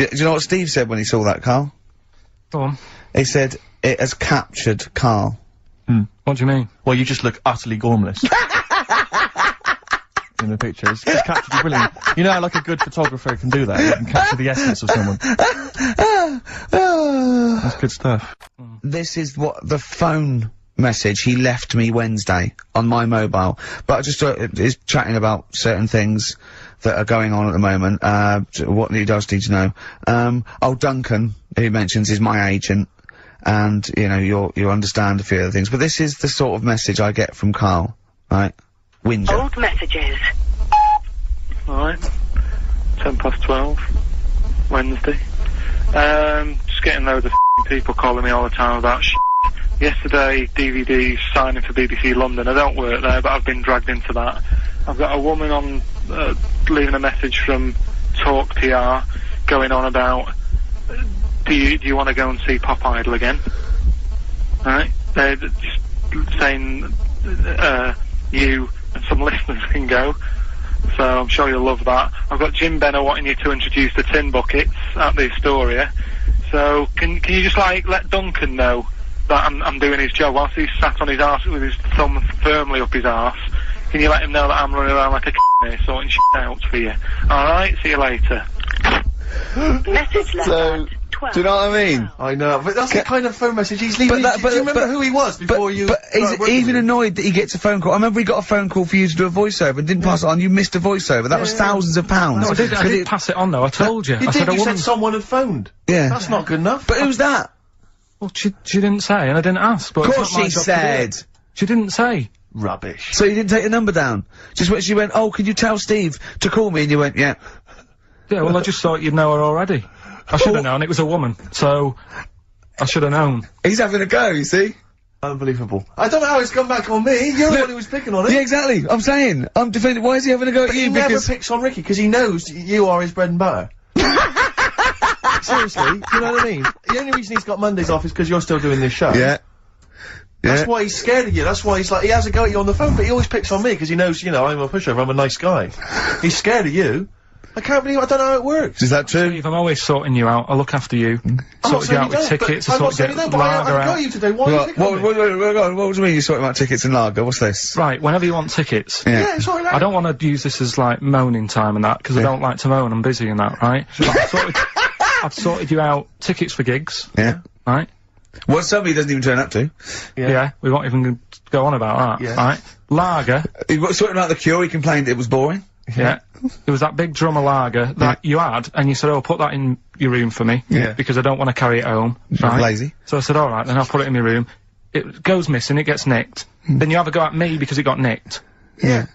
Do, do you know what Steve said when he saw that, Karl? Go on. He said it has captured Karl. What do you mean? Well, you just look utterly gormless. In the picture, it's, it's captured you brilliantly. You know how like a good photographer can do that? You can capture the essence of someone. That's good stuff. This is what the phone message he left me Wednesday on my mobile. But I just uh, is chatting about certain things that are going on at the moment. Uh, t- what he does need to know. Um, oh, Duncan, who he mentions, is my agent. And, you know, you'll, you understand a few other things. But this is the sort of message I get from Karl. Right? Whinger. Old messages. Alright. Ten past twelve. Wednesday. Um, just getting loads of f***ing people calling me all the time about sh**. Yesterday, DVD signing for BBC London. I don't work there, but I've been dragged into that. I've got a woman on, uh, leaving a message from Talk PR, going on about, uh, do you, do you want to go and see Pop Idol again? Right? They're just saying, uh, you and some listeners can go. So I'm sure you'll love that. I've got Jim Benner wanting you to introduce the tin buckets at the Astoria. So can can you just like let Duncan know that I'm I'm doing his job whilst he's sat on his arse with his thumb firmly up his arse? Can you let him know that I'm running around like a here sorting shit out for you? All right. See you later. Message left So, do you know what I mean? I know, but that's the kind of phone message he's leaving. But that- do you remember but- who he was before but, you? But he's started even annoyed that he gets a phone call. I remember he got a phone call for you to do a voiceover and didn't pass it on. You missed a voiceover. That was thousands of pounds. No, I did, I 'Cause did it- pass it on though, I told you. You I did. said a You said someone had phoned. yeah. That's not good enough. But who's that? Well, she, she didn't say, and I didn't ask, but Of it's course not my she job to do it. said. She didn't say. Rubbish. So you didn't take the number down. Just when she went, oh, can you tell Steve to call me? And you went, yeah. Yeah, well, I just thought you'd know her already. I should have oh. known, it was a woman, so I should have known. He's having a go, you see? Unbelievable. I don't know how it's come back on me. You're the Look- one who was picking on it. Yeah, exactly. I'm saying. I'm defending. Why is he having a go at But he you? never picks on Ricky because he knows you are his bread and butter. Seriously, you know what I mean? The only reason he's got Mondays off is because you're still doing this show. yeah. That's why he's scared of you. That's why he's like, he has a go at you on the phone, but he always picks on me because he knows, you know, I'm a pushover, I'm a nice guy. He's scared of you. I can't believe, I don't know how it works. Is that true? Steve, I'm always sorting you out. I look after you. I'm not Sorted you out you with don't, tickets, I I'm not sorted saying you you out don't, but I, lager I've got out. you today. Why are you What, picking what, what, what, what, what, what do you mean you're sorting about tickets and lager? What's this? Right, whenever you want tickets. Yeah. Yeah, it's alright. I don't want to use this as like moaning time and that because I don't like to moan. I'm busy and that, right? I've sorted, I've sorted you out tickets for gigs, Yeah. right? What somebody doesn't even turn up to. Yeah. we won't even go on about that, Yeah. right? Lager, He was sorting about the cure, he complained it was boring. yeah. It was that big drum of lager that you had, and you said, "Oh, put that in your room for me, Yeah. because I don't want to carry it home." Right? lazy. So I said, "All right, then I'll put it in my room." It goes missing, it gets nicked. Hmm. Then you have a go at me because it got nicked. Yeah.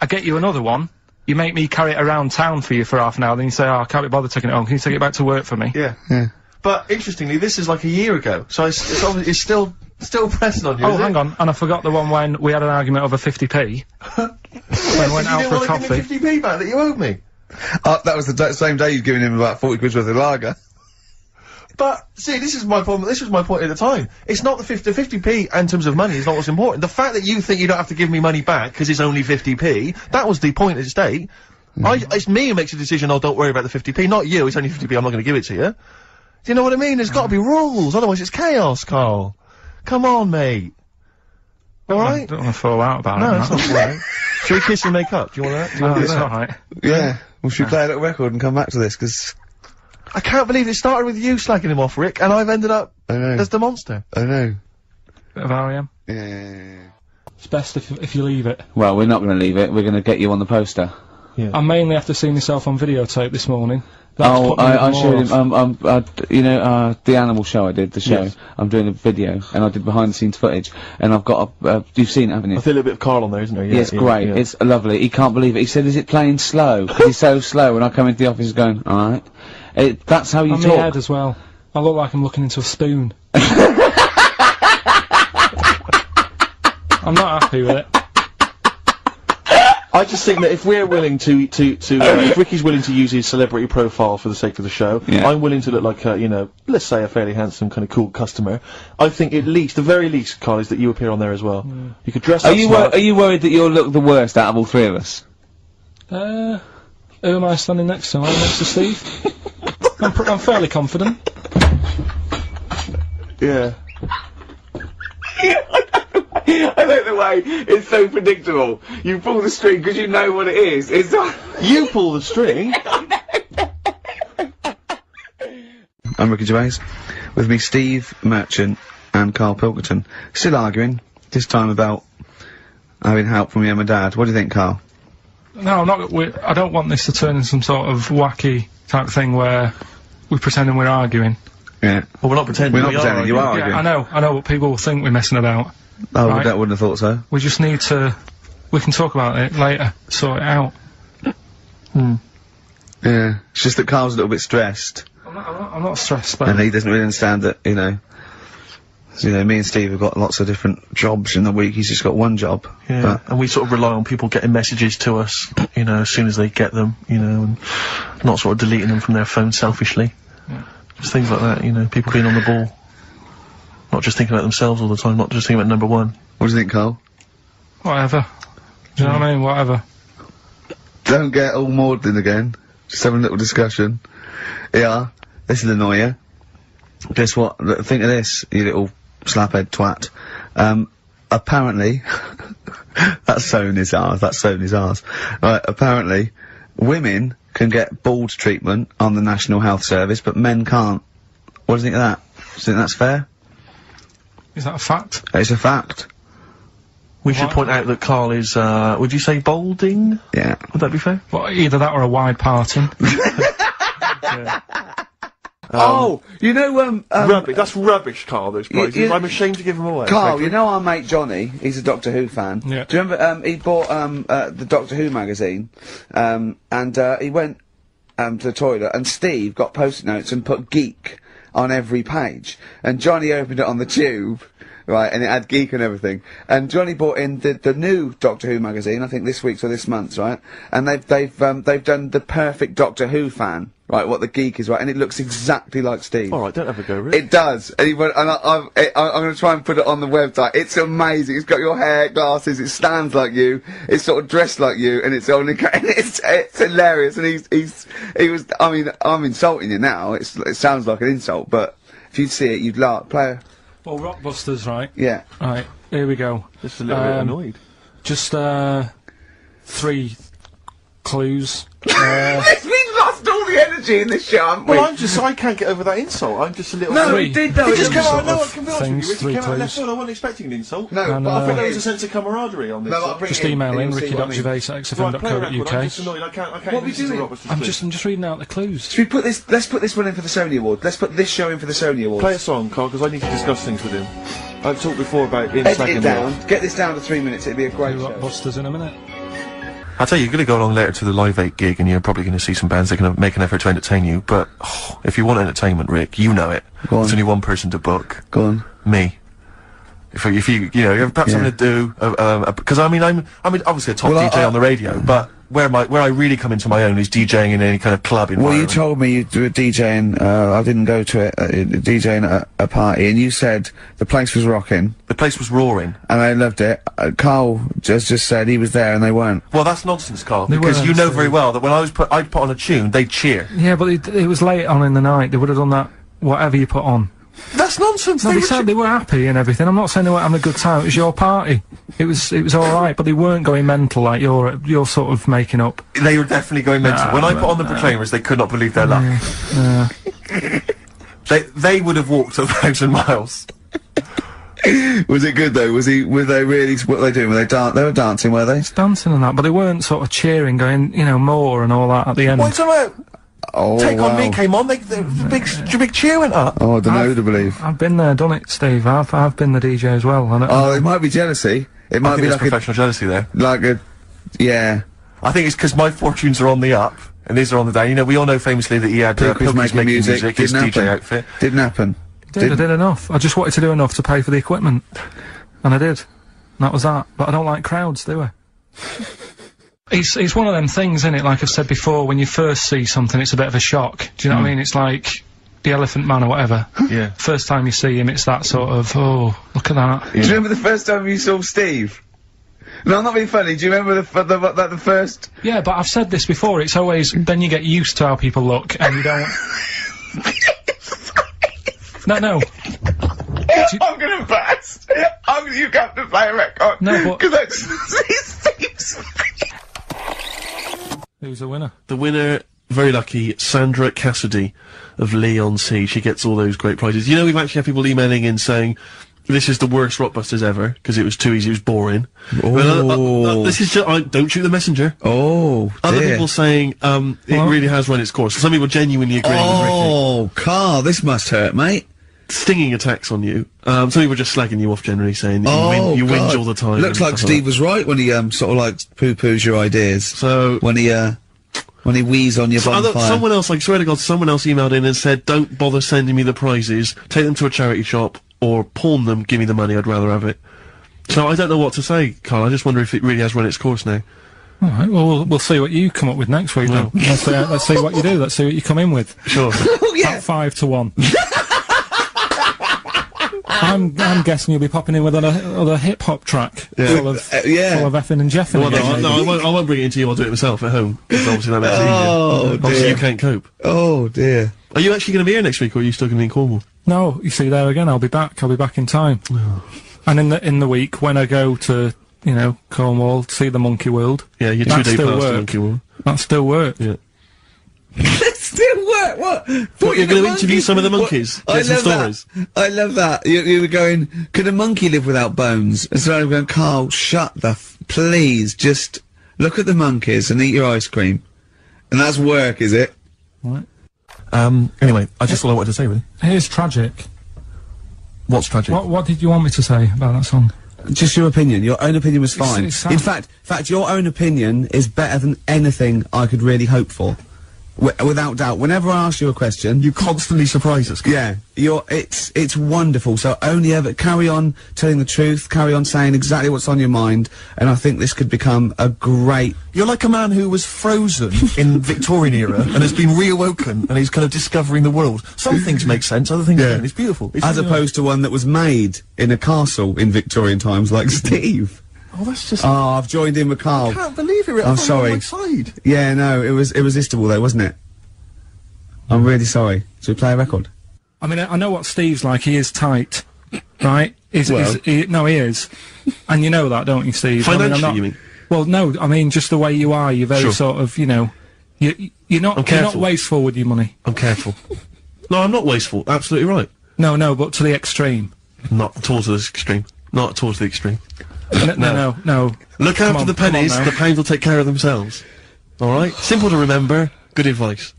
I get you another one. You make me carry it around town for you for half an hour. Then you say, "Oh, I can't be bothered taking it home. Can you take it back to work for me?" Yeah. Yeah. But interestingly, this is like a year ago, so it's, it's, obvi- it's still, still pressing on you. Oh, hang it? on, and I forgot the one when we had an argument over 50p. when I went out for a want to coffee. give me 50p back that you owed me. Uh, that was the same day you'd given him about 40 quid worth of lager. But see, this is my problem. This was my point at the time. It's not the 50, 50p in terms of money is not what's important. The fact that you think you don't have to give me money back because it's only 50p, that was the point at stake. I, it's me who makes a decision. Oh, don't worry about the 50p, not you. It's only 50p. I'm not going to give it to you. Do you know what I mean? There's got to be rules, otherwise it's chaos, Karl. Come on, mate. All I don't want to fall out about No, it. that's not right. Shall we kiss and make up? Do you want that? Do you No, want to oh, it's do that? alright. Yeah. Well, should we play a little record and come back to this? Because I can't believe it started with you slagging him off, Rick, and I've ended up I know. as the monster. I know. Bit of R.E.M. Yeah. It's best if, if you leave it. Well, we're not going to leave it. We're going to get you on the poster. Yeah. I mainly have to see myself on videotape this morning. That's oh, I, I showed him. Um, um, uh, d- you know, uh, the animal show I did, the show. Yes. I'm doing a video, and I did behind the scenes footage, and I've got a. Uh, you've seen it, haven't you? I feel a little bit of Karl on there, isn't there? Yeah, Yeah, it's yeah, great. yeah. It's lovely. He can't believe it. He said, "Is it playing slow?" 'Cause he's so slow. And I come into the office going, "All right." It, that's how you On my talk. head as well. I look like I'm looking into a spoon. I'm not happy with it. I just think that if we're willing to to to uh, if Ricky's willing to use his celebrity profile for the sake of the show, Yeah. I'm willing to look like a you know let's say a fairly handsome kind of cool customer. I think at least the very least, Karl, is that you appear on there as well. You could dress Are up you smart. are you worried that you'll look the worst out of all three of us? Uh, who am I standing next to? Am next to Steve? I'm, pr- I'm fairly confident. Yeah. I like the way it's so predictable. You pull the string because you know what it is. It's not. You pull the string. I'm Ricky Gervais. With me, Steve Merchant and Karl Pilkington. Still arguing, this time about having help from your mum and dad. What do you think, Karl? No, I'm not. We, I don't want this to turn into some sort of wacky type thing where we're pretending we're arguing. Yeah. Well, we're not pretending. We're not we pretending, Are, you are Yeah. I know, I know, but people will think we're messing about. Oh, Right. that wouldn't have thought so. We just need to. We can talk about it later. Sort it out. Hmm. Yeah. It's just that Karl's a little bit stressed. I'm not, I'm not, I'm not stressed, but and he doesn't really understand that, you know, you know, me and Steve have got lots of different jobs in the week. He's just got one job. Yeah, But and we sort of rely on people getting messages to us, you know, as soon as they get them, you know, and not sort of deleting them from their phone selfishly. Just things like that, you know, people being on the ball. Not just thinking about themselves all the time, not just thinking about number one. what do you think, Karl? whatever. Do you know what I mean? Whatever. Don't get all maudlin again. Just having a little discussion. Yeah, this will annoy you. Guess what? Think of this, you little slaphead twat. Um, apparently, that's Sony's ours, that's Sony's ours. Right, apparently, women can get bald treatment on the National Health Service, but men can't. What do you think of that? Do you think that's fair? Is that a fact? It's a fact. We should point out that Karl is, uh, would you say balding? Yeah. Would that be fair? Well, either that or a wide parting. oh, you know, um, um rubbish. That's rubbish, Karl, those prizes. I'm ashamed to give them away. Karl, you know our mate Johnny. He's a Doctor Who fan. Yeah. Do you remember? Um, he bought um uh, the Doctor Who magazine, um, and uh, he went um to the toilet, and Steve got post-it notes and put geek on every page, and Johnny opened it on the tube. Right, and it had geek and everything. And Johnny bought in the, the new Doctor Who magazine, I think this week's or this month's, right? And they've they've um, they've done the perfect Doctor Who fan, right? What the geek is, right? And it looks exactly like Steve. Alright, don't have a go, Rick. It does. And, he went, and I, I've, I, I'm going to try and put it on the website. It's amazing. It's got your hair, glasses. It stands like you. It's sort of dressed like you, and it's only. And it's it's hilarious. And he's he's he was. I mean, I'm insulting you now. It's it sounds like an insult, but if you'd see it, you'd laugh. Play. well, Rockbusters, right? Yeah. Right. Here we go. Just a little bit Um, annoyed. Just uh, three clues. Uh, We've lost all the energy in this show, haven't we? Well, I'm just, I can't get over that insult. I'm just a little no, Three. he did though. It It just came out, no, I sort can be honest with you, it three came out left clues. field, I wasn't expecting an insult. No, And, but I I think there it was a sense of camaraderie on this. No, I'll just it in, email and in you'll see what I mean. Right, play a record, I'm just annoyed, I can't, I can't What we listen doing? I'm just, I'm just reading out the clues. Should we put this? Let's put this one in for the Sony Award. Let's put this show in for the Sony Award. Play a song, Karl, because I need to discuss things with him. I've talked before about in Edit second it down. Get this down to three minutes. It'd be a great Do show. Rockbusters in a minute. I tell you, you're going to go along later to the Live 8 gig and you're probably going to see some bands that are going to make an effort to entertain you, but oh, if you want entertainment, Rick, you know it. Go on. There's only one person to book. Go on. Me. If, if you, you know, you have perhaps Yeah. something to do, because uh, because I mean, I'm, I'm obviously a top Well, I- DJ I- on the radio, but where my, where I really come into my own is DJing in any kind of club Well, you told me you were DJing. Uh, I didn't go to it. Uh, DJing at a, a party, and you said the place was rocking, the place was roaring. and I loved it. Uh, Karl just just said he was there, and they weren't. Well, that's nonsense, Karl, They because you know very well that when I was put, I'd put on a tune, they'd cheer. Yeah, but it, it was late on in the night. They would have done that whatever you put on. That's nonsense. No, they they said they were happy and everything. I'm not saying they weren't having a good time. It was your party. It was it was all right, but they weren't going mental like you're you're sort of making up. they were definitely going mental. Nah, when I put on the Proclaimers, they could not believe their luck. Yeah. They they would have walked a thousand miles. Was it good though? Was he? Were they really? What were they doing? Were they dan- They were dancing, were they? dancing and that, but they weren't sort of cheering, going, you know, more and all that at the end. What's about? Oh Take wow. on me came on. They, the big the big cheer went up. Oh, I don't know I've- who to believe. I've been there, done it, Steve. I've I've been the DJ as well. And Oh, it might be jealousy. It I might think be there's like a professional jealousy there. like a yeah. I think it's because my fortunes are on the up and these are on the down. You know, we all know famously that he had uh, Pink was making music. his Didn't DJ happen. outfit. Didn't happen. did, I Did- did enough. I just wanted to do enough to pay for the equipment, and I did. And that was that. But I don't like crowds, do I? It's it's one of them things, isn't it? Like I've said before, when you first see something, it's a bit of a shock. Do you know what I hmm. mean? It's like the Elephant Man or whatever. Yeah. First time you see him, it's that sort of oh, look at that. Do you remember the first time you saw Steve? No, I'm not being funny. Do you remember the f- the, the, the first? Yeah, but I've said this before. It's always then you get used to how people look, and you don't. No, no. I'm gonna burst. I'm you have to play a record. No, but- Because I just see Steve's. Who's the winner? The winner, very lucky, Sandra Cassidy of Leigh-on-Sea. She gets all those great prizes. You know, we've actually had people emailing in saying, this is the worst Rockbusters ever, because it was too easy, it was boring. But, uh, uh, uh, Oh. this is just, I, don't shoot the messenger. Oh, Other dear. people saying, um, it Well- really has run its course. Some people genuinely agreeing with Ricky. Oh, Karl, this must hurt, mate. Stinging attacks on you. Um, some people just slagging you off generally, saying that Oh, you, win, you God. whinge all the time. Looks like Steve that. was right when he um sort of like poo-poos your ideas. So, When he uh when he wheezed on your So other, bonfire. someone else, I swear to God, someone else emailed in and said, don't bother sending me the prizes, take them to a charity shop, or pawn them, give me the money, I'd rather have it. So I don't know what to say, Karl, I just wonder if it really has run its course now. All right. Well, we'll, we'll see what you come up with next week. Then. Let's see. Let's see what you do. Let's see what you come in with. Sure. oh yeah. About five to one. I'm I'm guessing you'll be popping in with another, another hip hop track full of Uh, yeah. full of effing and jeffing. well, no, again, I, no, I won't, I won't bring it into you, I'll do it myself at home, because obviously that makes it Oh, easier. Obviously you can't cope. Oh dear. Are you actually going to be here next week, or are you still going to be in Cornwall? No, you see there again. I'll be back. I'll be back in time. and in the in the week when I go to you know Cornwall to see the Monkey World, Yeah, you're That two day still past the work. Monkey World. that still work. Yeah. Still work. What? Thought you're going to interview some of the monkeys? I Get some love stories? that. I love that. You, you were going. Could a monkey live without bones? And so I'm going. Karl, shut the. F- please, just look at the monkeys and eat your ice cream. And that's work, is it? Right. Um, anyway, I just all I wanted to say, really. Here's tragic. What's tragic? What what did you want me to say about that song? Just your opinion. Your own opinion was fine. it's sad. in fact, in fact, your own opinion is better than anything I could really hope for. Wi without doubt. Whenever I ask you a question, You constantly surprise us. yeah, you're. It's it's wonderful. So only ever carry on telling the truth. Carry on saying exactly what's on your mind, and I think this could become a great. You're like a man who was frozen in Victorian era and has been reawoken and he's kind of discovering the world. Some things make sense, other things Yeah. don't. It's beautiful. It's As opposed to one that was made in a castle in Victorian times, like Steve. Nice. Oh, that's just. Oh, I've joined in with Karl. I can't believe it. I'm I'm sorry. On my side. Yeah, no, it was irresistible though, wasn't it? I'm really sorry. Should we play a record? I mean, I I know what Steve's like. He is tight, right? He's, Well. he's- he, no, he is, and you know that, don't you, Steve? I mean, I'm Financially, not- you mean? Well, no, I mean just the way you are. You're very Sure. sort of, you know, you you're not I'm you're not wasteful with your money. I'm careful. no, I'm not wasteful. Absolutely right. No, no, but to the extreme. Not at all to this extreme. Not at all to the extreme. No, no, no, no. Look after the pennies, the pounds will take care of themselves. Alright? Simple to remember, good advice.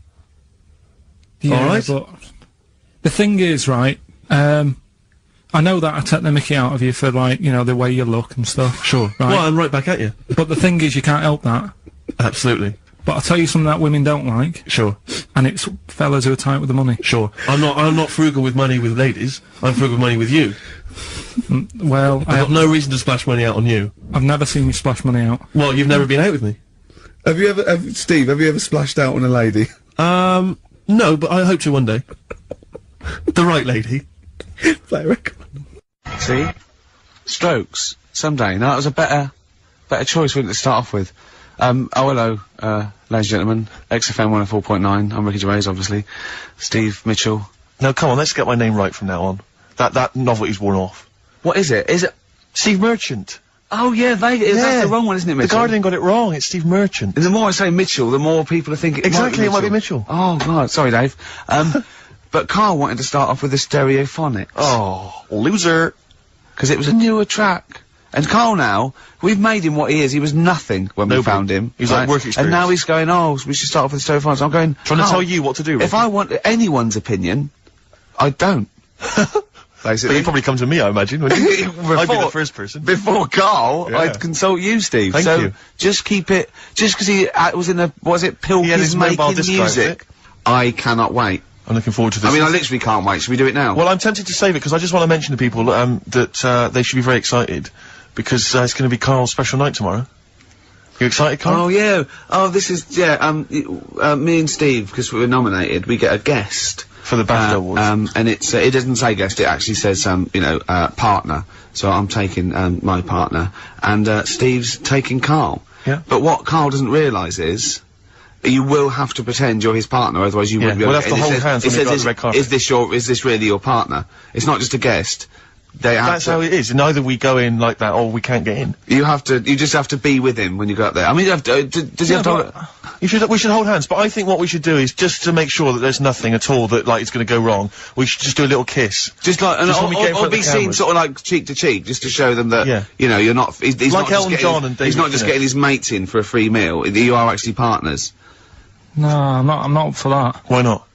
Yeah, Alright. but the thing is, right? Um, I know that I take the Mickey out of you for like, you know, the way you look and stuff. Sure. Right. Well, I'm right back at you. But the thing is, you can't help that. Absolutely. But I'll tell you something that women don't like, Sure. and it's fellas who are tight with the money. Sure. I'm not, I'm not frugal with money with ladies. I'm frugal with money with you. Well, I I've have, got no reason to splash money out on you. I've never seen you splash money out. Well, you've never been out with me. Have you ever, have, Steve? Have you ever splashed out on a lady? Um, no, but I hope to one day. the right lady. play a record. See? Strokes. Someday. No, that was a better, better choice, wouldn't it, to start off with? Um, oh, hello, uh, ladies and gentlemen. XFM 104.9. I'm Ricky Gervais, obviously. Steve Mitchell. Now come on, let's get my name right from now on. That, that novelty's worn off. What is it? Is it? Steve Merchant. Oh, yeah, they, that's the wrong one, isn't it, The Mitchell? Guardian got it wrong, it's Steve Merchant. And the more I say Mitchell, the more people are thinking. Exactly, it might be Mitchell. Oh, God, sorry, Dave. Um, but Karl wanted to start off with the stereophonics. Oh, loser. because it was a newer track. And Karl now, we've made him what he is. He was nothing when we found him. He's like work And now he's going, oh, we should start off with the stereophonics. I'm going, Trying to tell you what to do, If I want anyone's opinion, I don't. But Basically. you'd probably come to me, I imagine, wouldn't you? I'd be the first person. Before Karl, Yeah. I'd consult you, Steve. Thank so you. just keep it. Just because he uh, was in a was it Pilkey's mobile making disc music. I cannot wait. I'm looking forward to this. I mean, I literally can't wait. Should we do it now? Well, I'm tempted to save it because I just want to mention to people um, that uh, they should be very excited because uh, it's going to be Karl's special night tomorrow. You excited, Karl? Oh yeah. Oh, this is yeah. Um, uh, me and Steve, because we were nominated, we get a guest For the BAFTA uh, Awards. Um, and it's uh, it doesn't say guest. It actually says um, you know, uh, partner. So I'm taking um, my partner, and uh, Steve's taking Karl. Yeah. But what Karl doesn't realise is you will have to pretend you're his partner, otherwise you Yeah, wouldn't be we'll able have to it hold says- hands when we says go is, the red carpet. is this your, is this really your partner? It's not just a guest. They have That's to, how it is. And either we go in like that or we can't get in. you have to, you just have to be with him when you go up there. I mean, you have to, uh, d- does he have to, but you should, we should hold hands, but I think what we should do is just to make sure that there's nothing at all that like it's going to go wrong. We should just do a little kiss. just like, and Just or, when we or, get in or front of be the seen sort of like cheek to cheek, just to show them that, Yeah. you know, you're not, he's, he's Like not just getting, John and he's not just getting his mates in for a free meal, you are actually partners. No, I'm not. I'm not for that. Why not?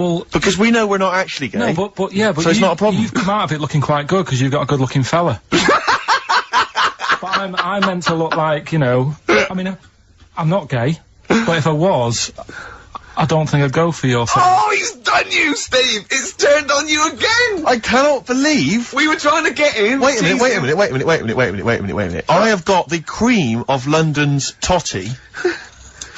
Well, Because we know we're not actually gay. no, but but yeah, but So it's not a problem. You've come out of it looking quite good because you've got a good-looking fella. but I'm, I meant to look like you know. I mean, I'm not gay, but if I was, I don't think I'd go for your thing. Oh, he's done you, Steve! It's turned on you again! I cannot believe. We were trying to get in. Wait a minute, wait a minute, wait a minute, wait a minute, wait a minute, wait a minute, wait a minute. I have got the cream of London's totty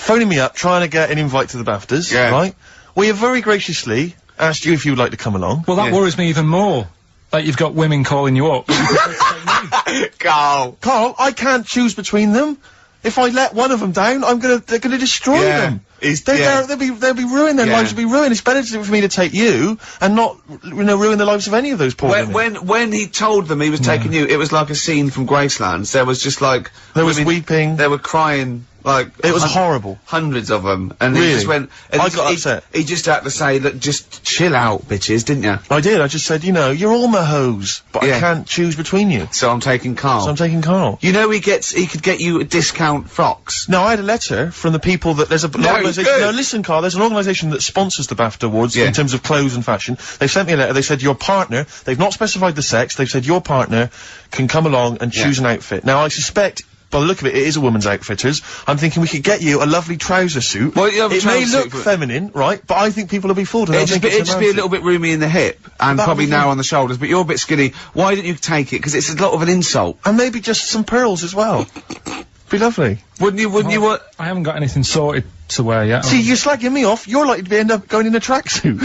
phoning me up trying to get an invite to the BAFTAs, Yeah. right? We have very graciously asked you if you would like to come along. Well, that Yeah. worries me even more. That you've got women calling you up. Karl. Karl, I can't choose between them. If I let one of them down, I'm gonna, they're gonna destroy Yeah. them. He's- They're, yeah. they're, they'll be, they'll be ruined, their Yeah. lives will be ruined. It's better for me to take you and not, you know, ruin the lives of any of those poor When, women. when when he told them he was taking you, it was like a scene from Graceland. There was just like There was weeping. They were crying like It was horrible. Hundreds of them, and he just went. And I he, got he, upset. He just had to say, "Look, just chill out, bitches," didn't you? I did, I just said, you know, you're all my hoes, but Yeah. I can't choose between you. So I'm taking Karl. So I'm taking Karl. you know he gets he could get you a discount frocks. No, I had a letter from the people that there's a No, organisation. No, listen, Karl. There's an organisation that sponsors the BAFTA awards Yeah. in terms of clothes and fashion. They sent me a letter. They said your partner. They've not specified the sex. They've said your partner can come along and choose an outfit. Now I suspect. By the look of it, it is a woman's outfitters. I'm thinking we could get you a lovely trouser suit. Well, you have a it may look suit, feminine, right? But I think people will be fooled. It'd just, think be, it's it'd just be a little bit roomy in the hip and That probably would be- narrow on the shoulders, but you're a bit skinny. Why didn't you take it? Because it's a lot of an insult. And maybe just some pearls as well. be lovely. Wouldn't you? Wouldn't you? Want? I haven't got anything sorted to wear yet. See, you're slagging me off. You're likely to be end up going in a tracksuit.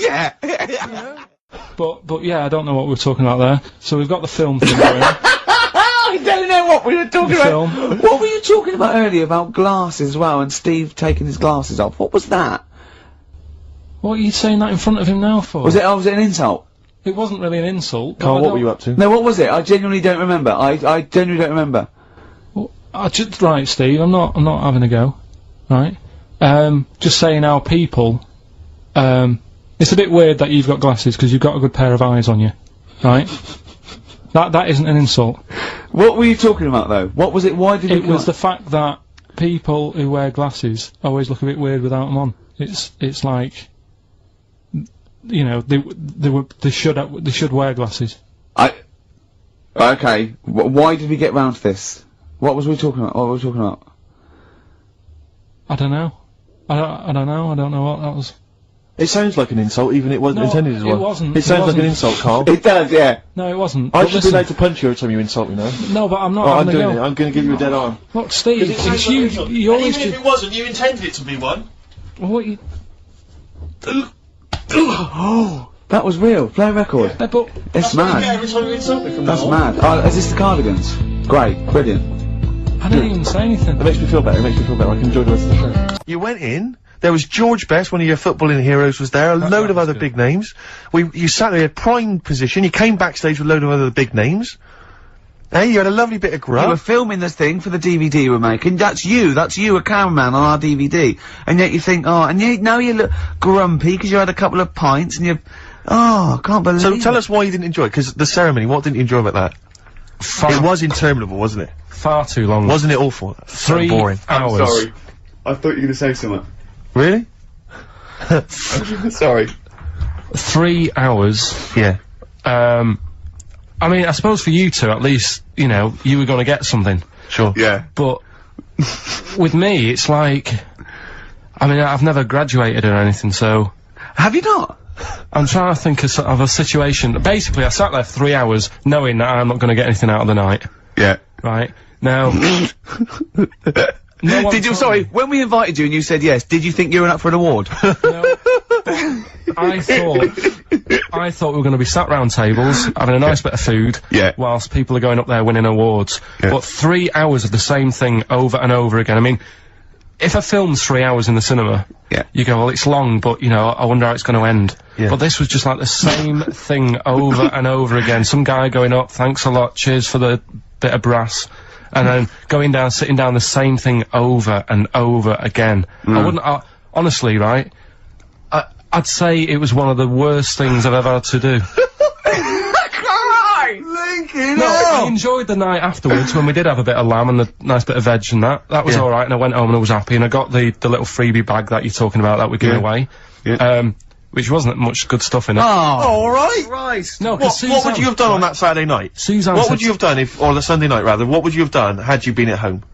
yeah. But but yeah, I don't know what we're talking about there. So we've got the film thing going. on. I don't know what we were talking The about. film. What were you talking about earlier about glasses as well and Steve taking his glasses off? What was that? What are you saying that in front of him now for? Was it? Oh, was it an insult? It wasn't really an insult. Karl, what were you up to? No, what was it? I genuinely don't remember. I I genuinely don't remember. I just right, Steve. I'm not. I'm not having a go. Right. Um, just saying our people. Um, it's a bit weird that you've got glasses because you've got a good pair of eyes on you. Right. That that isn't an insult. What were you talking about though? What was it? Why did you It was the fact that people who wear glasses always look a bit weird without them on. It's it's like. You know, they they were they should they should wear glasses. I. Okay. Why did we get round to this? What was we talking about? What were we talking about? I don't know. I don't, I don't know. I don't know what that was. It sounds like an insult, even it wasn't No, intended as one. it one. wasn't, It it sounds like an insult, Karl. It does, yeah. No, it wasn't. I But should be able to punch you every time you insult me now. No, but I'm not Oh, I'm having a doing go. it. I'm going to give you a dead arm. Look, Steve, it's you. You always do. wasn't, you intended it to be one. What you? That was real. Play a record. Uh, but It's mad. every time you insult me from That's mad. Oh, is this the Cardigans? Great. Brilliant. I didn't even say anything. It makes me feel better. It makes me feel better. I can enjoy the rest of the show. You went in. There was George Best, one of your footballing heroes, was there. A load of other big names. We, you sat there, prime position. You came backstage with a load of other big names. Hey, you had a lovely bit of grub. You were grub. filming this thing for the DVD we're making. That's you. That's you, a cameraman on our DVD. And yet you think, oh, and you, now you look grumpy because you had a couple of pints and you, oh, I can't believe So tell it. us why you didn't enjoy it, because the ceremony, what didn't you enjoy about that? Far, It was interminable, wasn't it? far too long. Wasn't it awful? Three So three boring. hours. I thought you were going to say something. Really? Sorry. Three hours. Yeah. Um, I mean, I suppose for you two, at least, you know, you were going to get something. Sure. Yeah. But with me, it's like, I mean, I've never graduated or anything, so Have you not? I'm trying to think of, of a situation. Basically, I sat there for three hours knowing that I'm not going to get anything out of the night. Yeah. Right now. no Did you, sorry, me. when we invited you and you said yes, did you think you were up for an award? No. I thought I thought we were going to be sat round tables having a nice bit of food, Yeah. whilst people are going up there winning awards. Yeah. But three hours of the same thing over and over again. I mean, if a film's three hours in the cinema, Yeah. you go, well, it's long, but you know, I wonder how it's going to end. Yeah. But this was just like the same thing over and over again. Some guy going up, thanks a lot, cheers for the bit of brass. And then going down, sitting down the same thing over and over again. I wouldn't, I, honestly, right? I, I'd say it was one of the worst things I've ever had to do. Lincoln, No, I enjoyed the night afterwards when we did have a bit of lamb and a nice bit of veg and that. That was Yeah. alright, and I went home and I was happy, and I got the, the little freebie bag that you're talking about that we're giving Yeah. away. Yeah. Um, which wasn't much good stuff in it. Oh, oh all right. Christ. no, What, because what would you have done on that Saturday night? Suzanne What would you have done if, or the Sunday night rather, what would you have done had you been at home?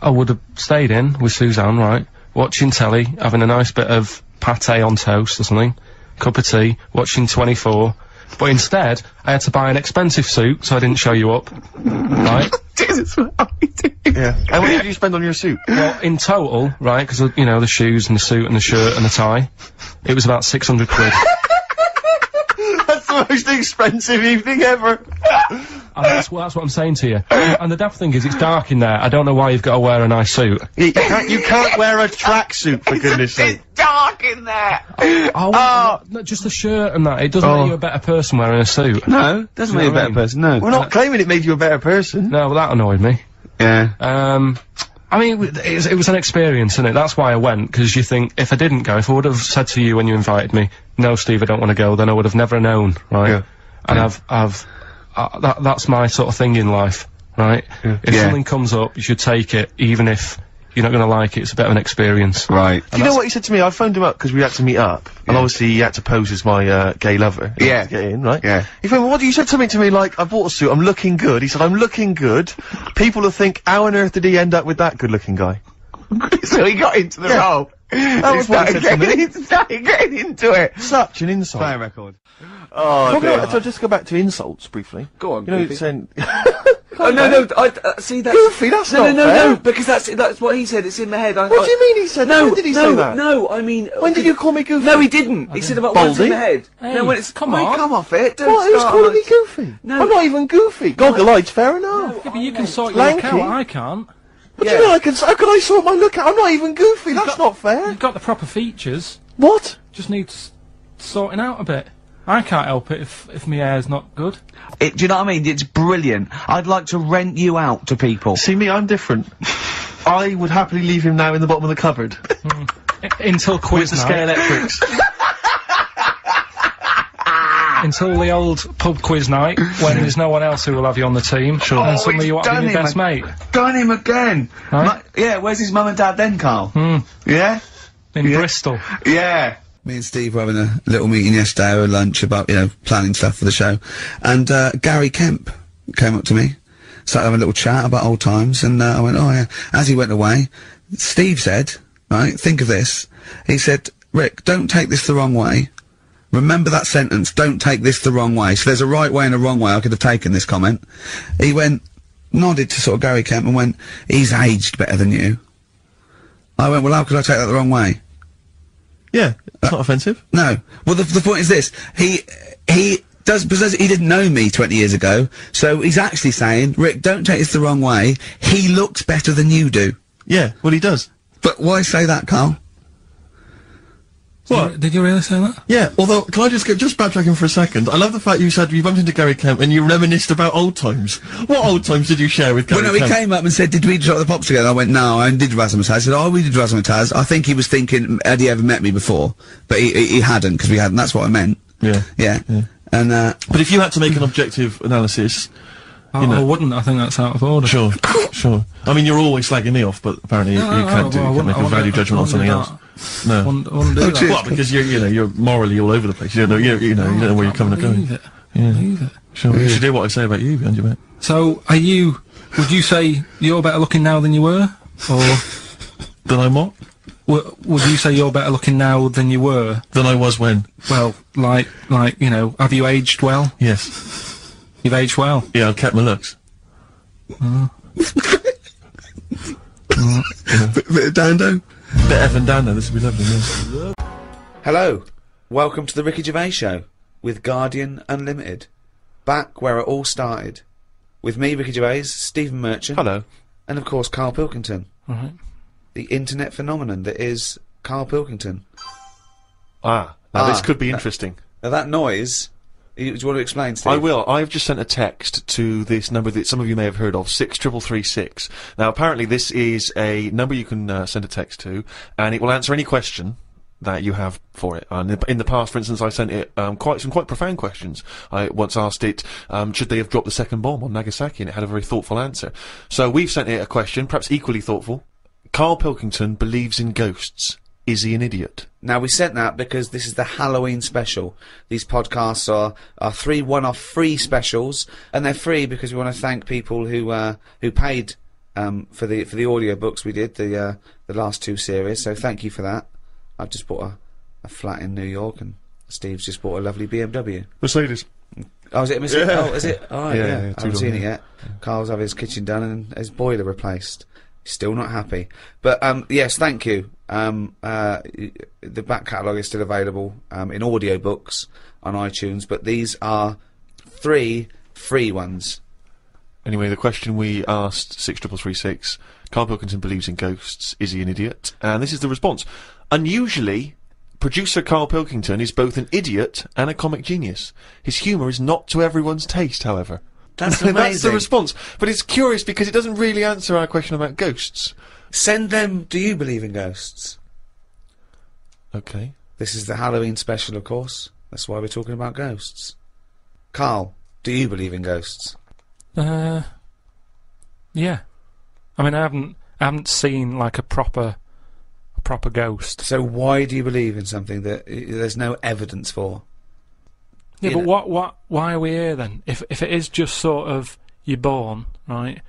I would have stayed in with Suzanne, right? Watching telly, having a nice bit of pate on toast or something, cup of tea, watching 24. But instead, I had to buy an expensive suit so I didn't show you up. right? Jesus, what are we doing? Yeah. and what did you spend on your suit? Well, in total, right, because, you know, the shoes and the suit and the shirt and the tie, it was about 600 quid. That's the most expensive evening ever. And that's, what- that's what I'm saying to you. And the daft thing is, it's dark in there. I don't know why you've got to wear a nice suit. You, you can't, you can't wear a tracksuit for goodness sake. It's dark in there. Oh, Oh. no, just the shirt and that. It doesn't Oh. make you a better person wearing a suit. No, doesn't You make you a know what I better mean? person, no. We're not claiming it made you a better person. No, well, that annoyed me. Yeah. Um, I mean, it was, it was an experience, innit? That's why I went, because you think, if I didn't go, if I would have said to you when you invited me, no, Steve, I don't want to go, then I would have never known, right? Yeah. And I've, I've, uh, that, that's my sort of thing in life, right? If Yeah. something comes up, you should take it, even if you're not going to like it, it's a bit of an experience. Right. Do you know what he said to me? I phoned him up because we had to meet up, and obviously he had to pose as my uh, gay lover. Yeah. to get in, right? Yeah. He phoned. What you said something to me like? I bought a suit. I'm looking good. He said I'm looking good. People will think, how on earth did he end up with that good-looking guy? so he got into the Yeah. role. That was what he said to me. He started getting into it. Such an insult. Play a record. Oh, Well, dear. no, so just go back to insults briefly. Go on, You know, Goofy. saying Oh no, no, I uh, see that. Goofy, that's no, not no, no, fair. no, because that's that's what he said. It's in my head. I, What I, do you mean he said? No, when did he no, say that? no. I mean, When did you call me goofy? No, he didn't. He said about what's in Baldy? my head. Hey, no, when it's come on. come off it. Don't What? Who's start calling on me a- goofy? No. I'm not even goofy. Goggle eyes, fair enough. Yeah, but you can sort your your look look out, out, I I can't. What do you mean I can? How can I sort my look out? I'm not even goofy. That's not fair. You've got the proper features, What? just needs sorting out a bit. I can't help it if, if my hair's not good. It, do you know what I mean? It's brilliant. I'd like to rent you out to people. See me, I'm different. I would happily leave him now in the bottom of the cupboard hmm. I- until with quiz the night. scale electrics. until the old pub quiz night when there's no one else who will have you on the team. Sure. And Oh, suddenly you want to done be your best mate. Done him again. Right. Ma- yeah, where's his mum and dad then, Karl? Hmm. Yeah? In Yeah. Bristol. Yeah. Me and Steve were having a little meeting yesterday over lunch about, you know, planning stuff for the show. And, uh, Gary Kemp came up to me, started having a little chat about old times, and, uh, I went, oh yeah. As he went away, Steve said, right, think of this. He said, Rick, don't take this the wrong way. Remember that sentence, don't take this the wrong way. So there's a right way and a wrong way I could have taken this comment. He went, nodded to sort of Gary Kemp and went, he's aged better than you. I went, well, how could I take that the wrong way? yeah, it's not offensive. No. Well, the, the point is this: he he does because he didn't know me 20 years ago, so he's actually saying, Rick, don't take this the wrong way. He looks better than you do. Yeah, well he does. But why say that, Karl? What? Did you really say that? Yeah, although, can I just get, just backtracking for a second? I love the fact you said you bumped into Gary Kemp and you reminisced about old times. What old times did you share with Gary Well, no, he came up and said, "Did we drop the pops together?" I went, "No, I did Razzmatazz." He said, "Oh, we did Razzmatazz." I think he was thinking, had he ever met me before? But he he, he hadn't because we hadn't. That's what I meant. Yeah. Yeah. And uh, But if you had to make an objective analysis, I, know. I wouldn't. I think that's out of order. sure, sure. I mean, you're always slagging me off, but apparently you, No, you no, can't do, well, I you can wouldn't- make I a wouldn't- value judgment I on something wouldn't else. do No. I wouldn't, I wouldn't do Oh, that. Well, because you're, you know, you're morally all over the place. You don't know, you, you know, you don't know where you're coming and Leave going. it. Yeah. Leave it. Sure. You should hear what I say about you behind your back. So, are you? Would you say you're better looking now than you were, or Then I'm what? w- would you say you're better looking now than you were? Than I was when? Well, like, like you know, have you aged well? Yes. You've aged well. Yeah, I've kept my looks. bit, bit of Dando. Bit Evan Dando, this would be lovely, yeah. Hello, welcome to the Ricky Gervais Show with Guardian Unlimited. Back where it all started. With me, Ricky Gervais, Stephen Merchant. Hello. And of course, Karl Pilkington. Right. the internet phenomenon that is Karl Pilkington. Ah, now this Ah, could be interesting. Now that noise, you, do you want to explain, Steve? I will. I've just sent a text to this number that some of you may have heard of, six triple three six. Now, apparently, this is a number you can uh, send a text to, and it will answer any question that you have for it. And in the past, for instance, I sent it um, quite some quite profound questions. I once asked it, um, should they have dropped the second bomb on Nagasaki, and it had a very thoughtful answer. So we've sent it a question, perhaps equally thoughtful. Karl Pilkington believes in ghosts. Is he an idiot? Now we sent that because this is the Halloween special. These podcasts are, are three one-off free specials, and they're free because we want to thank people who uh, who paid um, for the for the audio books we did the uh, the last two series. So thank you for that. I've just bought a, a flat in New York, and Steve's just bought a lovely BMW. Mercedes. Oh, is it? Mr. Yeah. Oh, is it? Oh, right, Yeah, yeah. yeah, I haven't seen it yet. Karl's having his kitchen done and his boiler replaced. Still not happy. But um, yes, thank you. Um, uh, the back catalogue is still available um, in audio books on iTunes, but these are three free ones. Anyway, the question we asked six triple three six. Karl Pilkington believes in ghosts. Is he an idiot? And this is the response. Unusually, producer Karl Pilkington is both an idiot and a comic genius. His humour is not to everyone's taste, however. That's amazing. That's the response. But it's curious because it doesn't really answer our question about ghosts. Send them. Do you believe in ghosts? Okay. This is the Halloween special, of course. That's why we're talking about ghosts. Karl, do you believe in ghosts? Uh, yeah. I mean, I haven't, I haven't seen like a proper, a proper ghost. So why do you believe in something that uh, there's no evidence for? Yeah, You but know- what, what, why are we here then? If, if it is just sort of you're born, right?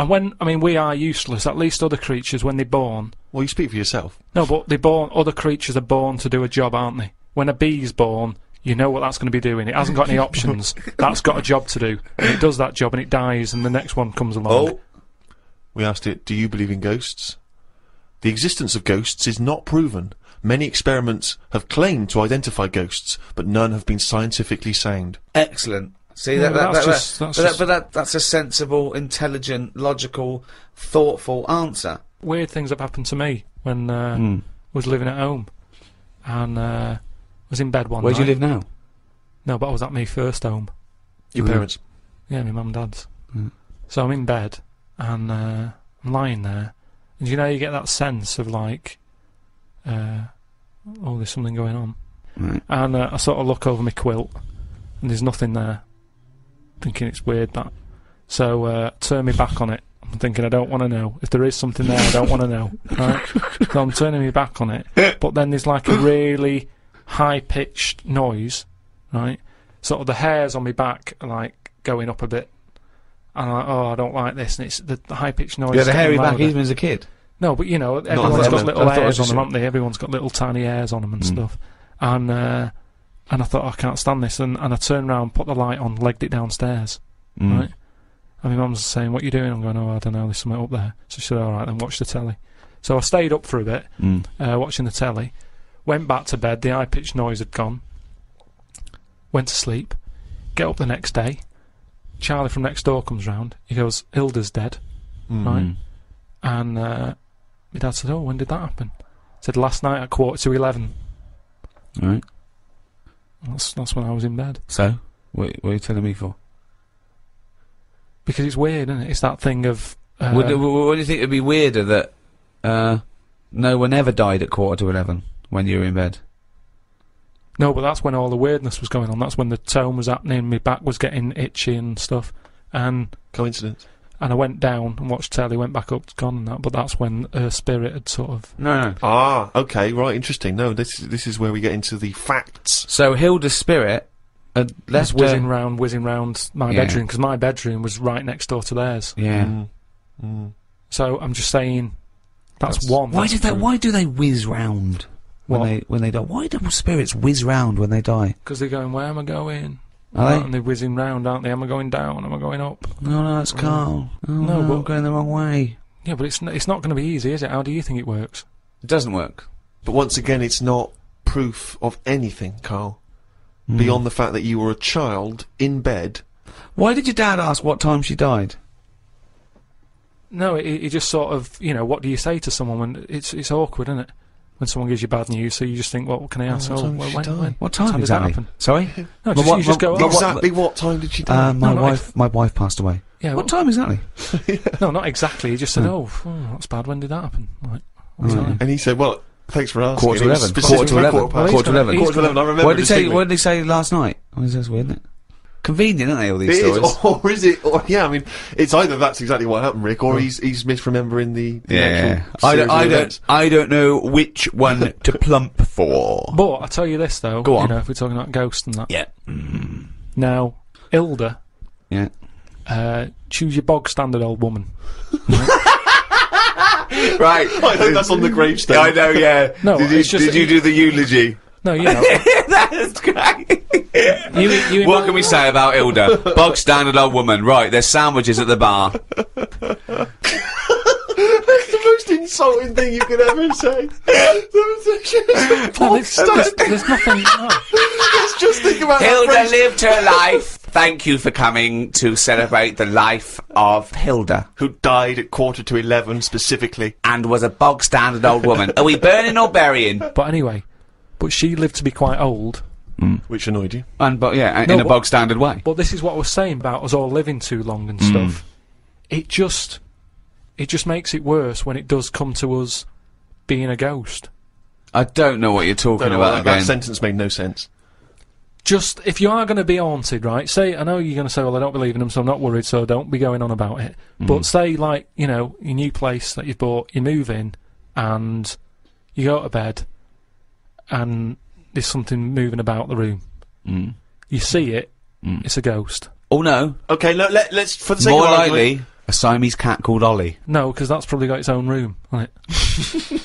And when, I mean, we are useless. At least other creatures, when they're born, Well, you speak for yourself. no, but they're born. Other creatures are born to do a job, aren't they? When a bee's born, you know what that's going to be doing. It hasn't got any options. That's got a job to do. And it does that job, and it dies, and the next one comes along. Oh, We asked it, do you believe in ghosts? The existence of ghosts is not proven. Many experiments have claimed to identify ghosts, but none have been scientifically sound. excellent. See Yeah, that, that, that's that, just- that's but, that, just- but that that's a sensible, intelligent, logical, thoughtful answer. weird things have happened to me when uh, Hmm. was living at home and uh, was in bed one Where night. do you live now? No, but I was at my first home. Your Mm. parents. Yeah, my mum and dad's. Mm. So I'm in bed and uh, I'm lying there, and you know you get that sense of like, uh, oh, there's something going on, Right. and uh, I sort of look over my quilt, and there's nothing there. Thinking it's weird that. So uh, turn me back on it. I'm thinking I don't want to know if there is something there. I don't want to know. Right? so I'm turning me back on it, but then there's like a really high pitched noise, right? Sort of the hairs on my back are like going up a bit. And I'm like, oh, I don't like this. And it's the, the high pitched noise. You is had a getting hairy back even as a kid. No, but you know, everyone's got little hairs on them, haven't they? Everyone's got little tiny hairs on them and Mm. stuff. And uh, and I thought I can't stand this, and, and I turned round, put the light on, legged it downstairs, Mm. right? And my mum's saying, "What are you doing?" I'm going, "Oh, I don't know. There's something up there." So she said, "All right, then watch the telly." So I stayed up for a bit, Mm. uh, watching the telly. Went back to bed. The high pitched noise had gone. Went to sleep. Get up the next day. Charlie from next door comes round. He goes, "Hilda's dead." Mm. Right. And uh, my dad said, "Oh, when did that happen?" said last night at quarter to eleven. Right. That's that's when I was in bed. So, what, what are you telling me for? Because it's weird, isn't it? It's that thing of uh, Would, w- w- what do you think would be weirder that uh, no one ever died at quarter to eleven when you were in bed? no, but that's when all the weirdness was going on. That's when the tone was happening. My back was getting itchy and stuff. And Coincidence. And I went down and watched telly. Went back up, it's gone and that. But that's when her spirit had sort of. No, no. Ah, okay, right, interesting. No, this this is where we get into the facts. So Hilda's spirit had was left whizzing her. round, whizzing round my Yeah. bedroom because my bedroom was right next door to theirs. Yeah. Mm. Mm. So I'm just saying, that's, That's- one. Why that's did they? Why do they whiz round when What? they when they die? Why do spirits whiz round when they die? Because they're going, where am I going? Are they? And they're whizzing round, aren't they? Am I going down? Am I going up? No, no, that's Karl. Oh, no, No, but- I'm going the wrong way. Yeah, but it's it's not going to be easy, is it? How do you think it works? It doesn't work. But once again, it's not proof of anything, Karl. Hmm. Beyond the fact that you were a child in bed. Why did your dad ask what time she died? No, it, it just sort of, you know, what do you say to someone when it's it's awkward, isn't it? When someone gives you bad news, so you just think, well, what can I ask? what Oh, time well, when, when, What time, did that exactly? happen? Sorry? No, just, wi- you just my- go, my oh, wi- Exactly what time did she die? Uh, my no, wife, my wife passed away. yeah, What well, time exactly? no, not exactly. He just said, oh, oh, that's bad. When did that happen? Like, what and he said, "Well, thanks for asking." Quarter to eleven. Quarter to eleven. Quarter to eleven. Quarter to eleven. I remember. What did he say? What did he say last night? Oh, that's weird, isn't it? Convenient, aren't they? All these It is, stories. or is it? Or, yeah, I mean, it's either that's exactly what happened, Rick, or he's he's misremembering the, the Yeah, actual I series don't, I don't. I don't know which one to plump for. But I tell you this though, Go on. you know, if we're talking about ghosts and that. Yeah. Now, Ilda, Yeah. uh, choose your bog standard old woman. Right. I hope that's on the gravestone. I know. Yeah. No, Did you, it's just- did you do the eulogy? No, you know, That's great. you, you What can we say about Ilda? Bog standard old woman. Right. There's sandwiches at the bar. That's the most insulting thing you could ever say. No, there's, there's, there's nothing. No. Let's just think about Hilda phrase. lived her life. Thank you for coming to celebrate the life of Hilda. Who died at quarter to eleven specifically? And was a bog standard old woman. Are we burning or burying? But anyway, but she lived to be quite old. Mm. Which annoyed you? And but yeah, No, in a bog standard way. But this is what I was saying about us all living too long and mm. stuff. It just, it just makes it worse when it does come to us being a ghost. I don't know what you're talking about that, that sentence made no sense. Just if you are going to be haunted, right? Say, I know you're going to say, "Well, I don't believe in them, so I'm not worried." So don't be going on about it. Mm. But say, like, you know, your new place that you've bought, you move in, and you go to bed, and there's something moving about the room. Mm. You see it. It's a ghost. Oh no, Okay, no, let, let's for the sake more of argument- likely a Siamese cat called Ollie. No, because that's probably got its own room, hasn't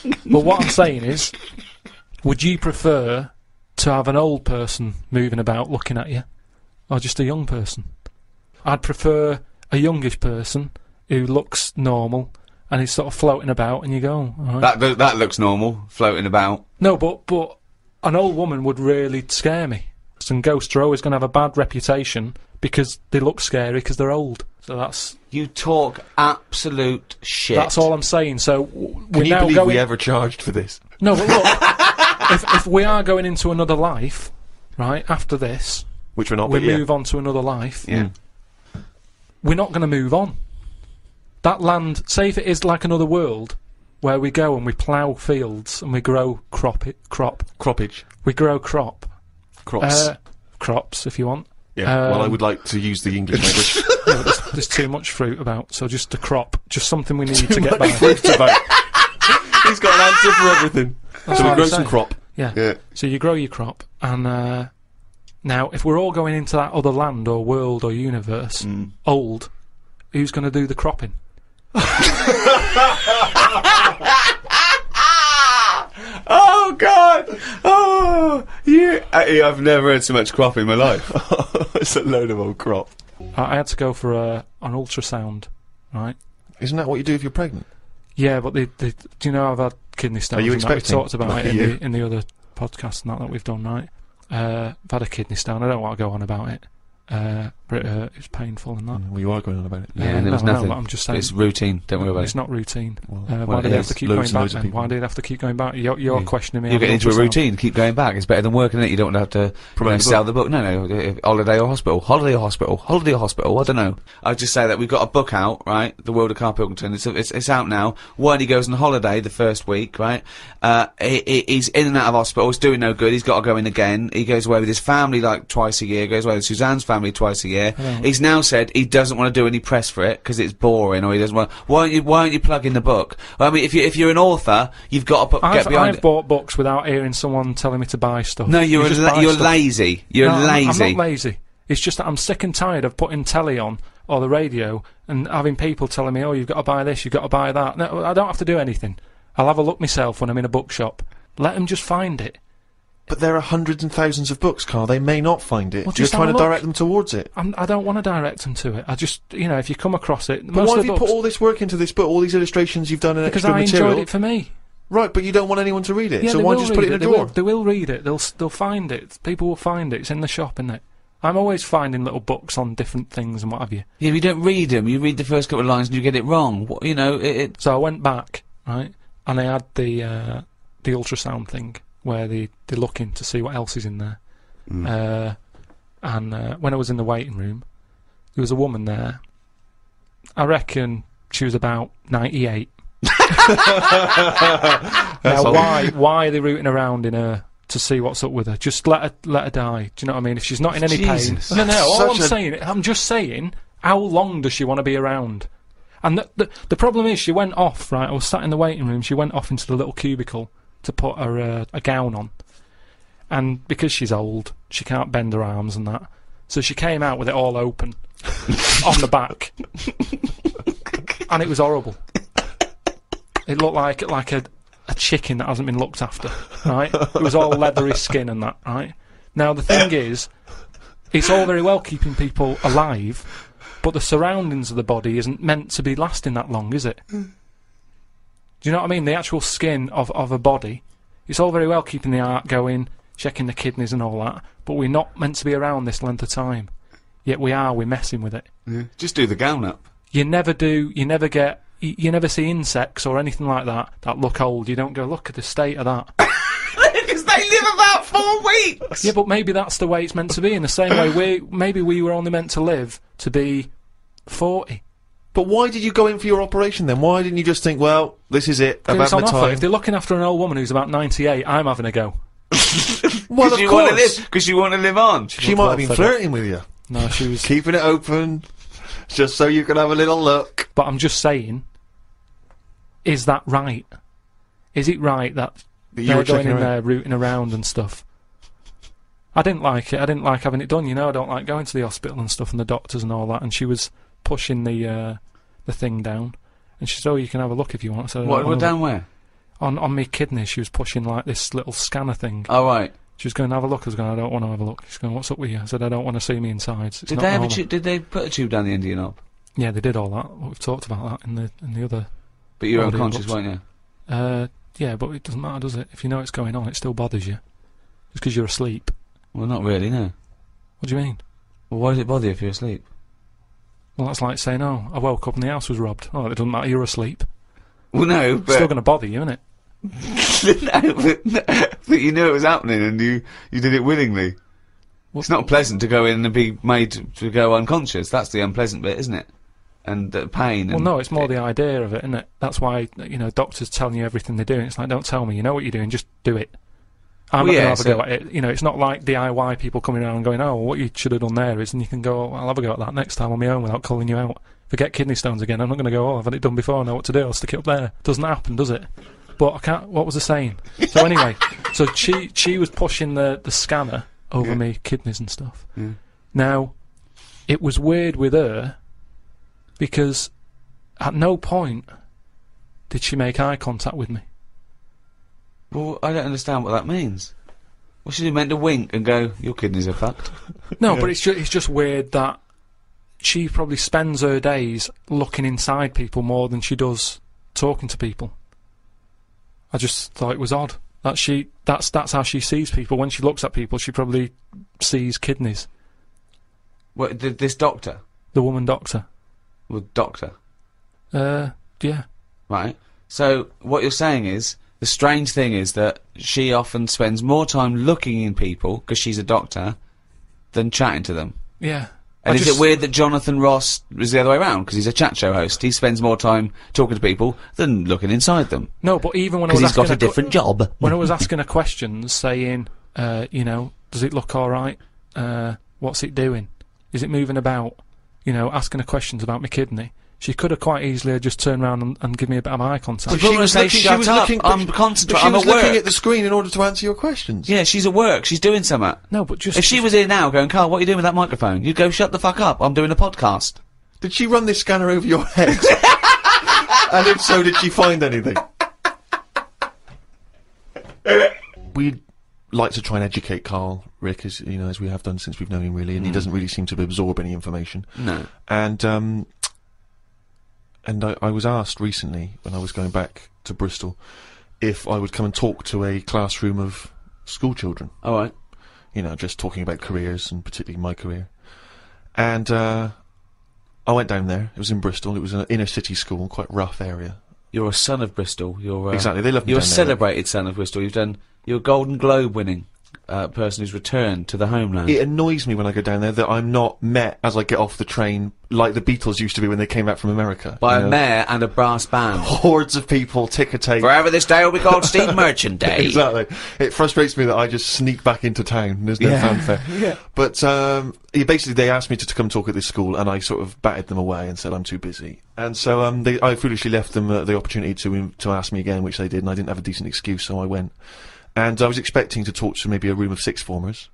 it? but what I'm saying is, would you prefer to have an old person moving about looking at you, or just a young person? I'd prefer a youngish person who looks normal and is sort of floating about, and you go, "Oh, all right. That that, that looks normal, floating about. no, but but an old woman would really scare me. And ghosts are always going to have a bad reputation because they look scary because they're old. So that's You talk absolute shit. that's all I'm saying. So w- we're Can you now believe going. we ever charged for this? No, but look, if, if we are going into another life, right, after this, Which we're not. we but yeah. move on to another life, Yeah. Hmm. we're not going to move on. That land, say if it is like another world, where we go and we plough fields and we grow crop, crop, croppage, we grow crop, crops. uh, crops if you want. yeah. well, I um, would like to use the English language. Yeah, there's, there's too much fruit about, so just a crop, just something we need to get by. About. He's got an answer for everything. That's so we grow some crop. Yeah. Yeah. So you grow your crop, and uh, now if we're all going into that other land or world or universe, Mm. old, who's going to do the cropping? Oh God! Oh, you. I, I've never heard so much crop in my life. it's a load of old crop. I, I had to go for a, an ultrasound, right? Isn't that what you do if you're pregnant? Yeah, but they, they, do you know I've had kidney stones? you and that? We expecting? talked about it in Yeah. the, in the other podcast and that that we've done, right? Uh, I've had a kidney stone. I don't want to go on about it. Uh, but it, hurt, it painful and that. Well, you are going on about it. Yeah, Uh, and there was no, no, nothing. but I'm just saying. It's routine. Don't worry about It's it. It's not routine. Well, Uh, why do they have to keep going back then? Why do they have to keep going back? You're, you're Yeah. questioning me. You on get into a ultrasound. routine, keep going back. It's better than working it. You don't have to you know, Promote the sell the book. No, no. uh, Holiday or hospital. Holiday or hospital. Holiday or hospital. I don't know. I just say that we've got a book out, right? The World of Karl Pilkington. It's, it's it's out now. When he goes on holiday the first week, right? Uh, he, he- he's in and out of hospital. He's doing no good. He's got to go in again. He goes away with his family like twice a year. Goes away with Suzanne's family twice a year. He's now said he doesn't want to do any press for it because it's boring, or he doesn't want. Why don't you Why don't you plug in the book? Well, I mean, if you if you're an author, you've got to put, I've, get behind I've it. bought books without hearing someone telling me to buy stuff. No, you're you a, la you're stuff. lazy. You're No, I'm- lazy. I'm, not lazy. It's just that I'm sick and tired of putting telly on or the radio and having people telling me, "Oh, you've got to buy this, you've got to buy that." No, I don't have to do anything. I'll have a look myself when I'm in a bookshop. Let them just find it. But there are hundreds and thousands of books, Karl. They may not find it. Well, You're just trying to look. direct them towards it. I'm, I don't want to direct them to it. I just, you know, if you come across it, But most why of have the you books, put all this work into this book, all these illustrations you've done and because extra I material? enjoyed it for me. right, but you don't want anyone to read it, Yeah, so why just put it in a They drawer? will, they will read it. They'll they'll find it. People will find it. It's in the shop, isn't it? I'm always finding little books on different things and what have you. Yeah, you don't read them. You read the first couple of lines and you get it wrong. What, you know, it, it So I went back, right, and I had the uh, the ultrasound thing where they they're looking to see what else is in there. Uh, and uh, when I was in the waiting room, there was a woman there. I reckon she was about ninety eight. now, why why are they rooting around in her to see what's up with her? Just let her let her die. Do you know what I mean? If she's not in any Jesus. pain, no, no. All Such I'm a- saying, I'm just saying, how long does she want to be around? And the, the the problem is, she went off. Right, I was sat in the waiting room. She went off into the little cubicle to put her uh, a gown on, and because she's old, she can't bend her arms and that. So she came out with it all open on the back, and it was horrible. It looked like like a a chicken that hasn't been looked after. Right, it was all leathery skin and that. Right. Now the thing is, it's all very well keeping people alive, but the surroundings of the body isn't meant to be lasting that long, is it? Do you know what I mean? The actual skin of, of a body, it's all very well keeping the heart going, checking the kidneys and all that, but we're not meant to be around this length of time. Yet we are, we're messing with it. Yeah. just do the gown up. You never do, you never get, you, you never see insects or anything like that that look old. You don't go, look at the state of that. Because they live about four weeks. yeah, but maybe that's the way it's meant to be. In the same way, we maybe we were only meant to live to be 40. But why did you go in for your operation then? Why didn't you just think, well, this is it, It's about on the offer. time? If they're looking after an old woman who's about 98, I'm having a go. well, of you want to course. live. Because you want to live on. She might have been Fed up. flirting with you, No, she was. keeping it open, just so you can have a little look. But I'm just saying, is that right? Is it right that You they're were going in her there rooting around and stuff? I didn't like it. I didn't like having it done. You know, I don't like going to the hospital and stuff and the doctors and all that. And she was pushing the uh, the thing down, and she said, "Oh, you can have a look if you want." So What, what down where? on on my kidney, She was pushing like this little scanner thing. Oh, right. She was going to have a look. I was going, "I don't want to have a look." She's going, "What's up with you?" I said, "I don't want to see me inside. It's Did they have a normal." tu- Did they put a tube down the end of your knob? Yeah, they did all that. We've talked about that in the in the other. But you were Audio unconscious, books. weren't you? Uh, yeah, but it doesn't matter, does it? If you know it's going on, it still bothers you. Just because you're asleep. Well, not really, no. What do you mean? Well, why does it bother you if you're asleep? Well, that's like saying, "Oh, I woke up and the house was robbed." Oh, it doesn't matter. You're asleep. Well, no, It's still going to bother you, isn't it? no, but, but you knew it was happening and you, you did it willingly. It's not pleasant to go in and be made to, go unconscious. That's the unpleasant bit, isn't it? And the pain. Well, and no, it's more the idea of it, isn't it? That's why you know doctors telling you everything they're doing. It's like, don't tell me. You know what you're doing. Just do it. I'm Well, not yeah, have so- a go at it. You know, it's not like DIY people coming around and going, "Oh, what you should have done there is," and you can go, oh, "I'll have a go at that next time on my own without calling you out." Forget kidney stones again. I'm not going to go. Oh, I've had it done before. I know what to do. I'll stick it up there. Doesn't happen, does it? But I can't. What was I saying? So anyway, so she she was pushing the the scanner over Yeah. me kidneys and stuff. Yeah. Now, it was weird with her because at no point did she make eye contact with me. Well, I don't understand what that means. Well, she meant to wink and go, your kidneys are fucked. No, but it's just it's just weird that she probably spends her days looking inside people more than she does talking to people. I just thought it was odd that she that's that's how she sees people. When she looks at people, she probably sees kidneys. What, th- this doctor? The woman doctor. Well, doctor. Uh, yeah. Right. So what you're saying is the strange thing is that she often spends more time looking in people because she's a doctor than chatting to them. Yeah. And I is just- it weird that Jonathan Ross is the other way around because he's a chat show host? He spends more time talking to people than looking inside them No, but even when I was he's got asking a different job. when I was asking her questions, saying, uh, you know, does it look all right? Uh, what's it doing? Is it moving about? You know, asking her questions about my kidney. She could have quite easily just turned around and, and give me a bit of eye contact. She was say, "Shut up, I'm concentrating, she I'm was at work." looking at the screen in order to answer your questions. Yeah, she's at work. She's doing something. no, but just If she was here now going, Karl, what are you doing with that microphone? You'd go, shut the fuck up. I'm doing a podcast. Did she run this scanner over your head? and if so, did she find anything? We'd like to try and educate Karl, Rick, as you know, as we have done since we've known him, really, and he doesn't really seem to absorb any information. No. And um, and I, I was asked recently when I was going back to Bristol if I would come and talk to a classroom of school children. All right. you know, just talking about careers and particularly my career. And uh, I went down there. It was in Bristol. It was an inner city school, quite rough area. You're a son of Bristol. You're uh, Exactly, they love You're a there. celebrated son of Bristol. You've done. You're Golden Globe winning uh, person who's returned to the homeland. It annoys me when I go down there that I'm not met as I get off the train like the Beatles used to be when they came back from America. by a know? mayor and a brass band. Hordes of people, ticker tape. Forever this day will be called Steve Merchant Day. Exactly. It frustrates me that I just sneak back into town. There's no Yeah. fanfare. Yeah. But um, yeah, basically, they asked me to, to come talk at this school, and I sort of batted them away and said I'm too busy. And so um, they, I foolishly left them uh, the opportunity to to ask me again, which they did, and I didn't have a decent excuse, so I went. And I was expecting to talk to maybe a room of six formers.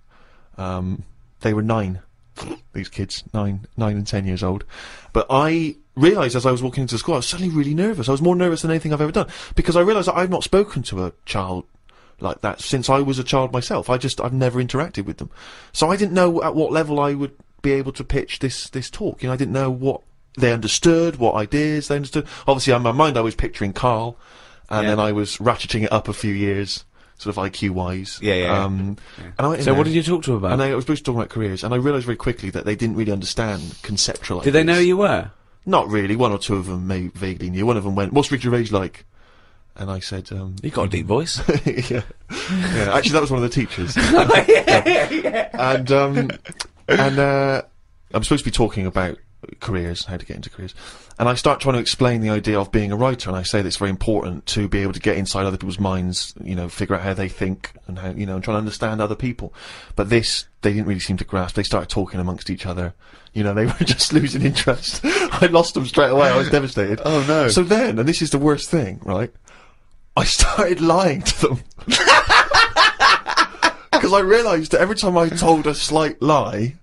Um, they were nine. These kids, nine, nine and ten years old. But I realised as I was walking into school, I was suddenly really nervous. I was more nervous than anything I've ever done because I realised that I've not spoken to a child like that since I was a child myself. I just I've never interacted with them, so I didn't know at what level I would be able to pitch this this talk. You know, I didn't know what they understood, what ideas they understood. Obviously, in my mind, I was picturing Karl, and Yeah. then I was ratcheting it up a few years, sort of IQ wise. Yeah, yeah, yeah. Um, And I went in So what did you talk to about? And I was supposed to talk about careers, and I realised very quickly that they didn't really understand conceptual. Did they know who you were? Not really. One or two of them may vaguely knew. One of them went, "What's Ricky Gervais like?" And I said, um, You got a deep voice. yeah. yeah. Actually, that was one of the teachers. And um, and uh, I'm supposed to be talking about careers, how to get into careers, and I start trying to explain the idea of being a writer, and I say that it's very important to be able to get inside other people's minds, you know, figure out how they think and how you know, and try to understand other people. But this, they didn't really seem to grasp. They started talking amongst each other. You know, they were just losing interest. I lost them straight away. I was devastated. Oh, no. So then, and this is the worst thing, right? I started lying to them. Because I realised that every time I told a slight lie,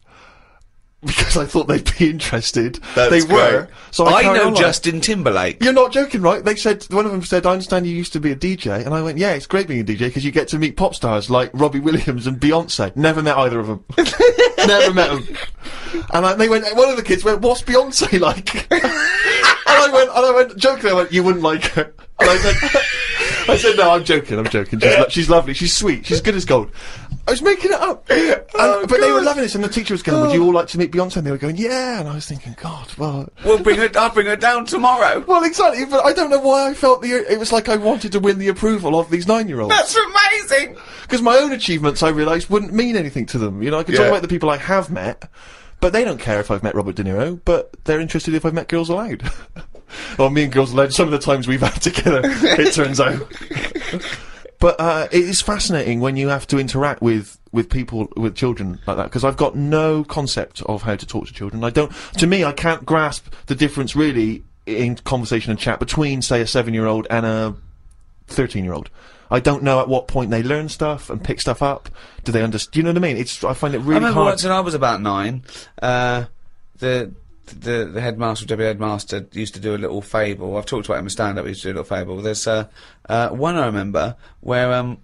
because I thought they'd be interested, they were. So I, I know. Justin Timberlake. You're not joking, right? They said one of them said, "I understand you used to be a DJ," and I went, "Yeah, it's great being a DJ because you get to meet pop stars like Robbie Williams and Beyonce." Never met either of them. Never met them. And I, they went. One of the kids went, "What's Beyonce like?" and I went, and I went, jokingly, I went, "You wouldn't like her." And I said, "I said no, I'm joking. I'm joking. She's, lo- she's lovely. She's sweet. She's good as gold." I was making it up, And- oh, but they were loving this, and the teacher was going, "Would you all like to meet Beyonce?" And they were going, "Yeah," and I was thinking, "God, well." We'll bring her. I'll bring her down tomorrow. Well, exactly, but I don't know why I felt the. It was like I wanted to win the approval of these nine-year-olds. That's amazing. Because my own achievements, I realised, wouldn't mean anything to them. You know, I can talk about the people I have met, but they don't care if I've met Robert De Niro. But they're interested if I've met Girls Aloud. or me and Girls Aloud. Some of the times we've had together, it turns out. But uh, it is fascinating when you have to interact with with people with children like that because I've got no concept of how to talk to children. I don't. To me, I can't grasp the difference really in conversation and chat between, say, a seven-year-old and a thirteen-year-old. I don't know at what point they learn stuff and pick stuff up. Do they understand? Do you know what I mean? It's. I find it really. I remember hard. once when I was about nine, uh, the the the headmaster, deputy headmaster, used to do a little fable. I've talked about him in stand up. He used to do a little fable. There's uh, uh, one I remember where um,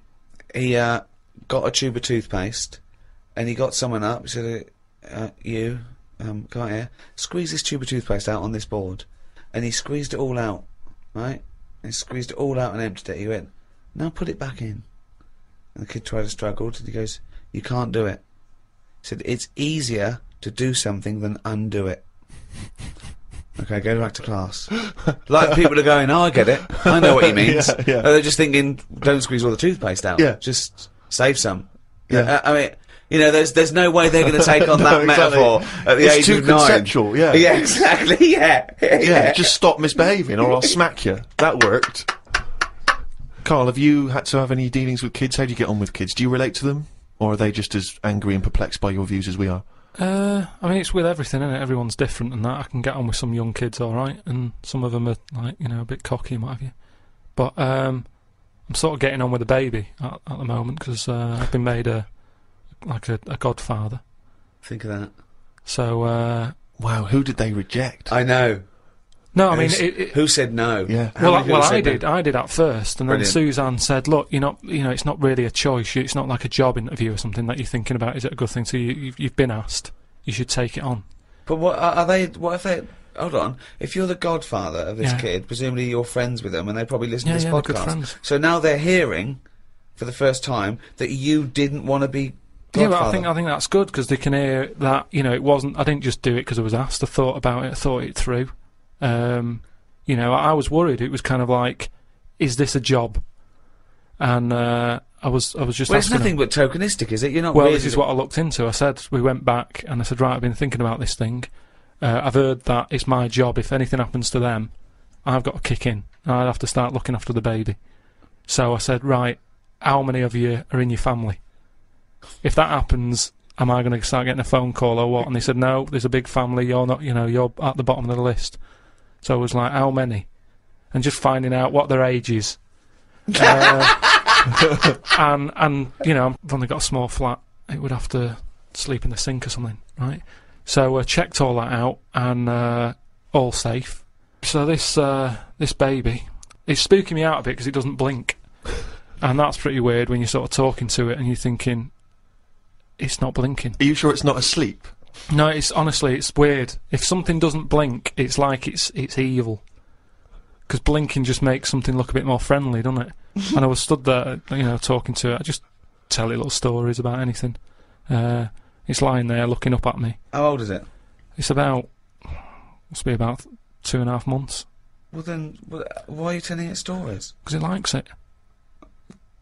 he uh, got a tube of toothpaste, and he got someone up. He said, uh, "You, um, come out here. Squeeze this tube of toothpaste out on this board," and he squeezed it all out. Right? He squeezed it all out and emptied it. He went, "Now put it back in." And the kid tried to struggle, and he goes, "You can't do it." He said it's easier to do something than undo it. Okay, go back to class. like people are going, oh, I get it. I know what he means. Yeah, yeah. They're just thinking, don't squeeze all the toothpaste out. Yeah. Just save some. Yeah. Uh, I mean, you know, there's there's no way they're going to take on No, that exactly. metaphor at the It's age too of nine. conceptual, yeah. Yeah, exactly. Yeah. yeah, just stop misbehaving or I'll smack you. That worked. Karl, have you had to have any dealings with kids? How do you get on with kids? Do you relate to them? Or are they just as angry and perplexed by your views as we are? Uh, I mean, it's with everything, isn't it? Everyone's different and that. I can get on with some young kids alright, and some of them are, like, you know, a bit cocky and what have you. But, um, I'm sort of getting on with the baby at, at the moment, because, uh, I've been made a, like a, a godfather. Think of that. So, uh, Wow, who did they reject? I know. No, I mean, it, it, who said no? Yeah. How well, I, well, I said no? did. I did at first, and then Suzanne said, "Look, you're not. You know, it's not really a choice. It's not like a job interview or something that you're thinking about. Is it a good thing? So you, you've, you've been asked. You should take it on." But what are, are they? What if they? Hold on. If you're the godfather of this Yeah. kid, presumably you're friends with them, and they probably listen Yeah, to this yeah, they're good podcast. friends. So now they're hearing, for the first time, that you didn't want to be Godfather. Yeah, but I think I think that's good because they can hear that you know it wasn't. I didn't just do it because I was asked. I thought about it. I thought it through. Um, you know, I, I was worried. It was kind of like, is this a job? And uh, I was I was just Well, it's nothing her- but tokenistic, is it? You're not well, really this is what I looked into. I said we went back and I said, right, I've been thinking about this thing. Uh, I've heard that it's my job. If anything happens to them, I've got to kick in. I'd have to start looking after the baby. So I said, right, how many of you are in your family? If that happens, am I going to start getting a phone call or what? And they said, no, there's a big family. You're not, you know, you're at the bottom of the list. So I was like, how many? And just finding out what their age is. Uh, and and you know, I've only got a small flat. It would have to sleep in the sink or something, right? So I checked all that out and uh, all safe. So this uh, this baby, it's spooking me out a bit because it doesn't blink, and that's pretty weird when you're sort of talking to it and you're thinking, it's not blinking. Are you sure it's not asleep? No, it's honestly it's weird. If something doesn't blink, it's like it's it's evil. Because blinking just makes something look a bit more friendly, doesn't it? and I was stood there, you know, talking to it. I just tell it little stories about anything. Uh, it's lying there looking up at me. How old is it? It's about must be about two and a half months Well then, why are you telling it stories? because it likes it.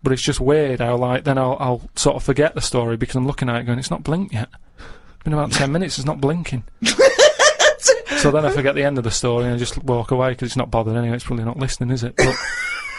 But it's just weird how like then I'll I'll sort of forget the story because I'm looking at it going it's not blinked yet. It's been about ten minutes. It's not blinking. so then I forget the end of the story and I just walk away because it's not bothered anyway. It's probably not listening, is it? But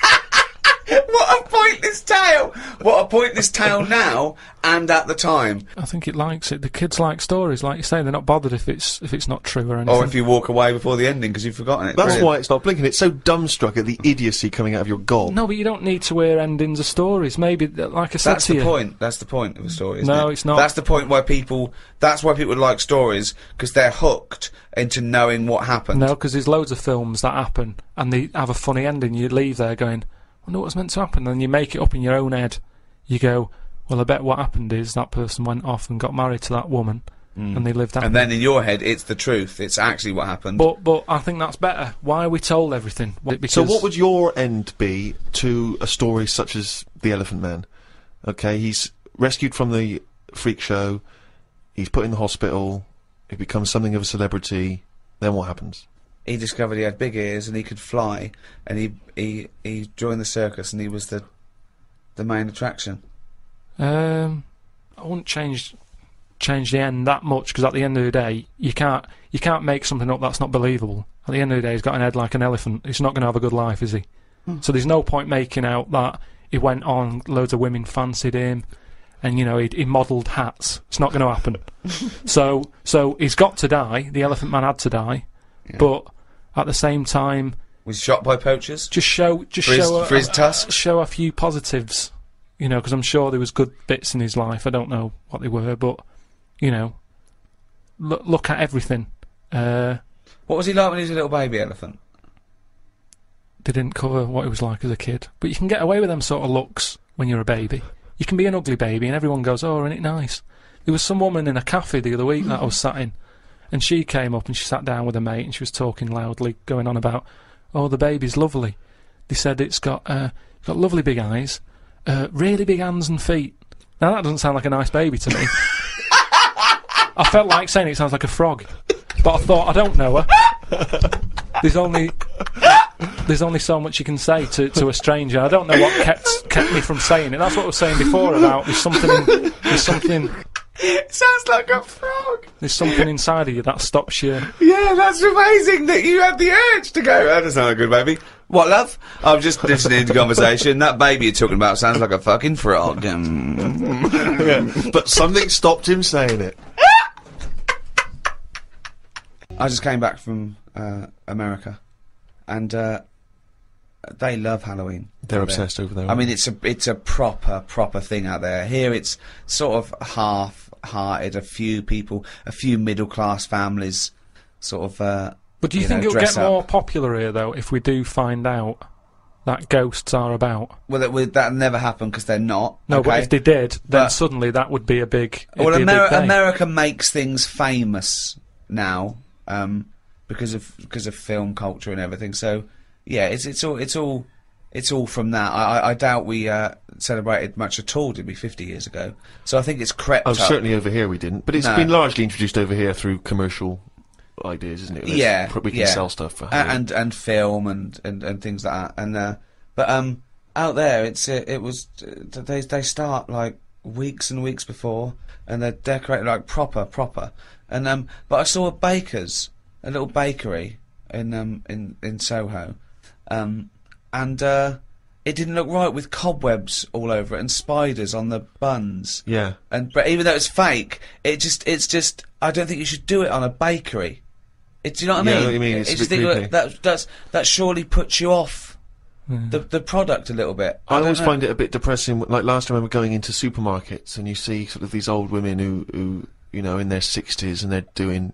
a pointless tale! What a pointless tale now and at the time. I think it likes it. The kids like stories, like you say. They're not bothered if it's if it's not true or anything. Or if you walk away before the ending because you've forgotten it. That's Brilliant. why it's not blinking. It's so dumbstruck at the idiocy coming out of your gob. no, but you don't need to hear endings of stories. Maybe, like I said That's to the you, point. That's the point of a story. Isn't No, it? it's not. That's the point where people. That's why people like stories because they're hooked into knowing what happened. No, because there's loads of films that happen and they have a funny ending. You leave there going, I wonder what's meant to happen. And you make it up in your own head. You go, well, I bet what happened is that person went off and got married to that woman mm. and they lived happily. And then in your head, it's the truth. It's actually what happened. But but I think that's better. Why are we told everything? Because So what would your end be to a story such as The Elephant Man? Okay, he's rescued from the freak show, he's put in the hospital, he becomes something of a celebrity, then what happens? He discovered he had big ears and he could fly, and he he he joined the circus and he was the the main attraction. Um, I wouldn't change change the end that much because at the end of the day, you can't you can't make something up that's not believable. At the end of the day, he's got an head like an elephant. He's not going to have a good life, is he? So there's no point making out that he went on, loads of women fancied him, and you know he, he modelled hats. It's not going to happen. so so he's got to die. The Elephant Man had to die, but at the same time, Was shot by poachers. just show just For his- show a, for his tusk? show a few positives you know because i'm sure there was good bits in his life. I don't know what they were but you know look look at everything. Uh What was he like when he was a little baby elephant? they didn't cover what he was like as a kid. But you can get away with them sort of looks when you're a baby. You can be an ugly baby and everyone goes oh isn't it nice? There was some woman in a cafe the other week that i was sat in and she came up and she sat down with a mate and she was talking loudly going on about oh the baby's lovely they said it's got uh got lovely big eyes uh really big hands and feet now that doesn't sound like a nice baby to me i felt like saying it sounds like a frog but i thought i don't know her there's only there's only so much you can say to, to a stranger. I don't know what kept kept me from saying it. That's what I was saying before about there's something there's something Sounds like a frog. there's something inside of you that stops you. Yeah, that's amazing that you had the urge to go. That doesn't sound like a good baby. What, love? I'm just listening to the conversation. That baby you're talking about sounds like a fucking frog. Um, but something stopped him saying it. I just came back from uh, America, and uh, they love Halloween. They're out there. obsessed over there. I mean, it's a it's a proper proper thing out there. Here, it's sort of half-hearted. A few people, a few middle-class families, sort of. Uh, But do you, You think know, it'll get up. more popular here though if we do find out that ghosts are about? well, that would that never happen because they're not. No, but if they did, then But- suddenly that would be a big. well, be a big. America makes things famous now um, because of because of film culture and everything. So yeah, it's it's all it's all it's all from that. I, I, I doubt we uh, celebrated much at all, did we, 50 years ago? So I think it's crept Oh, up. certainly over here we didn't, but it's No. been largely introduced over here through commercial ideas, isn't it? Let's yeah, we can yeah. sell stuff for A- Halloween. and and film and, and, and things like that. And uh, but um, out there, it's uh, it was uh, they they start like weeks and weeks before, and they're decorated like proper proper. And um, but I saw a baker's, a little bakery in um in in Soho, um, and uh, it didn't look right with cobwebs all over it and spiders on the buns. yeah. And but even though it's fake, it just it's just I don't think you should do it on a bakery. It, do you know what I Yeah, I mean? know what you mean, it's a bit think that that's that surely puts you off the the product a little bit. I, don't always know. find it a bit depressing. Like last time I remember going into supermarkets and you see sort of these old women who, who you know, in their sixties and they're doing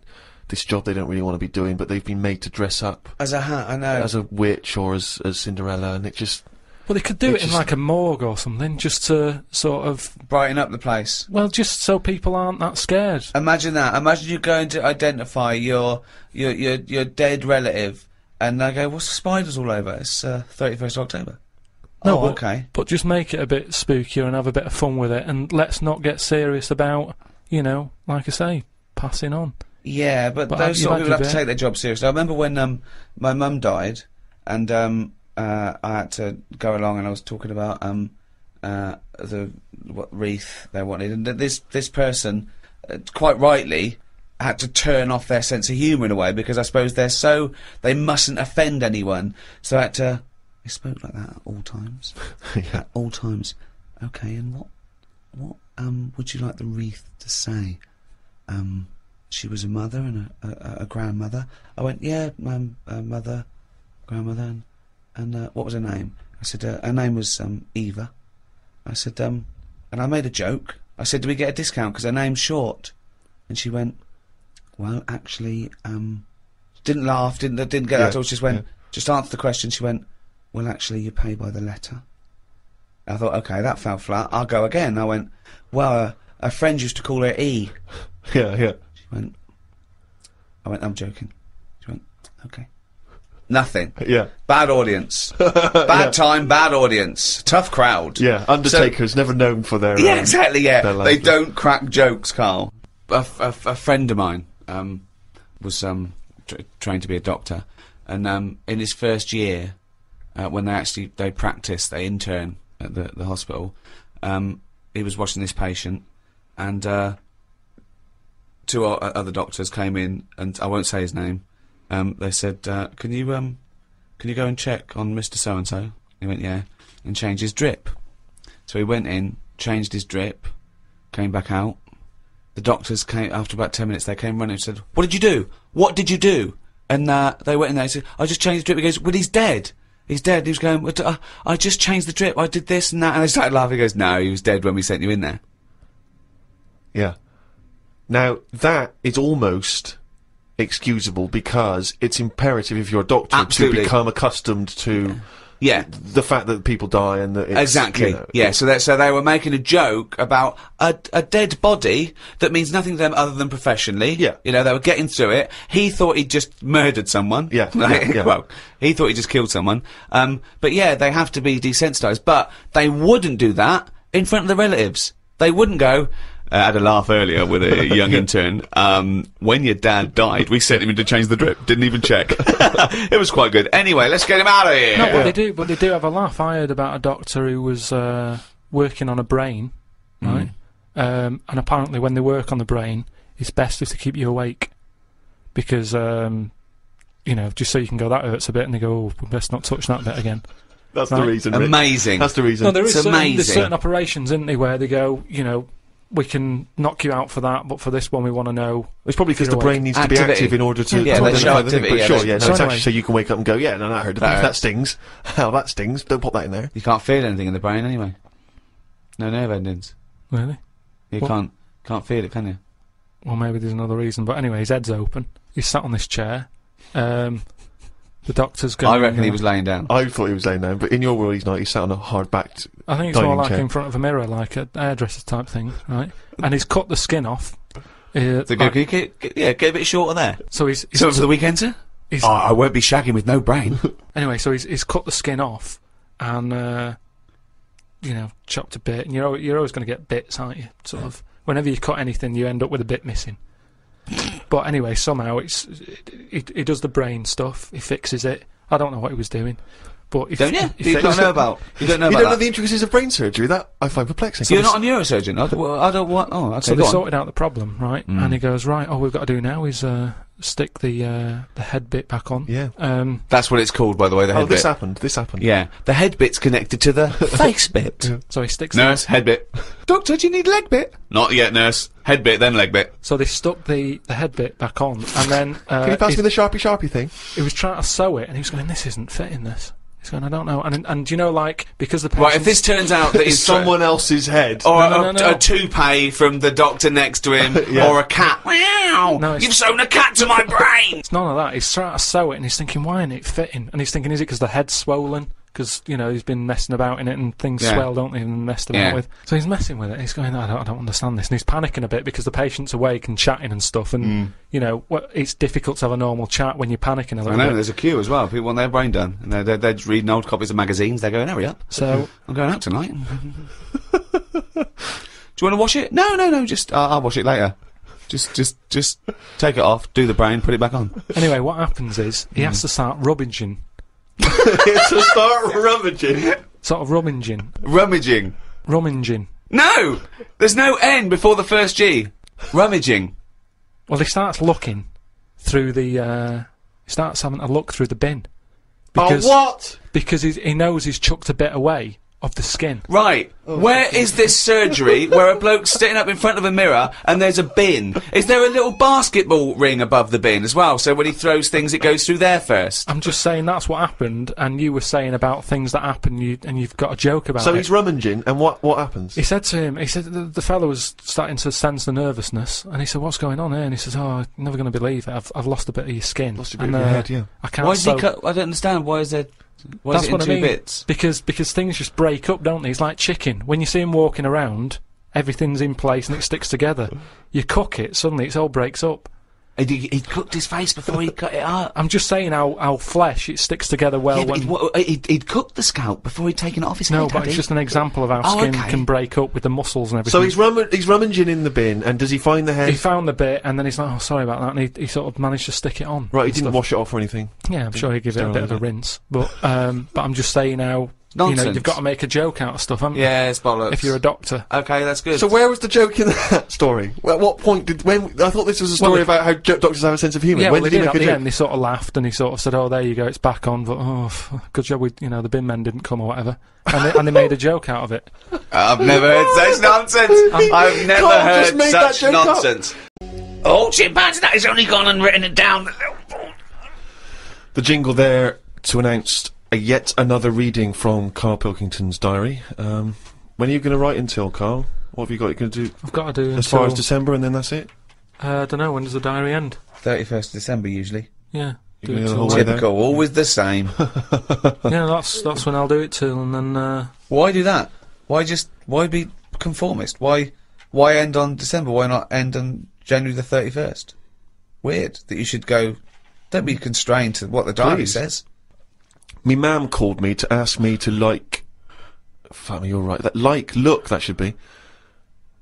this job they don't really want to be doing, but they've been made to dress up as a hat. I know. as a witch or as as Cinderella, and it just Well, they could do It it, in like a morgue or something, just to sort of, brighten up the place. well, just so people aren't that scared. Imagine that. Imagine you're going to identify your your your your dead relative, and they go, "What's the spiders all over?" It's uh, thirty first October. No, oh, but- okay. But just make it a bit spookier and have a bit of fun with it, and let's not get serious about, you know, like I say, passing on. Yeah, but, But those sort of people have to take their job seriously. I remember when um my mum died, and um uh, I had to go along, and I was talking about um uh the what wreath they wanted, and this this person, uh, quite rightly. Had to turn off their sense of humour in a way because I suppose they're so they mustn't offend anyone. So I had to. I spoke like that at all times. yeah. At all times. Okay, and what what um would you like the wreath to say? Um, she was a mother and a, a, a grandmother. I went, yeah, my uh, mother, grandmother, and, and uh, what was her name? I said uh, her name was um Eva. I said um, and I made a joke. I said, do we get a discount because her name's short? And she went, well, actually, um, didn't laugh, didn't didn't get Yeah, that at all. She just went, yeah. just answer the question. She went, well, actually, you pay by the letter. I thought, okay, that fell flat. I'll go again. I went, well, uh, a friend used to call her E. yeah, yeah. She went, I went, I'm joking. She went, okay. Nothing. Yeah, Bad audience. bad time, bad audience. Tough crowd. yeah. Undertaker's never known for their. Yeah, um, exactly. Yeah, they don't crack jokes, Karl. A, f- a f- a friend of mine um, was um, tr- trained to be a doctor, and um, in his first year, uh, when they actually they practice, they intern at the the hospital. Um, he was watching this patient, and uh, two o- other doctors came in, and I won't say his name. Um, they said, uh, "Can you um, can you go and check on Mister So and So?" He went, "Yeah," and change his drip. So he went in, changed his drip, came back out. The doctors came after about ten minutes. They came running and said, "What did you do? What did you do?" And uh, they went in there and said, "I just changed the drip." He goes, "Well, he's dead. He's dead." He was going, "What, uh, "I just changed the drip. I did this and that." And they started laughing. He goes, "No, he was dead when we sent you in there." Yeah. Now that is almost excusable because it's imperative if you're a doctor Absolutely. to become accustomed to Yeah, the fact that people die and that it's, exactly. you know, yeah, so that so they were making a joke about a a dead body that means nothing to them other than professionally. Yeah. you know they were getting through it. He thought he'd just murdered someone. Yeah, Like, yeah, yeah. well, he thought he just killed someone. Um, but yeah, they have to be desensitized. But they wouldn't do that in front of the relatives. They wouldn't go. I had a laugh earlier with a young intern. Um, when your dad died, we sent him in to change the drip. Didn't even check. it was quite good. Anyway, let's get him out of here. No, but they do. But they do have a laugh. I heard about a doctor who was uh, working on a brain, right? Um, and apparently, when they work on the brain, it's best if they keep you awake because, um, you know, just so you can go that hurts a bit, and they go, oh, we best not touch that bit again. That's the Right. reason. Rick. Amazing. That's the reason. No, there is It's certain, there's certain operations, isn't there, where they go, you know, we can knock you out for that, but for this one, we want to know. It's probably because the You're brain needs to be active in order to, Yeah, to identify show the thing. activity, But yeah, sure, yeah, no, so it's anyway- actually so you can wake up and go, yeah, no, no, I heard That that. That stings. Hell, that stings. Don't put that in there. You can't feel anything in the brain anyway. No nerve endings. Really? You What? can't can't feel it, can you? Well, maybe there's another reason. But anyway, his head's open. He's sat on this chair. Um, the doctor's going. I reckon he was laying down. I thought he was laying down, but in your world, he's not. He's sat on a hard backed. I think it's more like chair. in front of a mirror, like a hairdresser type thing, right? and he's cut the skin off. Uh, So like- go, get, get, yeah, get a bit shorter there. so he's, he's So for the weekend, sir? he's- Oh, I won't be shagging with no brain. anyway, so he's, he's cut the skin off, and uh, you know chopped a bit. And you're you're always going to get bits, aren't you? Sort of. Whenever you cut anything, you end up with a bit missing. But anyway, somehow it's he, he does the brain stuff. He fixes it. I don't know what he was doing, but he, Don't you? he You don't know about. You don't know you about don't know that. the intricacies of brain surgery? That I find perplexing. You're not a neurosurgeon. I don't, well, I don't want. Oh, okay. So they sorted out the problem, right? Mm. And he goes, right, all we've got to do now is uh, stick the uh, the head bit back on. Yeah. Um, That's what it's called, by the way. The head Oh, this bit. happened. This happened. Yeah, the head bit's connected to the face bit. so he sticks. the- Nurse, head bit. Doctor, do you need leg bit? Not yet, nurse. Head bit, then leg bit. so they stuck the, the head bit back on, and then uh, Can you pass me the sharpie sharpie thing? he was trying to sew it, and he was going, "This isn't fitting. This." He's going, "I don't know." And and you know, like because the Right, if this turns out that It's it's uh, someone else's head. or No, no, a, no, no. a toupee from the doctor next to him, Yeah. or a cat. Wow! No, You've sewn a cat to my brain. It's none of that. He's trying to sew it, and he's thinking, "Why isn't it fitting?" And he's thinking, "Is it because the head's swollen?" Because you know he's been messing about in it, and things Yeah. swell, don't they? And messed about Yeah. with. So he's messing with it. He's going, I don't, I don't understand this, and he's panicking a bit because the patient's awake and chatting and stuff, and Mm. you know what? It's difficult to have a normal chat when you're panicking a I little know, bit. there's a queue as well. People want their brain done. And they're, they're, they're reading old copies of magazines. They're going, hurry up. So I'm going out tonight. Do you want to wash it? No, no, no. Just uh, I'll wash it later. Just, just, just take it off. Do the brain. Put it back on. anyway, what happens is he Mm. has to start rummaging, to start rummaging. sort of rummaging, Rummaging. rummaging. No, there's no N before the first G. Rummaging. Well, he starts looking through the. Uh, he starts having a look through the bin because oh, what? because he knows he's chucked a bit away of the skin. Right. Where is this surgery where a bloke's sitting up in front of a mirror and there's a bin? Is there a little basketball ring above the bin as well? So when he throws things, it goes through there first. I'm just saying that's what happened, and you were saying about things that happen, you and you've got a joke about So it. he's rummaging, and what what happens? he said to him, he said the, the fellow was starting to sense the nervousness, and he said, "What's going on here?" And he says, "Oh, I'm never going to believe it. I've, I've lost a bit of your skin. Lost a bit and, of your uh, head, yeah. I can't." Why does he cut? I don't understand. Why is there? Why That's is it in what I mean. bits? Because because things just break up, don't they? It's like chicken. When you see him walking around, everything's in place and it sticks together. You cook it, suddenly it all breaks up. He, he cooked his face before he cut it up. I'm just saying how, how flesh it sticks together well yeah, when. he'd, he'd, he'd cooked the scalp before he'd taken it off his no, head. but it's he? just an example of how Oh, skin okay. can break up with the muscles and everything. So he's rum- he's rummaging in the bin, and does he find the head? he found the bit and then he's like, oh, sorry about that, and he, he sort of managed to stick it on. right, he didn't stuff. wash it off or anything. Yeah, I'm sure he give it a bit of a rinse, but um, but I'm just saying how you know Nonsense. you've got to make a joke out of stuff, haven't you? Yeah, it's bollocks. If you're a doctor. okay, that's good. So where was the joke in that story? Well, at what point did when? I thought this was a story Well, about how doctors have a sense of humour. Yeah, when well, did he he did make a joke? end. He sort of laughed and he sort of said, "Oh, there you go, it's back on." But oh, good job, we, you know, the bin men didn't come or whatever, and they, and they made a joke out of it. I've never heard such nonsense. I've never Karl heard just made that such joke up. nonsense. Oh, chimpanzee, that has only gone and written it down. The jingle there to announce a yet another reading from Karl Pilkington's diary. Um, when are you going to write until, Karl? What have you got? You're going to do I've got to do as far as December, and then that's it. uh, I don't know when does the diary end. 31st December, usually. Yeah, do gonna it till whole there? Typical, always the same. Yeah, that's that's when I'll do it till, and then uh, Why do that? Why just, why be conformist? Why, why end on December? Why not end on January the 31st? Weird that you should go, don't be constrained to what the diary Please. says. Me mam called me to ask me to like. Fuck me, you're right. That like, look, that should be.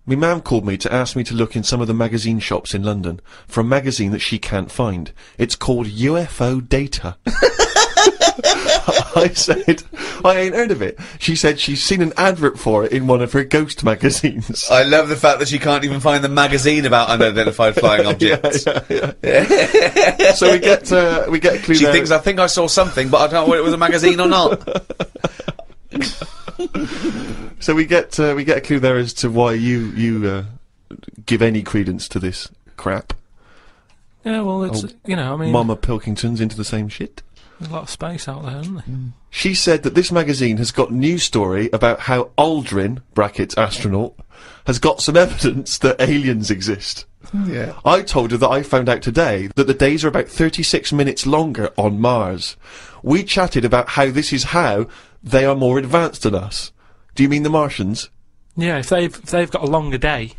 Me mam called me to ask me to look in some of the magazine shops in London for a magazine that she can't find. It's called UFO Data. I said, I ain't heard of it. She said she's seen an advert for it in one of her ghost magazines. I love the fact that she can't even find the magazine about unidentified flying objects. yeah, yeah. so we get uh, we get a clue She there. thinks I think I saw something, but I don't know whether it was a magazine or not. So we get uh, we get a clue there as to why you you uh, give any credence to this crap. yeah, well, it's Oh, you know, I mean, Mama Pilkington's into the same shit. There's a lot of space out there, there, isn't there? Mm. She said that this magazine has got news story about how Aldrin brackets astronaut has got some evidence that aliens exist. Hmm. yeah. I told her that I found out today that the days are about 36 minutes longer on Mars. We chatted about how this is how they are more advanced than us. Do you mean the Martians? Yeah, if they've if they've got a longer day,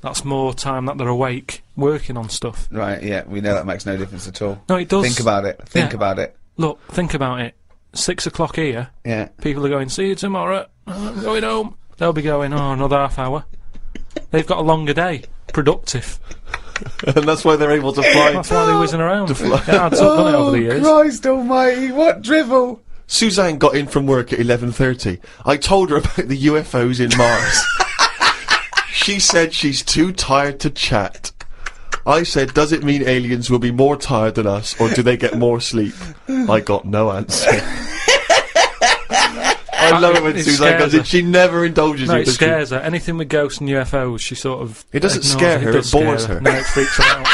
that's more time that they're awake working on stuff. Right, yeah, we know that makes no difference at all. No, it does. Think about it. Think Yeah. about it. Look, think about it. six o'clock here, Yeah. people are going, see you tomorrow, I'm going home. They'll be going, oh, another half hour. They've got a longer day. Productive. and that's why they're able to fly. That's why they're whizzing around. fly. It adds up, doesn't it, over the oh, years? Christ almighty, what drivel! Suzanne got in from work at 11.30. I told her about the UFOs in Mars. she said she's too tired to chat. I said, does it mean aliens will be more tired than us, or do they get more sleep? I got no answer. I love it when It Suzanne scares goes in. She never indulges No, in it does she? scares her. Anything with ghosts and UFOs, she sort of. It doesn't scare her, does it bores scare her. No, it freaks her out.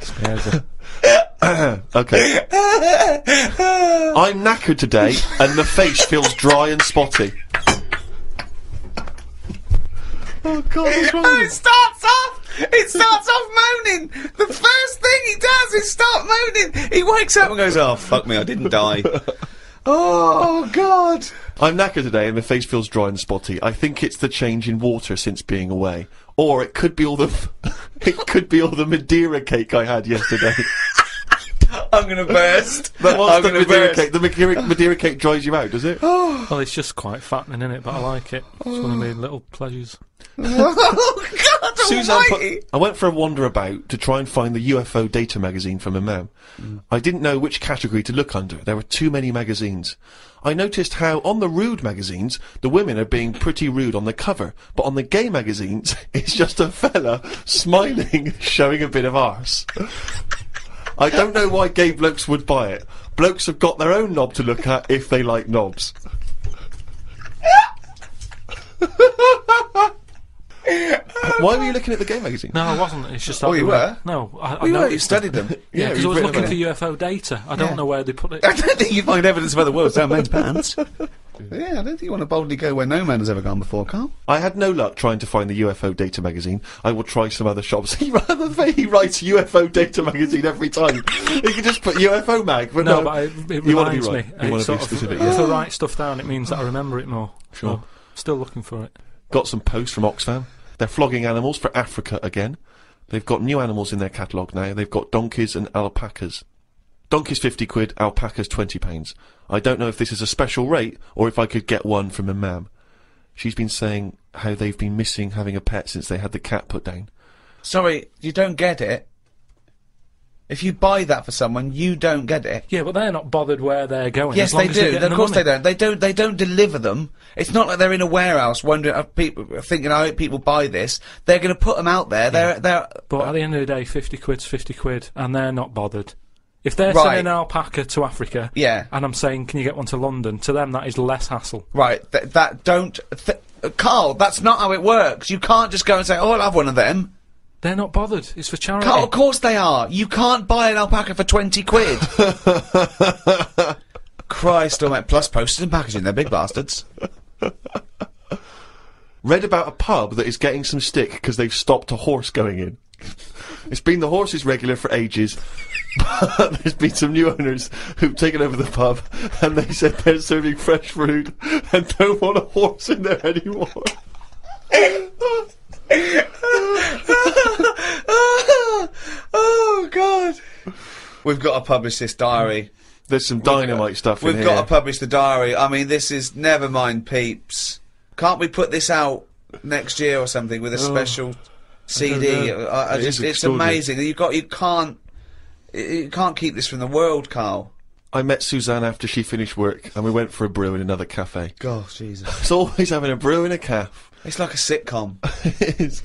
scares her. Okay. I'm knackered today, and the face feels dry and spotty. Oh God, what's wrong Oh, it starts off! It starts off moaning! The first thing he does is start moaning! He wakes up and goes, oh, fuck me, I didn't die. oh, God! I'm knackered today and my face feels dry and spotty. I think it's the change in water since being away. Or it could be all the it could be all the Madeira cake I had yesterday. I'm gonna burst. That was I'm the gonna Madeira burst. cake. The Madeira, Madeira cake dries you out, does it? Well, it's just quite fattening, isn't it? But I like it. It's one of my little pleasures. oh, God Suzanne put! I went for a wander about to try and find the UFO data magazine from Imam. I didn't know which category to look under. There were too many magazines. I noticed how on the rude magazines, the women are being pretty rude on the cover, but on the gay magazines, it's just a fella smiling, showing a bit of arse. I don't know why gay blokes would buy it. Blokes have got their own knob to look at if they like knobs. Why were you looking at the game magazine? No, I wasn't. It's just. Oh, you the- were? No, I, I you were? You studied them. them? Yeah, because I was looking about for UFO data. I don't Yeah. know where they put it. I don't think you find evidence of other world's down men's pants. yeah, I don't think you want to boldly go where no man has ever gone before, Karl. I had no luck trying to find the UFO data magazine. I will try some other shops. He rather than he writes UFO data magazine every time. he can just put UFO mag, but No, no. but it, means that I remember it you want to be reminds Got some posts from Oxfam. They're flogging animals for Africa again. They've got new animals in their catalogue now. They've got donkeys and alpacas. Donkeys 50 quid, alpacas 20 pounds. I don't know if this is a special rate or if I could get one from a mam. She's been saying how they've been missing having a pet since they had the cat put down. Sorry, you don't get it. If you buy that for someone, you don't get it. Yeah, but they're not bothered where they're going. Yes, as long they do. Of the course money. they don't. They don't. They don't deliver them. It's not like they're in a warehouse wondering, uh, people thinking, "I hope people buy this." They're going to put them out there. They're they're But at the end of the day, 50 quid's 50 quid, and they're not bothered. If they're Right. sending alpaca to Africa, Yeah. and I'm saying, can you get one to London? To them, that is less hassle. right. Th- that don't, th- uh, Karl. That's not how it works. You can't just go and say, "Oh, I'll have one of them." They're not bothered. It's for charity. Karl, of course they are. You can't buy an alpaca for twenty quid. Christ almighty. Plus postage and packaging. They're big bastards. Read about a pub that is getting some stick because they've stopped a horse going in. It's been the horse's regular for ages, but there's been some new owners who've taken over the pub and they said they're serving fresh food and don't want a horse in there anymore. oh God. We've got to publish this diary. There's some dynamite stuff We've got to publish the diary. I mean, this is never mind, peeps. Can't we put this out next year or something with a oh, special CD? I, I It just, it's amazing. You got, you can't, you can't keep this from the world, Karl. I met Suzanne after she finished work and we went for a brew in another cafe. God, Jesus. It's always having a brew in a calf. It's like a sitcom. It is.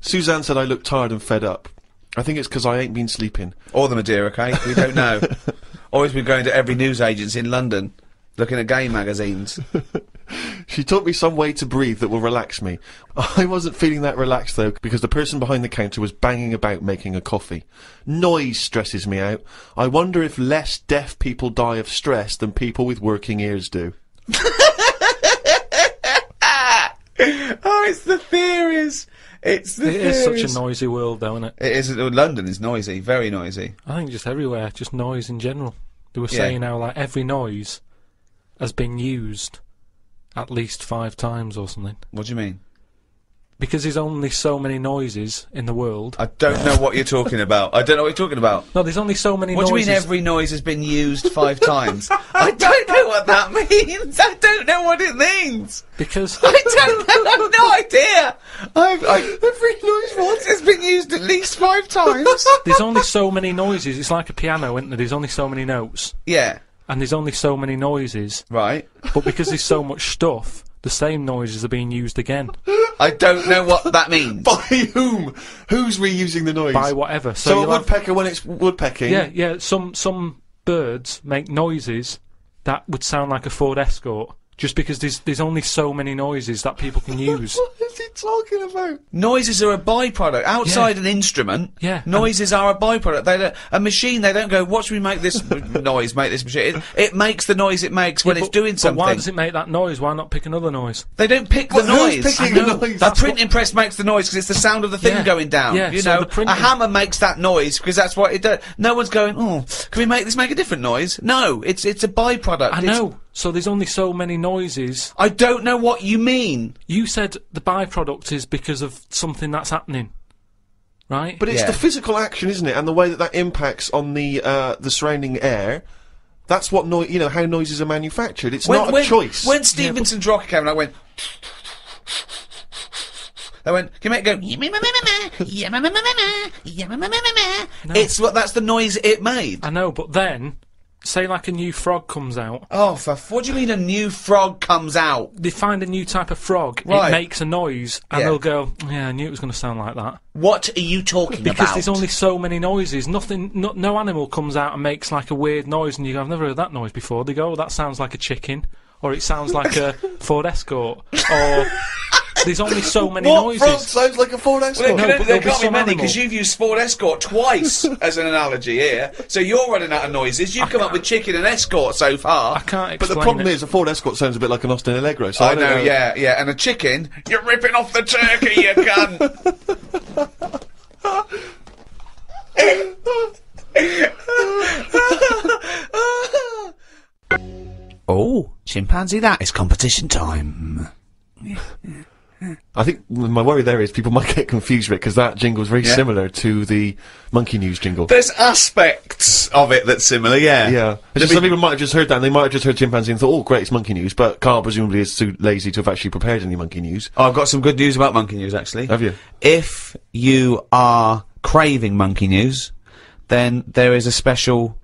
Suzanne said I look tired and fed up. I think it's because I ain't been sleeping. or the Madeira cake. We don't know. or he's been going to every news agency in London, looking at gay magazines. She taught me some way to breathe that will relax me. I wasn't feeling that relaxed though, because the person behind the counter was banging about making a coffee. Noise stresses me out. I wonder if less deaf people die of stress than people with working ears do. oh, it's the theories. It's the It is such a noisy world, though, isn't it? It is. Uh, London is noisy, very noisy. I think just everywhere, just noise in general. They were Yeah. saying now, like, every noise has been used at least five times or something. What do you mean? Because there's only so many noises in the world. I don't know what you're talking about. I don't know what you're talking about. No, there's only so many What do you mean every noise has been used five times? I don't know what that means. I don't know what it means. Because I don't know. I've no idea. I've, I, every noise once has been used at least five times. there's only so many noises. It's like a piano, isn't there? There's only so many notes, yeah. and there's only so many noises. Right. But because there's so much stuff, the same noises are being used again I don't know what that means. By whom? Who's reusing the noise? by whatever. So, so a you'll have- woodpecker when it's woodpecking. yeah, yeah. Some some birds make noises that would sound like a Ford Escort, just because there's there's only so many noises that people can use. What is he talking about? Noises are a byproduct. Outside an instrument, Yeah, noises are a byproduct. They don't, a machine, they don't go, watch me make this noise, make this machine. It, it makes the noise it makes when Yeah, it's but- doing but something. why does it make that noise? Why not pick another noise? They don't pick the Well, who's noise. picking I the noise? The That's printing press makes the noise because it's the sound of the thing Yeah. going down. Yeah, you so know, the printing- a hammer makes that noise because that's what it does. No one's going, oh, can we make this make a different noise? No, it's it's a byproduct. I It's- know. So there's only so many noises. I don't know what you mean. You said the byproduct is because of something that's happening, right? But it's Yeah. the physical action, isn't it, and the way that that impacts on the uh, the surrounding air. That's what noise. You know how noises are manufactured. It's not a when, choice. When Stephenson's Rocket came, and I went. They went, can you make it go? It's what that's the noise it made. I know, but then, say like a new frog comes out, Oh, for f- what do you mean a new frog comes out? they find a new type of frog, Right. it makes a noise, and Yeah. they'll go, yeah, I knew it was going to sound like that. What are you talking about? Because about? there's only so many noises. Nothing, no, no animal comes out and makes like a weird noise, and you go, I've never heard that noise before. They go, oh, that sounds like a chicken, or it sounds like a Ford Escort, or there's only so many what frog noises. sounds like a Ford Well, Escort? there, No, can- but there there'll be can't be some many because you've used Ford Escort twice as an analogy here. So you're running out of noises. You've come up with chicken and escort so far. I can't but the problem it. is, a Ford Escort sounds a bit like an Austin Allegro. So I, I don't know, yeah, yeah. And a chicken, you're ripping off the turkey, you cunt. oh, chimpanzee, that is competition time. I think my worry there is people might get confused with it because that jingle is very Yeah. similar to the Monkey News jingle. There's aspects of it that's similar, yeah. Yeah, it's just some people might have just heard that, and they might have just heard chimpanzee and thought, "Oh, great, it's monkey news." But Karl presumably is too lazy to have actually prepared any monkey news. Oh, I've got some good news about Monkey News, actually. Have you? If you are craving Monkey News, then there is a special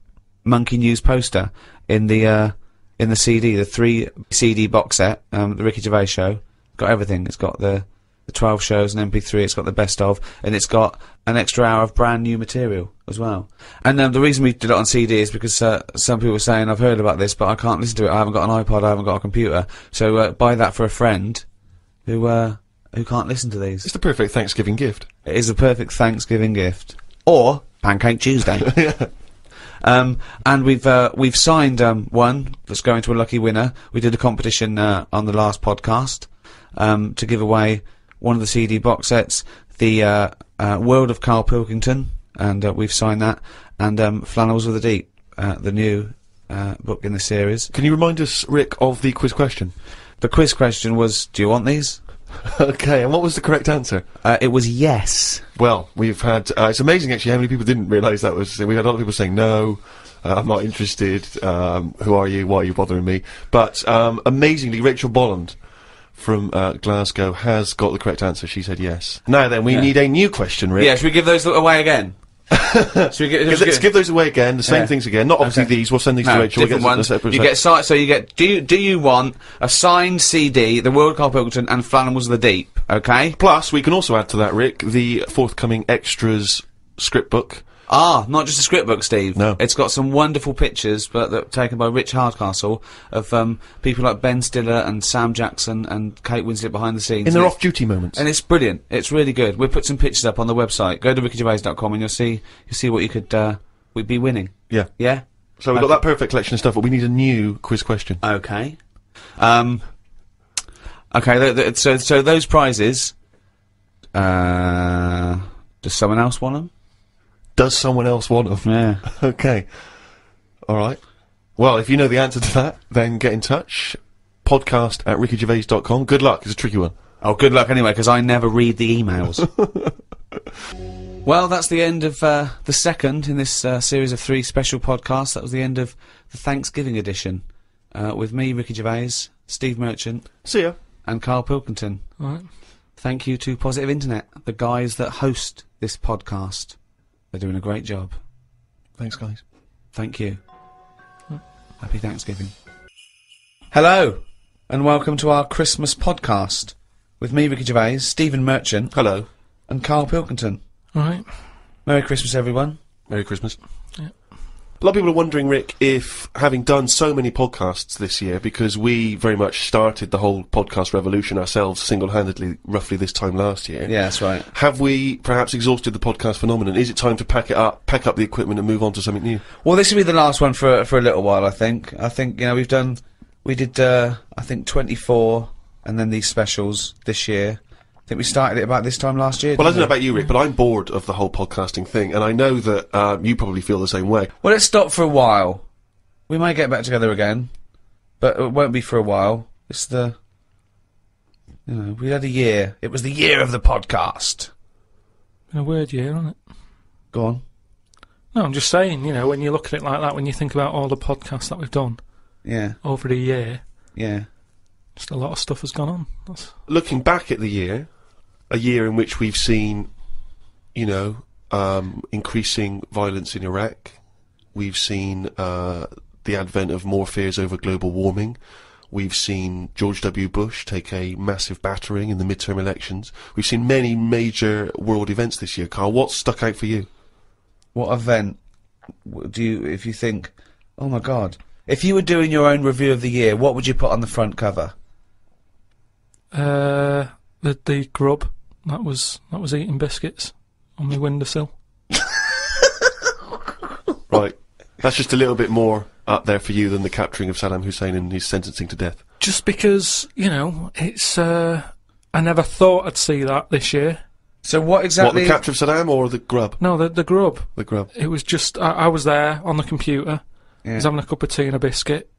Monkey News poster in the uh, in the CD, the three CD box set, um, the Ricky Gervais show. Got everything. It's got the the twelve shows and MP3. It's got the best of, and it's got an extra hour of brand new material as well. And um, the reason we did it on CD is because uh, some people were saying, "I've heard about this, but I can't listen to it. I haven't got an iPod. I haven't got a computer. So uh, buy that for a friend who uh, who can't listen to these." It's the perfect Thanksgiving gift. It is a perfect Thanksgiving gift. Or Pancake Tuesday. Um, and we've uh, we've signed um, one that's going to a lucky winner. We did a competition uh, on the last podcast um, to give away one of the CD box sets, the uh, uh, World of Karl Pilkington, and uh, we've signed that, and um, Flanimals with the Deep, uh, the new uh, book in the series. Can you remind us, Rick, of the quiz question? The quiz question was, "Do you want these?" okay, and what was the correct answer? Uh, it was yes. Well, we've had. Uh, it's amazing actually how many people didn't realise that was. We had a lot of people saying no. Uh, I'm not interested. Um, who are you? Why are you bothering me? But um, amazingly, Rachel Bolland from uh, Glasgow has got the correct answer. She said yes. Now then, we Yeah. need a new question, Rick. Yeah, should we give those away again? should we get, Give, get- give those away again. The same Yeah. things again. Not obviously Okay. these. We'll send these No, to Rachel. We'll different ones. You get si- so you get. Do you do you want a signed CD, the World Cup Pilkington, and Flanimals of the Deep? Okay. Plus, we can also add to that, Rick, the forthcoming extras script book. Ah, not just a script book, Steve. No. it's got some wonderful pictures, but that taken by Rich Hardcastle of um, people like Ben Stiller and Sam Jackson and Kate Winslet behind the scenes. In their off-duty moments. And it's brilliant. It's really good. We'll put some pictures up on the website. Go to rickygervais.com and you'll see you'll see what you could uh, we'd be winning. yeah. Yeah. So we've got that perfect collection of stuff, but we need a new quiz question. Okay. Um. Okay. Th- th- so so those prizes. Uh. Does someone else want them? Does someone else want them? Yeah. Okay. All right. Well, if you know the answer to that, then get in touch. Podcast at rickygervais.com. Good luck. It's a tricky one. Oh, good luck anyway, because I never read the emails. well, that's the end of uh, the second in this uh, series of three special podcasts. That was the end of the Thanksgiving edition uh, with me, Ricky Gervais, Steve Merchant, See ya. and Karl Pilkington. Right. Thank you to Positive Internet, the guys that host this podcast. They're doing a great job. Thanks, guys. Thank you. Happy Thanksgiving. Hello, and welcome to our Christmas podcast with me, Ricky Gervais, Stephen Merchant, Hello. and Karl Pilkington. Right. Merry Christmas, everyone. Merry Christmas. A lot of people are wondering, Rick, if having done so many podcasts this year, because we very much started the whole podcast revolution ourselves single-handedly roughly this time last year. Yeah, that's right. Have we perhaps exhausted the podcast phenomenon? Is it time to pack it up, pack up the equipment and move on to something new? Well, this will be the last one for for a little while. I think. I think you know we've done. We did. Uh, I think twenty four, and then these specials this year. I think we started it about this time last year. Well, I don't know about you, Rick, but I'm bored of the whole podcasting thing, and I know that uh, you probably feel the same way. Well, let's stop for a while. We may get back together again, but it won't be for a while. It's the. You know, we had a year. It was the year of the podcast. Been a weird year, hasn't it? Go on. No, I'm just saying, you know, when you look at it like that, when you think about all the podcasts that we've done Yeah, over the year, yeah. just a lot of stuff has gone on. That's, Looking back at the year, a year in which we've seen, you know, um, increasing violence in Iraq, we've seen uh, the advent of more fears over global warming. We've seen George W. Bush take a massive battering in the midterm elections. We've seen many major world events this year. Karl, what's stuck out for you? What event do you, if you think, oh my god, if you were doing your own review of the year, what would you put on the front cover? uh, the the grub that was that was eating biscuits on the windowsill. Right. That's just a little bit more up there for you than the capturing of Saddam Hussein and his sentencing to death. Just because you know, it's uh, I never thought I'd see that this year. So what exactly? What, exactly? the capture of Saddam or the grub? No, the the grub. The grub. It was just I, I was there on the computer. I was having a cup of tea and a biscuit.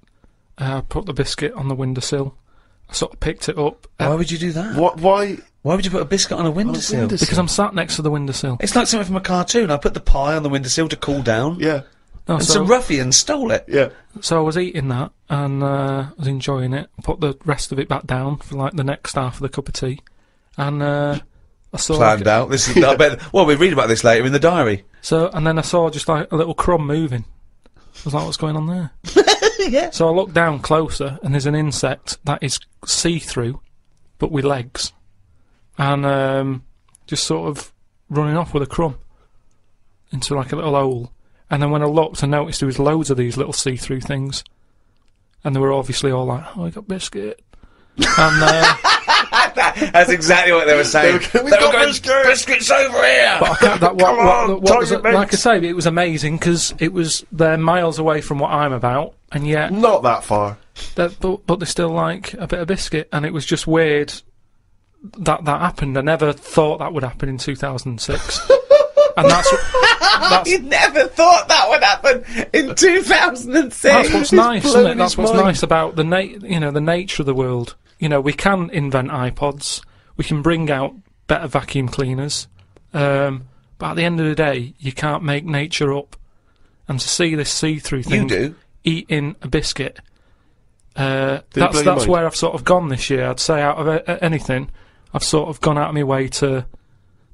Uh, I put the biscuit on the windowsill. I sort of picked it up uh, Why would you do that? What, why? Why would you put a biscuit on a windowsill? windowsill? because I'm sat next to the windowsill. It's like something from a cartoon. I put the pie on the windowsill to cool down, Yeah. No, and so, some ruffians stole it. Yeah. so I was eating that and uh, I was enjoying it. Put the rest of it back down for like the next half of the cup of tea, and uh, I saw Planned out. This is. I bet. Well, we read about this later in the diary. so, and then I saw just like a little crumb moving. I was like, "What's going on there?" yeah. So I looked down closer, and there's an insect that is see-through, but with legs, and um, just sort of running off with a crumb into like a little hole. And then when I looked, I noticed there was loads of these little see-through things, and they were obviously all like, "Oh, I got biscuit," and uh, That's exactly what they were saying. They were- "We've got biscuits." biscuits over here. but I can't, that, what, Come what- on, what was it- like I say, it was amazing because it was they're miles away from what I'm about, and yet Not that far. But, but they still like a bit of biscuit, and it was just weird that that happened. I never thought that would happen in 2006, and that's that's, You never thought that would happen in 2006. that's what's nice, isn't it? That's what's mind. nice about the na- you know the nature of the world. You know, we can invent iPods, we can bring out better vacuum cleaners, um, but at the end of the day, you can't make nature up. And to see this see-through thing, You do. eating a biscuit. Uh, that's that's mind? where I've sort of gone this year. I'd say out of a- a- anything, I've sort of gone out of my way to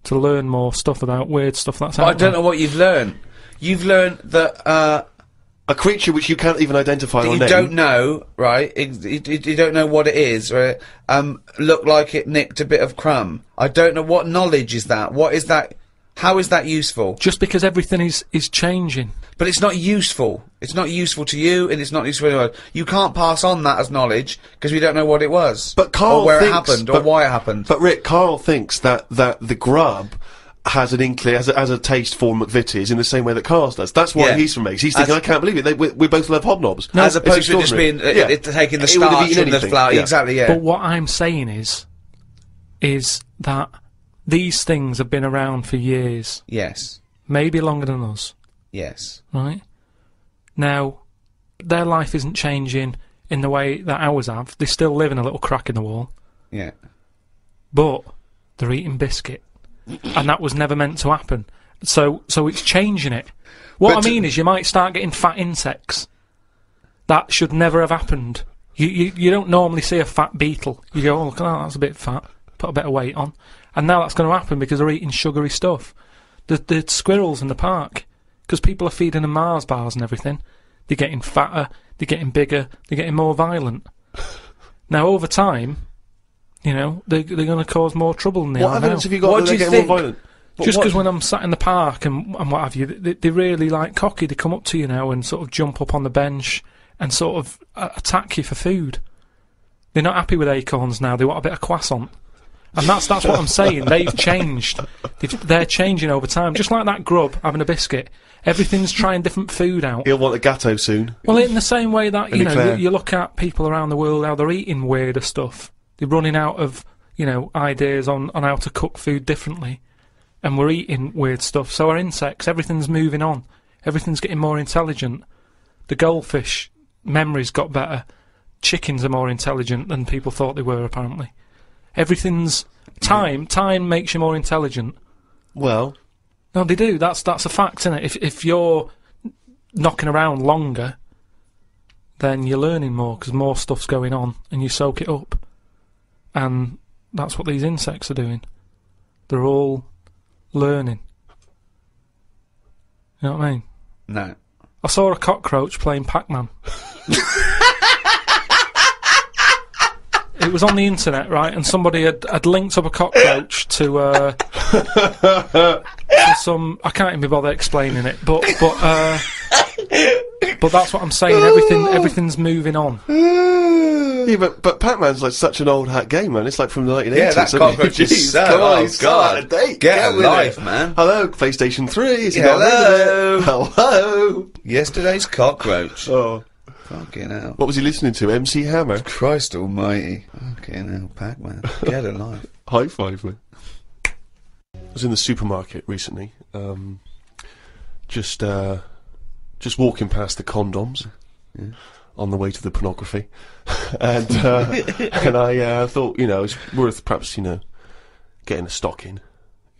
to learn more stuff about weird stuff that's out I don't there. know what you've learned. You've learned that uh, A creature which you can't even identify that or you name. don't know, right? Ex- You, you you don't know what it is, right? Um, look like it nicked a bit of crumb. I don't know what knowledge is that. What is that? How is that useful? Just because everything is is changing. But it's not useful. It's not useful to you, and it's not useful to anyone. You can't pass on that as knowledge because we don't know what it was, But Karl or where thinks, it happened, or but- why it happened. But Rick, Karl thinks that that the grub has an inkling, has a, has a taste for McVitie's in the same way that Karl's does. That's why Yeah. he's from Makes. He's thinking, As- I can't believe it. They, we, we both love hobnobs. No, as opposed to just being uh, Yeah. it, taking the It would have starch eaten from the flour. yeah. Exactly. Yeah. But what I'm saying is, is that these things have been around for years, yes. maybe longer than us. Yes. right? Now, their life isn't changing in the way that ours have. They still live in a little crack in the wall. Yeah. but they're eating biscuit, and that was never meant to happen. So, so it's changing it. What But I mean is, you might start getting fat insects. That should never have happened. You, you, you don't normally see a fat beetle. You go, oh, look at that, that's a bit fat. Put a bit of weight on. And now that's going to happen because they're eating sugary stuff. The, the squirrels in the park, because people are feeding them Mars bars and everything, they're getting fatter, they're getting bigger, they're getting more violent. now, over time, you know, they, they're going to cause more trouble than they What are evidence now. have you got What that do they're you getting more think? violent? Just because when I'm sat in the park and, and what have you, they, they really like cocky. They come up to you now and sort of jump up on the bench and sort of uh, attack you for food. They're not happy with acorns now. They want a bit of croissant. And that's that's what I'm saying. They've changed. They've, they're changing over time. Just like that grub having a biscuit. Everything's trying different food out. He'll want a gateau soon. Well, in the same way that you know, you, you look at people around the world how they're eating weirder stuff. They're running out of you know ideas on on how to cook food differently, and we're eating weird stuff. So our insects, everything's moving on. Everything's getting more intelligent. The goldfish memories got better. Chickens are more intelligent than people thought they were. Apparently, everything's mm. time. Time makes you more intelligent. Well, No, they do. That's that's a fact, isn't it? If if you're knocking around longer, then you're learning more because more stuff's going on, and you soak it up. And that's what these insects are doing. They're all learning. You know what I mean? No. I saw a cockroach playing Pac-Man. it was on the internet, right? And somebody had, had linked up a cockroach to, uh, to some. I can't even be bothered explaining it, but but uh, but that's what I'm saying. Everything everything's moving on. yeah, but but Pac-Man's like such an old hat game, man. It's like from the 1980s. Yeah, that isn't it? cockroach is Jeez, so- come on, oh, God. out of date. Get a with life, it. man. Hello, PlayStation 3. Is he Yeah, not heard of it? Hello. Yesterday's cockroach. Oh, Fucking hell. what was he listening to? MC Hammer. Christ almighty. Fucking hell, Pac-Man. Get a life. High five, man. I was in the supermarket recently, um, just uh, just walking past the condoms on the way to the pornography, and uh, and I uh, thought, you know, it's worth perhaps, you know, getting a stocking.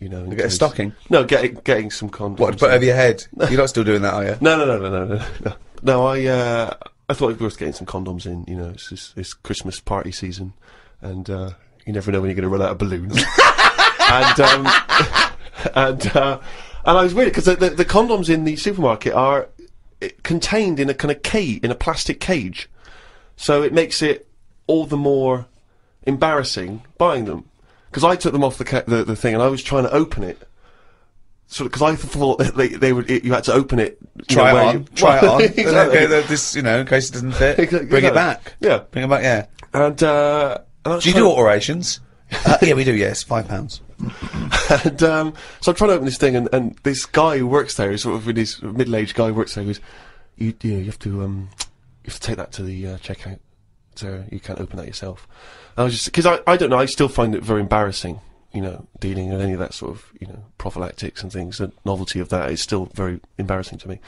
You know, Get a stocking? No, getting getting some condoms. What, to put over your head? You're not still doing that, are you? No, no, no, no, no, no, no. No, I uh, I thought it was worth getting some condoms in. You know, it's it's, it's Christmas party season, and uh, you never know when you're going to run out of balloons. and um, and uh, and I was weird because the, the the condoms in the supermarket are contained in a kind of cage in a plastic cage, so it makes it all the more embarrassing buying them. Because I took them off the, ca- the the thing and I was trying to open it. Sort of, because I thought they, they would, you had to open it. Try know, it on. you- Try it on. exactly. Okay, this, you know, in case it doesn't fit. Exactly, Bring it back. Yeah. Bring it back, yeah. And, uh, and Do you do alterations? uh, yeah, we do, yes. Five pounds. and um, so I'm trying to open this thing, and, and this guy who works there, sort of with his middle-aged guy who works there, goes, "You, you, know, you have to, um, you have to take that to the uh, checkout, so you can't open that yourself." And I was just because I, I don't know, I still find it very embarrassing, you know, dealing with any of that sort of, you know, prophylactics and things. The novelty of that is still very embarrassing to me,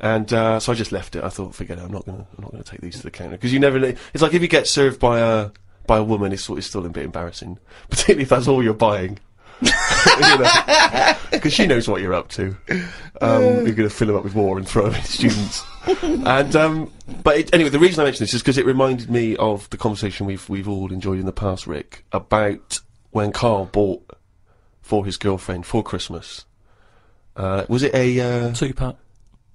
and uh, so I just left it. I thought, forget it, I'm not gonna, I'm not gonna take these to the counter because you never. It's like if you get served by a by a woman, it's, sort- it's still a bit embarrassing, particularly if that's all you're buying because she knows what you're up to. Um, you're going to fill them up with war and throw them at students. and um, but it, anyway, the reason I mention this is because it reminded me of the conversation we've we've all enjoyed in the past, Rick, about when Karl bought for his girlfriend for Christmas. Uh, was it a uh, Two pack.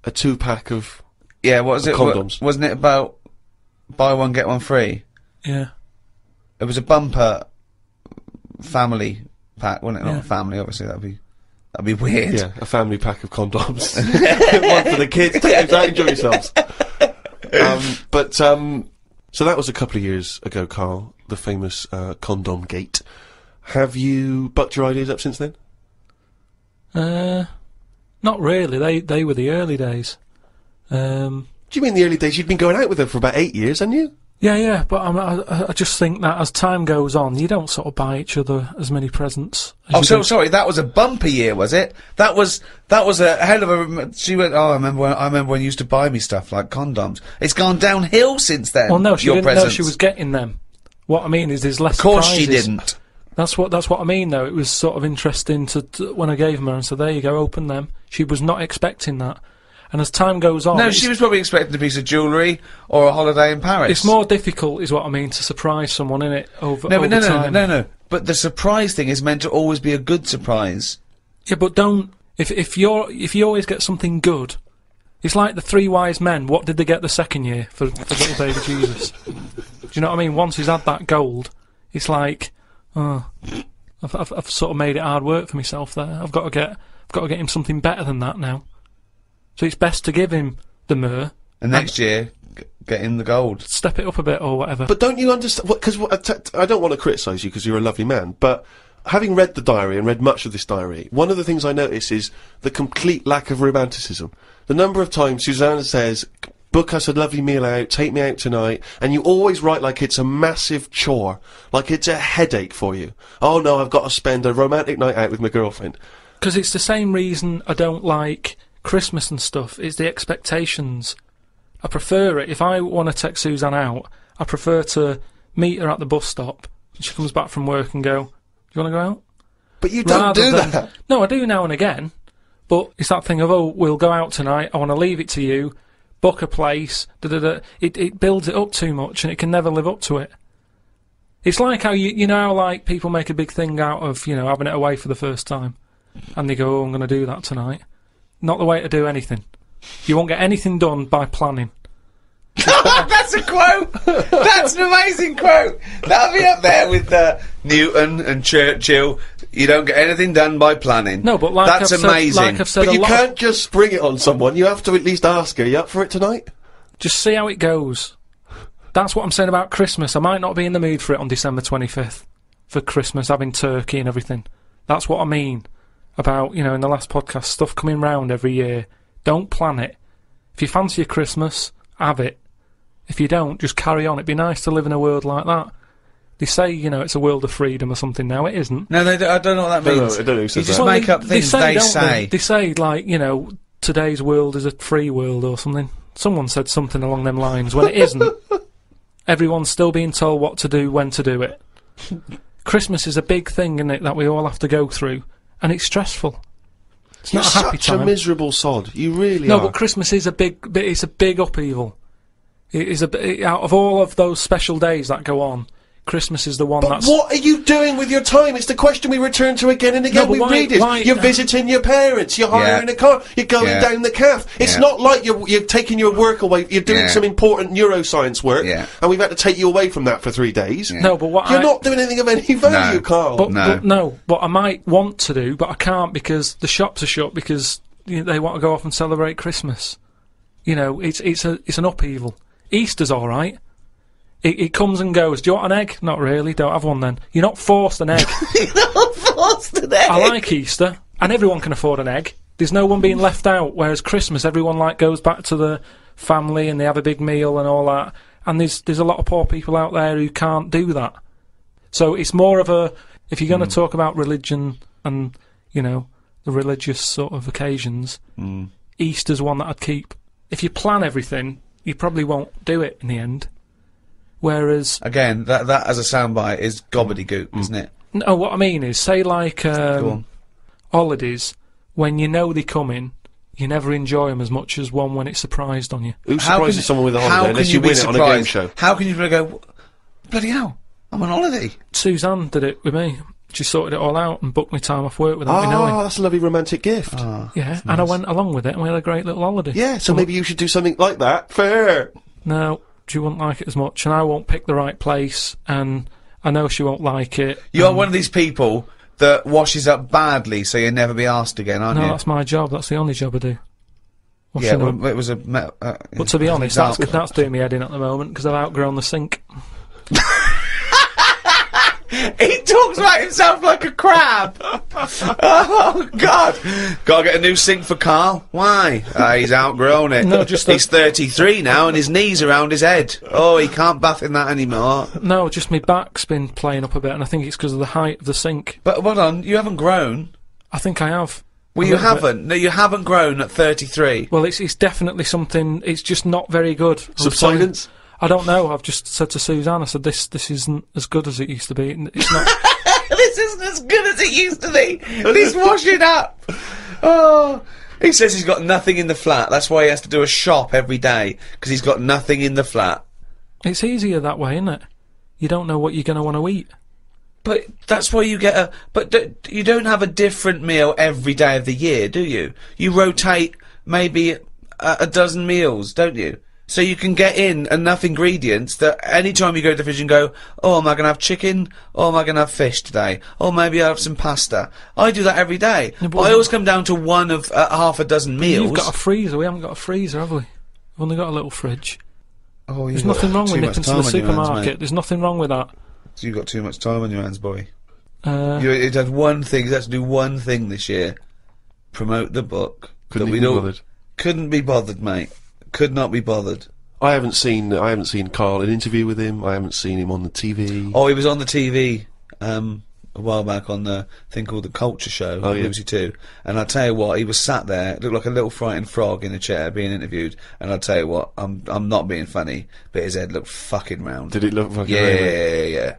a two pack of? Yeah, what was it? wa- Condoms. wasn't it about buy one, get one free? Yeah. It was a bumper family pack, wasn't it? Yeah. Not a family, obviously. That'd be, that'd be weird. Yeah, a family pack of condoms. One for the kids. Take those out, enjoy yourselves. Um, but um, so that was a couple of years ago, Karl. The famous uh, condom gate. Have you bucked your ideas up since then? Uh, not really. They they were the early days. Um, Do you mean the early days? You'd been going out with her for about eight years, hadn't you? yeah, yeah. But I'm, I, I just think that as time goes on, you don't sort of buy each other as many presents. as Oh, so do. sorry. That was a bumper year, was it? That was that was a hell of a. She went. Oh, I remember. When, I remember when you used to buy me stuff like condoms. It's gone downhill since then. Well, no, she your didn't know she was getting them. What I mean is, there's less. Of course, she didn't. That's what that's what I mean though. It was sort of interesting to, to when I gave them her and said, "There you go, open them." She was not expecting that, and as time goes on, No, she was probably expecting a piece of jewellery or a holiday in Paris. it's more difficult, is what I mean, to surprise someone in it over No, over but no, no, no, no, no. But the surprise thing is meant to always be a good surprise. Yeah, but don't if if you're if you always get something good. It's like the three wise men. What did they get the second year for, for little baby Jesus? Do you know what I mean? Once he's had that gold, it's like, oh, I've, I've, I've sort of made it hard work for myself there. I've got to get, I've got to get him something better than that now. So it's best to give him the myrrh, And next year, get in the gold. step it up a bit or whatever. But don't you understand? Because I don't want to criticise you because you're a lovely man, but having read the diary and read much of this diary, one of the things I notice is the complete lack of romanticism. The number of times Suzanne says, "Book us a lovely meal out, take me out tonight," and you always write like it's a massive chore, like it's a headache for you. Oh no, I've got to spend a romantic night out with my girlfriend. Because it's the same reason I don't like Christmas and stuff. it's the expectations. I prefer it if I want to take Suzanne out. I prefer to meet her at the bus stop. She comes back from work and go, "You want to go out?" But you don't Rather do than- that. No, I do now and again. But it's that thing of oh, we'll go out tonight. I want to leave it to you. Book a place. Da da da. It it builds it up too much, and it can never live up to it. It's like how you you know how like people make a big thing out of you know having it away for the first time, and they go, oh, I'm going to do that tonight. Not the way to do anything. You won't get anything done by planning. That's a quote. That's an amazing quote. That'll be up there with uh, Newton and Churchill. You don't get anything done by planning. No, but like that's I've said- amazing. like said But a you can't just spring it on someone. You have to at least ask her. You up for it tonight? Just see how it goes. That's what I'm saying about Christmas. I might not be in the mood for it on December 25th for Christmas, having turkey and everything. That's what I mean about, you know, in the last podcast, stuff coming round every year. Don't plan it. If you fancy a Christmas, have it. If you don't, just carry on. It'd be nice to live in a world like that. They say, you know, it's a world of freedom or something now. It isn't. no, they do, I don't know what that No, no, means. I don't know who you just that. make up things they, don't say. They say, like, you know, today's world is a free world or something. Someone said something along them lines when it isn't. Everyone's still being told what to do, when to do it. Christmas is a big thing, isn't it, that we all have to go through, and it's stressful. It's You're not a happy such time. a miserable sod. You really no, are. but Christmas is a big, it's a big upheaval. It is a bi- out of all of those special days that go on, Christmas is the one But that's. what are you doing with your time? It's the question we return to again and again. but we why- read it. why- You're visiting your parents. You're hiring Yeah. a car. You're going Yeah. down the calf. It's Yeah. not like you're you're taking your work away. You're doing Yeah. some important neuroscience work, Yeah. and we've had to take you away from that for three days. No, but what You're I, not doing anything of any value, Karl. But No. but no, but I might want to do, but I can't because the shops are shut because you know, they want to go off and celebrate Christmas. You know, it's it's a it's an upheaval. Easter's all right. It, it comes and goes. Do you want an egg? Not really. Don't have one then. You're not forced an egg. I like Easter, and everyone can afford an egg. There's no one being left out. Whereas Christmas, everyone like goes back to the family and they have a big meal and all that. And there's there's a lot of poor people out there who can't do that. So it's more of a if you're going to hmm. talk about religion and you know the religious sort of occasions, hmm. Easter's one that I'd keep. If you plan everything, you probably won't do it in the end. Whereas Again, that that as a soundbite is gobbledygook, Mm. isn't it? no, what I mean is say like um, holidays when you know they're coming. You never enjoy them as much as one when it's surprised on you. Who How surprises can- someone with a holiday unless you, be win it on a game show? How can you go, bloody hell, I'm on holiday. Suzanne did it with me. She sorted it all out and booked me time off work without me Ah, knowing. that's a lovely romantic gift. Yeah, and I went along with it, and we had a great little holiday. yeah, so maybe you should do something like that. Fair. No, she wouldn't like it as much, and I won't pick the right place, and I know she won't like it. You are one of these people that washes up badly, so you'll never be asked again, aren't No, you? No, that's my job. That's the only job I do. Washing yeah, well, it was a. Uh, But to be honest, that's that's doing me head in at the moment because I've outgrown the sink. He talks about himself like a crab. oh God! Gotta get a new sink for Carl. Why? Uh, he's outgrown it. No, just he's 33 now, and his knees around his head. Oh, he can't bath in that anymore. No, just my back's been playing up a bit, and I think it's because of the height of the sink. But hold on, you haven't grown. I think I have. Well, you haven't. No, you haven't grown at 33. Well, it's it's definitely something. It's just not very good. Subsidence. I don't know. I've just said to Suzanne, I said this this isn't as good as it used to be. It's not. this isn't as good as it used to be. He's washing up. Oh. He says he's got nothing in the flat. That's why he has to do a shop every day because he's got nothing in the flat. It's easier that way, isn't it? You don't know what you're going to want to eat. But that's why you get a. But d- you don't have a different meal every day of the year, do you? You rotate maybe a, a dozen meals, don't you? So you can get in enough ingredients that any time you go to the fridge and go, oh, am I going to have chicken? Or am I going to have fish today? Or maybe I'll have some pasta. I do that every day. but- I always come down to one of uh, half a dozen meals. You've got a freezer. We haven't got a freezer, have we? We've only got a little fridge. oh, There's nothing wrong with nipping to the supermarket. There's nothing wrong with that. So you've got too much time on your hands, boy. Uh, You it had one thing. You had to do one thing this year: promote the book. Couldn't that we'd bothered. Couldn't be bothered, mate. Could not be bothered. I haven't seen I haven't seen Carl an interview with him. I haven't seen him on the TV. Oh, he was on the TV um, a while back on the thing called the Culture Show, Oh, on yeah. BBC Two. And I tell you what, he was sat there, looked like a little frightened frog in a chair being interviewed. And I tell you what, I'm I'm not being funny, but his head looked fucking round. Did it look fucking yeah, round? yeah, yeah, yeah.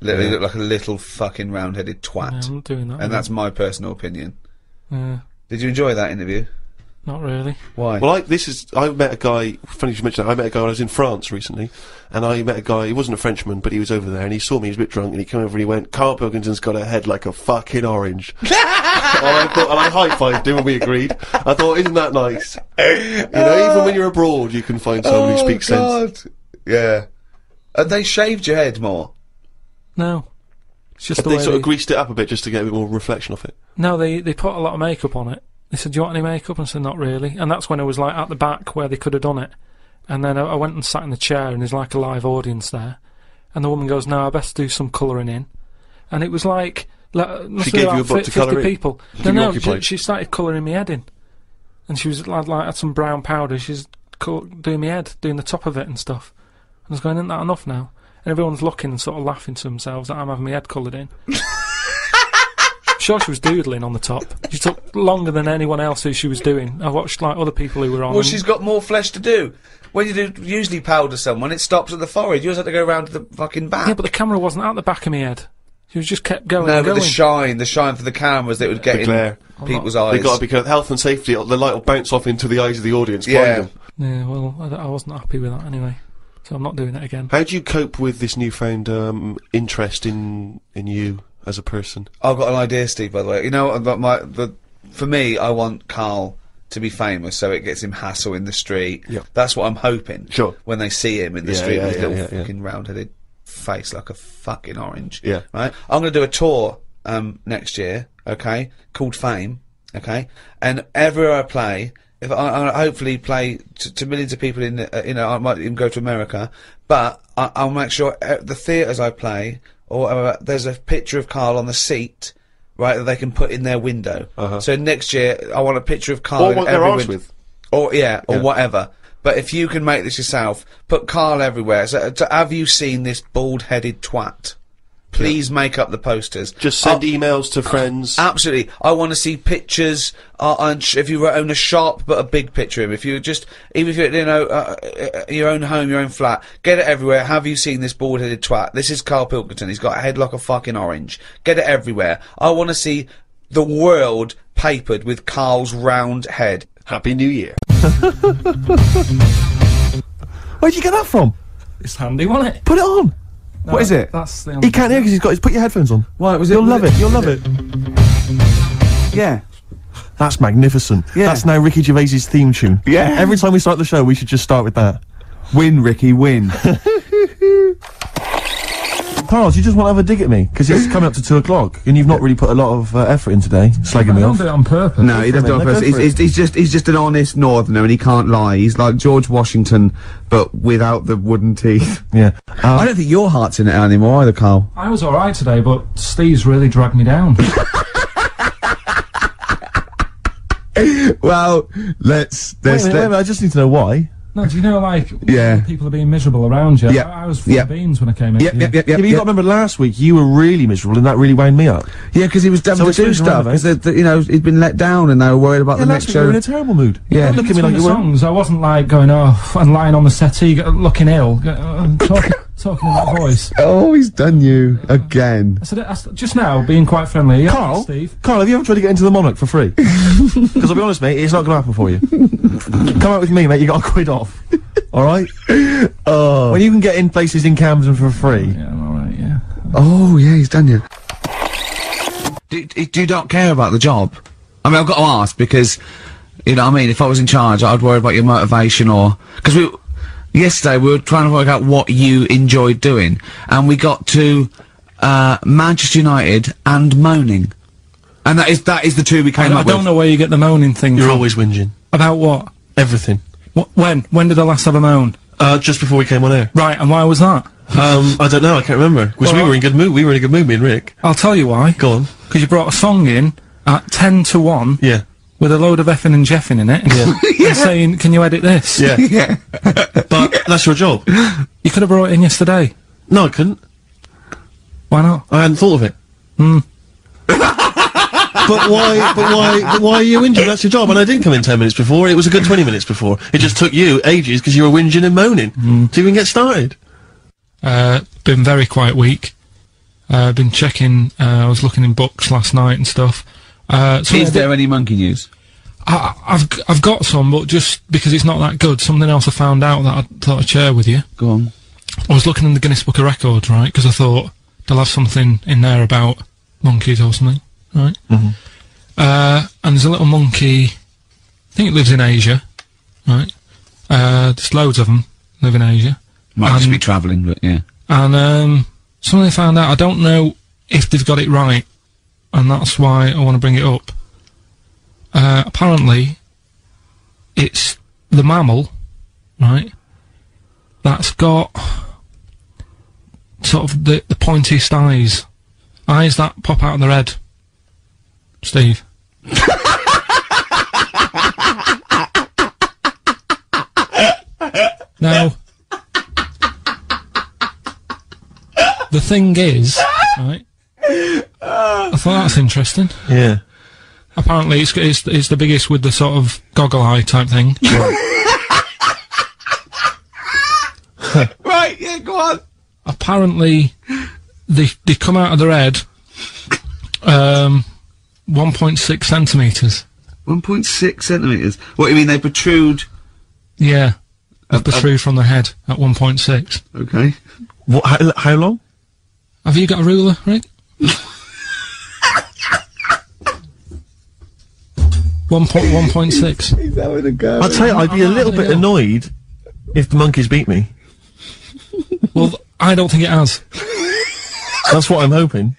Literally Yeah. looked like a little fucking round-headed twat. yeah, I'm not doing that. and that's my personal opinion. Uh, Did you enjoy that interview? Not really. Why? Well, I this is I met a guy. Funny you should mention that. I met a guy when I was in France recently, and I met a guy. He wasn't a Frenchman, but he was over there, and he saw me. He was a bit drunk, and he came over and he went, "Karl Pilkington's got a head like a fucking orange." and I thought, and I high fived him, and we agreed. I thought, isn't that nice? You know, even when you're abroad, you can find someone who oh, speaks sense. Oh, Yeah. And they shaved your head more. No. It's just the they way sort of greased it up a bit just to get a bit more reflection off it. No, they they put a lot of makeup on it. They said, "Do you want any makeup?" And I said, "Not really." And that's when I was like at the back where they could have done it. And then I, I went and sat in the chair, and there's like a live audience there. And the woman goes, "No, I best do some colouring in." And it was like, like She gave about you a book fi- to 50 colour in? people. Keep No, no, she, she started colouring me head in, and she was like, like had some brown powder. She's doing my head, doing the top of it and stuff. And I was going, "Isn't that enough now?" And everyone's looking and sort of laughing to themselves that I'm having my head coloured in. sure she was doodling on the top. She took longer than anyone else who she was doing. I watched like other people who were on. Well, she's got more flesh to do. When you do usually powder someone, it stops at the forehead. Yours had to go around to the fucking back. yeah, but the camera wasn't at the back of my head. She was just kept going. no, and but the shine, the shine for the cameras that would get The in glare. people's They eyes. got to be careful. Health and safety. The light will bounce off into the eyes of the audience. blind Yeah. them. yeah, well, I wasn't happy with that anyway, so I'm not doing it again. How do you cope with this newfound um, interest in in you as a person? I've got an idea, Steve. By the way, you know, but my the for me, I want Karl to be famous, so it gets him hassle in the street. Yep. That's what I'm hoping. Sure. When they see him in the Yeah, street yeah, with his yeah, little yeah, yeah. fucking round-headed face like a fucking orange. Yeah. Right. I'm going to do a tour um next year. Okay. Called Fame. Okay. And everywhere I play. If I, I hopefully play to, to millions of people in, uh, you know, I might even go to America, but I, I'll make sure uh, the theatres I play, or uh, there's a picture of Karl on the seat, right, that they can put in their window. Uh-huh. So next year, I want a picture of Karl Or in what every arse win- with. or yeah, or Yeah. whatever. But if you can make this yourself, put Karl everywhere. So, to, have you seen this bald-headed twat? Please make up the posters. Just send I'll- emails to friends. Absolutely. I want to see pictures. Uh, if you own a shop, but a big picture of him. If you just, even if you you know uh, uh, your own home, your own flat, get it everywhere. Have you seen this bald-headed twat? This is Karl Pilkington. He's got a head like a fucking orange. Get it everywhere. I want to see the world papered with Karl's round head. Happy New Year. Where'd you get that from? It's handy, wasn't it? Put it on. What is it? That's the. He can't hear because he's got. He's put your headphones on. Why was it? You'll love it. You'll love it. Yeah. That's magnificent. Yeah. That's now Ricky Gervais's theme tune. Yeah. Every time we start the show, we should just start with that. Win, Ricky, win. Karl, you just want to have a dig at me because it's coming up to two o'clock, and you've not really put a lot of uh, effort in today, slagging me off. do it on purpose. No, he doesn't do it on purpose. He's, for it. he's, he's just he's just an honest northerner, and he can't lie. He's like George Washington, but without the wooden teeth. Yeah. Uh, I don't think your heart's in it anymore either, Karl. I was all right today, but Steve's really dragged me down. Well, let's wait a let's minute, wait a minute, I just need to know why. No, do you know like Yeah. people are being miserable around you? Yeah. I, I was full Yeah. of beans when I came in. Yep, yep, yep, Yeah, yep, but you got to remember last week you were really miserable, and that really wound me up. Yeah, because he was having So to do stuff because you know he'd been let down, and they were worried about Yeah, the next week you were in a terrible mood. Yeah. Don't look at me Between like you the were. songs, I wasn't like going off and lying on the settee, looking ill, uh, talking, talking in that voice. Oh, he's done you again. I said, I s- just now, being quite friendly. Yeah, Karl, Steve. Karl, have you ever tried to get into the Monarch for free? Because I'll be honest, mate, it's not going to happen for you. Come out with me, mate. You got a quid off. All right. Oh. When you can get in places in Camden for free. Yeah, I'm alright, yeah. Oh, yeah, he's done you. Do, do do you not care about the job? I mean, I've got to ask because, you know what I mean, if I was in charge, I'd worry about your motivation or... Because we... Yesterday, we were trying to work out what you enjoyed doing, and we got to, uh, Manchester United and moaning. And that is, that is the two we I, came I up don't with. know where you get the moaning thing You're from. always whinging. About what? Everything. Wh- when? When did I last have a moan? Uh, just before we came on air. Right, and why was that? Um, I don't know. I can't remember. Because we were in good mood. We were in a good mood, me and Rick. I'll tell you why. Go on. Because you brought a song in at 10 to 1 Yeah. With a load of effing and jeffing in it. Yeah. and saying, can you edit this? Yeah. yeah. but that's your job. You could have brought it in yesterday. No, I couldn't. Why not? I hadn't thought of it. Hmm. but why? But why? But why are you whinging? That's your job. And I didn't come in ten minutes before. It was a good twenty minutes before. It just took you ages because you were whinging and moaning Hmm. to even get started. Uh, been very quiet week. Uh, been checking, uh, I was looking in books last night and stuff. Uh, so Is there any monkey news? I, I've, g- I've got some, but just because it's not that good, something else I found out that I thought I'd share with you. Go on. I was looking in the Guinness Book of Records, right? Because I thought they'll have something in there about monkeys or something, right? Uh, and there's a little monkey. I think it lives in Asia, right? Uh, there's loads of them live in Asia, Might just Um, be travelling, but yeah. and um, something I found out. I don't know if they've got it right, and that's why I want to bring it up. Uh, apparently, it's the mammal, right? That's got sort of the the pointiest eyes, eyes that pop out of their head. Steve. now, the thing is, right? I thought that's interesting. Yeah. Apparently, it's, it's it's the biggest with the sort of goggle eye type thing. Right, yeah, go on. Apparently, they they come out of their head, um, 1.6 centimeters. 1.6 centimetres. What, do you mean they protrude? Yeah, they protrude from the head at 1.6. Okay. What? How, how long? Have you got a ruler, Rick? One point one point six. He's having a go. I'd say I'd be a little bit annoyed if the monkeys beat me. Well, I don't think it has. That's what I'm hoping.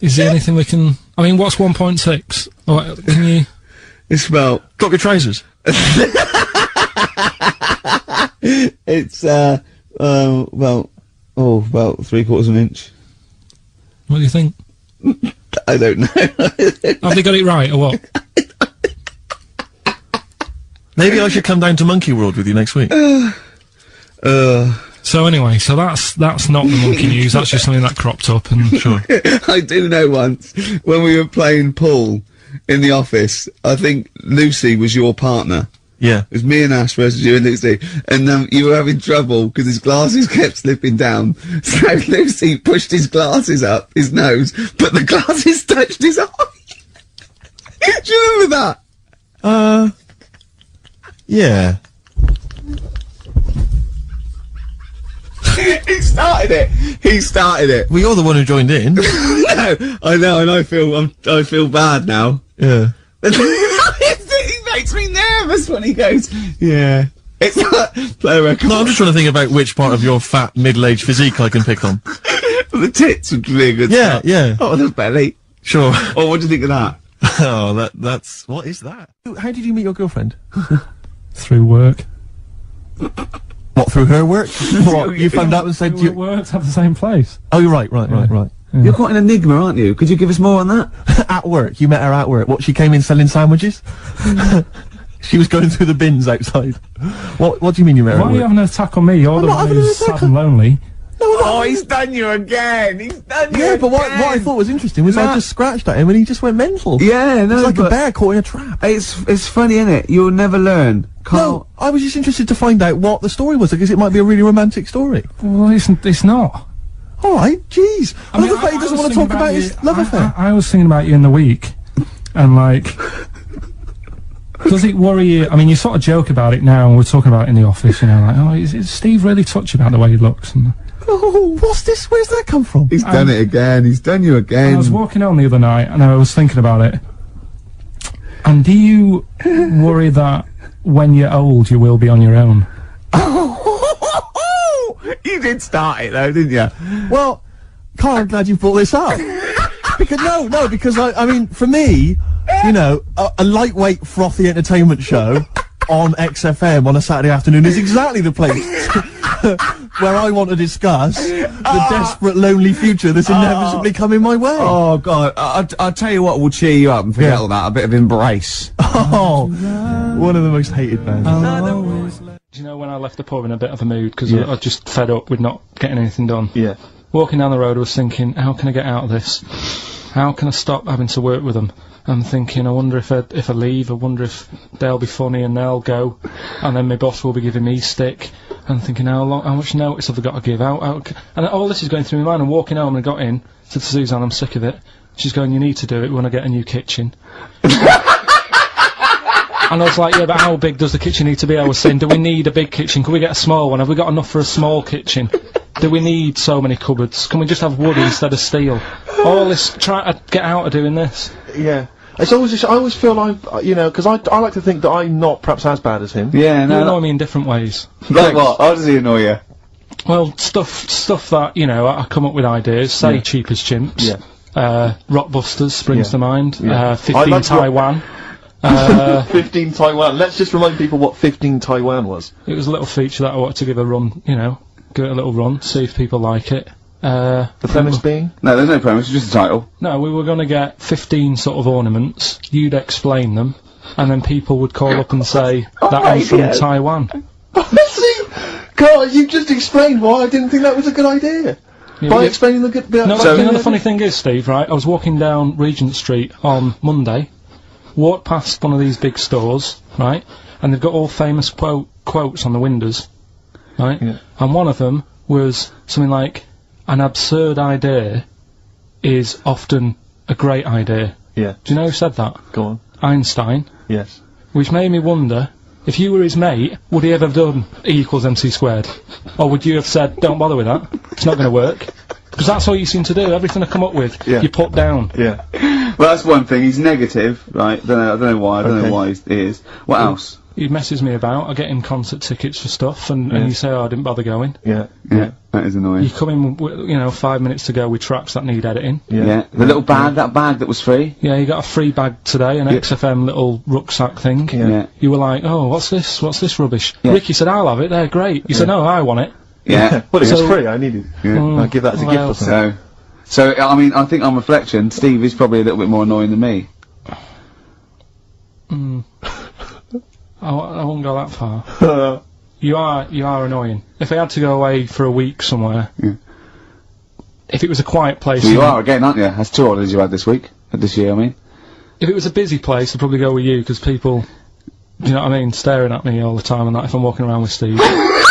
Is there anything we can? I mean, what's one point six? Can you? It's about. Drop your trousers. It's, uh, uh, well, oh, about three quarters of an inch. What do you think? I don't know. Have they got it right or what? Maybe I should come down to Monkey World with you next week. uh, So anyway, so that's that's not the monkey news. That's just something that cropped up, and Sure. I do know once when we were playing pool in the office. I think Lucy was your partner. Yeah. It was me and Ash versus you and Lucy, and um, you were having trouble because his glasses kept slipping down. So Lucy pushed his glasses up his nose, but the glasses touched his eye. do you remember that? Uh. Yeah. he started it. He started it. Well, you're the one who joined in. no, I know, and I feel I'm, I feel bad now. yeah. he makes me nervous when he goes, yeah. It's like, play a record. No, I'm just trying to think about which part of your fat middle-aged physique I can pick on. the tits would be a good Yeah, start. yeah. Oh, the belly. Sure. Oh, what do you think of that? oh, that that's what is that? How did you meet your girlfriend? through work. What through her work? what you found out and said We you? worked at the same place. Oh, you're right, right, right, right. You're quite an enigma, aren't you? Could you give us more on that? at work, you met her at work. What? She came in selling sandwiches. She was going through the bins outside. What? What do you mean you met her Why are you having an attack on me? You're the not one who's attack sad and lonely. Oh, he's done you again. He's done you Yeah, but what, what I thought was interesting was I just scratched at him and he just went mental. Yeah, no, It's like a bear caught in a trap. it's it's funny, isn't it? You'll never learn. No, I was just interested to find out what the story was because it might be a really romantic story. Well, it's, it's not. All right, jeez. I, love the fact he doesn't was want to talk about you- his love I- affair. I, I was thinking about you in the week, and like, does it worry you? I mean, you sort of joke about it now, and we're talking about it in the office. You know, like, oh, is, is Steve really touchy about the way he looks? And Oh, what's this? Where's that come from? He's done um, it again. He's done you again. I was walking home the other night, and I was thinking about it. And do you worry that when you're old, you will be on your own? you did start it though, didn't you? Well, Karl, I'm glad you brought this up. because no, no, because I, I mean, for me, you know, a, a lightweight, frothy entertainment show on XFM on a Saturday afternoon is exactly the place where I want to discuss the ah. desperate, lonely future that's ah. inevitably coming my way. Oh God! I, I, will tell you what will cheer you up and forget Yeah. all that. A bit of embrace. Oh, one of the most hated bands. Oh. Do you know when I left the pub in a bit of a mood because Yeah. I, I was just fed up with not getting anything done? Yeah. Walking down the road, I was thinking, how can I get out of this? How can I stop having to work with them? I'm thinking, I wonder if I, if I leave, I wonder if they'll be funny and they'll go, and then my boss will be giving me stick. And thinking, how long, how much notice have I got to give out? How and all this is going through my mind. I'm walking home and I got in, said to Suzanne, I'm sick of it. She's going, you need to do it when I get a new kitchen. And I was like, yeah, but how big does the kitchen need to be? I was saying, do we need a big kitchen? Can we get a small one? Have we got enough for a small kitchen? Do we need so many cupboards? Can we just have wood instead of steel? All this, try to get out of doing this. Yeah. It's always, just, I always feel like, uh, you know, because I, I like to think that I'm not perhaps as bad as him. Yeah, You no. annoy me in different ways. like what? How does he annoy you? Well, stuff, stuff that, you know, I I come up with ideas, say Yeah. cheap as chimps. Yeah. Uh, Rockbusters springs Yeah. to mind. Yeah. Uh, I 15 like rock- Taiwan. Uh, 15 Taiwan. Let's just remind people what 15 Taiwan was. it was a little feature that I wanted to give a run, you know, give it a little run, see if people like it. Uh, The premise being? No, there's no premise. It's just a title. No, we were going to get 15 sort of ornaments, you'd explain them, and then people would call up and say, that one's from. Taiwan. See? God, you just explained why I didn't think that was a good idea. Yeah, By explaining the good bit. No, so, you know the funny thing is, Steve, right? I was walking down Regent Street on Monday, walked past one of these big stores, right? And they've got all famous quote quotes on the windows, right? Yeah. And one of them was something like, "An absurd idea is often a great idea." Yeah, Do you know who said that? go on. Einstein. Yes. Which made me wonder, if you were his mate, would he ever have done E equals MC squared? Or would you have said, don't bother with that, it's not going to work? Because that's all you seem to do, everything I come up with, Yeah. you put down. Yeah. Well, that's one thing. He's negative, right? Don't know. I don't know why. I don't Okay. know why he's, he is. What else? He messes me about, I get him concert tickets for stuff, and, and you say, oh, I didn't bother going. Yeah. Yeah, that is annoying. You come in, w- you know, five minutes to go with tracks that need editing. Yeah. Yeah, the little bag, that bag that was free. Yeah, you got a free bag today, an XFM little rucksack thing. Yeah. Yeah, You were like, oh, what's this? What's this rubbish? Yeah. Ricky said, I'll have it, they're great. You said, no, I want it. Yeah. Well, it was So- free. I needed. Mm, I'll give that as a well, gift or something. So, so I mean, I think on reflection, Steve is probably a little bit more annoying than me. Mm. I, w- I won't go that far. You are you are annoying. If I had to go away for a week somewhere, Yeah. if it was a quiet place, Well, you are again, aren't you? That's two orders you had this week, this year. I mean, If it was a busy place, I'd probably go with you because people, do you know what I mean, staring at me all the time and that. If I'm walking around with Steve.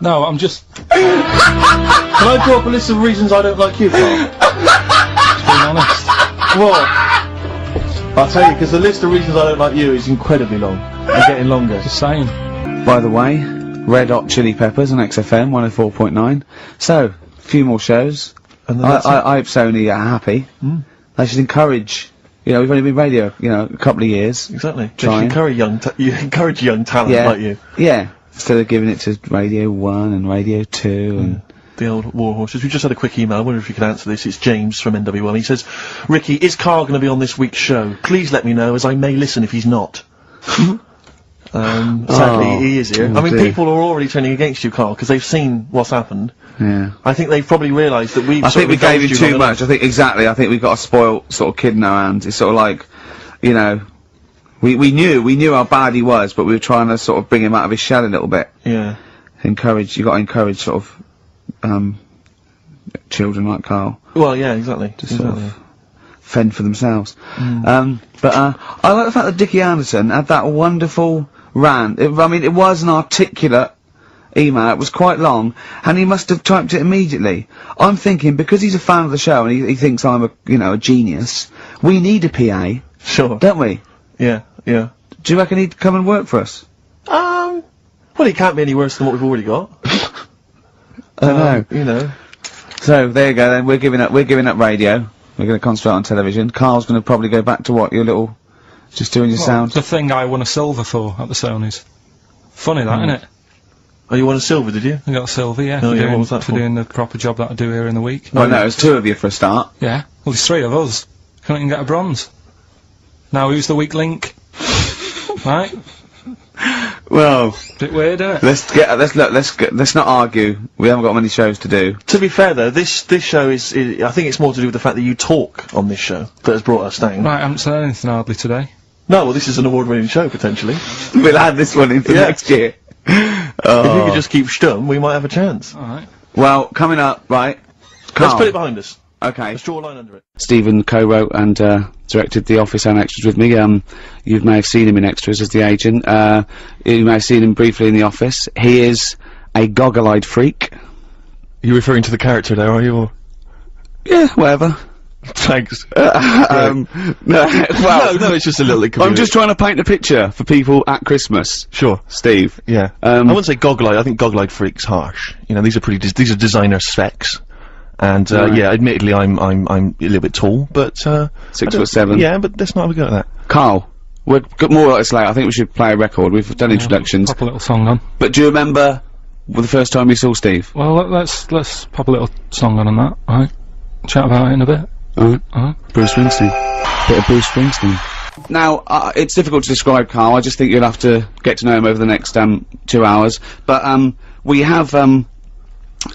no, I'm just Can I draw up a list of reasons I don't like you, Karl? being honest. What? I'll tell you, because the list of reasons I don't like you is incredibly long. And getting longer. Just saying. by the way, Red Hot Chili Peppers on XFM 104.9. So, a few more shows. And then I. I, I hope Sony are happy. Mm. They should encourage. You know, we've only been radio, you know, a couple of years. Exactly. They Trying. should encourage young, you encourage young talent Yeah. like you. Yeah. Instead of giving it to Radio 1 and Radio 2 and... The old war horses. We just had a quick email. I wonder if you could answer this. It's James from NW1. He says, Ricky, is Karl going to be on this week's show? Please let me know, as I may listen if he's not. um, sadly, Oh. he is here. Oh I mean, dear. people are already turning against you, Karl, because they've seen what's happened. Yeah. I think they've probably realised that we've I think we gave him you too much. I think, exactly, I think we've got a spoiled sort of kid in our hands. It's sort of like, you know, we, we knew, we knew how bad he was, but we were trying to sort of bring him out of his shell a little bit. Yeah. Encourage, you got to encourage sort of, um, children like Karl. Well, yeah, exactly. to sort of fend for themselves. Um, but uh, I like the fact that Dickie Anderson had that wonderful rant. It, I mean, it was an articulate email. It was quite long, and he must have typed it immediately. I'm thinking because he's a fan of the show and he, he thinks I'm a you know a genius. We need a PA, Sure. don't we? Yeah, yeah. Do you reckon he'd come and work for us? Um, well, it can't be any worse than what we've already got. I don't know. You know. So there you go. Then we're giving up. We're giving up radio. We're going to concentrate on television. Karl's going to probably go back to what your little, just doing your sound. The thing I won a silver for at the Sony's. Funny that, isn't it? Oh, you won a silver, did you? I got a silver, yeah. Oh, for yeah, doing, what was that for for? doing the proper job that I do here in the week. Well, no, it's two of you for a start. Yeah. Well, there's three of us. Can't even get a bronze. Now who's the weak link? right? Well, Bit weird, isn't it? let's get. Let's look. Let's get, let's not argue. We haven't got many shows to do. To be fair, though, this this show is, is. I think it's more to do with the fact that you talk on this show that has brought us down. Right, I haven't said anything hardly today. No, well, this is an award-winning show potentially. we'll add this one into Yeah. next year. If Oh. you could oh. just keep stum, we might have a chance. Alright. Well, coming up, right? Let's put it behind us. Okay. Let's draw a line under it. Stephen co-wrote and uh, directed The Office and Extras with me. Um, you may have seen him in Extras as the agent. Uh, you may have seen him briefly in The Office. He is a goggle-eyed freak. You're referring to the character there, are you? Or? Yeah, whatever. Thanks. um, no, well, no, no, it's just a little. I'm just trying to paint a picture for people at Christmas. sure. Steve. Yeah. Um, I wouldn't say goggle-eyed. I think goggle-eyed freak's harsh. You know, these are pretty. These are designer specs. And uh, Right. yeah, admittedly, I'm I'm I'm a little bit tall, but uh, Six foot seven. Yeah, but let's not have a go at that. Karl. We're got more like this later. I think we should play a record. We've done introductions. Pop a little song on. But do you remember well, the first time you saw Steve? Well, let, let's let's pop a little song on on that, right? Chat about it in a bit. Alright. Alright. Bruce Springsteen. Bit of Bruce Springsteen. Now, uh, it's difficult to describe Karl. I just think you'll have to get to know him over the next um, two hours. But um, we have um,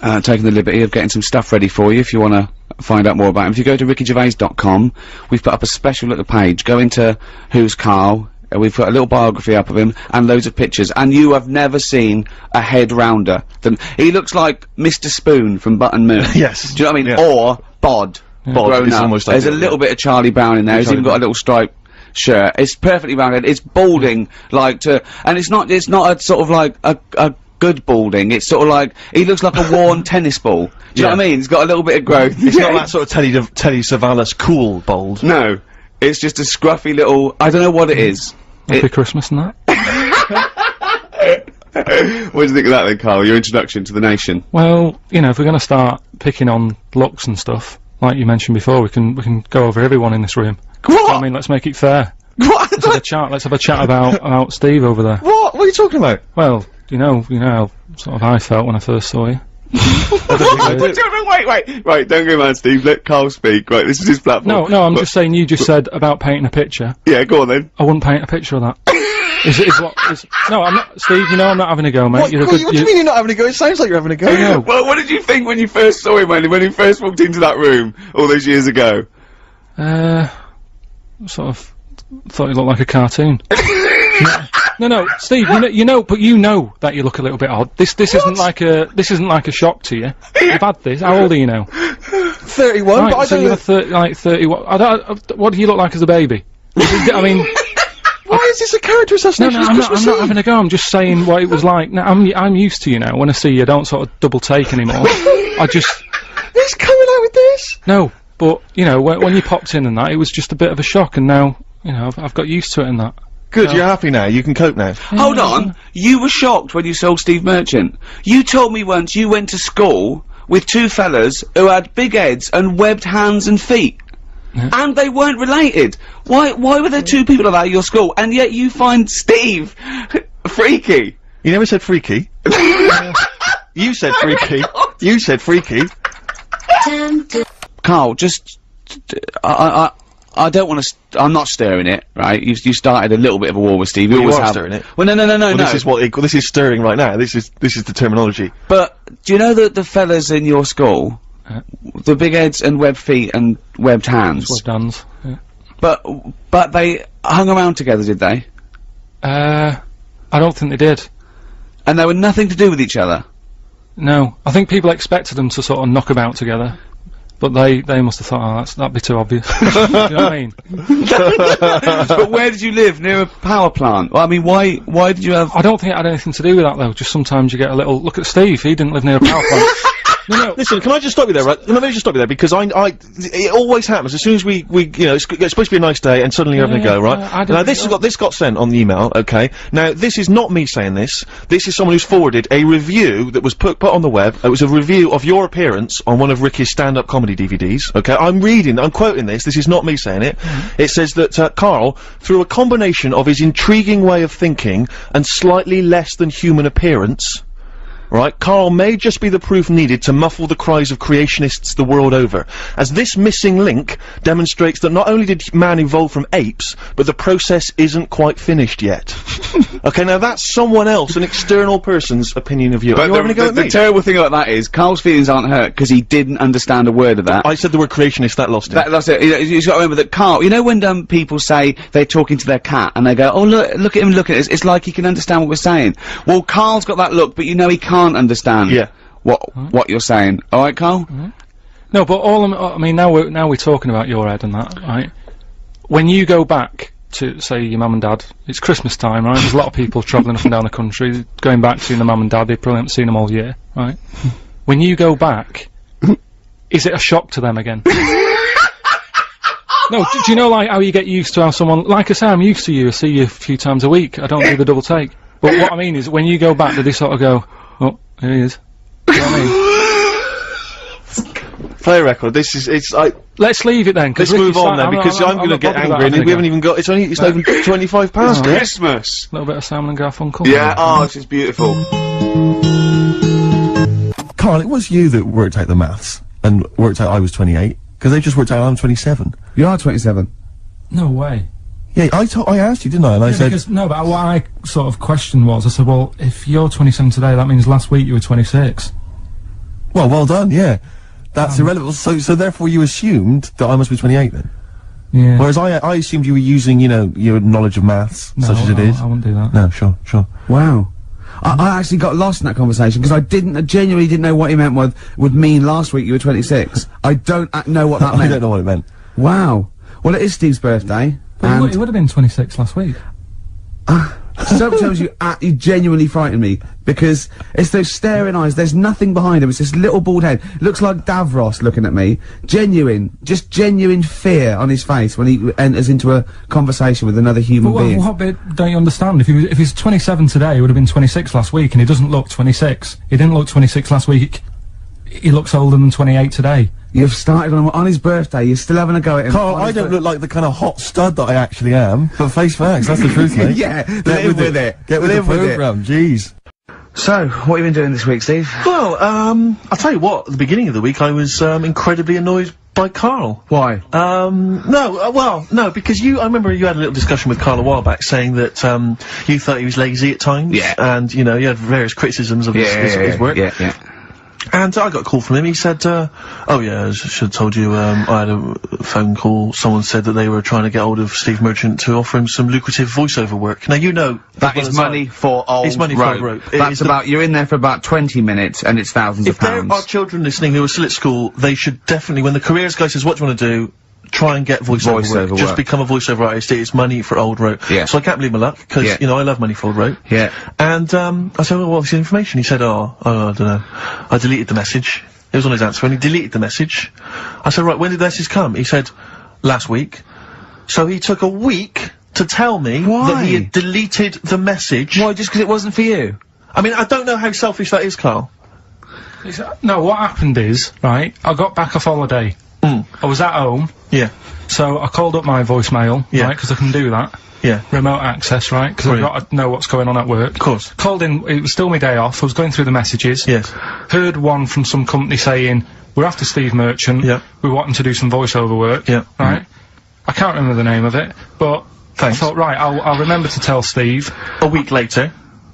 uh, taken the liberty of getting some stuff ready for you if you want to find out more about him. If you go to rickygervais.com, we've put up a special little page. Go into Who's Karl. uh, We've put a little biography up of him and loads of pictures, and you have never seen a head rounder than he looks like Mr. Spoon from Button Moon. Yes. Do you know what I mean? Yeah. Or Bod. Bod grown is up. almost like There's a little yeah. bit of Charlie Brown in there. He's even got a little striped shirt. It's perfectly rounded. It's balding like to, and it's not. It's not a sort of like a a good balding. It's sort of like he looks like a worn tennis ball. Do you know what I mean? He's got a little bit of growth. It's not that sort of Teddy De- Telly Savalas cool bald. No, it's just a scruffy little. I don't know what it is. Happy Christmas and that. what do you think of that, then, Karl? Your introduction to the nation. Well, you know, if we're going to start picking on looks and stuff, like you mentioned before, we can we can go over everyone in this room. What? I mean, let's make it fair. What? Let's have a chat. Let's have a chat about about Steve over there. What? What are you talking about? Well, you know, you know how sort of I felt when I first saw you. wait, wait, right, don't go mad, Steve. Let Karl speak. Right, this is his platform. No, no, I'm But- just saying. You just said about painting a picture. Yeah, go on then. I wouldn't paint a picture of that. is, is what? Is, no, I'm not. Steve, you know I'm not having a go, mate. What, You're a what, good. what do you mean you're not having a go? It sounds like you're having a go. know. Well, what did you think when you first saw him, when, when he first walked into that room all those years ago? Uh, sort of thought he looked like a cartoon. no, no, Steve. You know, you know, but you know that you look a little bit odd. This, this isn't like a, this isn't like a shock to you. You've had this. How old are you now? 31, Right, but I so don't you're like thirty. What? I don't. I- What do you look like as a baby? I mean, Why is this a character assassination? no, It's I'm not, I'm not having a go. I'm just saying what it was like. Now, I'm, I'm used to you now. When I see you, I don't sort of double take anymore. I just, He's coming out with this. no. But you know, when, when you popped in and that, it was just a bit of a shock, and now, you know, I've, I've got used to it and that. Good, you're happy now. You can cope now. Hold mm. on, you were shocked when you saw Steve Merchant. You told me once you went to school with two fellas who had big heads and webbed hands and feet. And they weren't related. Why, why were there two people like that at your school, and yet you find Steve freaky? You never said freaky. Oh you said freaky. You said freaky. Karl, just, I, I, I don't want to. St- I'm not stirring it, right? You, you started a little bit of a war with Steve. You Well, you always are have. stirring it. Well, no, no, no, no, Well, no. This is what it, this is stirring right now. This is this is the terminology. But do you know that the fellas in your school, Uh. the big heads and webbed feet and webbed hands, Well done. Yeah. but but they hung around together, did they? Uh, I don't think they did. And they were nothing to do with each other. No, I think people expected them to sort of knock about together. But they, they must have thought, oh, that's, that'd be too obvious. Do you know what I mean? but where did you live? Near a power plant? Well, I mean, why, why did you have... I don't think it had anything to do with that though. Just sometimes you get a little. Look at Steve. He didn't live near a power plant. no, no. Listen, can I just stop you there, right? No, Let me just stop you there because I, I, it always happens as soon as we, we, you know, it's, it's supposed to be a nice day and suddenly you're having a go, right? I- I now this has got this got sent on the email, okay? Now this is not me saying this. This is someone who's forwarded a review that was put put on the web. It was a review of your appearance on one of Ricky's stand-up comedy DVDs. Okay, I'm reading, I'm quoting this. This is not me saying it. Mm-hmm. It says that uh, Karl, through a combination of his intriguing way of thinking and slightly less than human appearance. Right, Karl may just be the proof needed to muffle the cries of creationists the world over, as this missing link demonstrates that not only did man evolve from apes, but the process isn't quite finished yet. okay, now that's someone else, an external person's opinion of you. But you the, the- the terrible thing about that is, Karl's feelings aren't hurt because he didn't understand a word of that. I said the word creationist, that lost him. That, that's it. You You've got to remember that Karl. You know when um, people say they're talking to their cat and they go, "Oh look, look at him, look at this." It's like he can understand what we're saying. Well, Karl's got that look, but you know he can't understand. Yeah. What what you're saying? All right, Karl. No, but all I'm, I mean, now we're now we're talking about your head and that, right? When you go back to say your mum and dad, it's Christmas time, right? There's a lot of people travelling up and down the country, going back seeing the mum and dad. They probably haven't seen them all year, right? when you go back, is it a shock to them again? No, do, do you know like how you get used to how someone like I say I'm used to you. I see you a few times a week. I don't do the double take. But what I mean is when you go back, do they sort of go, oh, here he is? You know I mean? Play a record. This is it's. like. Let's leave it then. 'cause let's move on fine. then because I'm, not- going to get angry and we haven't even got. It's only. It's not even 25 past. yet. Christmas. A little bit of Simon and Garfunkel. Yeah. Oh, this is beautiful. Karl, it was you that worked out the maths and worked out I was 28 because they just worked out I'm 27. You are 27. No way. Yeah, I I asked you, didn't I? And I Yeah, said, because, no, but what I sort of questioned was, I said, well, if you're 27 today, that means last week you were 26. well, well done, yeah. That's Um, irrelevant. So, so therefore you assumed that I must be 28 then. Yeah. Whereas I, I assumed you were using, you know, your knowledge of maths, no, such as it I, is. I wouldn't do that. No, sure, sure. Wow. I, I actually got lost in that conversation because I didn't, I genuinely didn't know what he meant with, would mean last week you were 26. I don't uh, know what that I don't know what it meant. Wow. Well, it is Steve's birthday. It, would, it would have been 26 last week. sometimes you, uh, you genuinely frighten me because it's those staring eyes. There's nothing behind him. It's this little bald head. Looks like Davros looking at me. Genuine, just genuine fear on his face when he enters into a conversation with another human what, being. what bit don't you understand? If he was, if he's 27 today, he would have been 26 last week, and he doesn't look 26. He didn't look 26 last week. He looks older than 28 today. You've started on, on his birthday. You're still having a go at him. Karl, I don't look like the kind of hot stud that I actually am, but face facts, that's the truth, mate. Yeah, Get live with it. Get with Live the with it. program, jeez. So, what have you been doing this week, Steve? Well, um, I'll tell you what. At the beginning of the week, I was um, incredibly annoyed by Karl. Why? Um, no, uh, well, no, because you, I remember you had a little discussion with Karl a while back saying that, um, you thought he was lazy at times. Yeah. And, you know, you had various criticisms of his, his, his work. yeah, yeah. And I got a call from him. He said, uh, "Oh yeah, I should have told you. Um, I had a phone call. Someone said that they were trying to get hold of Steve Merchant to offer him some lucrative voiceover work. Now you know that is well is as I- money for old It's money for rope. old rope. That's about, you're in there for about 20 minutes and it's thousands If of there pounds. are children listening who are still at school, they should definitely, when the careers guy says, "What do you want to do?" Try and get voiceover, Voiceover work. Just work. become a voiceover artist. It's money for old rope. Yeah. So I can't believe my luck because Yeah. you know I love money for old rope. Yeah. And um, I said, well, what's the information? He said, oh, oh, I don't know. I deleted the message. It was on his answer, and he deleted the message. I said, right, when did the message come? He said, last week. So he took a week to tell me that he had deleted the message. Why, just because it wasn't for you? I mean, I don't know how selfish that is, Karl. It's- No, what happened is, right, I got back off holiday. Mm. I was at home, Yeah, so I called up my voicemail, Yeah. right, because I can do that. yeah, Remote access, right, because I've got to know what's going on at work. of course. Called in, it was still my day off, I was going through the messages. Yes. Heard one from some company saying, we're after Steve Merchant. Yeah. We want him to do some voiceover work. Yeah. Right? I can't remember the name of it, but Thanks. I thought, right, I'll, I'll remember to tell Steve. A week later.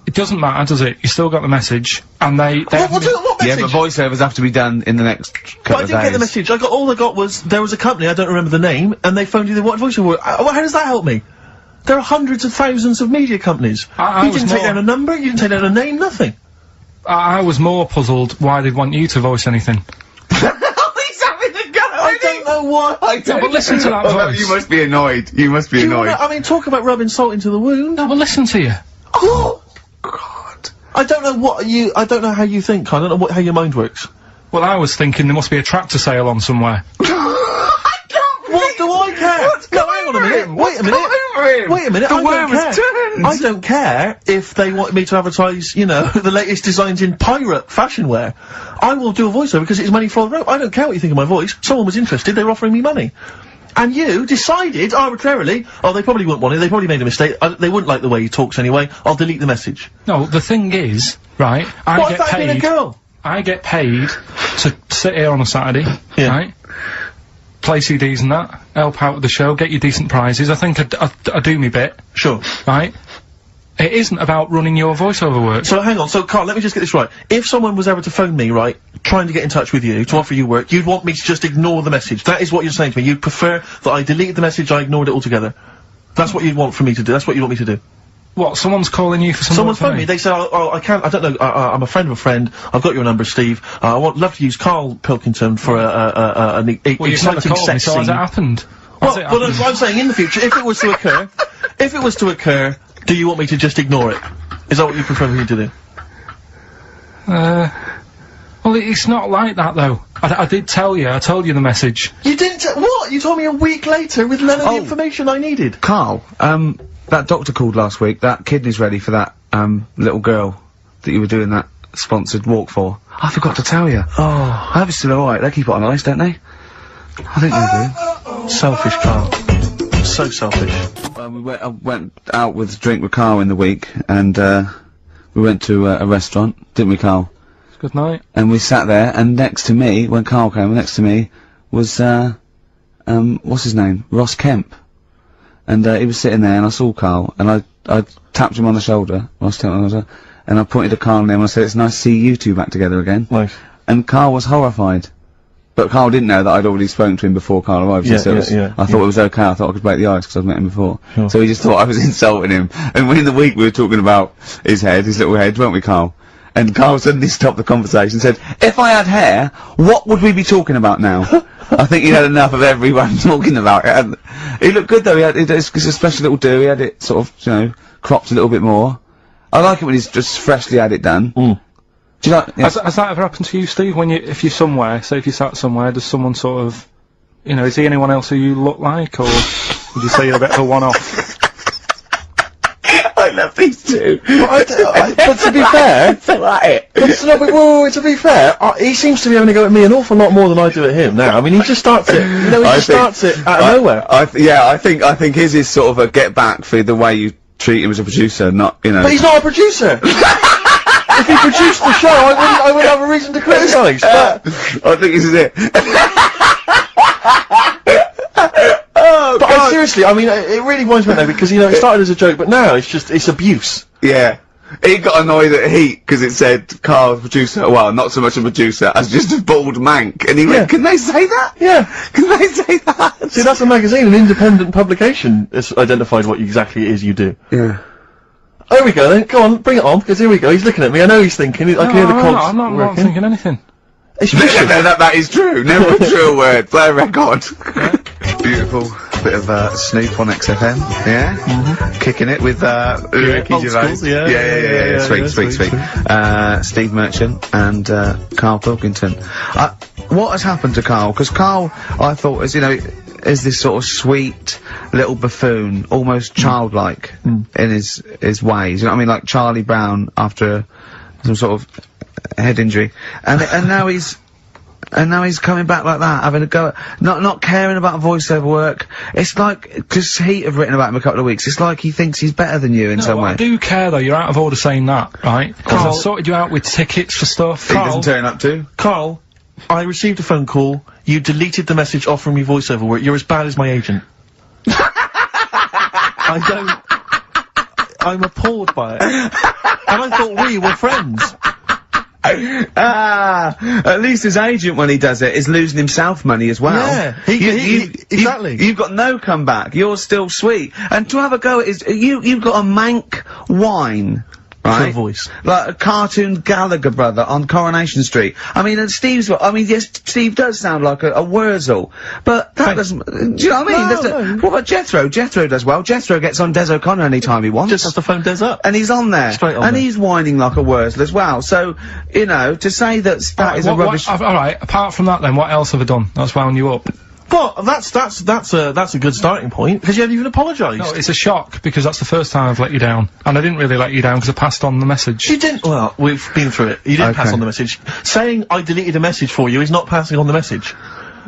It doesn't matter, does it? You still got the message, and they. they What, what, what Yeah, message? but voiceovers have to be done in the next couple But I didn't get the message. I got all I got was there was a company I don't remember the name, and they phoned you. They wanted voiceover. Uh, how does that help me? There are hundreds of thousands of media companies. I- I you didn't take down a number. You didn't take down a name. Nothing. I, I was more puzzled why they'd want you to voice anything. He's having a go know why I don't. but listen to that Oh, no, voice. You must be annoyed. You must be you annoyed. wanna- I mean, talk about rubbing salt into the wound. No, but listen to you. Oh, God. I don't know what you. I don't know how you think. I don't know what, how your mind works. Well, I was thinking there must be a tractor sale on somewhere. What do I care? no, hang on a minute. Wait a minute. Wait a minute. The I don't care. turned. I don't care if they want me to advertise, you know, the latest designs in pirate fashion wear. I will do a voiceover because it's money for the rope. I don't care what you think of my voice. Someone was interested. They were offering me money. And you decided arbitrarily, oh, they probably wouldn't want it. They probably made a mistake. I, they wouldn't like the way he talks anyway. I'll delete the message. No, the thing is, right, I what get if that had a paid, girl? I get paid to sit here on a Saturday, Yeah. right, play CDs and that, help out with the show, get you decent prizes, I think I, d- I d- I do me bit, Sure. right? It isn't about running your voiceover work. So hang on, so Karl, let me just get this right. If someone was ever to phone me, right, trying to get in touch with you, to offer you work, you'd want me to just ignore the message. That is what you're saying to me. You'd prefer that I deleted the message, I ignored it altogether. That's what you'd want for me to do. That's what you want me to do. What, someone's calling you for some Someone work phoned me. They said, oh, oh, I can't, I don't know, uh, uh, I'm a friend of a friend. I've got your number, Steve. Uh, I would love to use Karl Pilkington for a, a, a, an e- Well, exciting called me, sex so has scene. it happened? Well, well, happened? that's what I'm saying. In the future, if it was to occur, if it was to occur, do you want me to just ignore it? Is that what you prefer me to do? Uh, well, it's not like that though. I, I did tell you, I told you the message. You didn't. T- what? You told me a week later with none of Oh. the information I needed. Karl, um, that doctor called last week. That kidney's ready for that um little girl that you were doing that sponsored walk for. I forgot to tell you. Oh, I hope it's still alright. They keep it on ice, don't they? I think they do. selfish, Karl. So selfish. Well, we went, I went out with drink with Karl in the week, and uh, we went to uh, a restaurant, didn't we, Karl? Good night. And we sat there, and next to me, when Karl came, next to me was uh, um, what's his name, Ross Kemp, and uh, he was sitting there, and I saw Karl, and I I tapped him on the shoulder, Ross Kemp on the shoulder, and I pointed at Karl and him, and I said, "It's nice to see you two back together again." Nice. And Karl was horrified. But Karl didn't know that I'd already spoken to him before Karl arrived. Yeah, so it yeah, was- yeah, I thought it was okay. I thought I could break the ice because I'd met him before. Sure. So he just thought I was insulting him. And in the week we were talking about his head, his little head, weren't we, Karl? And Karl suddenly stopped the conversation and said, if I had hair, what would we be talking about now? I think he had enough of everyone talking about it. And he looked good though. He had, it, it's, it's a special little do. He had it sort of, you know, cropped a little bit more. I like it when he's just freshly had it done. Mm. Do you like? yeah. Has, has that ever happened to you, Steve? When you, if you're somewhere, say if you sat somewhere, does someone sort of, you know, is he anyone else who you look like, or would you say you're a bit of a one-off? I love these two. But, I d- I- but to be fair, It's alright. but to, no, but, wait, wait, wait, to be fair, uh, he seems to be having a go at me an awful lot more than I do at him now. I mean, he just starts it. You know, he I just think- starts it out of nowhere. I th- yeah, I think I think his is sort of a get back for the way you treat him as a producer, not you know. But he's not a producer. if he produced the show, I wouldn't, I wouldn't have a reason to criticise. But, I think this is it. oh but I, seriously, I mean, it it really winds me up though because you know it started as a joke, but now it's just it's abuse. yeah. He got annoyed at Heat because it said Karl's producer. Well, not so much a producer as just a bald mank, and he Yeah. went, "Can they say that? Yeah. Can they say that?" See, that's a magazine, an independent publication has identified what exactly it is you do. yeah. There we go then. Go on, bring it on, because here we go. He's looking at me. I know he's thinking. I can hear the no, cogs no, I'm not, I'm not working. thinking anything. It's no, no, that, that is true. Never a true word. Play a record. Beautiful bit of uh, Snoop on XFM. Yeah, kicking it with uh, Ricky old Gervais. school, yeah, yeah, yeah, yeah, yeah, yeah, Sweet, yeah, sweet, sweet, sweet. Uh, Steve Merchant and uh, Karl Pilkington. Uh, what has happened to Karl? Because Karl, I thought, is you know, is this sort of sweet little buffoon, almost hmm. childlike hmm. in his his ways. You know what I mean? Like Charlie Brown after some sort of head injury, and and now he's. And now he's coming back like that, having a go, not not caring about voiceover work. It's like because Heat have written about him a couple of weeks. It's like he thinks he's better than you in No, some way. I do care though. You're out of order saying that, right? Because I've sorted you out with tickets for stuff. He doesn't turn up to. Karl, I received a phone call. You deleted the message offering me voiceover work. You're as bad as my agent. I don't. I'm appalled by it. And I thought we were friends. Ah, at least his agent when he does it is losing himself money as well. Yeah, he- You- he- you- he- exactly. You, have got no comeback. You're still sweet, and to have a go at is you. You've got a mank wine, right? voice. Like a cartoon Gallagher brother on Coronation Street. I mean, and Steve's, I mean, yes, Steve does sound like a, a Wurzel, but that doesn't, do you know what I mean? No, no. What about Jethro? Jethro does well. Jethro gets on Des O'Connor anytime he wants. Just has to phone Des up. and he's on there. Straight on and there. he's whining like a Wurzel as well. So, you know, to say that that is What- a rubbish... I've- all right. Apart from that, then, what else have I done? That's wound you up. Well, that's that's that's a that's a good starting point because you haven't even apologised. No, it's a shock because that's the first time I've let you down, and I didn't really let you down because I passed on the message. You didn't. Well, we've been through it. You didn't pass on the message. Saying I deleted a message for you is not passing on the message.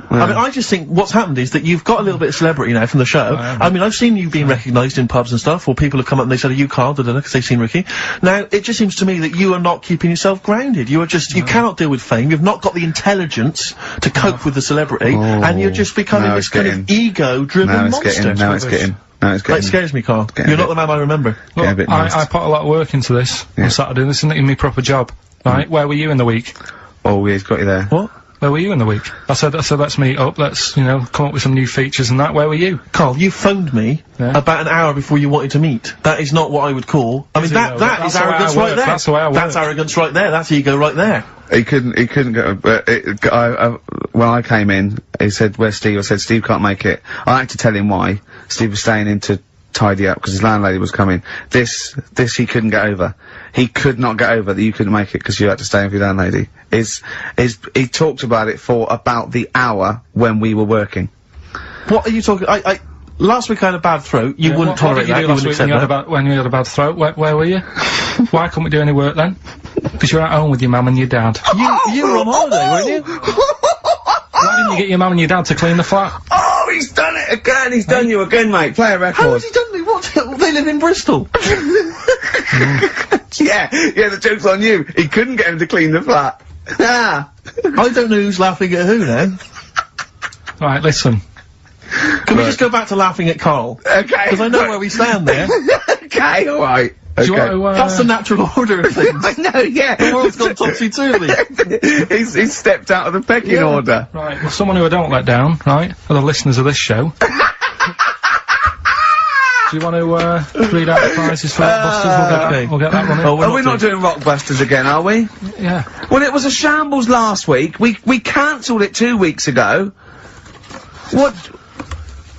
I mean, I just think what's happened is that you've got a little bit of celebrity now from the show. I, mean, I've seen you being recognised in pubs and stuff, or people have come up and they said, "Are you Karl?" because they've seen Ricky. Now, it just seems to me that you are not keeping yourself grounded. You are just you cannot deal with fame. You've not got the intelligence to cope with the celebrity, and you're just oh. becoming now this it's kind of ego-driven now it's monster. getting, now it's getting, now it's That getting, scares me, Karl. You're a not the man I remember. getting a bit nice. I, I put a lot of work into this Yeah. on Saturday. This isn't even my proper job, right? Mm. Where were you in the week? Oh, yeah, he's got you there. What? Where were you in the week? I said, I said, let's meet up. Let's, you know, come up with some new features and that. Where were you? Karl, you phoned me Yeah. about an hour before you wanted to meet. That is not what I would call. I mean, Is it, that That's is the way I arrogance right there. That's the way I That's arrogance right there. That's ego right there. He couldn't, he couldn't go, but it, I, I, when I came in, he said, where's Steve? I said, Steve can't make it. I had to tell him why. Steve was staying in to tidy up because his landlady was coming. This, this he couldn't get over. He could not get over that you couldn't make it because you had to stay with your landlady. Is, is, he talked about it for about the hour when we were working. What are you talking? I, I last week I had a bad throat. You Yeah, wouldn't what, what tolerate did you that. do You last wouldn't week when accept you, had a that. bad, when you had a bad throat? Where, where were you? Why couldn't we do any work then? Because you're at home with your mum and your dad. You you were on holiday, weren't you? Why didn't you get your mum and your dad to clean the flat? Oh, he's done it again! He's done you again, mate. Play a record. How record. has he done me? What? they live in Bristol. yeah, yeah, the joke's on you. He couldn't get him to clean the flat. Ah. I don't know who's laughing at who now. Right, listen. Can we just go back to laughing at Karl? Okay. Because I know where we stand there. okay, alright. Do you Okay. want to, uh, That's the natural order of things. I know, yeah. The world's gone topsy-turvy. he's, he's stepped out of the pecking Yeah. order. Right, well, someone who I don't let down, right, are the listeners of this show. Do you want to, uh, read out the prizes for Busters? We'll get, that, we'll get that running. Oh, we're Are not we not doing Rockbusters again, are we? yeah. Well, it was a shambles last week. We we cancelled it two weeks ago. What?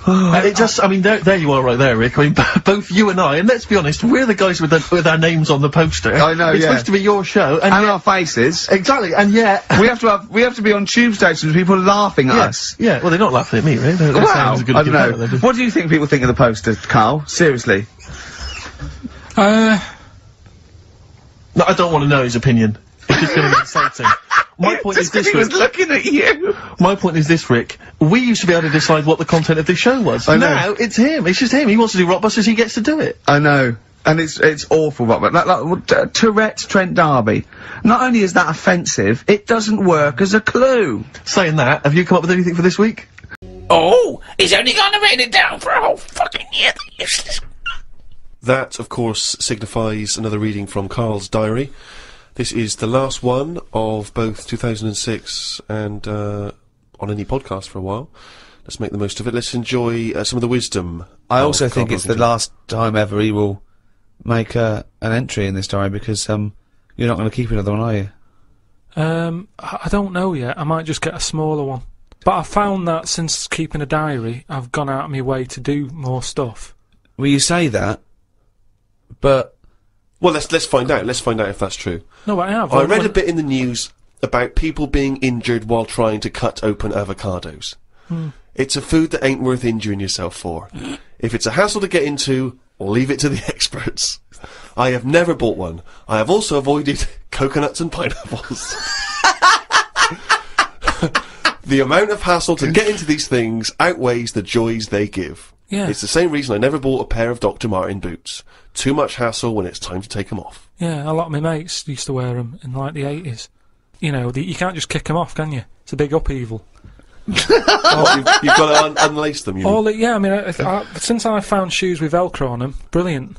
It just, I mean, there, there you are right there, Rick. I mean, both you and I, and let's be honest, we're the guys with, the, with our names on the poster. I know, It's yeah. supposed to be your show, and, And yet- our faces. exactly, and yet, we have to have we have to be on tube stations with people laughing at us. yeah, well, they're not laughing at me, right? They're, they're Well, good I don't photo, they're know. What do you think people think of the poster, Karl? Seriously. Uh, No, I don't want to know his opinion. It's just going to be insulting. My point is this, he was Rick. looking at you. My point is this, Rick. We used to be able to decide what the content of this show was. I know. Now it's him. It's just him. He wants to do Rockbusters. He gets to do it. I know. And it's it's awful, Robert. like, like T- Tourette's Trent D'Arby. Not only is that offensive, it doesn't work as a clue. Saying that, have you come up with anything for this week? Oh, he's only gonna write it down for a whole fucking year. Useless. That, of course, signifies another reading from Karl's diary. This is the last one of both 2006 and uh, on any podcast for a while. Let's make the most of it. Let's enjoy uh, some of the wisdom. I of also Karl think it's the last time ever he will make uh, an entry in this diary because um, you're not going to keep another one, are you? um, I I don't know yet. I might just get a smaller one. But I found that since keeping a diary, I've gone out of my way to do more stuff. Well, you say that, but Well, let's let's find out. Let's find out if that's true. No, I have. I read a bit in the news about people being injured while trying to cut open avocados. Hmm. It's a food that ain't worth injuring yourself for. If it's a hassle to get into, leave it to the experts. I have never bought one. I have also avoided coconuts and pineapples. the amount of hassle to get into these things outweighs the joys they give. Yeah. It's the same reason I never bought a pair of Dr. Martin boots. Too much hassle when it's time to take them off. Yeah, a lot of my mates used to wear them in like the 80s. You know, the, you can't just kick them off, can you? It's a big upheaval. Oh, you've, you've got to un- unlace them. You mean. The, yeah, I mean, I, I, since I found shoes with Velcro on them, brilliant.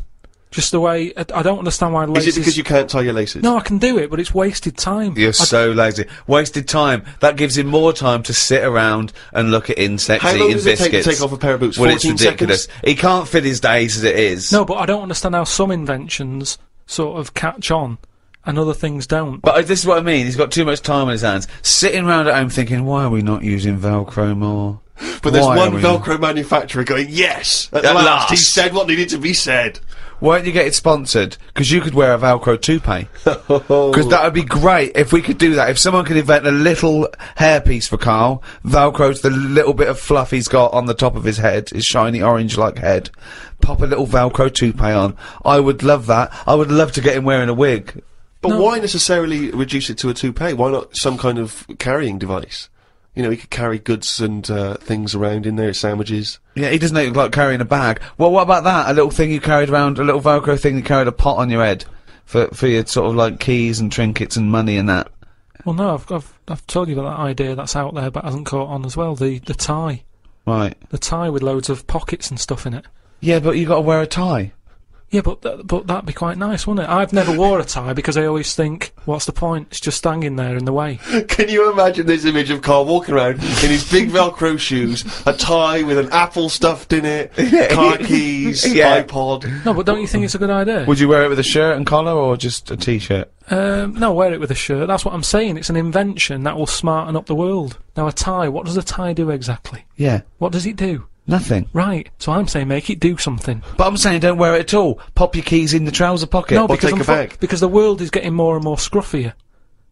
Just the way, I, I don't understand why Is laces... it because you can't tie your laces? No, I can do it, but it's wasted time. you're I- so lazy. Wasted time. That gives him more time to sit around and look at insects How long eating does it take to biscuits. take off a pair of boots? Well, it's 14 ridiculous. He can't fit his days as it is. No, but I don't understand how some inventions sort of catch on, and other things don't. But uh, this is what I mean. He's got too much time on his hands, sitting around at home thinking, "Why are we not using Velcro more?" But there's one Velcro manufacturer going, yes! At, At last, he said what needed to be said. Why don't you get it sponsored? Because you could wear a Velcro toupee. Because that would be great if we could do that. If someone could invent a little hairpiece for Karl, Velcro to the little bit of fluff he's got on the top of his head, his shiny orange-like head, pop a little Velcro toupee on. I would love that. I would love to get him wearing a wig. But why necessarily reduce it to a toupee? Why not some kind of carrying device? You know, he could carry goods and uh, things around in there, sandwiches. Yeah, he doesn't look like carrying a bag. Well, what about that? A little thing you carried around, a little Velcro thing you carried a pot on your head for for your sort of like keys and trinkets and money and that. Well, no, I've, I've I've told you about that idea that's out there, but hasn't caught on as well. The the tie, Right. the tie with loads of pockets and stuff in it. Yeah, but you got to wear a tie. Yeah, but th- but that'd be quite nice, wouldn't it? I've never wore a tie because I always think, what's the point? It's just hanging there in the way. Can you imagine this image of Karl walking around in his big Velcro shoes, a tie with an apple stuffed in it, car keys, Yeah. iPod? No, but don't you think it's a good idea? Would you wear it with a shirt and collar or just a t-shirt? Um, no, wear it with a shirt. That's what I'm saying. It's an invention that will smarten up the world. Now, a tie. What does a tie do exactly? Yeah. What does it do? Nothing. Right. So I'm saying make it do something. But I'm saying don't wear it at all. Pop your keys in the trouser pocket. no, or because take a unfo- bag. because the world is getting more and more scruffier,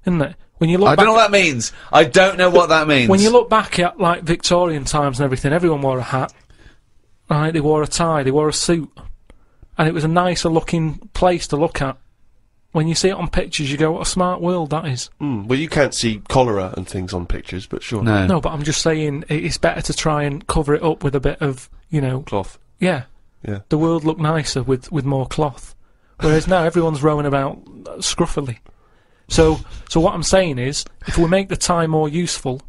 isn't it? When you look I back don't know what that means. I don't know what that means. when you look back at like Victorian times and everything, everyone wore a hat. Right, they wore a tie, they wore a suit, and it was a nicer looking place to look at. When you see it on pictures, you go, "What a smart world that is." Mm, well, you can't see cholera and things on pictures, but sure. No. No, but I'm just saying it's better to try and cover it up with a bit of, you know, Cloth. yeah. Yeah. The world looked nicer with with more cloth, whereas now everyone's rowing about scruffily. So, so what I'm saying is, if we make the tie more useful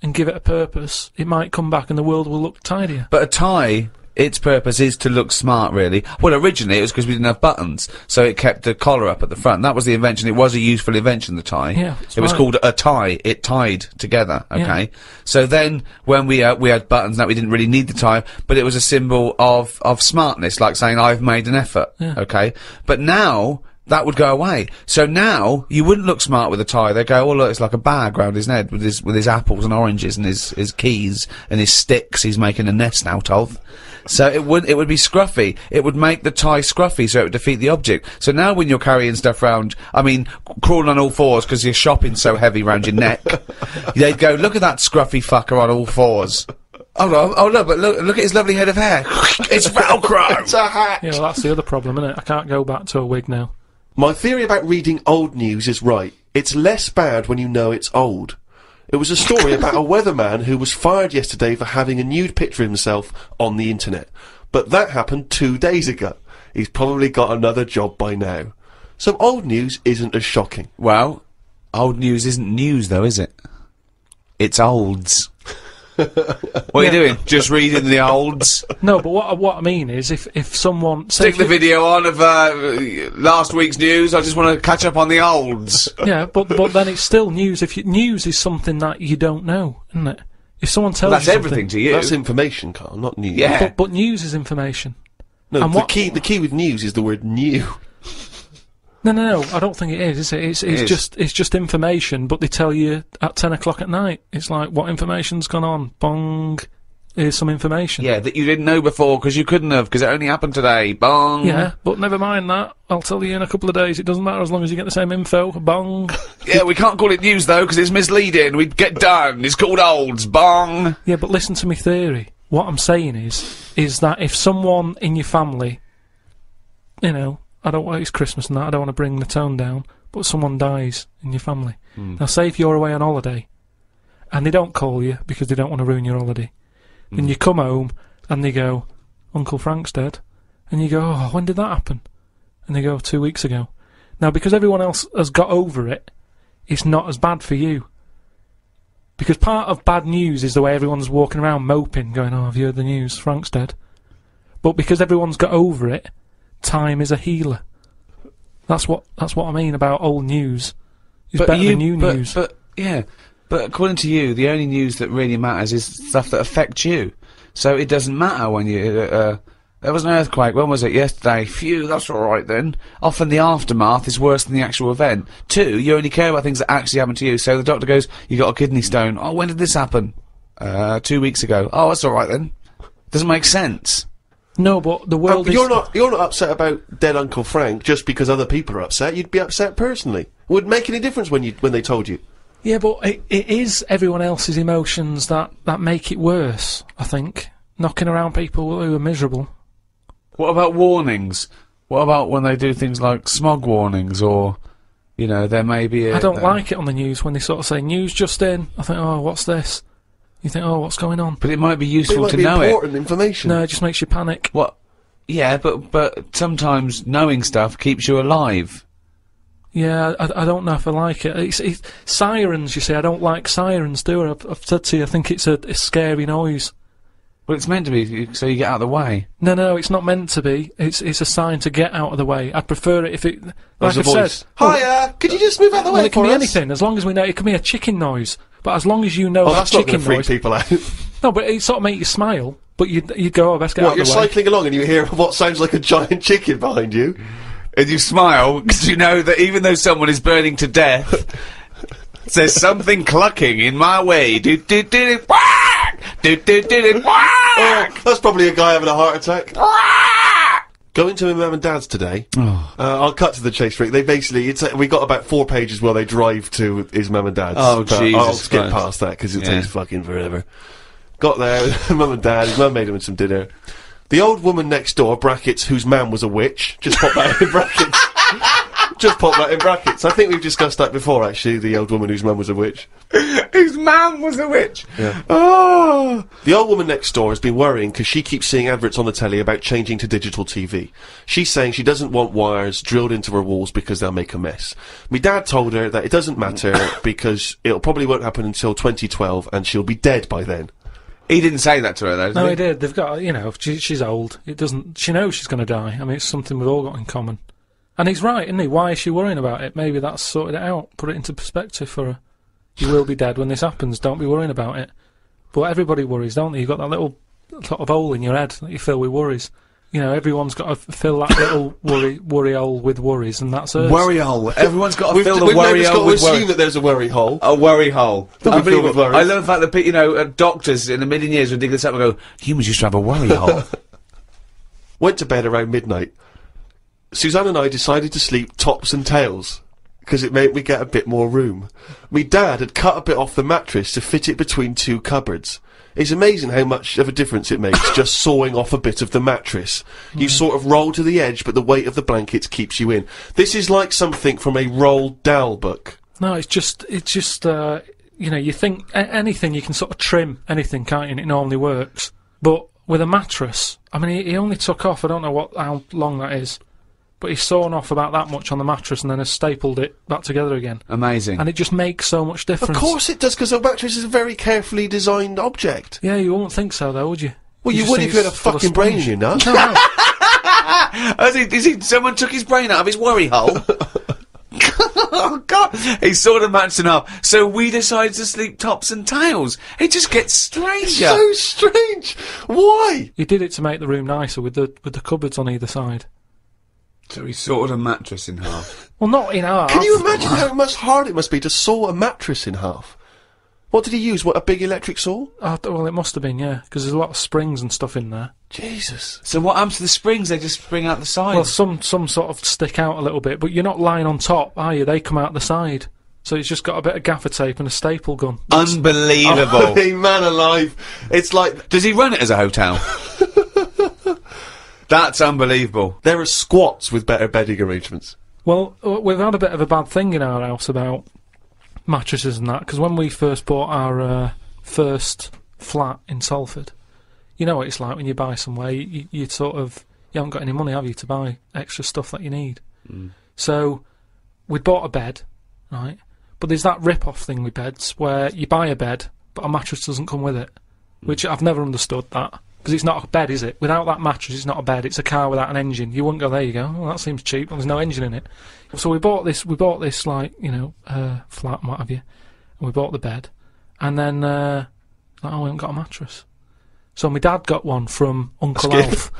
and give it a purpose, it might come back and the world will look tidier. But a tie, its purpose is to look smart, really. Well, originally it was because we didn't have buttons, so it kept the collar up at the front. That was the invention. It was a useful invention, the tie. Yeah, It was called a tie. It tied together, Okay. Yeah. So then, when we, uh, we had buttons, that we didn't really need the tie, but it was a symbol of, of smartness, like saying, I've made an effort, Yeah. okay? But now, that would go away. So now, you wouldn't look smart with a tie. They go, oh look, it's like a bag round his head with his, with his apples and oranges and his, his keys and his sticks he's making a nest out of. So it would, it would be scruffy. It would make the tie scruffy so it would defeat the object. So now when you're carrying stuff round, I mean, crawling on all fours because you're shopping so heavy round your neck, they'd go, look at that scruffy fucker on all fours. Oh no, oh no, but look, look at his lovely head of hair. it's Velcro! It's a hat! Yeah, well, that's the other problem, isn't it? I can't go back to a wig now. My theory about reading old news is right. It's less bad when you know it's old. It was a story about a weatherman who was fired yesterday for having a nude picture of himself on the internet. But that happened two days ago. He's probably got another job by now. So old news isn't as shocking. Well, old news isn't news though, is it? It's olds. What are you doing? Just reading the olds? No, but what I- what I mean is, if if someone Stick the video on of uh, last week's news. I just want to catch up on the olds. yeah, but but then it's still news. If you, news is something that you don't know, isn't it? If someone tells That's you something- everything to you. That's information, Karl, not news. Yeah. But, but news is information. No, And the what- key the key with news is the word new. No, no, no. I don't think it is. Is it? It's, it's just it's just information, but they tell you at ten o'clock at night. It's like what information's gone on. Bong. Here's some information. Yeah, that you didn't know before because you couldn't have because it only happened today. Bong. Yeah, but never mind that. I'll tell you in a couple of days. It doesn't matter as long as you get the same info. Bong. Yeah, we can't call it news though because it's misleading. We'd get done. It's called olds. Bong. Yeah, but listen to me theory. What I'm saying is, is that if someone in your family, you know, I don't want it's Christmas and that. I don't want to bring the tone down, but someone dies in your family. Hmm. Now, say if you're away on holiday, and they don't call you because they don't want to ruin your holiday, then hmm. you come home and they go, Uncle Frank's dead, and you go, oh, when did that happen? And they go, two weeks ago. Now, because everyone else has got over it, it's not as bad for you. Because part of bad news is the way everyone's walking around moping, going, "Oh, have you heard the news? Frank's dead." But because everyone's got over it, time is a healer. That's what that's what I mean about old news. It's better than new but, news. But yeah, but according to you, the only news that really matters is stuff that affects you. So it doesn't matter when you uh, There was an earthquake. When was it? Yesterday. Phew, that's alright then. Often the aftermath is worse than the actual event. Two, you only care about things that actually happen to you. So the doctor goes, you got a kidney stone. Oh, when did this happen? Uh, two weeks ago. Oh, that's alright then. Doesn't make sense. No, but the world uh, is. you're not you're not upset about dead Uncle Frank just because other people are upset. You'd be upset personally. Would it make any difference when you when they told you? Yeah, but it, it is everyone else's emotions that, that make it worse, I think. Knocking around people who are miserable. What about warnings? What about when they do things like smog warnings or, you know, there may be a... I don't like it on the news when they sort of say, news just in. I think, oh, what's this? You think, oh, what's going on? But it might be It useful might to be know it. important information. No, it just makes you panic. What? Yeah, but but sometimes knowing stuff keeps you alive. Yeah, I, I don't know if I like it. It's, it's sirens, you see. I don't like sirens, do I? I've, I've said to you, I think it's a, a scary noise. Well, it's meant to be so you get out of the way. No, no, it's not meant to be. It's it's a sign to get out of the way. I'd prefer it if it. Like There's a I've voice. said. Hiya! Could you just move out of the well, way it can for be us? anything as long as we know. It can be a chicken noise, but as long as you know Oh, that that's not going chicken to freak noise. people out. No, but it sort of make you smile. But you you go, oh, best get what? out You're of the way. cycling along and you hear what sounds like a giant chicken behind you. And you smile because you know that even though someone is burning to death, there's something clucking in my way. Do do do do whack! Do do do do whack! Oh, that's probably a guy having a heart attack. Going to my mum and dad's today. Oh. Uh, I'll cut to the chase, Rick. They basically, it's uh, we got about four pages where they drive to his mum and dad's. Oh, Jesus I'll skip Christ. past that because it Yeah. takes fucking forever. Got there, mum and dad. His mum made him some dinner. The old woman next door, brackets, whose man was a witch. Just pop that in brackets. Just pop that in brackets. I think we've discussed that before, actually. The old woman whose mum was a witch. whose mum was a witch. Yeah. Oh. The old woman next door has been worrying because she keeps seeing adverts on the telly about changing to digital TV. She's saying she doesn't want wires drilled into her walls because they'll make a mess. My dad told her that it doesn't matter because it'll probably won't happen until 2012 and she'll be dead by then. He didn't say that to her though. Did No, he? he did. They've got, you know, she, she's old. It doesn't. She knows she's going to die. I mean, it's something we've all got in common. And he's right, isn't he? Why is she worrying about it? Maybe that's sorted it out. Put it into perspective for her. You will be dead when this happens. Don't be worrying about it. But everybody worries, don't they? You've got that little sort of hole in your head that you fill with worries. You know, everyone's got to fill that little worry worry hole with worries, and that's us. Worry hole. Everyone's got to We've, fill the we've never worry just hole got to with assume worry. that there's a worry hole. A worry hole. Don't be filled with Unbelievable. worries. I love the fact that pe- you know uh, doctors in a million years would dig this up and go, humans used to have a worry hole. Went to bed around midnight. Suzanne and I decided to sleep tops and tails because it made me get a bit more room. Me dad had cut a bit off the mattress to fit it between two cupboards. It's amazing how much of a difference it makes just sawing off a bit of the mattress. You sort of roll to the edge, but the weight of the blankets keeps you in. This is like something from a Roald Dahl book. No, it's just, it's just, uh, you know, you think a- anything you can sort of trim anything, can't you? And it normally works. But with a mattress, I mean, he, he only took off. I don't know what how long that is, but he's sawn off about that much on the mattress and then has stapled it back together again. Amazing. And it just makes so much difference. Of course it does, because a mattress is a very carefully designed object. Yeah, you wouldn't think so, though, would you? Well, you, just would if you had a it's full of fucking brain you know. No, no. Is he, is he, someone took his brain out of his worry hole? oh god! He sort of match in half. So we decided to sleep tops and tails. It just gets stranger. so strange. Why? he did it to make the room nicer with the with the cupboards on either side. So he sawed a mattress in half. Well, not in half. Can you imagine how much hard it must be to saw a mattress in half? What did he use? What a big electric saw? Oh, th- well, it must have been, yeah, because there's a lot of springs and stuff in there. Jesus. So what happens to the springs? They just spring out the side. Well, some some sort of stick out a little bit, but you're not lying on top, are you? They come out the side. So it's just got a bit of gaffer tape and a staple gun. Unbelievable. Oh, hey, man alive. It's like Does he run it as a hotel? That's unbelievable. there are squats with better bedding arrangements. Well, uh, we've had a bit of a bad thing in our house about mattresses and that, because when we first bought our uh, first flat in Salford, you know what it's like when you buy somewhere, you, you, sort of, you haven't got any money, have you, to buy extra stuff that you need. So, we'd bought a bed, right? But there's that rip-off thing with beds, where you buy a bed, but a mattress doesn't come with it. Which I've never understood that. Because it's not a bed, is it? Without that mattress, it's not a bed. It's a car without an engine. You wouldn't go there. You go. Well, that seems cheap. Well, there's no engine in it. So we bought this. We bought this like you know uh, flat and what have you. And we bought the bed, and then uh, like, oh, we haven't got a mattress. So my dad got one from Uncle Alf.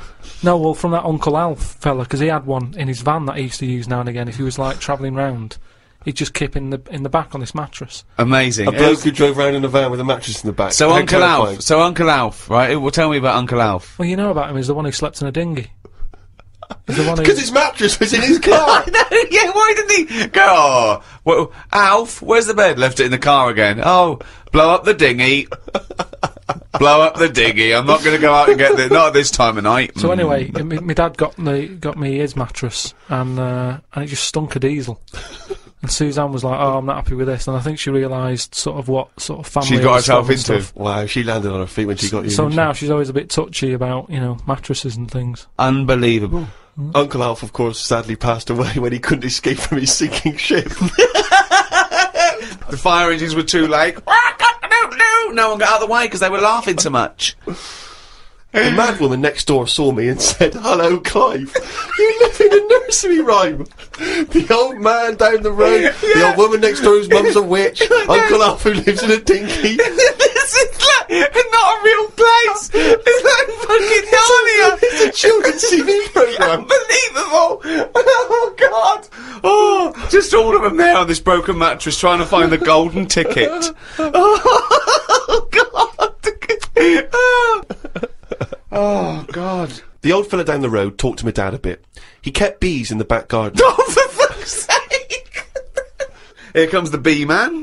No, well, from that Uncle Alf fella, because he had one in his van that he used to use now and again. If he was like travelling round, he'd just keep in the in the back on this mattress. Amazing. A It bloke was- who drove around in a van with a mattress in the back. so How Uncle terrifying. Alf. So Uncle Alf, right? Well, tell me about Uncle Alf. Well, you know about him He's the one who slept in a dinghy. He's the one who. Because his mattress was in his car. yeah, why didn't he go? Oh, well, Alf, where's the bed? Left it in the car again. Oh, blow up the dinghy. blow up the dinghy. I'm not going to go out and get the not at this time of night. So Mm. anyway, my, my dad got the got me his mattress, and uh, and it just stunk of diesel. And Suzanne was like, "Oh, I'm not happy with this," and I think she realised sort of what sort of family She's got herself into. stuff. Wow, she landed on her feet when she got you. So didn't she? now she's always a bit touchy about you know mattresses and things. Unbelievable. Mm. Uncle Alf, of course, sadly passed away when he couldn't escape from his sinking ship. The fire engines were too late. No one got out of the way because they were laughing too much. The mad woman next door saw me and said, "Hello, Clive. You live in a nursery rhyme." The old man down the road, the old woman next door whose mum's a witch, Uncle Alf who lives in a dinky. this is like not a real place. It's like fucking Narnia. It's a children's TV program. Unbelievable! Oh God! Oh, just all of them there on this broken mattress trying to find the golden ticket. Oh God! Oh. Oh, oh God! The old fella down the road talked to my dad a bit. He kept bees in the back garden. Oh, for fuck's sake! Here comes the bee man.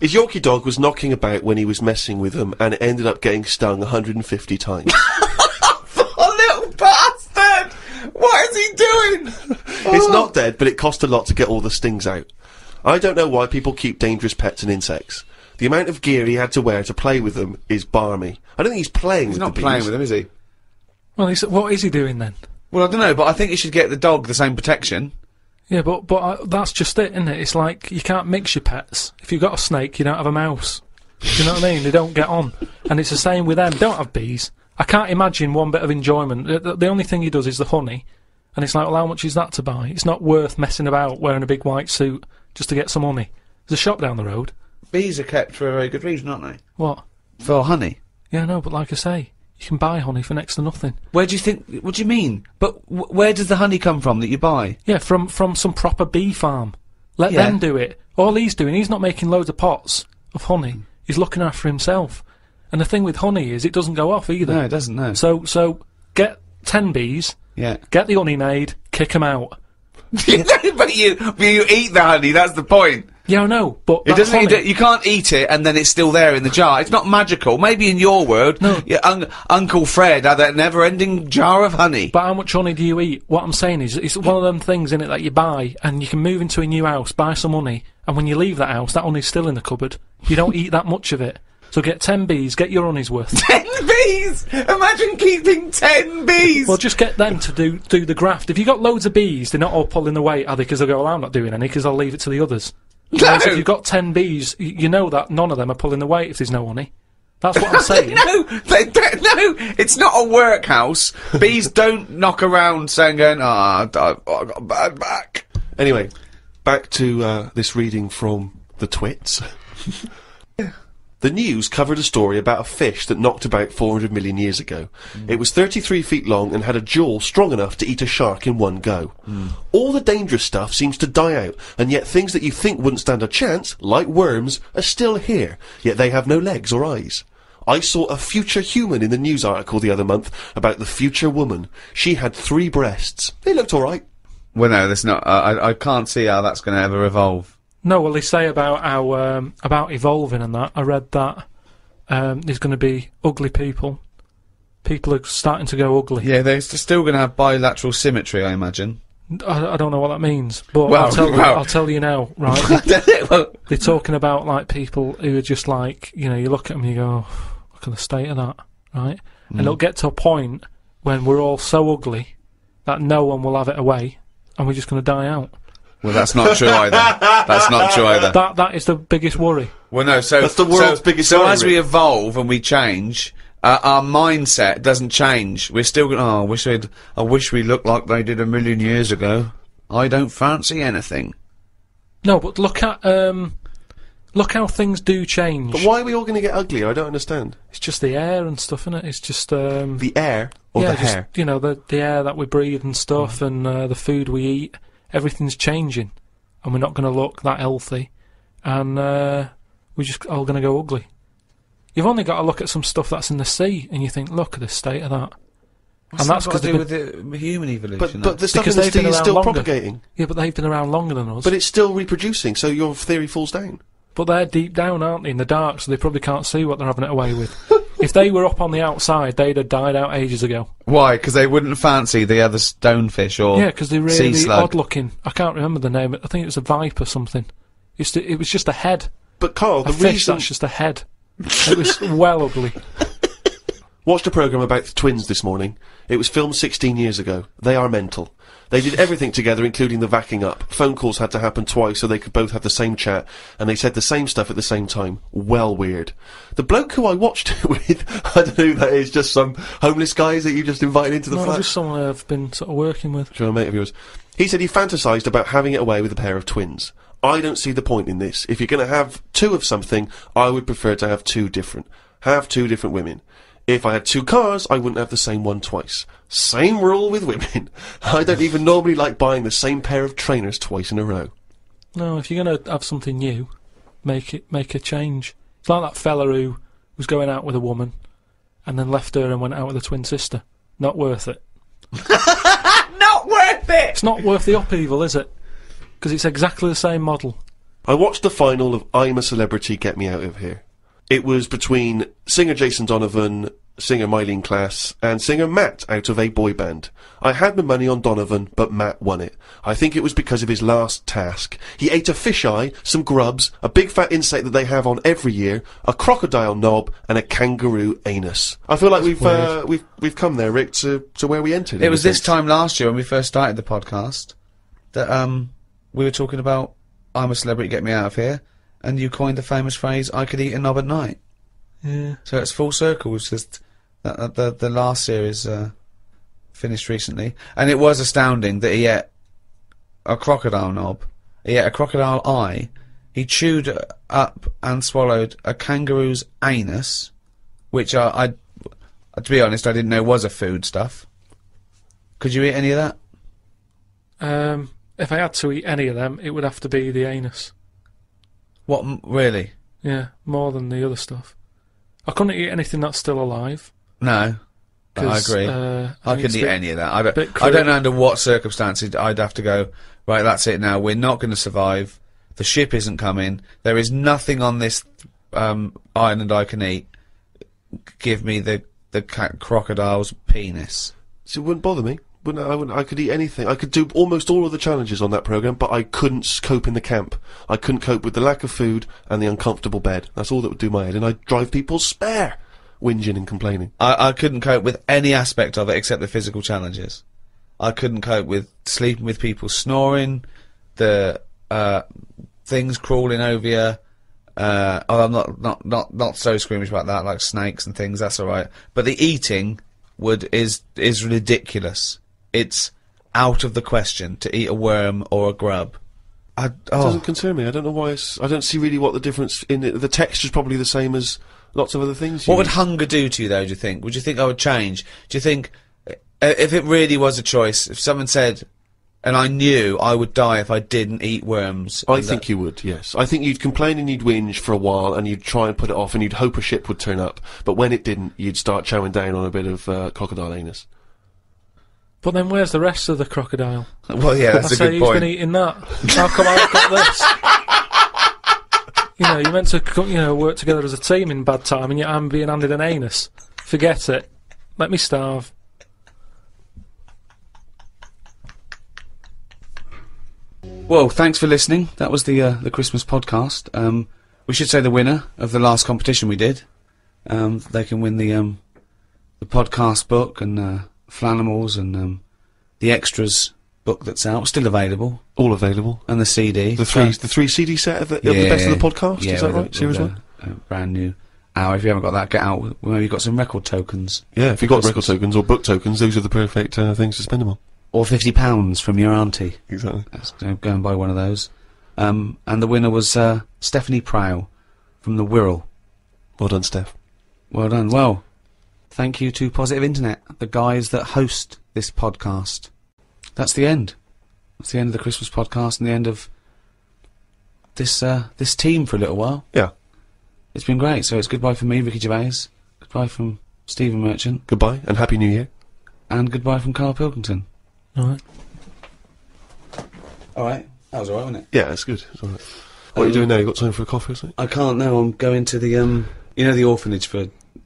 His Yorkie dog was knocking about when he was messing with them, and it ended up getting stung 150 times. Oh, little bastard! What is he doing? It's not oh. dead, but it cost a lot to get all the stings out. I don't know why people keep dangerous pets and insects. The amount of gear he had to wear to play with them is barmy. I don't think he's playing He's with not the playing bees. with them, is he? Well, he's, what is he doing then? Well, I don't know, but I think he should get the dog the same protection. Yeah, but but uh, that's just it, isn't it? It's like you can't mix your pets. If you've got a snake, you don't have a mouse. Do you know what I mean? They don't get on, and it's the same with them. Don't have bees. I can't imagine one bit of enjoyment. The, the, the only thing he does is the honey, and it's like, well, how much is that to buy? It's not worth messing about wearing a big white suit just to get some honey. There's a shop down the road. Bees are kept for a very good reason, aren't they? What? For honey. Yeah, no, but like I say, you can buy honey for next to nothing. Where do you think? What do you mean? But w- where does the honey come from that you buy? Yeah, from from some proper bee farm. Let Yeah. them do it. All he's doing, he's not making loads of pots of honey. He's looking after himself. And the thing with honey is, it doesn't go off either. No, it doesn't. No. So so get ten bees, yeah. get the honey made, Kick them out. but you, but you eat the honey. That's the point. Yeah, I know, but It doesn't. You, do- you can't eat it and then it's still there in the jar. It's not magical. Maybe in your world, No. yeah, un- Uncle Fred had that never-ending jar of honey. But how much honey do you eat? What I'm saying is, it's one of them things in it that you buy, and you can move into a new house, buy some honey, and when you leave that house, that honey's still in the cupboard. You don't eat that much of it. So get ten bees, get your honey's worth. ten bees. Imagine keeping ten bees. Well, just get them to do do the graft. If you've got loads of bees, they're not all pulling the weight, are they? Because they'll go, well, I'm not doing any, because I'll leave it to the others. Whereas if you've got ten bees, you know that none of them are pulling the weight if there's no honey. That's what I'm saying. no, they don't, no, it's not a workhouse. Bees don't knock around saying, going, ah, I've got a bad back. Anyway, back to uh, this reading from the twits. The news covered a story about a fish that knocked about 400 million years ago. It was 33 feet long and had a jaw strong enough to eat a shark in one go. All the dangerous stuff seems to die out, and yet things that you think wouldn't stand a chance, like worms, are still here, yet they have no legs or eyes. I saw a future human in the news article the other month about the future woman. She had three breasts. They looked alright. Well, no, that's not, uh, I, I can't see how that's going to ever evolve. No, well, they say about how um, about evolving and that. I read that um, there's going to be ugly people. People are starting to go ugly. Yeah, they're still going to have bilateral symmetry, I imagine. I, I don't know what that means, but Well, I'll, tell you. I'll tell you now, right? well, They're talking about like people who are just like, you know, you look at them and you go, oh, look at the state of that, right? And it'll get to a point when we're all so ugly that no one will have it away, and we're just going to die out. Well, that's not true either. That's not true either. That that is the biggest worry. Well, no. So That's the world's so, biggest So worry, as we evolve and we change, uh, our mindset doesn't change. We're still going. Oh, I wish we'd. I wish we looked like they did a million years ago. I don't fancy anything. No, but look at um, look how things do change. But why are we all going to get uglier? I don't understand. It's just the air and stuff, isn't it? It's just um, The air or yeah, the just, hair? You know, the the air that we breathe and stuff, and uh, the food we eat. Everything's changing, and we're not going to look that healthy, and uh, we're just all going to go ugly. You've only got to look at some stuff that's in the sea, and you think, look at the state of that. and that's got to because do with the human evolution. But but the stuff in the sea is still longer. propagating. yeah, but they've been around longer than us. But it's still reproducing, so your theory falls down. But they're deep down, aren't they, in the dark, so they probably can't see what they're having it away with. if they were up on the outside, they'd have died out ages ago. Why? Because they wouldn't fancy the other stonefish or Yeah, because they're sea really odd looking. I can't remember the name. I think it was a viper or something. It's the, it was just a head. But Karl, A the fish reason that's just a head. it was well ugly. watched a program about the twins this morning. It was filmed 16 years ago. They are mental. They did everything together, including the vacking up. Phone calls had to happen twice so they could both have the same chat, and they said the same stuff at the same time. Well weird. The bloke who I watched it with, I don't know who that is, just some homeless guys that you just invited into the No, flat. just someone I've been sort of working with. Sure, a mate of yours. He said he fantasized about having it away with a pair of twins. I don't see the point in this. If you're going to have two of something, I would prefer to have two different. Have two different women. If I had two cars, I wouldn't have the same one twice. Same rule with women. I don't even normally like buying the same pair of trainers twice in a row. No, if you're going to have something new, make it make a change. It's like that fella who was going out with a woman and then left her and went out with a twin sister. Not worth it. Not worth it! It's not worth the upheaval, is it? Because it's exactly the same model. I watched the final of I'm a Celebrity, Get Me Out of Here. It was between singer Jason Donovan, singer Myleene Klass, and singer Matt out of a boy band. I had my money on Donovan, but Matt won it. I think it was because of his last task. He ate a fisheye, some grubs, a big fat insect that they have on every year, a crocodile knob, and a kangaroo anus. I feel like we've uh, we've we've come there, Rick, to to where we entered. It was this time last year when we first started the podcast that um we were talking about I'm a celebrity, get me out of here, and you coined the famous phrase "I could eat a knob at night." Yeah. So it's full circle. It's just that, that the the last series uh, finished recently, and it was astounding that he ate a crocodile knob, he ate a crocodile eye, he chewed up and swallowed a kangaroo's anus, which I, I to be honest, I didn't know was a food stuff. Could you eat any of that? Um, if I had to eat any of them, it would have to be the anus. What really? Yeah, more than the other stuff. I couldn't eat anything that's still alive. No. I agree. Uh, I think couldn't eat any of that. I don't. I don't know under what circumstances I'd have to go. Right, that's it. Now we're not going to survive. The ship isn't coming. There is nothing on this um, island I can eat. Give me the the crocodile's penis. So it wouldn't bother me. Wouldn't I, wouldn't, I could eat anything. I could do almost all of the challenges on that program, but I couldn't cope in the camp. I couldn't cope with the lack of food and the uncomfortable bed. That's all that would do my head, and I'd drive people spare, whinging and complaining. I, I couldn't cope with any aspect of it except the physical challenges. I couldn't cope with sleeping with people snoring, the uh, things crawling over you. Uh, oh, I'm not, not, not, not so squeamish about that, like snakes and things. That's all right. But the eating would is is ridiculous. It's out of the question to eat a worm or a grub. I, It oh, doesn't concern me. I don't know why. It's, I don't see really what the difference in it. The texture's probably the same as lots of other things. What you would hunger do to you, though? Do you think? Would you think I would change? Do you think uh, if it really was a choice, if someone said, and I knew I would die if I didn't eat worms? I think that- you would, yes. I think you'd complain and you'd whinge for a while and you'd try and put it off and you'd hope a ship would turn up. But when it didn't, you'd start chowing down on a bit of uh, crocodile anus. But then where's the rest of the crocodile? Well, yeah, that's I a say good who's point. been eating that? How come I've got this? you know, you're meant to co- you know work together as a team in bad time, and yet I'm being handed an anus. Forget it. Let me starve. Well, thanks for listening. That was the uh, the Christmas podcast. Um, we should say the winner of the last competition we did. Um, they can win the um, the podcast book and uh, Flanimals and um, the extras book that's out, still available, All available. and the CD. The three, the three CD set of the, of the best of the podcast. Yeah, is that right? Series one. brand new hour. If you haven't got that, get out. Well, maybe you've got some record tokens Yeah, if you've got record tokens or book tokens, those are the perfect uh, things to spend them on. or fifty pounds from your auntie. Exactly. Let's go go and buy one of those. Um, and the winner was uh, Stephanie Prow from the Wirral. Well done, Steph. Well done. Well, thank you to Positive Internet, the guys that host this podcast. That's the end. That's the end of the Christmas podcast and the end of this uh, this team for a little while. Yeah. It's been great. So it's goodbye from me, Ricky Gervais. Goodbye from Stephen Merchant. Goodbye and Happy New Year. And goodbye from Karl Pilkington. All right. All right. That was all right, wasn't it? Yeah, it's good. It's all right. What are you doing now? You got time for a coffee or something? I can't now. I'm going to the um, you know, the orphanage for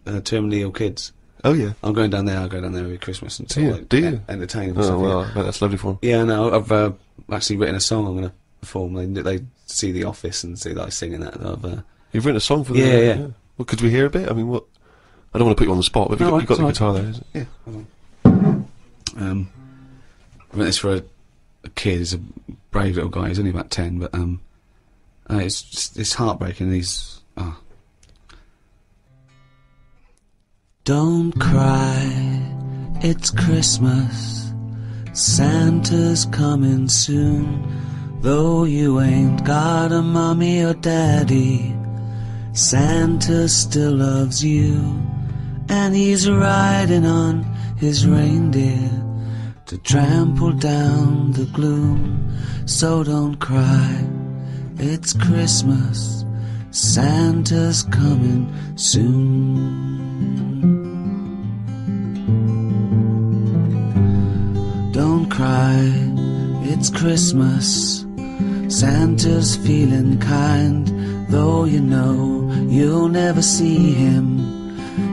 uh, terminally ill kids. Oh yeah. I'm going down there. I'll go down there every Christmas and you? like, Do you? en- entertain and Oh well, yeah. That's lovely for him. Yeah, no, I've uh, actually written a song. I'm going to perform. They they see The Office and see that I sing in that. I've, uh, You've written a song for the. Yeah, yeah. Well, could we hear a bit? I mean, what? I don't want to put you on the spot, but No, you've got, you've got the it's guitar there. Yeah. Um, I wrote this for a, a kid. He's a brave little guy. He's only about ten, but um, uh, it's just, it's heartbreaking. He's ah. Don't cry, it's Christmas. Santa's coming soon. Though you ain't got a mommy or daddy, Santa still loves you. And he's riding on his reindeer to trample down the gloom. So don't cry, it's Christmas. Santa's coming soon. Cry, it's Christmas. Santa's feeling kind, though you know you'll never see him.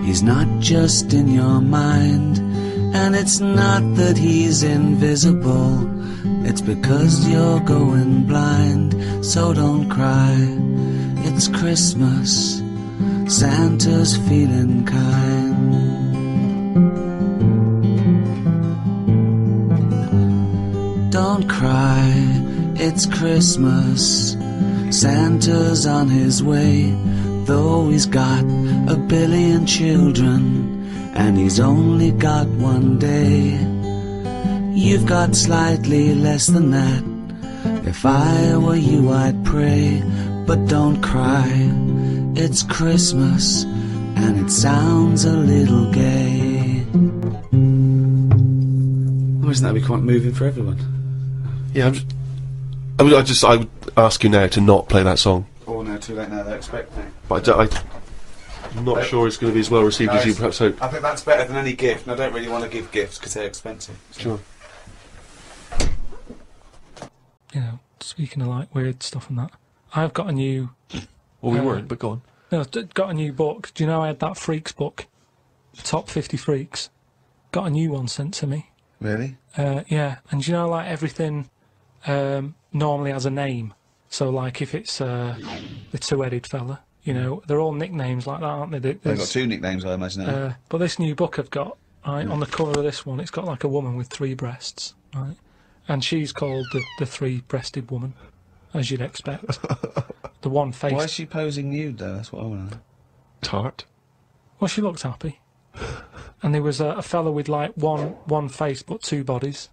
He's not just in your mind, and it's not that he's invisible. It's because you're going blind, so don't cry. It's Christmas. Santa's feeling kind. Don't cry, it's Christmas. Santa's on his way, though he's got a billion children, and he's only got one day. You've got slightly less than that. If I were you, I'd pray, but don't cry. It's Christmas, and it sounds a little gay. I imagine that'd be quite moving for everyone. Yeah, I'm just. I would. I just. I would ask you now to not play that song. Oh no, too late now. They expect me. But I, am not sure it's going to be as well received as you perhaps hope. I think that's better than any gift, and I don't really want to give gifts because they're expensive. Sure. You know, speaking of like weird stuff and that, I've got a new. Well, we Uh, weren't, but go on. No, I've got a new book. Do you know I had that Freaks book? Top 50 Freaks. Got a new one sent to me. Really? Uh, yeah, and do you know, like everything um, normally has a name. So, like if it's uh, the two-headed fella, you know, they're all nicknames like that, aren't they? There- They've got two nicknames, I imagine. Uh, but this new book I've got, right, on the cover of this one, it's got like a woman with three breasts, right? And she's called the, the three-breasted woman, as you'd expect. the one face. Why is she posing nude though? That's what I want to know. Tart. Well, she looked happy. And there was a, a fella with like one one face but two bodies.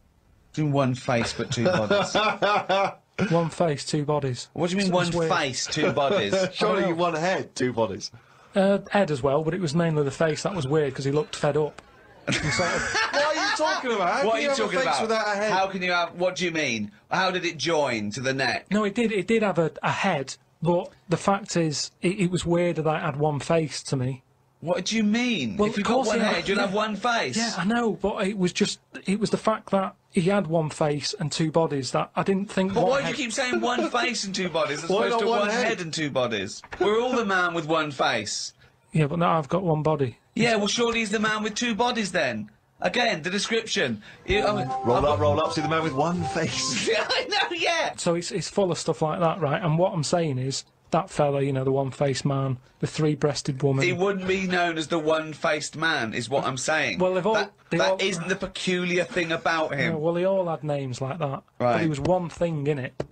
Doing one face but two bodies. One face, two bodies. what do you mean So one it's weird. face, two bodies? Surely know. you one head, two bodies. Uh, Ed as well, but it was mainly the face that was weird because he looked fed up. He sort of- What are you talking about? How what can are you have a talking face about? Without a head? How can you have? What do you mean? How did it join to the neck? no, it did. It did have a, a head, but the fact is, it, it was weird that it had one face to me. What do you mean? Well, if you've of got course one it- head, you'll have one face. Yeah, I know, but it was just it was the fact that he had one face and two bodies that I didn't think. But why do you keep saying one face and two bodies as opposed to one one head? head? and two bodies? We're all the man with one face. Yeah, but now I've got one body. Yeah, well, surely he's the man with two bodies then. Again, the description. You, I mean, Roll up, roll up. See the man with one face. Yeah, I know, yeah. So it's it's full of stuff like that, right? And what I'm saying is that fella, you know, the one-faced man, the three-breasted woman. He wouldn't be known as the one-faced man, is what I'm saying. Well, they've all- that, they that all- isn't the peculiar thing about Yeah, him. well, they all had names like that. Right. But there was one thing in it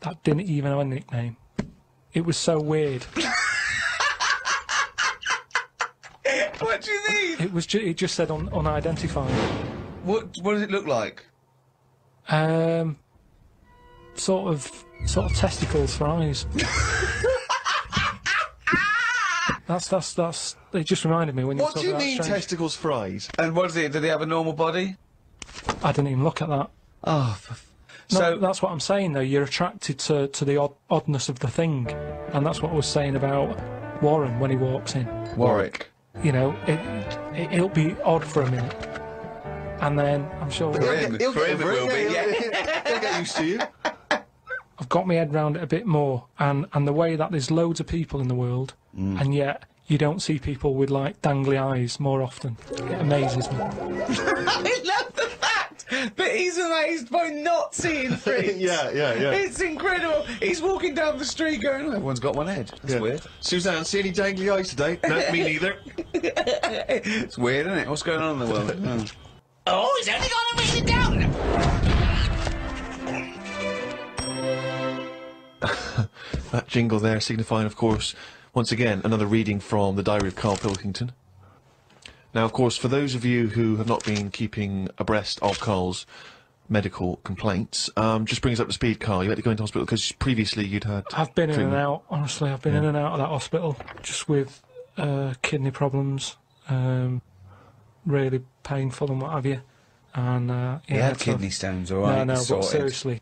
that didn't even have a nickname. It was so weird. what do you mean? It was. Ju- it just said un- unidentified. What What does it look like? Um, sort of sort of testicles for eyes. that's that's that's. It just reminded me when you What do you talking mean about strange- testicles for eyes? And what is it? Do they have a normal body? I didn't even look at that. Oh, for f- No, so that's what I'm saying though. You're attracted to to the odd, oddness of the thing, and that's what I was saying about Warren when he walks in. Warwick. You know, it, it it'll be odd for a minute, and then I'm sure For him, He'll for get him it over will be. yeah, Yeah. he'll- He'll get used to you. I've got my head round it a bit more, and and the way that there's loads of people in the world, Mm. and yet you don't see people with like dangly eyes more often. It amazes me. I love the fact that he's amazed by not seeing freaks. yeah, yeah, yeah. It's incredible. He's walking down the street going, "Oh, everyone's got one head. That's Yeah. weird. Suzanne, see any dangly eyes today? no, me neither. It's weird, isn't it? What's going on in the world? Oh. He's only gonna read it down. That jingle there signifying, of course, once again, another reading from the Diary of Karl Pilkington. Now, of course, for those of you who have not been keeping abreast of Karl's medical complaints, um, just bring us up to speed, Karl. You had to go into hospital because previously you'd had. I've been in and out. Honestly, I've been in and out of that hospital just with uh, kidney problems, um, really painful and what have you. And uh, He yeah, had so- kidney stones, all No, no, but sorted. seriously,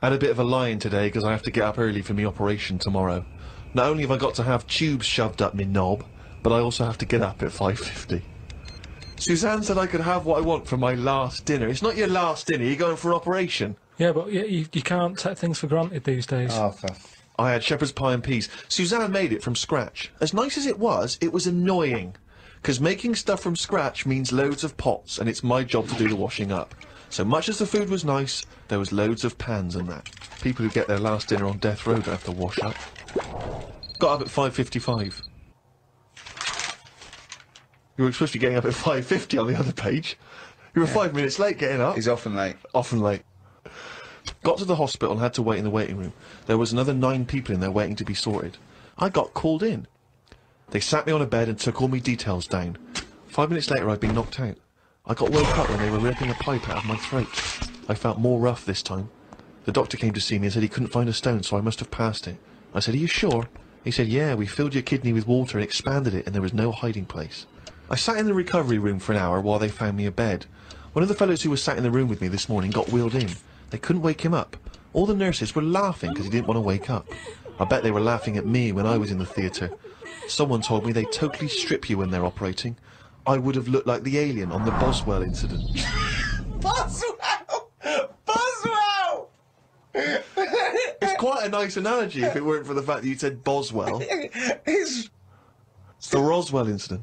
I had a bit of a lie-in today because I have to get up early for my operation tomorrow. Not only have I got to have tubes shoved up my knob, but I also have to get up at 5.50. Suzanne said I could have what I want for my last dinner. It's not your last dinner, you're going for an operation. yeah, but you, you, you can't take things for granted these days. Oh, for I had shepherd's pie and peas. Suzanne made it from scratch. As nice as it was, it was annoying. Because making stuff from scratch means loads of pots, and it's my job to do the washing up. So much as the food was nice, there was loads of pans and that. People who get their last dinner on death row don't have to wash up. Got up at 5.55. You were supposed to be getting up at 5.50 on the other page. You were five minutes late getting up. He's often late. Often late. Got to the hospital and had to wait in the waiting room. There was another nine people in there waiting to be sorted. I got called in. They sat me on a bed and took all my details down. Five minutes later, I'd been knocked out. I got woke up when they were ripping a pipe out of my throat. I felt more rough this time. The doctor came to see me and said he couldn't find a stone, so I must have passed it. I said, Are you sure? He said, Yeah, we filled your kidney with water and expanded it, and there was no hiding place. I sat in the recovery room for an hour while they found me a bed. One of the fellows who was sat in the room with me this morning got wheeled in. They couldn't wake him up. All the nurses were laughing because he didn't want to wake up. I bet they were laughing at me when I was in the theatre. Someone told me they totally strip you when they're operating. I would have looked like the alien on the Boswell incident. Boswell! Boswell! It's quite a nice analogy if it weren't for the fact that you said Boswell. It's It's the Roswell incident.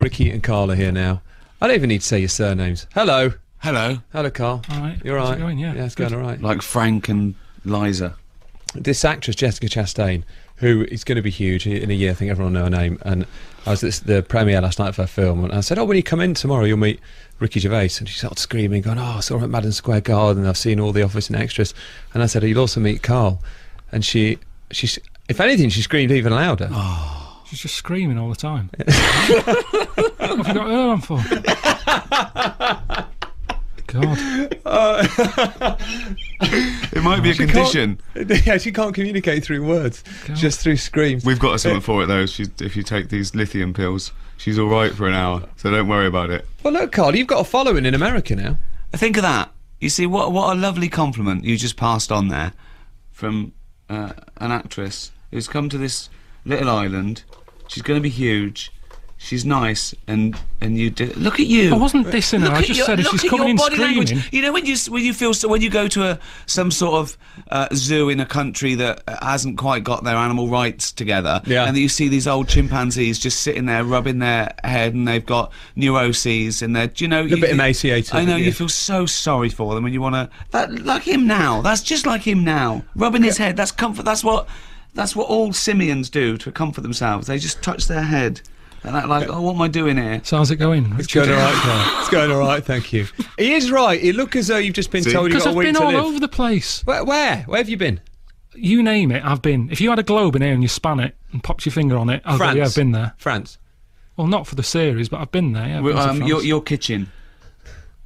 Ricky and Karl are here now. I don't even need to say your surnames. Hello. Hello. Hello, Karl. All right. You're How's right. it going? Yeah. Yeah, it's good. going all right. Like Frank and Liza. This actress, Jessica Chastain, who is going to be huge in a year, I think everyone will know her name. And I was at the premiere last night for a film, and I said, Oh, when you come in tomorrow, you'll meet Ricky Gervais. And she started screaming, going, Oh, I saw him at Madison Square Garden, I've seen all the office and extras. And I said, oh, You'll also meet Karl. And she, she, if anything, she screamed even louder. Oh. She's just screaming all the time. what have you got her on for? God. It might be a She condition. can't- yeah, she can't communicate through words, God. just through screams. We've got something for it though. She's, if you take these lithium pills, she's all right for an hour. So don't worry about it. Well, look, Karl, you've got a following in America now. Think of that. You see, what what a lovely compliment you just passed on there from uh, an actress who's come to this little island. She's going to be huge. She's nice, and and you did. Look at you. I wasn't dissing her. I just your- said if look she's at coming your in body language. You know when you when you feel so, when you go to a some sort of uh, zoo in a country that uh, hasn't quite got their animal rights together, Yeah. and that you see these old chimpanzees just sitting there rubbing their head, and they've got neuroses, and they're do you know A bit emaciated, I know yeah. you feel so sorry for them, and you want to that like him now. That's just like him now, rubbing his head. That's comfort. That's what that's what all simians do to comfort themselves. They just touch their head and act like, oh, what am I doing here? So how's it going? It's going all right, Karl. It's going all right, thank you. He is right. It look as though you've just been See? told you've Because got a I've week been all over the place. Where, where? Where have you been? You name it, I've been. If you had a globe in here and you span it and popped your finger on it, I'll go, France. yeah, I've been there. France. Well, not for the series, but I've been there. Yeah, I've been Um, your your kitchen.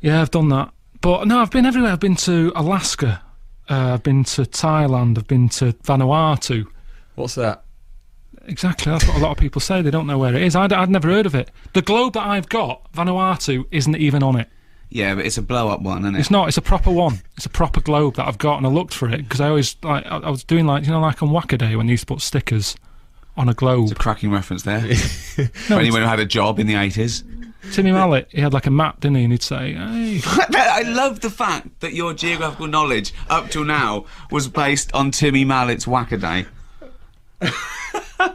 yeah I've done that. But no, I've been everywhere. I've been to Alaska. Uh, I've been to Thailand. I've been to Vanuatu. What's that? Exactly. That's what a lot of people say. They don't know where it is. I'd, I'd never heard of it. The globe that I've got, Vanuatu, isn't even on it. Yeah, but it's a blow up one, isn't it? It's not. It's a proper one. It's a proper globe that I've got, and I looked for it because I always like. I, I was doing like you know, like on Wacaday when they used to put stickers on a globe. It's a cracking reference there. No, For anyone who had a job in the 80s. Timmy Mallett, he had like a map, didn't he? And he'd say, "Hey, I love the fact that your geographical knowledge up till now was based on Timmy Mallett's Wacaday. all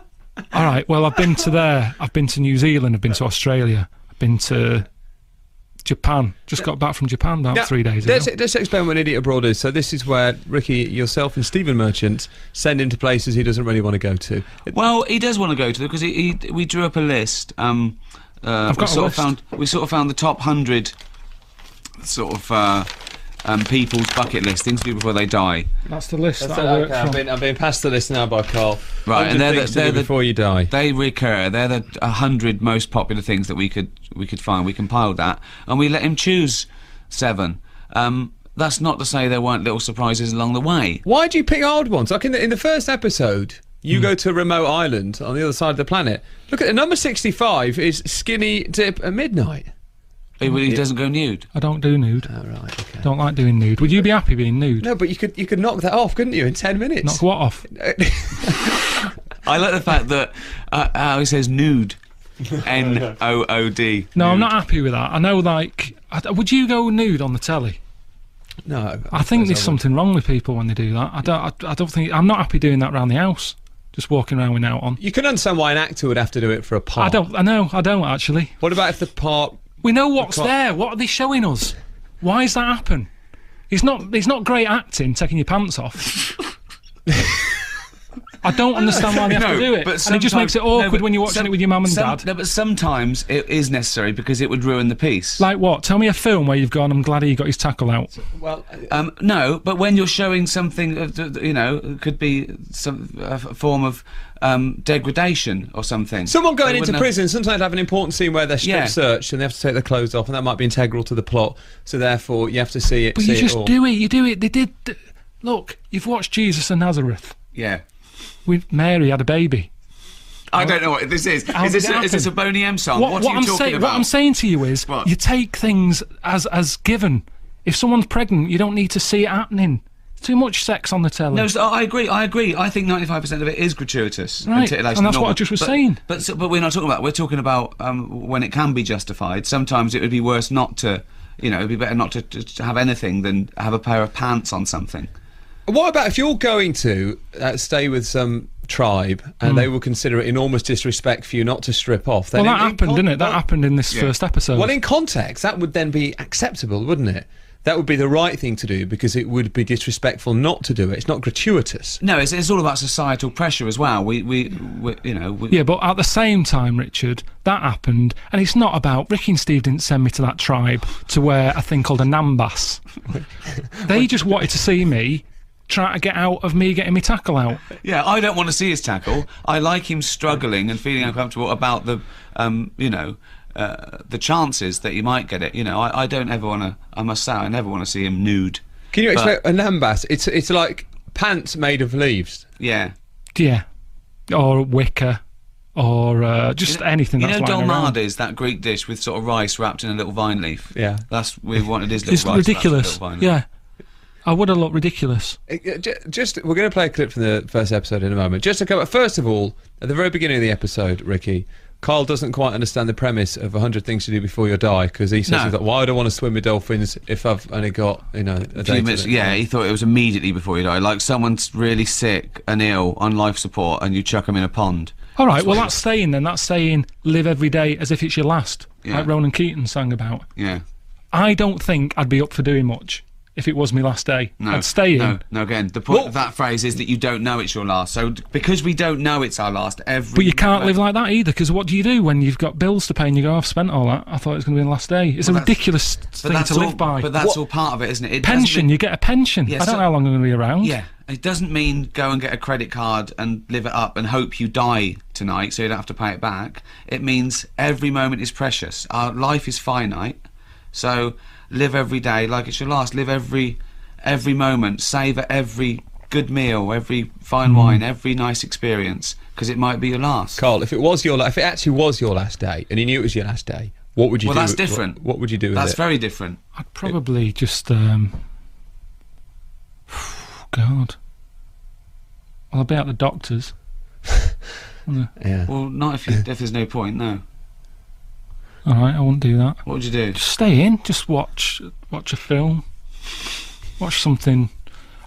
right. Well, I've been to there. I've been to New Zealand. I've been to Australia. I've been to Japan. Just got back from Japan about Now, three days ago. Let's, let's explain what an idiot abroad is. So this is where Ricky, yourself, and Stephen Merchant send him to places he doesn't really want to go to. Well, he does want to go to because he, he, we drew up a list. Um, uh, I've got we a sort list. of found we sort of found the top hundred sort of uh, um, people's bucket list things to do before they die. That's the list That's that I work okay, I'm from. being, I'm being passed the list now by Karl. Right, and they're the- they're do the- before you die. They recur. They're the hundred most popular things that we could we could find. We compiled that and we let him choose seven. Um, that's not to say there weren't little surprises along the way. Why do you pick old ones? Like in the, in the first episode, you Hmm. go to a remote island on the other side of the planet. Look at the number 65 is Skinny Dip at Midnight. He, he doesn't go nude. I don't do nude. Oh, right, okay. Don't like doing nude. Would you be happy being nude? No, but you could you could knock that off, couldn't you, in 10 minutes? Knock what off? I like the fact that uh, how he says nude, N O O D. No, I'm not happy with that. I know, like, I, would you go nude on the telly? no. I think there's I something wrong with people when they do that. I don't. I, I don't think. I'm not happy doing that around the house. Just walking around without on. You can understand why an actor would have to do it for a part. I don't. I know. I don't actually. What about if the part. We know what's can't- there. What are they showing us? Why does that happen? He's not. He's not great acting. Taking your pants off. I don't understand why they have to do it. and it just makes it sometimes- no, awkward but when you're watching some- it with your mum and some- dad. No, but sometimes it is necessary because it would ruin the piece. Like what? Tell me a film where you've gone. I'm glad he got his tackle out. Well, Um, no, but when you're showing something, uh, th- th- you know, it could be some a f- form of um, degradation or something. Someone going into wouldn't have- prison sometimes have an important scene where they're strip Yeah. searched and they have to take their clothes off, and that might be integral to the plot. So therefore, you have to see it. But see you just all. do it. You do it. They did. Look, you've watched Jesus of Nazareth. Yeah. With Mary had a baby. I don't know what this is. How Is this, a, is this a happen? Boney M song? what what what are you I'm talking saying, about? what I'm saying to you is, What? you take things as as given. If someone's pregnant, you don't need to see it happening. Too much sex on the telly. No, so I agree. I agree. I think ninety-five percent of it is gratuitous. Right, titillation and that's what I just was But- saying. But so- but we're not talking about. We're talking about um, when it can be justified. Sometimes it would be worse not to. You know, it'd be better not to, to, to have anything than have a pair of pants on something. What about if you're going to uh, stay with some tribe and they will consider it enormous disrespect for you not to strip off? Hmm. well, that in- in happened, con- didn't it? That well- happened in this Yeah. first episode. Well, in context, that would then be acceptable, wouldn't it? That would be the right thing to do because it would be disrespectful not to do it. It's not gratuitous. No, it's, it's all about societal pressure as well. We we, we you know. We, yeah, but at the same time, Richard, that happened, and it's not about Ricky and Steve didn't send me to that tribe to wear a thing called a nambas. they just wanted to see me try to get out of me getting my tackle out. Yeah, I don't want to see his tackle. I like him struggling and feeling uncomfortable about the, um, you know, uh, the chances that he might get it. You know, I, I don't ever want to. I must say, I never want to see him nude. Can you But- explain a nambas? It's it's like pants made of leaves. Yeah. Yeah, or wicker, or uh, just anything You know, lying around. dolmades, that Greek dish with sort of rice wrapped in a little vine leaf. Yeah. That's we wanted his little It's rice wrapped a ridiculous. little vine leaf. Yeah, I would have looked ridiculous. Just we're going to play a clip from the first episode in a moment. Just to come. First of all, at the very beginning of the episode, Ricky. Karl doesn't quite understand the premise of 100 things to do before you die because he says, No. he's like, why would I want to swim with dolphins if I've only got, you know, a, A day few minutes, yeah, he thought it was immediately before you die, Like someone's really sick and ill on life support, and you chuck them in a pond. All right, well that's saying then. That's saying live every day as if it's your last, Yeah. like Ronan Keating sang about. Yeah. I don't think I'd be up for doing much if it was my last day. No, I'd stay in. No, no. Again, the point Well- of that phrase is that you don't know it's your last. So because we don't know it's our last, every But you can't live like that either, because what do you do when you've got bills to pay and you go, I've spent all that, I thought it was going to be the last day. It's Well, a ridiculous thing to all. live by. But that's all part of it, isn't it? it pension, mean- you get a pension. Yeah, I don't so- know how long I'm going to be around. Yeah, it doesn't mean go and get a credit card and live it up and hope you die tonight so you don't have to pay it back. It means every moment is precious. Our life is finite, so live every day like it's your last. Live every every moment, savor every good meal, every fine Mm. wine, every nice experience, because it might be your last. Karl, if it was your, la- if it actually was your last day, and you knew it was your last day, what would you Well, do? that's with- different. What, what would you do with That's it? very different. I'd probably just um. God. Well, I'll be at the doctor's. yeah. Well, not if, you, if there's no point. No. All right, I won't do that. What would you do? Just stay in. Just watch watch a film. Watch something.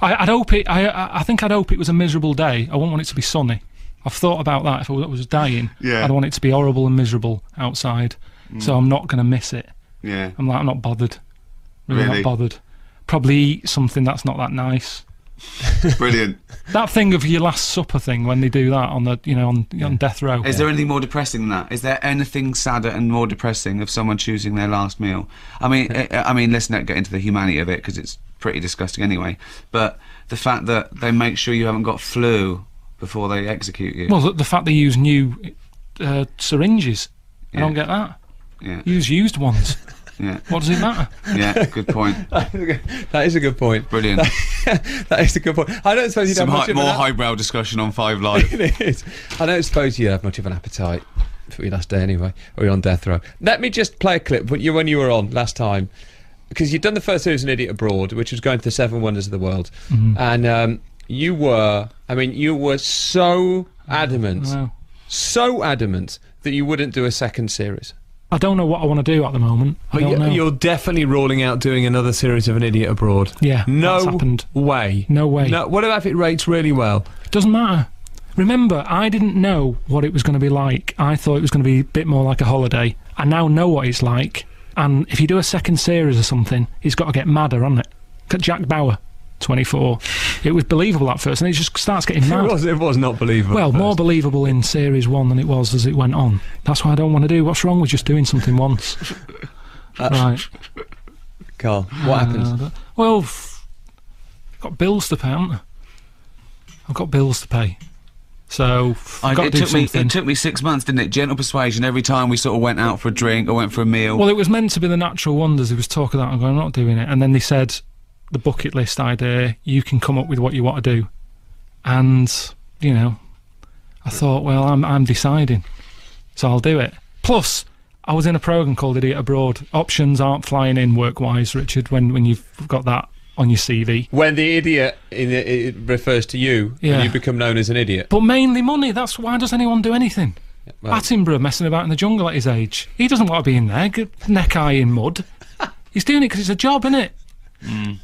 I, I'd hope it. I, I I think I'd hope it was a miserable day. I wouldn't want it to be sunny. I've thought about that. If I was dying, Yeah. I'd want it to be horrible and miserable outside. Mm. So I'm not going to miss it. Yeah. I'm like, I'm not bothered. Really, Really? not bothered. Probably eat something that's not that nice. Brilliant. That thing of your last supper thing when they do that on the you know on on death row. Is there anything more depressing than that? Is there anything sadder and more depressing of someone choosing their last meal? I mean, I, I mean, let's not get into the humanity of it because it's pretty disgusting anyway. But the fact that they make sure you haven't got flu before they execute you. Well, the, the fact they use new uh, syringes. I don't get that. yeah, Use used ones. yeah, What does it matter? yeah. Good point. that is a good point. Brilliant. that is a good point. I don't suppose you'd Some have much high, of more an ap- highbrow discussion on Five Live. it is. I don't suppose you'd have much of an appetite for your last day anyway, or you're on death row. Let me just play a clip. But you when you were on last time, because you'd done the first series, an idiot abroad, which was going to the seven wonders of the world, and um, you were. I mean, you were so adamant, Wow. so adamant that you wouldn't do a second series. I don't know what I want to do at the moment. Don't know. you're definitely ruling out doing another series of an idiot abroad. Yeah, no way. No way. No. What about if it rates really well? Doesn't matter. Remember, I didn't know what it was going to be like. I thought it was going to be a bit more like a holiday. I now know what it's like. And if you do a second series or something, it's got to get madder, hasn't it? Jack Bauer, 24. It was believable at first, and it just starts getting It mad. was. It was not believable. Well, more believable in series one than it was as it went on. That's why I don't want to do. What's wrong with just doing something once? right. Karl, what happened? Uh, well, f- I've got bills to pay, haven't I? I've got bills to pay. So, f- I, I've got to it do took me. something. It took me six months, didn't it? Gentle persuasion. Every time we sort of went out for a drink or went for a meal. Well, it was meant to be the natural wonders. There was talk of that. I'm going, I'm not doing it. And then they said, the bucket list idea, you can come up with what you want to do. And, you know, I thought, well, I'm, I'm deciding. So I'll do it. Plus, I was in a program called Idiot Abroad. Options aren't flying in work wise, Richard, when, when you've got that on your CV. When the idiot in the, it refers to you, Yeah. and you become known as an idiot. But mainly money. That's why does anyone do anything? well- Attenborough messing about in the jungle at his age. He doesn't want to be in there, neck high in mud. He's doing it because it's a job, isn't it?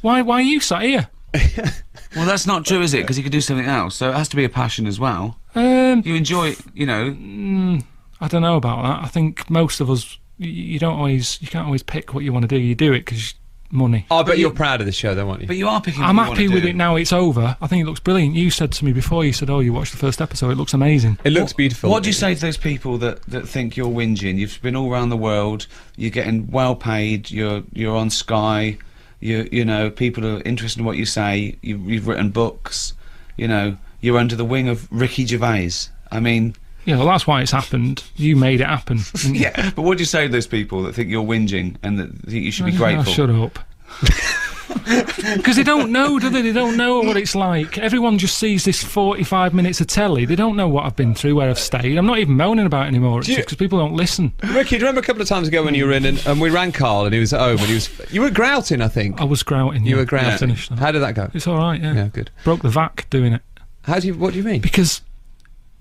Why? Why are you sat here? Well, that's not true, is it? Because you could do something else. So it has to be a passion as well. Um, You enjoy, you know. I don't know about that. I think most of us, you don't always, you can't always pick what you want to do. You do it because money. I bet you- you're proud of the show, though, aren't you? But you are picking. I'm what you happy wanna with do. it now. It's over. I think it looks brilliant. You said to me before. You said, "Oh, you watched the first episode. It looks amazing." it looks beautiful. What do you say to those people that, that think you're whinging? You've been all around the world. You're getting well paid. You're you're on Sky. You you know people are interested in what you say. You, you've written books. You know you're under the wing of Ricky Gervais. I mean, Yeah, well, that's why it's happened. You made it happen. yeah. But what do you say to those people that think you're whinging and that think you should be Oh, grateful? shut up. Because they don't know, do they? They don't know what it's like. Everyone just sees this 45 minutes of telly. They don't know what I've been through, where I've stayed. I'm not even moaning about it anymore. Because people don't listen. Ricky, do you remember a couple of times ago when you were in and, and we rang Karl and he was at home and he was. You were grouting, I think. I was grouting. you yeah. were grouting. Now. How did that go? It's all right. Yeah. Yeah, good. Broke the vac doing it How do you? What do you mean? because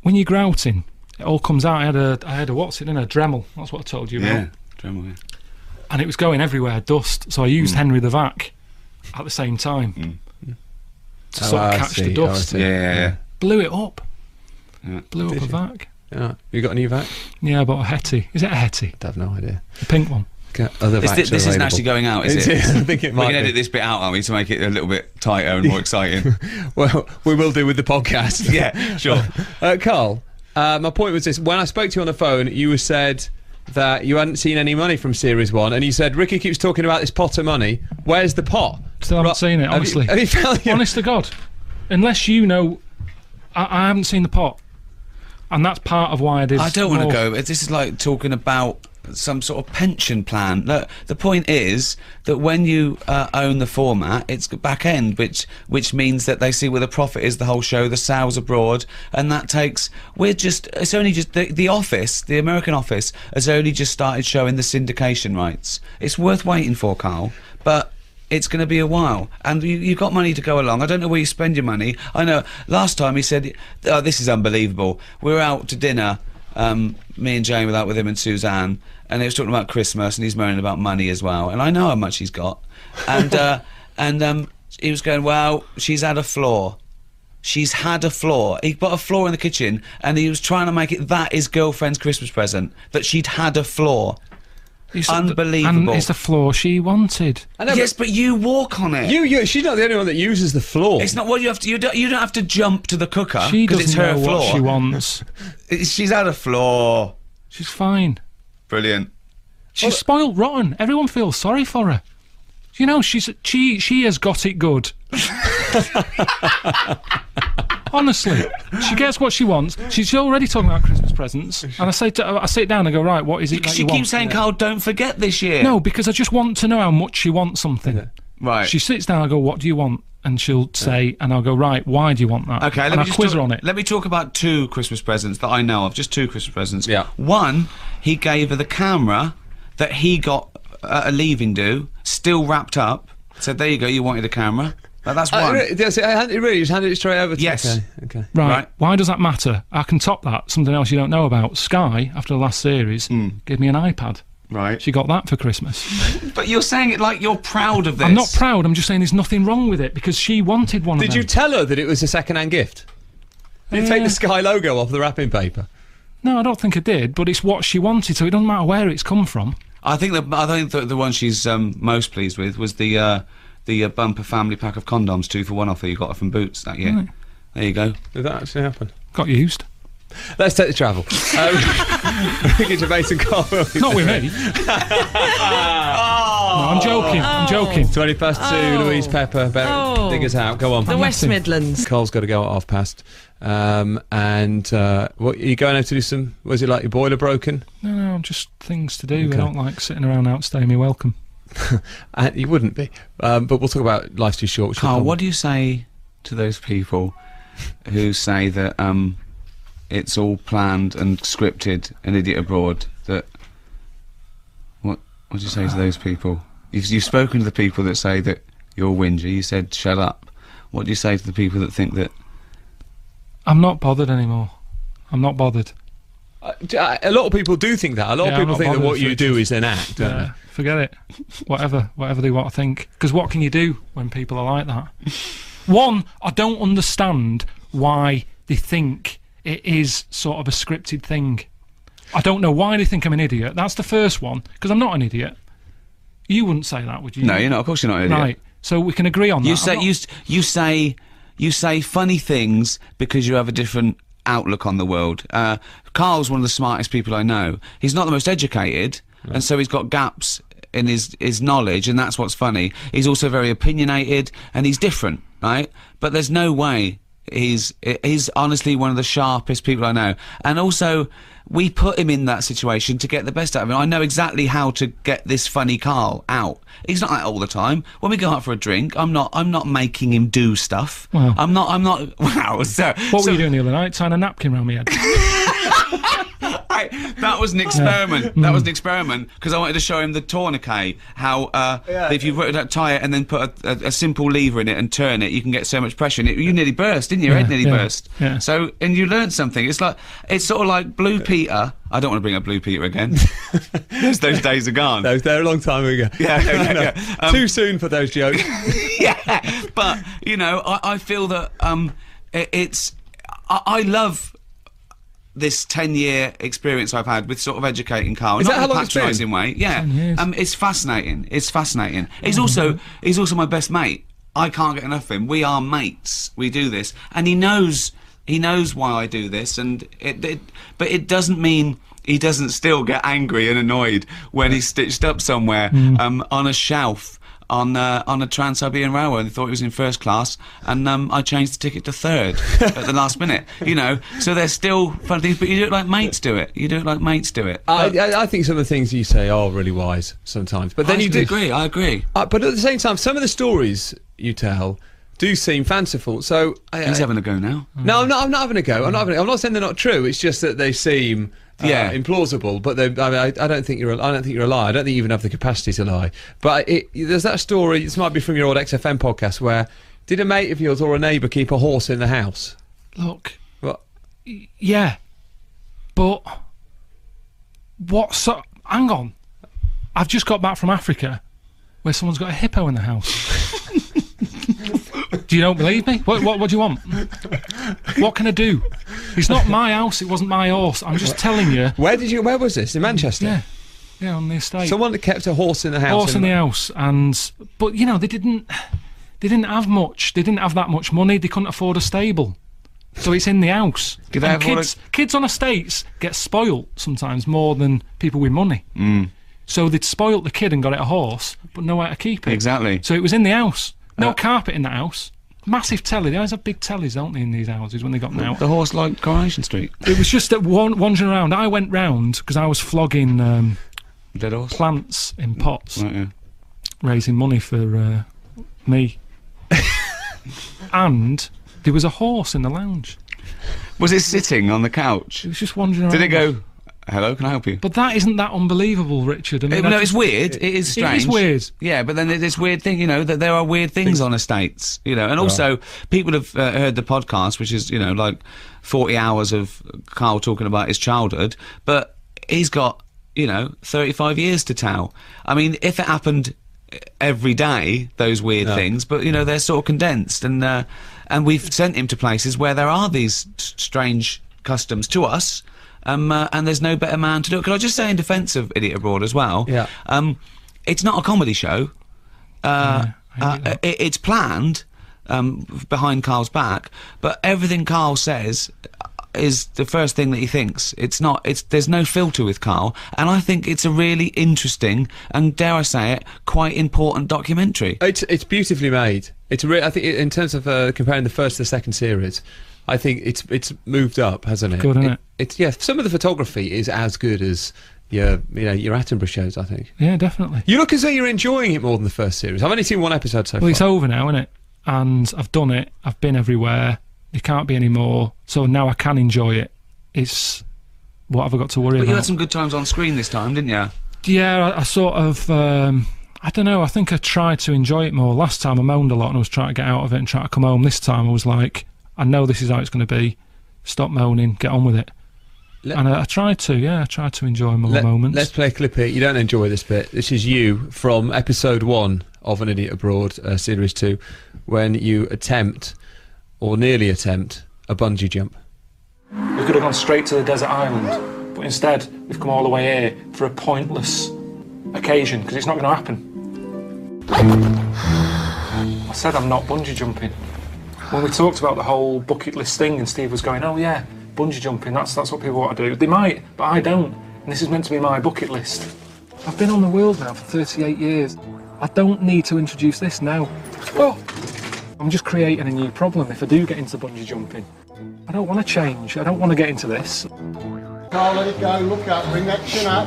when you're grouting, it all comes out. I had a, I had a what's it in a Dremel. That's what I told you about. Yeah. Dremel, yeah. and it was going everywhere, dust. So I used hmm. Henry the Vac at the same time to sort Oh, of I catch see. the Oh, dust. see. Yeah, yeah, yeah. Blew it up. Yeah. Blew up Did a vac. Yeah. You got a new vac? Yeah, I bought a Hetty. Is it a Hetty? I have no idea. The pink one. Okay, Other This, vacs this are isn't actually going out, is It it? is. I think it might. We can edit this bit out, aren't we, to make it a little bit tighter and more exciting. Well, we will do with the podcast. yeah, sure. Uh, Karl, uh, my point was this: when I spoke to you on the phone, you said that you hadn't seen any money from Series One, and you said Ricky keeps talking about this pot of money. Where's the pot? Still haven't Ro- seen it, have you- honestly. Have you, found your- Honest to God. Unless you know. I, I haven't seen the pot. And that's part of why it is. I don't want to go. This is like talking about some sort of pension plan. Look, the point is that when you uh, own the format, it's back end, which which means that they see where the profit is the whole show, the sales abroad, and that takes. We're just. It's only just the, the office, the American office, has only just started showing the syndication rights. It's worth waiting for, Karl, but. It's going to be a while, and you, you've got money to go along. I don't know where you spend your money. I know last time he said, "Oh, this is unbelievable." We're out to dinner, um, me and Jane were out with him and Suzanne, and he was talking about Christmas, and he's moaning about money as well. And I know how much he's got, and uh, and um, he was going, "Well, she's had a flaw." She's had a flaw. He put a flaw in the kitchen, and he was trying to make it that his girlfriend's Christmas present. That she'd had a flaw. It's Unbelievable. And it's the floor she wanted. I know, yes, but you walk on it. You, you, she's not the only one that uses the floor. It's not what you have to. You don't. You don't have to jump to the cooker She because doesn't it's her know floor. what she wants. She's had a floor. She's fine. Brilliant. She's spoiled rotten. Everyone feels sorry for her. You know, she's she she has got it good. Honestly, she gets what she wants. She's already talking about Christmas presents, and I say to I sit down and go, right, what is it that She you keeps want? saying, "Karl, don't forget this year." No, because I just want to know how much she wants something. Right. She sits down. I go, what do you want? And she'll say, and I'll go, right, why do you want that? Okay, let and me I just quiz talk, her on it. Let me talk about two Christmas presents that I know of. Just two Christmas presents. Yeah. One, he gave her the camera that he got at a leaving do, still wrapped up. Said, "There you go. You wanted a camera." But that's Uh, one. re- does it- I hand- it really just handed it straight over to Yes. Okay. okay. Right. Right. Why does that matter? I can top that. Something else you don't know about. Sky, after the last series, Hmm. gave me an iPad. right. She got that for Christmas. But you're saying it like you're proud of this. I'm not proud. I'm just saying there's nothing wrong with it because she wanted one of the. Did you tell her that it was a second-hand gift? Did you take the Sky logo off the wrapping paper? no, I don't think I did. But it's what she wanted, so it doesn't matter where it's come from. I think the I think the, the one she's um, most pleased with was the uh, the uh, bumper family pack of condoms, two for one offer you got from Boots that year. Right. There you go. Did that actually happen? Got used. Let's take the travel. Um, Ricky Gervais and Carl Williams. Not with me. No, I'm joking. I'm joking. 20 past two, Oh. Louise Pepper, Ber- Oh. dig us out. Go on. The West Nothing. Midlands. Cole's got to go at half past. Um, and uh, what, are you going out to do some? Was it like your boiler broken? No, no, just things to do. Okay. I don't like sitting around outstaying me welcome. Uh, you wouldn't be. Um, but we'll talk about life's too short. Karl, what do you say to those people who say that um, it's all planned and scripted, an idiot abroad? That what? What do you say to those people? You've, you've spoken to the people that say that you're whinger. You said shut up. What do you say to the people that think that? I'm not bothered anymore. I'm not bothered. Uh, d- uh, a lot of people do think that. A lot Yeah, of people think that what you do is an act, don't Yeah, forget it. whatever, whatever they want to think. Because what can you do when people are like that? One, I don't understand why they think it is sort of a scripted thing. I don't know why they think I'm an idiot. That's the first one. Because I'm not an idiot. You wouldn't say that, would you? No, you're not. Of course, you're not an idiot. Right. So we can agree on You that. say not- you s- you say you say funny things because you have a different outlook on the world. Uh, Karl's one of the smartest people I know. He's not the most educated, and so he's got gaps in his his knowledge, and that's what's funny. He's also very opinionated, and he's different, right? But there's no way he's he's honestly one of the sharpest people I know, and also. We put him in that situation to get the best out of him. I know exactly how to get this funny Karl out. He's not like all the time. When we go out for a drink, I'm not. I'm not making him do stuff. Wow. I'm not. I'm not. Wow. So What so were you doing the other night? Tying a napkin around my head. I- that was an experiment. That was an experiment because I wanted to show him the tourniquet. How uh, if you put that tire and then put a, a, a simple lever in it and turn it, you can get so much pressure in it. You nearly burst, didn't you? Your head nearly yeah, burst. yeah. So and you learned something. It's like it's sort of like Blue Peter. I don't want to bring up Blue Peter again. those, those days are gone. Those there a long time ago. Yeah, yeah, yeah, yeah. Um, Too soon for those jokes. yeah, but you know, I, I feel that um, it, it's I, I love this ten-year experience I've had with sort of educating Karl. Is not in a long it's been? patronising way. Yeah, um, it's fascinating. It's fascinating. He's also he's also my best mate. I can't get enough of him. We are mates. We do this, and he knows he knows why I do this, and it, it but it doesn't mean. He doesn't still get angry and annoyed when he's stitched up somewhere um, on a shelf on uh, on a Trans-Siberian Railway and they thought he was in first class, and um, I changed the ticket to third at the last minute. You know, so there's still fun things, but you do it like mates do it. You do it like mates do it. I, I, I think some of the things you say are really wise sometimes, but then I you do. agree. I agree. Uh, but at the same time, some of the stories you tell do seem fanciful. So I, He's I- having a go now. no, I'm not. I'm not having a go. I'm not. Having, I'm not saying they're not true. It's just that they seem. Uh, Yeah. implausible, but they, I, mean, I, I don't think you're. A, I don't think you're a liar. I don't think you even have the capacity to lie. But it, there's that story. This might be from your old XFM podcast where did a mate of yours or a neighbour keep a horse in the house? Look, What? yeah, but what? So, hang on, I've just got back from Africa, where someone's got a hippo in the house. Do you don't believe me? What, what? What do you want? What can I do? It's not my house. It wasn't my horse. I'm just telling you. Where did you? Where was this? In Manchester. Yeah, yeah, on the estate. Someone that kept a horse in the house. horse in the house, and but you know they didn't. They didn't have much. They didn't have that much money. They couldn't afford a stable. So it's in the house. They and kids, kids on estates get spoilt sometimes more than people with money. Mm. So they'd spoilt the kid and got it a horse, but nowhere to keep it. Exactly. So it was in the house. No Uh, carpet in the house. Massive telly. They always have big tellies, don't they, in these houses when they got now? The horse like Coronation Street. It was just that one wandering around. I went round because I was flogging um, Dead horse. plants in pots, Right, yeah. raising money for uh, me. and there was a horse in the lounge. Was it sitting on the couch? It was just wandering around. Did it go? Hello, can I help you? But that isn't that unbelievable, Richard. I mean, Uh, I no, it's weird. It is It is strange. It is weird. Yeah, but then there's this weird thing, you know, that there are weird things on estates, you know, and also people have uh, heard the podcast, which is, you know, like 40 hours of Karl talking about his childhood, but he's got, you know, 35 years to tell. I mean, if it happened every day, those weird things, but, you know, they're sort of condensed and, uh, and we've sent him to places where there are these strange customs to us. Um, uh, and there's no better man to do it. Could I just say in defence of Idiot Abroad as well? Yeah. Um, it's not a comedy show. Uh, uh, it, it's planned um, behind Karl's back, but everything Karl says is the first thing that he thinks. It's not. It's there's no filter with Karl, and I think it's a really interesting and dare I say it, quite important documentary. It's it's beautifully made. It's re- I think in terms of uh, comparing the first to the second series, I think it's it's moved up, hasn't it? Good, isn't it? It's yeah. Some of the photography is as good as your you know your Attenborough shows. I think. Yeah, definitely. You look as though you're enjoying it more than the first series. I've only seen one episode so Well, far. Well, it's over now, isn't it? And I've done it. I've been everywhere. There can't be any more. So now I can enjoy it. It's what have I got to worry about. But you had some good times on screen this time, didn't you? Yeah, I, I sort of. Um, I don't know. I think I tried to enjoy it more. Last time I moaned a lot and I was trying to get out of it and try to come home. This time I was like, I know this is how it's going to be. Stop moaning. Get on with it. Let- and I, I tried to. Yeah, I tried to enjoy my moments. Let's play a clip here. You don't enjoy this bit. This is you from episode one of An Idiot Abroad, uh, series two, when you attempt, or nearly attempt, a bungee jump. We could have gone straight to the desert island, but instead we've come all the way here for a pointless occasion because it's not going to happen. I said I'm not bungee jumping. When we talked about the whole bucket list thing, and Steve was going, "Oh yeah, bungee jumping. That's that's what people want to do. They might, but I don't. And this is meant to be my bucket list. I've been on the world now for 38 years. I don't need to introduce this now. Oh, I'm just creating a new problem if I do get into bungee jumping. I don't want to change. I don't want to get into this. Karl, let it go. Look up. Bring that chin up.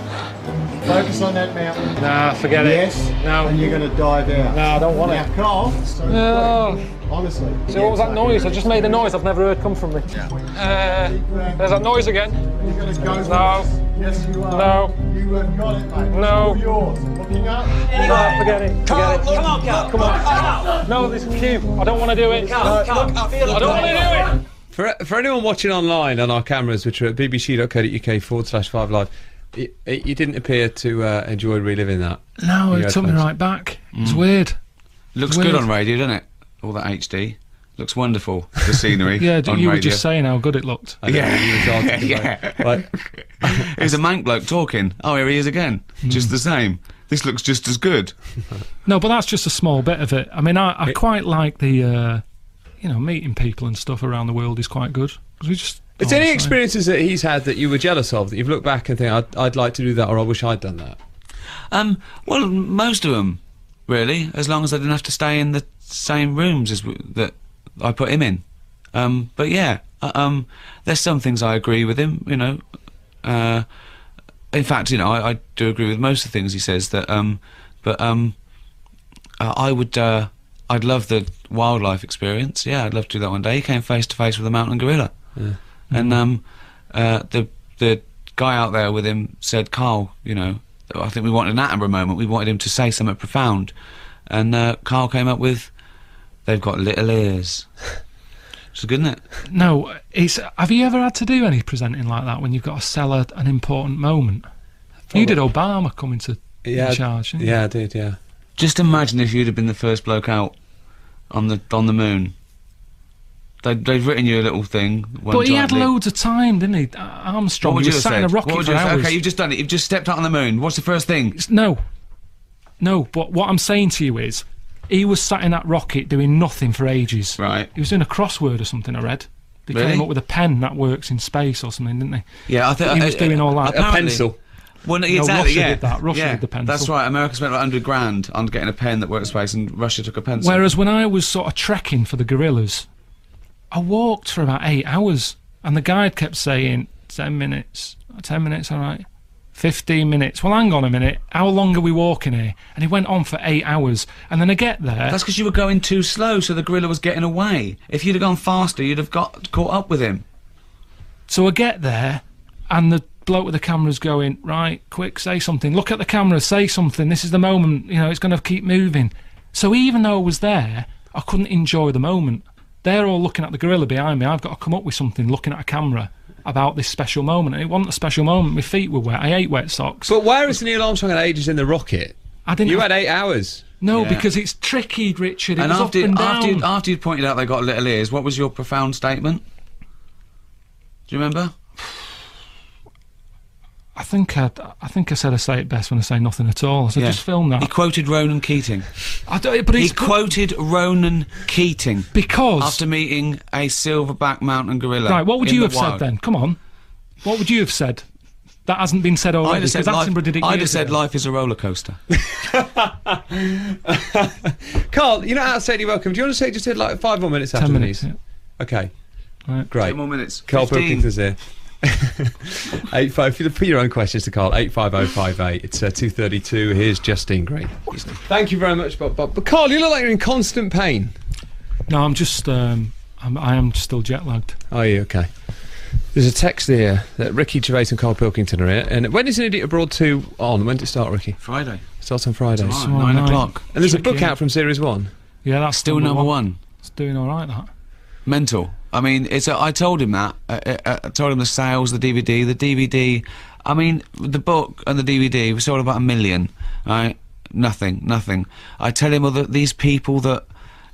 Focus on that mountain. Nah, forget Yes. it. No. And you're going to dive out. No, I don't want now, it. Karl. So No. Honestly. So what was that noise? I just made a noise I've never heard come from me. Yeah. Uh, there's that noise again. You're going to go. for No. Yes, you are. No. You have got it, mate. No. It's all yours. Looking up. No, forget it. Forget it. Come on, Karl. Come on. No, this is cute. I don't want to do it. Karl, Karl, I feel I don't want to do it. For, for anyone watching online on our cameras, which are at bbc.co.uk forward slash five live, it, it, you didn't appear to uh, enjoy reliving that. No, You it took me right back. It's weird. Looks Weird. good on radio, doesn't it? All that HD. Looks wonderful. The scenery. Yeah, on you were just saying how good it looked. I know, Yeah. you were dancing, Yeah. Like, It was a mank bloke talking. Oh, here he is again. Hmm. Just the same. This looks just as good. No, but that's just a small bit of it. I mean, I, I quite like the, uh, you know, meeting people and stuff around the world is quite good because we just. It's all any the same. experiences that he's had that you were jealous of that you've looked back and think I'd, I'd like to do that or I wish I'd done that. Um, well, most of them really, as long as I didn't have to stay in the same rooms as w- that I put him in. Um, but yeah, uh, um, there's some things I agree with him. You know, uh, in fact, you know, I, I do agree with most of the things he says. That, um, but um, uh, I would, uh, I'd love the wildlife experience. Yeah, I'd love to do that one day. He came face to face with a mountain gorilla, and um, uh, the the guy out there with him said, "Karl, you know, I think we wanted an Attenborough moment. We wanted him to say something profound," and uh, Karl came up with, "They've got little ears." Is good, isn't it? No, it's. Have you ever had to do any presenting like that when you've got to sell a, an important moment? You did Obama coming to Yeah, charge. didn't you? yeah, I did. Yeah. Just imagine if you'd have been the first bloke out on the on the moon. They'd, they'd written you a little thing. one But he had jointly. loads of time, didn't he? Armstrong. What would he you was have sat in a rocket what would you have hours. Okay, you've just done it. You've just stepped out on the moon. What's the first thing? It's- No. No, but what I'm saying to you is, he was sat in that rocket doing nothing for ages. Right. He was doing a crossword or something, I read. They Really? came up with a pen that works in space or something, didn't they? Yeah, I think He was uh, doing all that. uh, apparently- Well, no, No, exactly. Russia yeah, did that. Russia yeah, did the pencil. That's right. America spent like hundred grand on getting a pen that works in space, and Russia took a pencil. Whereas when I was sort of trekking for the gorillas, I walked for about eight hours, and the guide kept saying ten minutes, ten minutes, all right, fifteen minutes. Well, hang on a minute, how long are we walking here? And he went on for eight hours, and then I get there. That's because you were going too slow, so the gorilla was getting away. If you'd have gone faster, you'd have got caught up with him. So I get there, and the bloke with the camera's going, right, quick, say something. Look at the camera, say something. This is the moment, you know, it's going to keep moving. So even though I was there, I couldn't enjoy the moment. They're all looking at the gorilla behind me. I've got to come up with something looking at a camera about this special moment. And it wasn't a special moment. My feet were wet. I ate wet socks. But where is Neil Armstrong at ages in the rocket? I didn't. You have- had eight hours. no, Yeah. because it's tricky, Richard. It and was after up and down. after you'd, after you'd pointed out they got little ears, what was your profound statement? Do you remember? I think I, I think I said I say it best when I say nothing at all. So Yeah. just film that. He quoted Ronan Keating. I don't, but He quoted Ronan Keating because after meeting a silverback mountain gorilla. Right, what would you have wild. said then? Come on. What would you have said? That hasn't been said already. I'd have said, because life, did it I'd have said life is a roller coaster. Karl, you're not outside, you're welcome. Do you want to say just like five more minutes after Ten minutes. these? Okay. Right. Great. Ten more minutes. Karl 15. Pilkington's here. eight five. Put your own questions to Karl. Eight five oh five eight. It's uh, two thirty two. Here's Justine Green. Thank you very much, Bob. Bob. But Karl, you look like you're in constant pain. No, I'm just. Um, I'm, I am still jet lagged. Are you okay? There's a text here that Ricky Gervais and Karl Pilkington are here. And when is an Idiot Abroad two on? When did it start, Ricky? Friday. It starts on Friday. Tomorrow, Tomorrow nine night. o'clock. And there's a book out from series one. Yeah, that's Still number one. It's doing all right. That. Mental. I mean, it's. A, I told him that. Uh, uh, uh, I told him the sales, the DVD, the DVD. I mean, the book and the DVD we sold about a million. Right? Nothing. Nothing. I tell him all that these people that.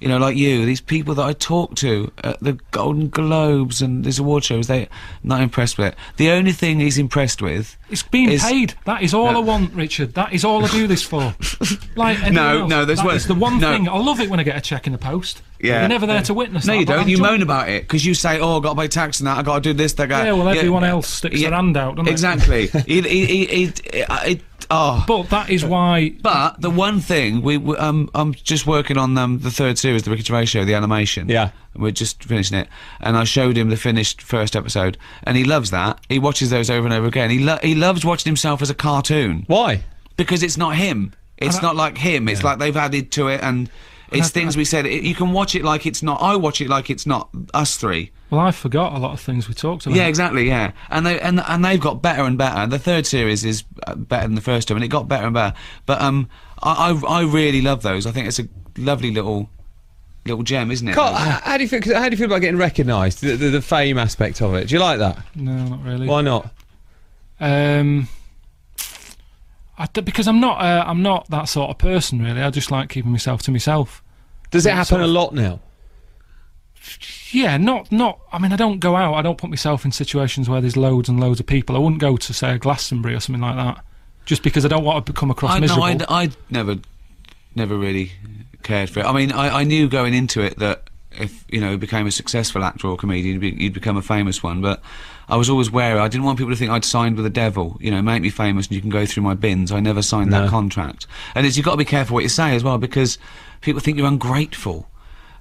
You know, like you, these people that I talk to at the Golden Globes and these award shows, they not impressed with it. The only thing he's impressed with It's being is paid. That is all I want, Richard. That is all I do this for. like No, else. no, there's one- the one no. thing. I love it when I get a check in the post. Yeah. You're never there to witness No, that. you don't. I'm You moan about it because you say, "Oh, I got to pay tax and that. I got to do this." That guy. Yeah, well, everyone else sticks their hand out, doesn't? Exactly. Uh, it, it, it, oh. But that is why. But the one thing we, we um, I'm just working on um, the third series, the Ricky Gervais show, the animation. Yeah. We're just finishing it, and I showed him the finished first episode, and he loves that. He watches those over and over again. He lo- he loves watching himself as a cartoon Why? because it's not him. It's I- not like him. It's like they've added to it, and it's I- things we said. It, you can watch it like it's not. I watch it like it's not us three. Well, I forgot a lot of things we talked about. Yeah, exactly. Yeah, and they and and they've got better and better. The third series is uh, better than the first two, and it got better and better. But um, I I, I really love those. I think it's a lovely little little gem, isn't it? Karl, how do you feel? 'cause How do you feel about getting recognised? The, the, the fame aspect of it. Do you like that? No, not really. Why not? Um, I d- because I'm not. Uh, I'm not that sort of person, really. I just like keeping myself to myself. Does it happen sort a lot now? Yeah, not not. I mean, I don't go out. I don't put myself in situations where there's loads and loads of people. I wouldn't go to say a Glastonbury or something like that, just because I don't want to come across I no, miserable. I I never never really cared for it. I mean, I I knew going into it that if you know became a successful actor or comedian, you'd become a famous one. But I was always wary. I didn't want people to think I'd signed with the devil. You know, make me famous and you can go through my bins. I never signed No. that contract. And it's you've got to be careful what you say as well because people think you're ungrateful.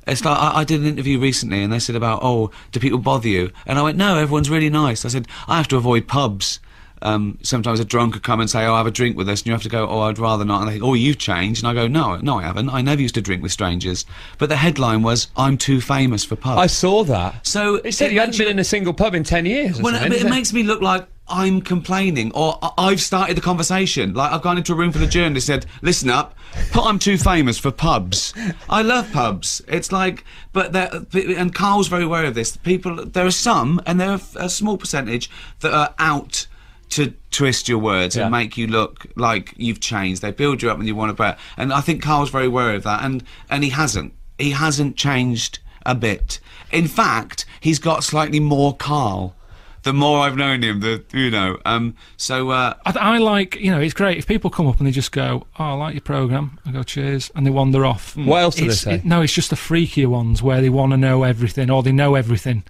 It's like I, I did an interview recently, and they said about, "Oh, do people bother you?" And I went, "No, everyone's really nice." I said, "I have to avoid pubs. Um, sometimes a drunk could come and say, "Oh, have a drink with us," and you have to go, "Oh, I'd rather not." And they think, "Oh, you've changed," and I go, "No, no, I haven't. I never used to drink with strangers." But the headline was, "I'm too famous for pubs." I saw that. So It said it you hadn't been in a single pub in 10 years. well, it, it makes me look like I'm complaining, or I've started the conversation. Like I've gone into a room for the journalist, said, "Listen up, put I'm too famous for pubs. I love pubs. It's like, but there, and Karl's very aware of this. People, there are some, and there are a small percentage that are out." To twist your words Yeah. and make you look like you've changed. They build you up and you want to bet. And I think Karl's very aware of that, and and he hasn't. He hasn't changed a bit. In fact, he's got slightly more Karl the more I've known him, the you know. Um. So uh, I, I like, you know, it's great if people come up and they just go, "Oh, I like your program." I go, "Cheers," and they wander off. What else do they say? it- no, it's just the freakier ones where they want to know everything or they know everything.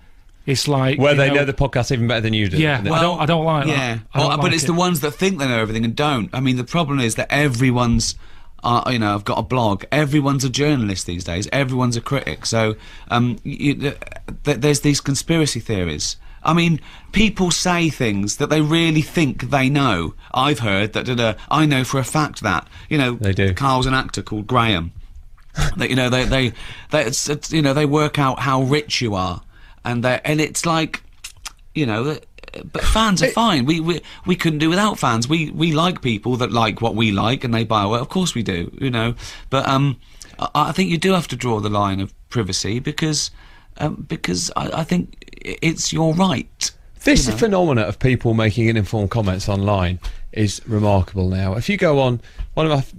It's like Where they know the podcast even better than you do. Yeah, And they- I don't. I don't like yeah, that. I Well, don't but like it's it. the ones that think they know everything and don't. I mean, the problem is that everyone's. Uh, you know, I've got a blog. Everyone's a journalist these days. Everyone's a critic. So, um, you, th- th- there's these conspiracy theories. I mean, people say things that they really think they know. I've heard that. da, da, I know for a fact that. You know, They do. Karl's an actor called Graham. that you know they they they it's, it's, you know they work out how rich you are, and they and it's like, you know. uh, But fans are fine. We, we we couldn't do without fans. We we like people that like what we like and they buy what. Of course we do. You know. But um, I, I think you do have to draw the line of privacy because um, because I, I think i- it's your right. This you know. phenomena of people making uninformed comments online is remarkable now. If you go on, one of my f-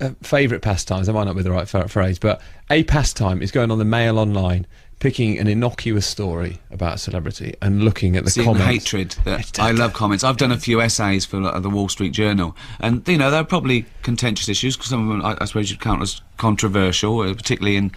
uh, favourite pastimes, that might not be the right ph- phrase, but a pastime is going on the Mail Online, picking an innocuous story about a celebrity and looking at the Seeing comments. hatred. That I love comments. I've done a few essays for like, the Wall Street Journal, and you know they're probably contentious issues because some of them, I, I suppose, you'd count as controversial, uh, particularly in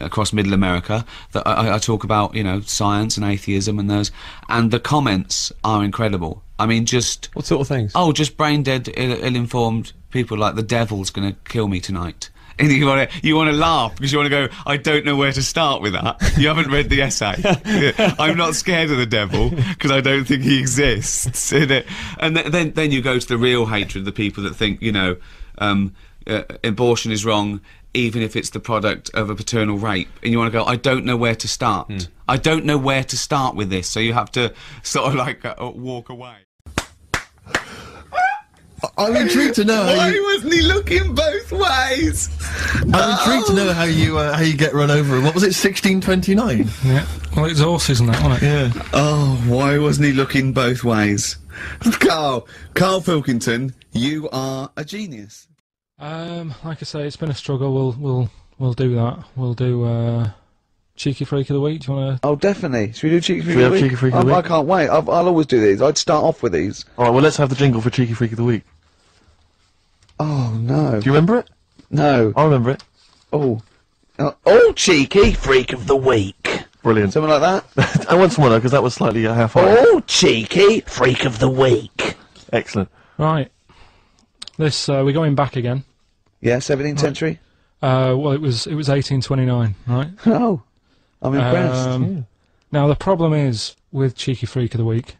across Middle America. That I, I- talk about, you know, science and atheism and those, and the comments are incredible. I mean, just What sort of things? oh, just brain dead, Ill, ill-informed people like the devil's going to kill me tonight. And you want to you want to laugh because you want to go. I don't know where to start with that. You haven't read the essay. I'm not scared of the devil because I don't think he exists. And th- then then you go to the real hatred, of the people that think you know um, uh, abortion is wrong, even if it's the product of a paternal rape. And you want to go. I don't know where to start. I don't know where to start with this. So you have to sort of like uh, walk away. I'm intrigued to know how you. wasn't he looking both ways? I'm intrigued to know how you uh, how you get run over. What was it? 1629. Yeah. Well, it's horses and that, wasn't it? Yeah. Oh, why wasn't he looking both ways? Karl, Karl Pilkington, you are a genius. Um, like I say, it's been a struggle. We'll we'll we'll do that. We'll do uh, cheeky freak of the week. Do you want to? Oh, definitely. Should we do Cheeky Freak we of the have Week? Cheeky Freak of the I, I can't wait. I've, I'll always do these. I'd start off with these. All right. Well, let's have the jingle for Cheeky Freak of the Week. Oh, no. Do you remember it? No. I remember it. Oh. Oh, oh, Cheeky. Freak of the week. Brilliant. Something like that. I want someone though, because that was slightly uh, half-hearted. Oh, cheeky freak of the week. Excellent. Right. This uh, we're going back again. Yeah, 17th century. Uh, well, it was it was 1829, right? Oh. I'm impressed. Um, Now the problem is with cheeky freak of the week.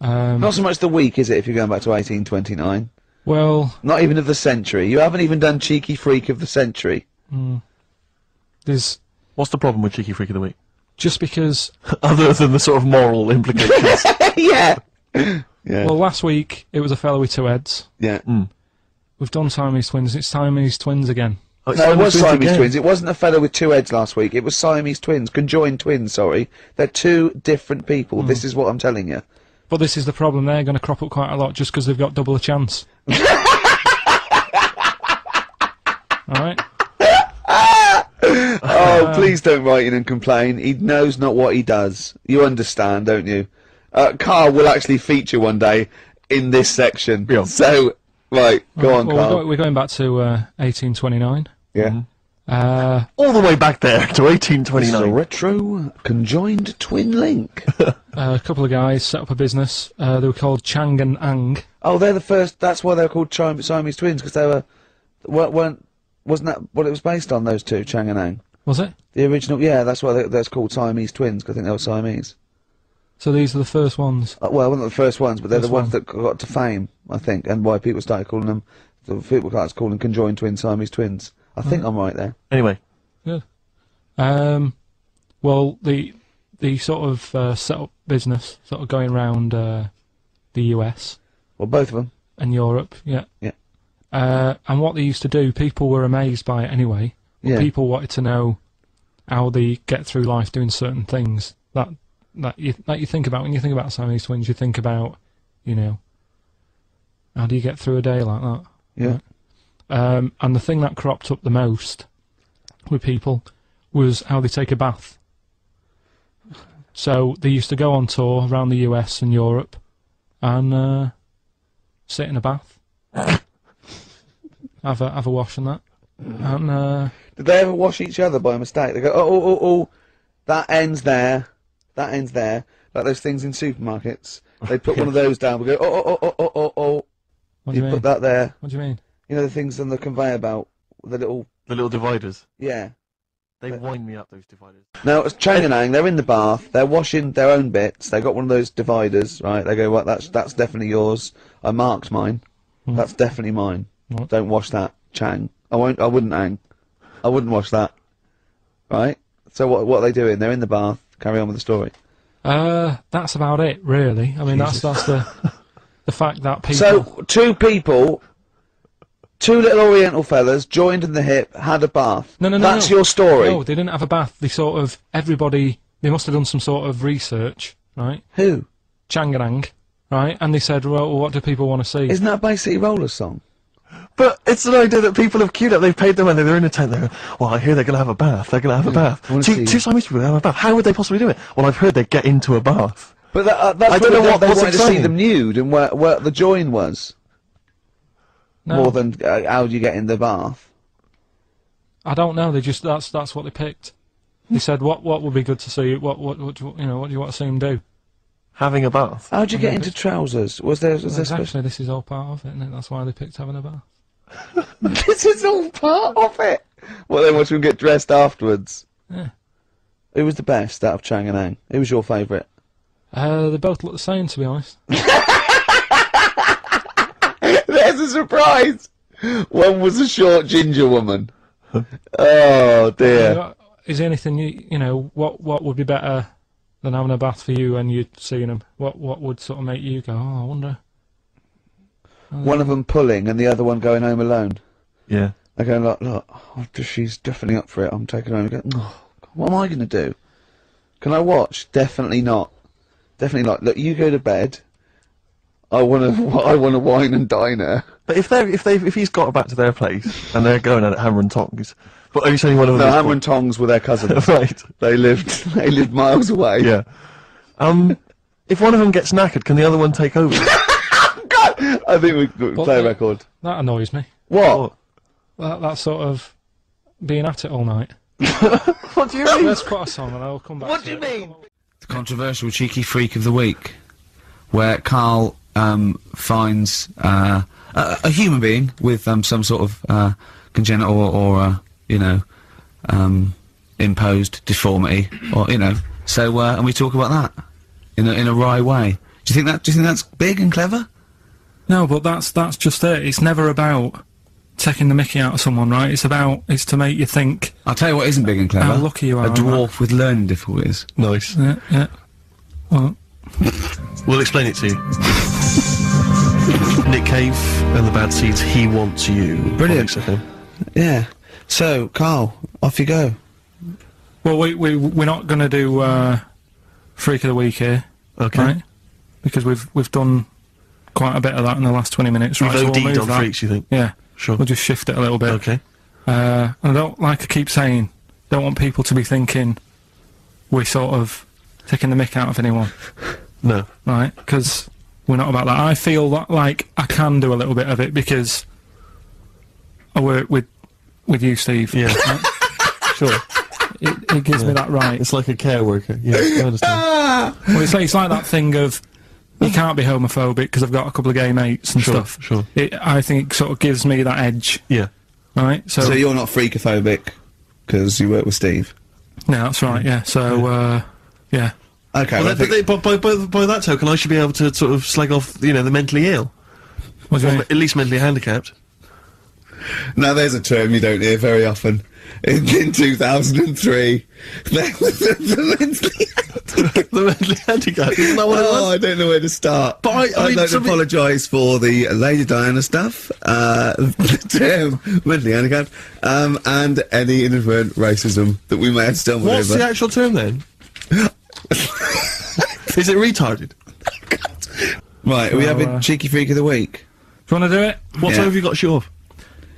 Um, Not so much the week, is it, if you're going back to 1829? well, Not even of the century. You haven't even done Cheeky Freak of the Century. there's What's the problem with Cheeky Freak of the Week? just because. Other than the sort of moral implications. yeah. yeah. Well, last week it was a fellow with two heads. yeah. We've done Siamese twins. It's Siamese twins again. Oh, it's No, it was Twins Siamese again. twins. It wasn't a fellow with two heads last week. It was Siamese twins, conjoined twins. Sorry, they're two different people. This is what I'm telling you. But this is the problem. They're going to crop up quite a lot just because they've got double a chance. All right. Oh, please don't write in and complain. He knows not what he does. You understand, don't you? Uh, Karl will actually feature one day in this section. Yeah. So, right, go on, well, Karl. We're, go- we're going back to uh, 1829. yeah. Uh, All the way back there to This is a 1829. retro conjoined twin link. a couple of guys set up a business. Uh, they were called Chang and Ang. oh, they're the first. That's why they're called Chim- Siamese twins because they were weren't, weren't wasn't that what it was based on? Those two, Chang and Ang. Was it? The original, yeah, that's why they, that's called Siamese twins. 'cause I think they were Siamese. So these are the first ones. Uh, well, not the first ones, but they're First the ones one. that got to fame, I think, and why people started calling them. The people started calling them conjoined twin Siamese twins. I think I'm right there. Anyway, Um, well, the the sort of uh, set up business, sort of going around uh, the US Well, both of them. and Europe, yeah. Yeah. Uh, and what they used to do, people were amazed by it anyway. Yeah. People wanted to know how they get through life doing certain things that that you that you think about when you think about Siamese twins. You think about, you know, how do you get through a day like that? Yeah. Um, and the thing that cropped up the most with people was how they take a bath. So they used to go on tour around the US and Europe and uh, sit in a bath, have a have a wash and that, and uh, Did they ever wash each other by mistake? They go, oh, oh, oh, oh, that ends there, that ends there, like those things in supermarkets. Oh, they put one of those down. We go, oh, oh, oh, oh, oh, oh. what do You you put mean? that there. What do you mean? You know the things on the conveyor belt, the little, the little dividers. yeah. They wind me up, those dividers. Now it's Chang and Ang. They're in the bath. They're washing their own bits. They got one of those dividers, right? They go, "Well, that's that's definitely yours." I marked mine. Hmm. That's definitely mine. What? Don't wash that, Chang. I won't. I wouldn't, Ang. I wouldn't wash that. Right? So what? What are they doing? They're in the bath. Carry on with the story. Uh, that's about it, really. I mean, that's that's the the fact that people. So two people, two little Oriental fellas joined in the hip, had a bath. no, no, no. That's no. your story. No, they didn't have a bath. They sort of everybody. They must have done some sort of research, right? Who? Changarang, right? And they said, well, what do people want to see? Isn't that basically Roller's song? But it's an idea that people have queued up. They've paid their money. They're in a tent. They're, well, I hear they're going to have a bath. They're going to have a bath. wanna Two, see- two Siamese people have a bath. How would they possibly do it? Well, I've heard they get into a bath. But that, uh, that's I don't know they, what- they what's wanted to see them nude and where, where the join was. no, More than uh, how do you get in the bath. I don't know. They just that's that's what they picked. They said, what what would be good to see? What what, what do you, you know? What do you want to see them do? Having a bath. How'd you get into trousers? Was there, was there exactly. This is all part of it, isn't it? That's why they picked having a bath. this is all part of it. Well, then watch we get dressed afterwards. Yeah. Who was the best out of Chang and Eng? Who was your favourite? Uh, they both look the same, to be honest. There's a surprise! One was a short ginger woman. oh dear. Uh, Is there anything you you know? What what would be better than having a bath for you when you're seeing them? What what would sort of make you go? Oh, I wonder. Oh, one of them pulling and the other one going home alone. Yeah. I go, look, look, oh, she's definitely up for it. I'm taking her home. I go, oh, what am I going to do? Can I watch? Definitely not. Definitely not. Look, you go to bed. I want to. I want to wine and dine her. But if they if they if he's got back to their place and they're going at it hammer and tongs, but only saying one of them. is Hammer and Tongs were their cousins. right. they lived. They lived miles away. Yeah. Um, if one of them gets knackered, can the other one take over? God, I think we could But play a the- record. That annoys me. What? That that sort of being at it all night. what do you mean? Let's put a song and I'll come back. What to do you it. mean? The controversial cheeky freak of the week, where Karl um, finds uh, a, a human being with um, some sort of uh, congenital or, or uh, you know um, imposed deformity, or you know. So uh, and we talk about that in a, in a wry way. Do you think that? Do you think that's big and clever? No, but that's that's just it. It's never about taking the Mickey out of someone, right? It's about it's to make you think. I'll tell you what isn't big and clever. How lucky you are A on dwarf with learning difficulties. Nice. Yeah, yeah. Well, We'll explain it to you. Nick Cave and the Bad Seeds. He wants you. Brilliant. Yeah. So, Karl, off you go. well, we we we're not going to do uh, freak of the week here, Okay. right? Because we've we've done quite a bit of that in the last twenty minutes. We've right, so we'll on that. freaks. You think? Yeah, Sure. we'll just shift it a little bit. Okay. Uh, and I don't like I keep saying, don't want people to be thinking we're sort of taking the mick out of anyone, No. right? Because we're not about that. I feel that, like I can do a little bit of it because I work with with you, Steve. Yeah. sure. It, it gives me that right. It's like a care worker. Yeah, I understand. Well, it's like, it's like that thing of you can't be homophobic because I've got a couple of gay mates and Sure, stuff. sure. It, I think it sort of gives me that edge. Yeah. Right. So, So you're not freakophobic because you work with Steve. no, that's right. Yeah. So uh, yeah. Okay, Well, well, I that, think- they, by, by, by that token, I should be able to sort of slag off, you know, the mentally ill. What do you Or mean? at least mentally handicapped. Now there's a term you don't hear very often. In, in 2003, there was a, the mentally handicapped. the mentally handicapped. Isn't that what it Oh, was? I don't know where to start. But I- I would mean, like to apologise for the Lady Diana stuff, uh, the term mentally handicapped, um, and any inadvertent racism that we may have stumbled What's over. the actual term then? Is it retarded? right, are we So, having uh, cheeky freak of the week? Do you want to do it? What Yeah. time have you got to shoot off?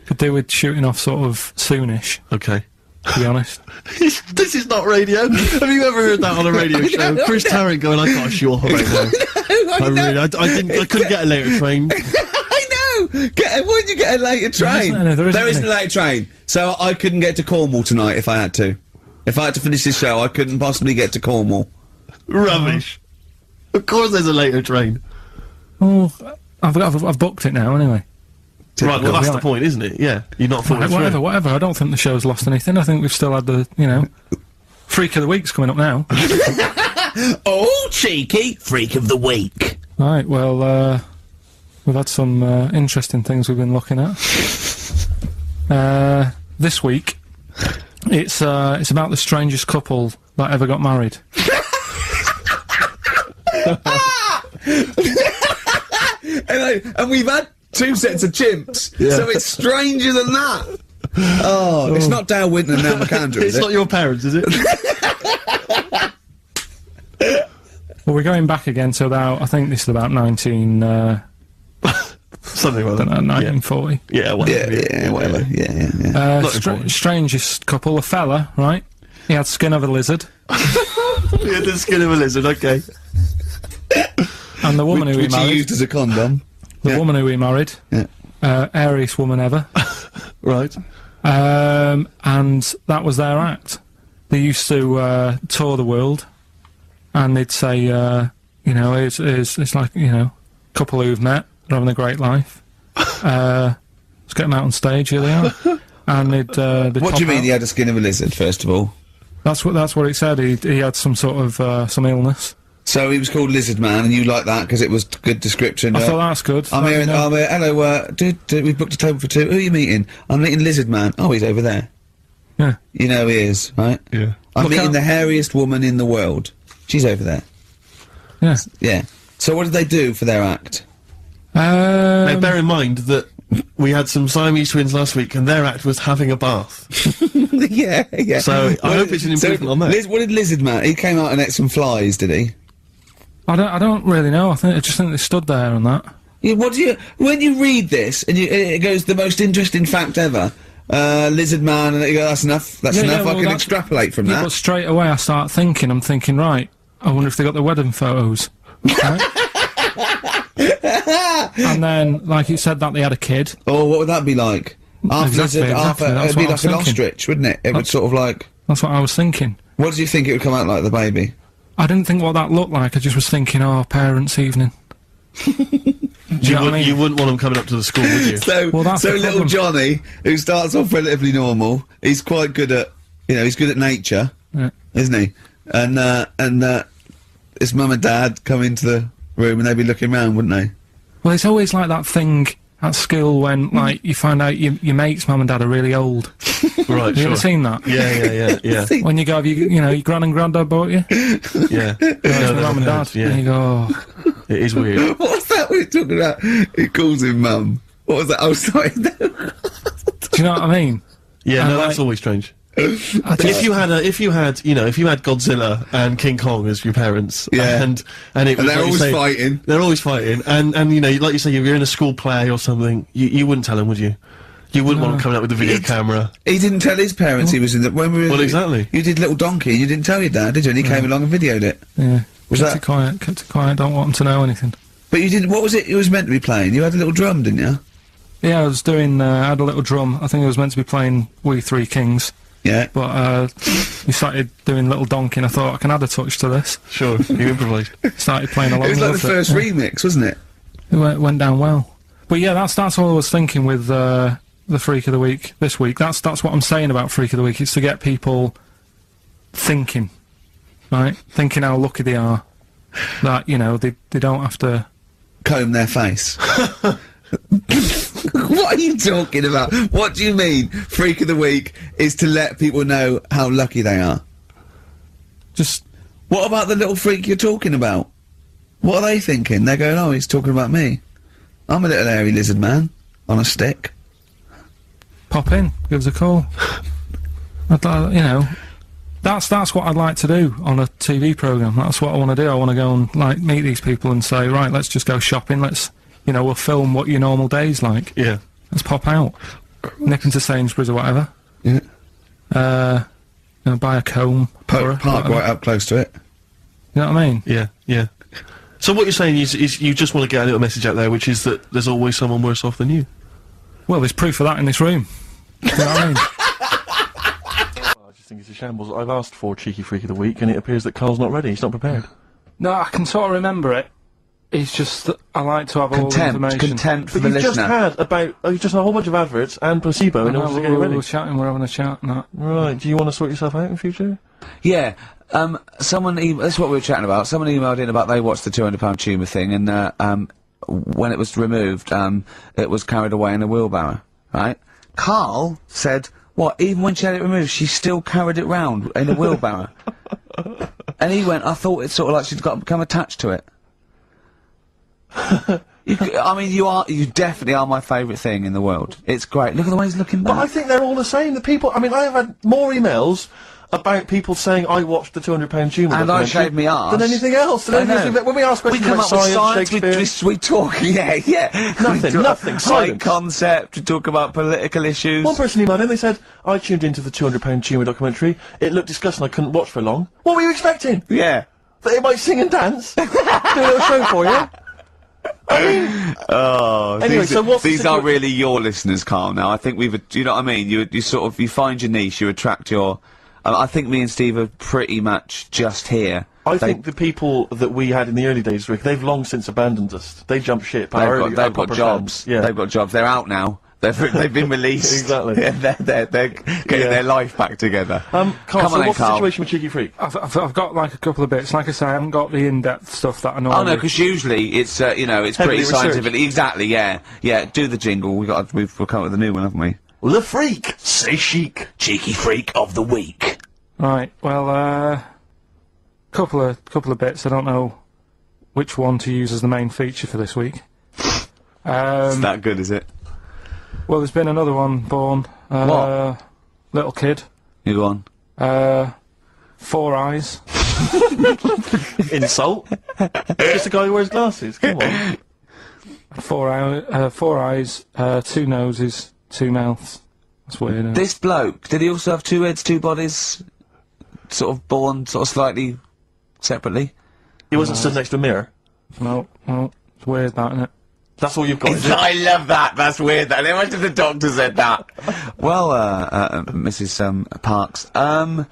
Could do with shooting off sort of soonish. Okay. To be honest. this is not radio. Have you ever heard that on a radio show? Chris Tarrant going, I got a shoot off right now. I really, I, I didn't, I couldn't get a later train. I know. Get, why did you get a later train? isn't any, there isn't isn't a later train, so I couldn't get to Cornwall tonight if I had to. If I had to finish this show, I couldn't possibly get to Cornwall. Rubbish. Of course there's a later train. Oh, I've, I've, I've booked it now anyway. Right, well that's the point, isn't it? Yeah. You're not following Right, through. whatever, whatever. I don't think the show's lost anything. I think we've still had the, you know, freak of the week's coming up now. Oh, cheeky freak of the week. right. Well, uh, we've had some uh, interesting things we've been looking at. Uh, this week, it's uh, it's about the strangest couple that ever got married. And, I, and we've had two sets of chimps, so it's stranger than that. Oh, it's not Dale Winton and Nell McAndrew, It's is not it? your parents, is it? Well, we're going back again to about I think this is about nineteen uh, Something like don't that. know, nineteen forty. Yeah, Yeah, whatever. yeah, whatever. Yeah, yeah, yeah. Uh, stra- strangest couple, a fella, right? He had skin of a lizard, Yeah, the skin of a lizard, okay. and the woman who he Which he married, used as a condom. The yeah. woman who he married, Yeah. uh, airiest woman ever, Right. um, and that was their act. They used to uh, tour the world, and they'd say, uh, you know, it's, it's it's like you know, couple who've met, they're having a great life. Uh, let's get them out on stage. Here they are. And they'd, uh, they'd What do you mean out. he had a skin of a lizard, first of all? That's what that's what it said. He he had some sort of uh, some illness. So he was called Lizard Man, and you like that because it was good description. I uh, thought that's good. I'm here, me know. I'm here, hello, uh, dude, dude, we've booked a table for two. Who are you meeting? I'm meeting Lizard Man. Oh, he's over there. Yeah. You know he is, right? Yeah. I'm Look meeting out. the hairiest woman in the world. She's over there. Yeah. Yeah. So what did they do for their act? Now, Um, bear in mind that we had some Siamese twins last week, and their act was having a bath. yeah, yeah. So, I What hope did- it's an improvement on that. Liz, what did Lizard Man? He came out and ate some flies, did he? I don't I don't really know. I think I just think they stood there on that. Yeah, what do you when you read this and you, it goes the most interesting fact ever? Uh, lizard man, and you go, that's enough. That's Yeah, yeah, enough. well, I can extrapolate from Yeah, that. but straight away I start thinking. I'm thinking, right. I wonder if they got the wedding photos. Right? and then, like you said, that they had a kid. Oh, what would that be like? Half Exactly, lizard, exactly, that's it'd be like an thinking. ostrich, wouldn't it? It would sort of like. That's what I was thinking. What did you think it would come out like, the baby? I didn't think what that looked like. I just was thinking, oh, parents' evening. Do you You, know what I would, mean? you wouldn't want them coming up to the school, would you? So, Well, that's so little. Johnny, who starts off relatively normal, he's quite good at, you know, he's good at nature, Yeah. isn't he? And uh, and uh, his mum and dad come into the room and they'd be looking round, wouldn't they? Well, it's always like that thing at school when, mm-hmm. like, you find out your, your mate's mum and dad are really old. right, Have you sure. ever seen that? Yeah, yeah, yeah, yeah. When you go, have you, you know, your gran and granddad bought you? yeah. There's No, my no, mum and no, dad. And you Yeah, go, oh, it is weird. What's that we're talking about? He calls him mum. What was that? Oh, sorry. do you know what I mean? Yeah, And no, like- that's always strange. I If you had a, if you had, you know, if you had Godzilla and King Kong as your parents, Yeah. and and it And they're like always say- fighting. they're always fighting, and and you know, like you say, if you're in a school play or something, you you wouldn't tell them, would you? You wouldn't want them coming out with a video It's- camera. He didn't tell his parents he was in the. When we were. Well, exactly. You did Little Donkey and you didn't tell your dad, did you? And he came along and videoed it. yeah. Was kept that- it quiet, kept it quiet, don't want them to know anything. But you didn't. What was it It was meant to be playing? You had a little drum, didn't you? Yeah, I was doing. Uh, I had a little drum. I think it was meant to be playing "We Three Kings." Yeah. But uh, we started doing little Donkey, and I thought I can add a touch to this. Sure, you improvised. Started playing along. It was like the first yeah. remix, wasn't it? It went, went down well. But yeah, that's that's all I was thinking with uh, the Freak of the Week this week. That's that's what I'm saying about Freak of the Week. It's to get people thinking, right? Thinking how lucky they are that you know they they don't have to. Comb their face. what are you talking about? What do you mean? Freak of the week is to let people know how lucky they are. Just What about the little freak you're talking about? What are they thinking? They're going, oh, he's talking about me. I'm a little hairy lizard man on a stick. pop in, give us a call. I'd like, you know, that's that's what I'd like to do on a TV program. That's what I want to do. I want to go and like meet these people and say, right, let's just go shopping. Let's, you know, we'll film what your normal day's like. Yeah. Let's pop out, nip into Sainsbury's or whatever. Yeah. Uh, you know, buy a comb. Po- a- park whatever. right up close to it. You know what I mean? Yeah, yeah. So what you're saying is, is you just want to get a little message out there, which is that there's always someone worse off than you. Well, there's proof of that in this room. you know what I mean? I just think it's a shambles. I've asked for cheeky freak of the week, and it appears that Karl's not ready. He's not prepared. No, I can sort of remember it. It's just that I like to have all the Contempt, information. contempt for But the you just listener. had about oh, you just had a whole bunch of adverts and placebo in I order know, to get we're, ready. we're chatting, we're having a chat and that. Right. Do you want to sort yourself out in future? Yeah. Um, someone, e- that's what we were chatting about. Someone emailed in about they watched the £200 tumour thing and, uh, um, when it was removed, um, it was carried away in a wheelbarrow, right? Karl said, what, even when she had it removed, she still carried it round in a wheelbarrow? and he went, I thought it's sort of like she's got become attached to it. You I mean, you are, you definitely are my favourite thing in the world. It's great. Look at the way he's looking Back. But I think they're all the same. The people. I mean, I have had more emails about people saying I watched the 200 pound tumour And I shaved me arse. than anything else. Than anything else. When we ask questions we come about up with science, science, we, we, talk, yeah, yeah. Nothing, nothing, silence. concept, we talk about political issues. One person emailed in, they said, I tuned into the £200 tumour documentary. It looked disgusting, I couldn't watch for long. What were you expecting? yeah. That it might sing and dance? Do a little show for you? Oh, Anyway, these, so what's these situa- are really your listeners, Karl. Now, I think we've, you know what I mean. You, you sort of, you find your niche, you attract your. Um, I think me and Steve are pretty much just here. I They- think the people that we had in the early days, Rick, they've long since abandoned us. They jumped ship. they've got, they've got jobs. fans. Yeah. they've got jobs. They're out now. They've, they've been released. Exactly. Yeah, they're, they're, they're getting Yeah. their life back together. um, Karl, Come so on then, what's the situation with Cheeky Freak? I've, I've, I've got like a couple of bits. Like I say, I haven't got the in-depth stuff that I Oh normally. no, because usually it's uh, you know it's Heavily pretty researched. scientific. Exactly, yeah, yeah. Do the jingle. We've got we've we'll come up with a new one, haven't we? The Freak! Say chic! Cheeky freak of the week. Right. Well, uh, couple of couple of bits. I don't know which one to use as the main feature for this week. Um, that good, is it? Well, there's been another one born. Uh, Little kid. You one? Uh, four eyes. Insult? Just a guy who wears glasses, come on. Four eye, uh, four eyes. Uh, two noses. Two mouths. That's weird. isn't it? This bloke did he also have two heads, two bodies, sort of born sort of slightly separately? He wasn't stood next to a mirror. No, no. It's weird, that isn't it? That's all you've got, is it? I love that. That's weird. That imagine the doctor said that. well, uh, uh, Mrs. Um, Parks, um,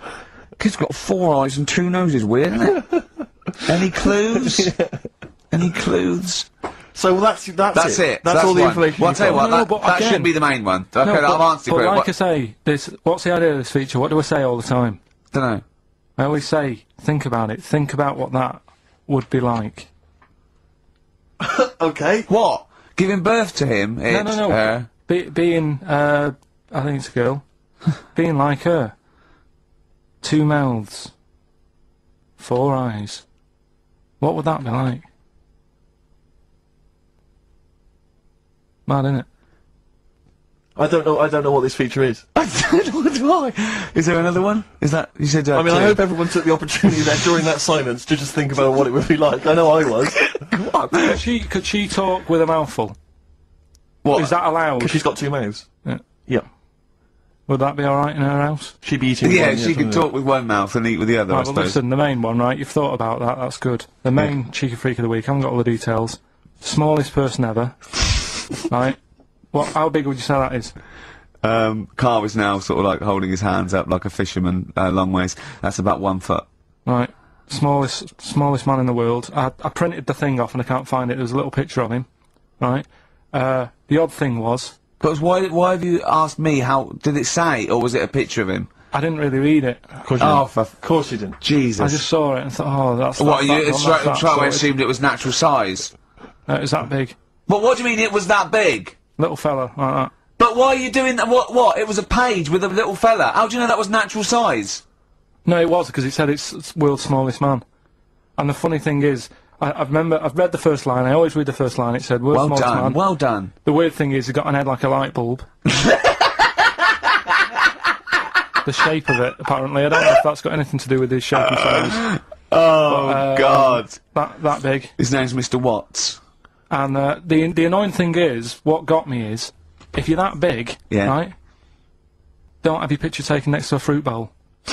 kid's got four eyes and two noses. Weird, isn't it? Any clues? Any clues? So that's that's, That's it. That's, So all the one. information. Well, I'll tell you what. No, that but that again- shouldn't be the main one. Okay, No, I've but, answered but like What- I say, this, what's the idea of this feature? What do I say all the time? don't know. I always say, think about it. Think about what that would be like. Okay. What? Giving birth to him? No, no, no. Uh, Be, being, uh, I think it's a girl. being like her. Two mouths. Four eyes. What would that be like? Mad, innit? I don't know. I don't know what this feature is. I don't know what do Is there another one? Is that you said? Uh, I mean, I hope everyone took the opportunity there during that silence to just think about what it would be like. I know I was. Could she, could she talk with a mouthful? What? Is that allowed? Because she's got two mouths. Yeah. Yeah. Would that be alright in her house? She'd be eating. Yeah, one, she could talk with one mouth and eat with the other. I Right, well, suppose. listen, the main one, right? You've thought about that. That's good. The main cheeky freak of the week. I haven't got all the details. Smallest person ever. right. What? How big would you say that is? Um, Carl is now sort of like holding his hands up like a fisherman, uh, long ways. That's about one foot. Right. Smallest, smallest man in the world. I, I printed the thing off and I can't find it. There's a little picture of him. Right. Uh, the odd thing was, But why, why have you asked me how, did it say, or was it a picture of him? I didn't really read it. Of course you Oh, didn't. Of course you didn't. Jesus. I just saw it and thought, oh, that's What, that, you that, straight, that, straight away assumed it was natural size? It was that big? But what do you mean it was that big? Little fella, like that. But why are you doing that? What, what? It was a page with a little fella. How do you know that was natural size? No, it was because it said it's, it's world's smallest man. And the funny thing is, I, I remember I've read the first line. I always read the first line. It said world's Well smallest done, man. well done. The weird thing is, he got an head like a light bulb. the shape of it, apparently. I don't know if that's got anything to do with his shape and size. Oh, um, God. That that big. His name's Mr. Watts. And uh, the the annoying thing is, what got me is, if you're that big, Yeah. right, don't have your picture taken next to a fruit bowl.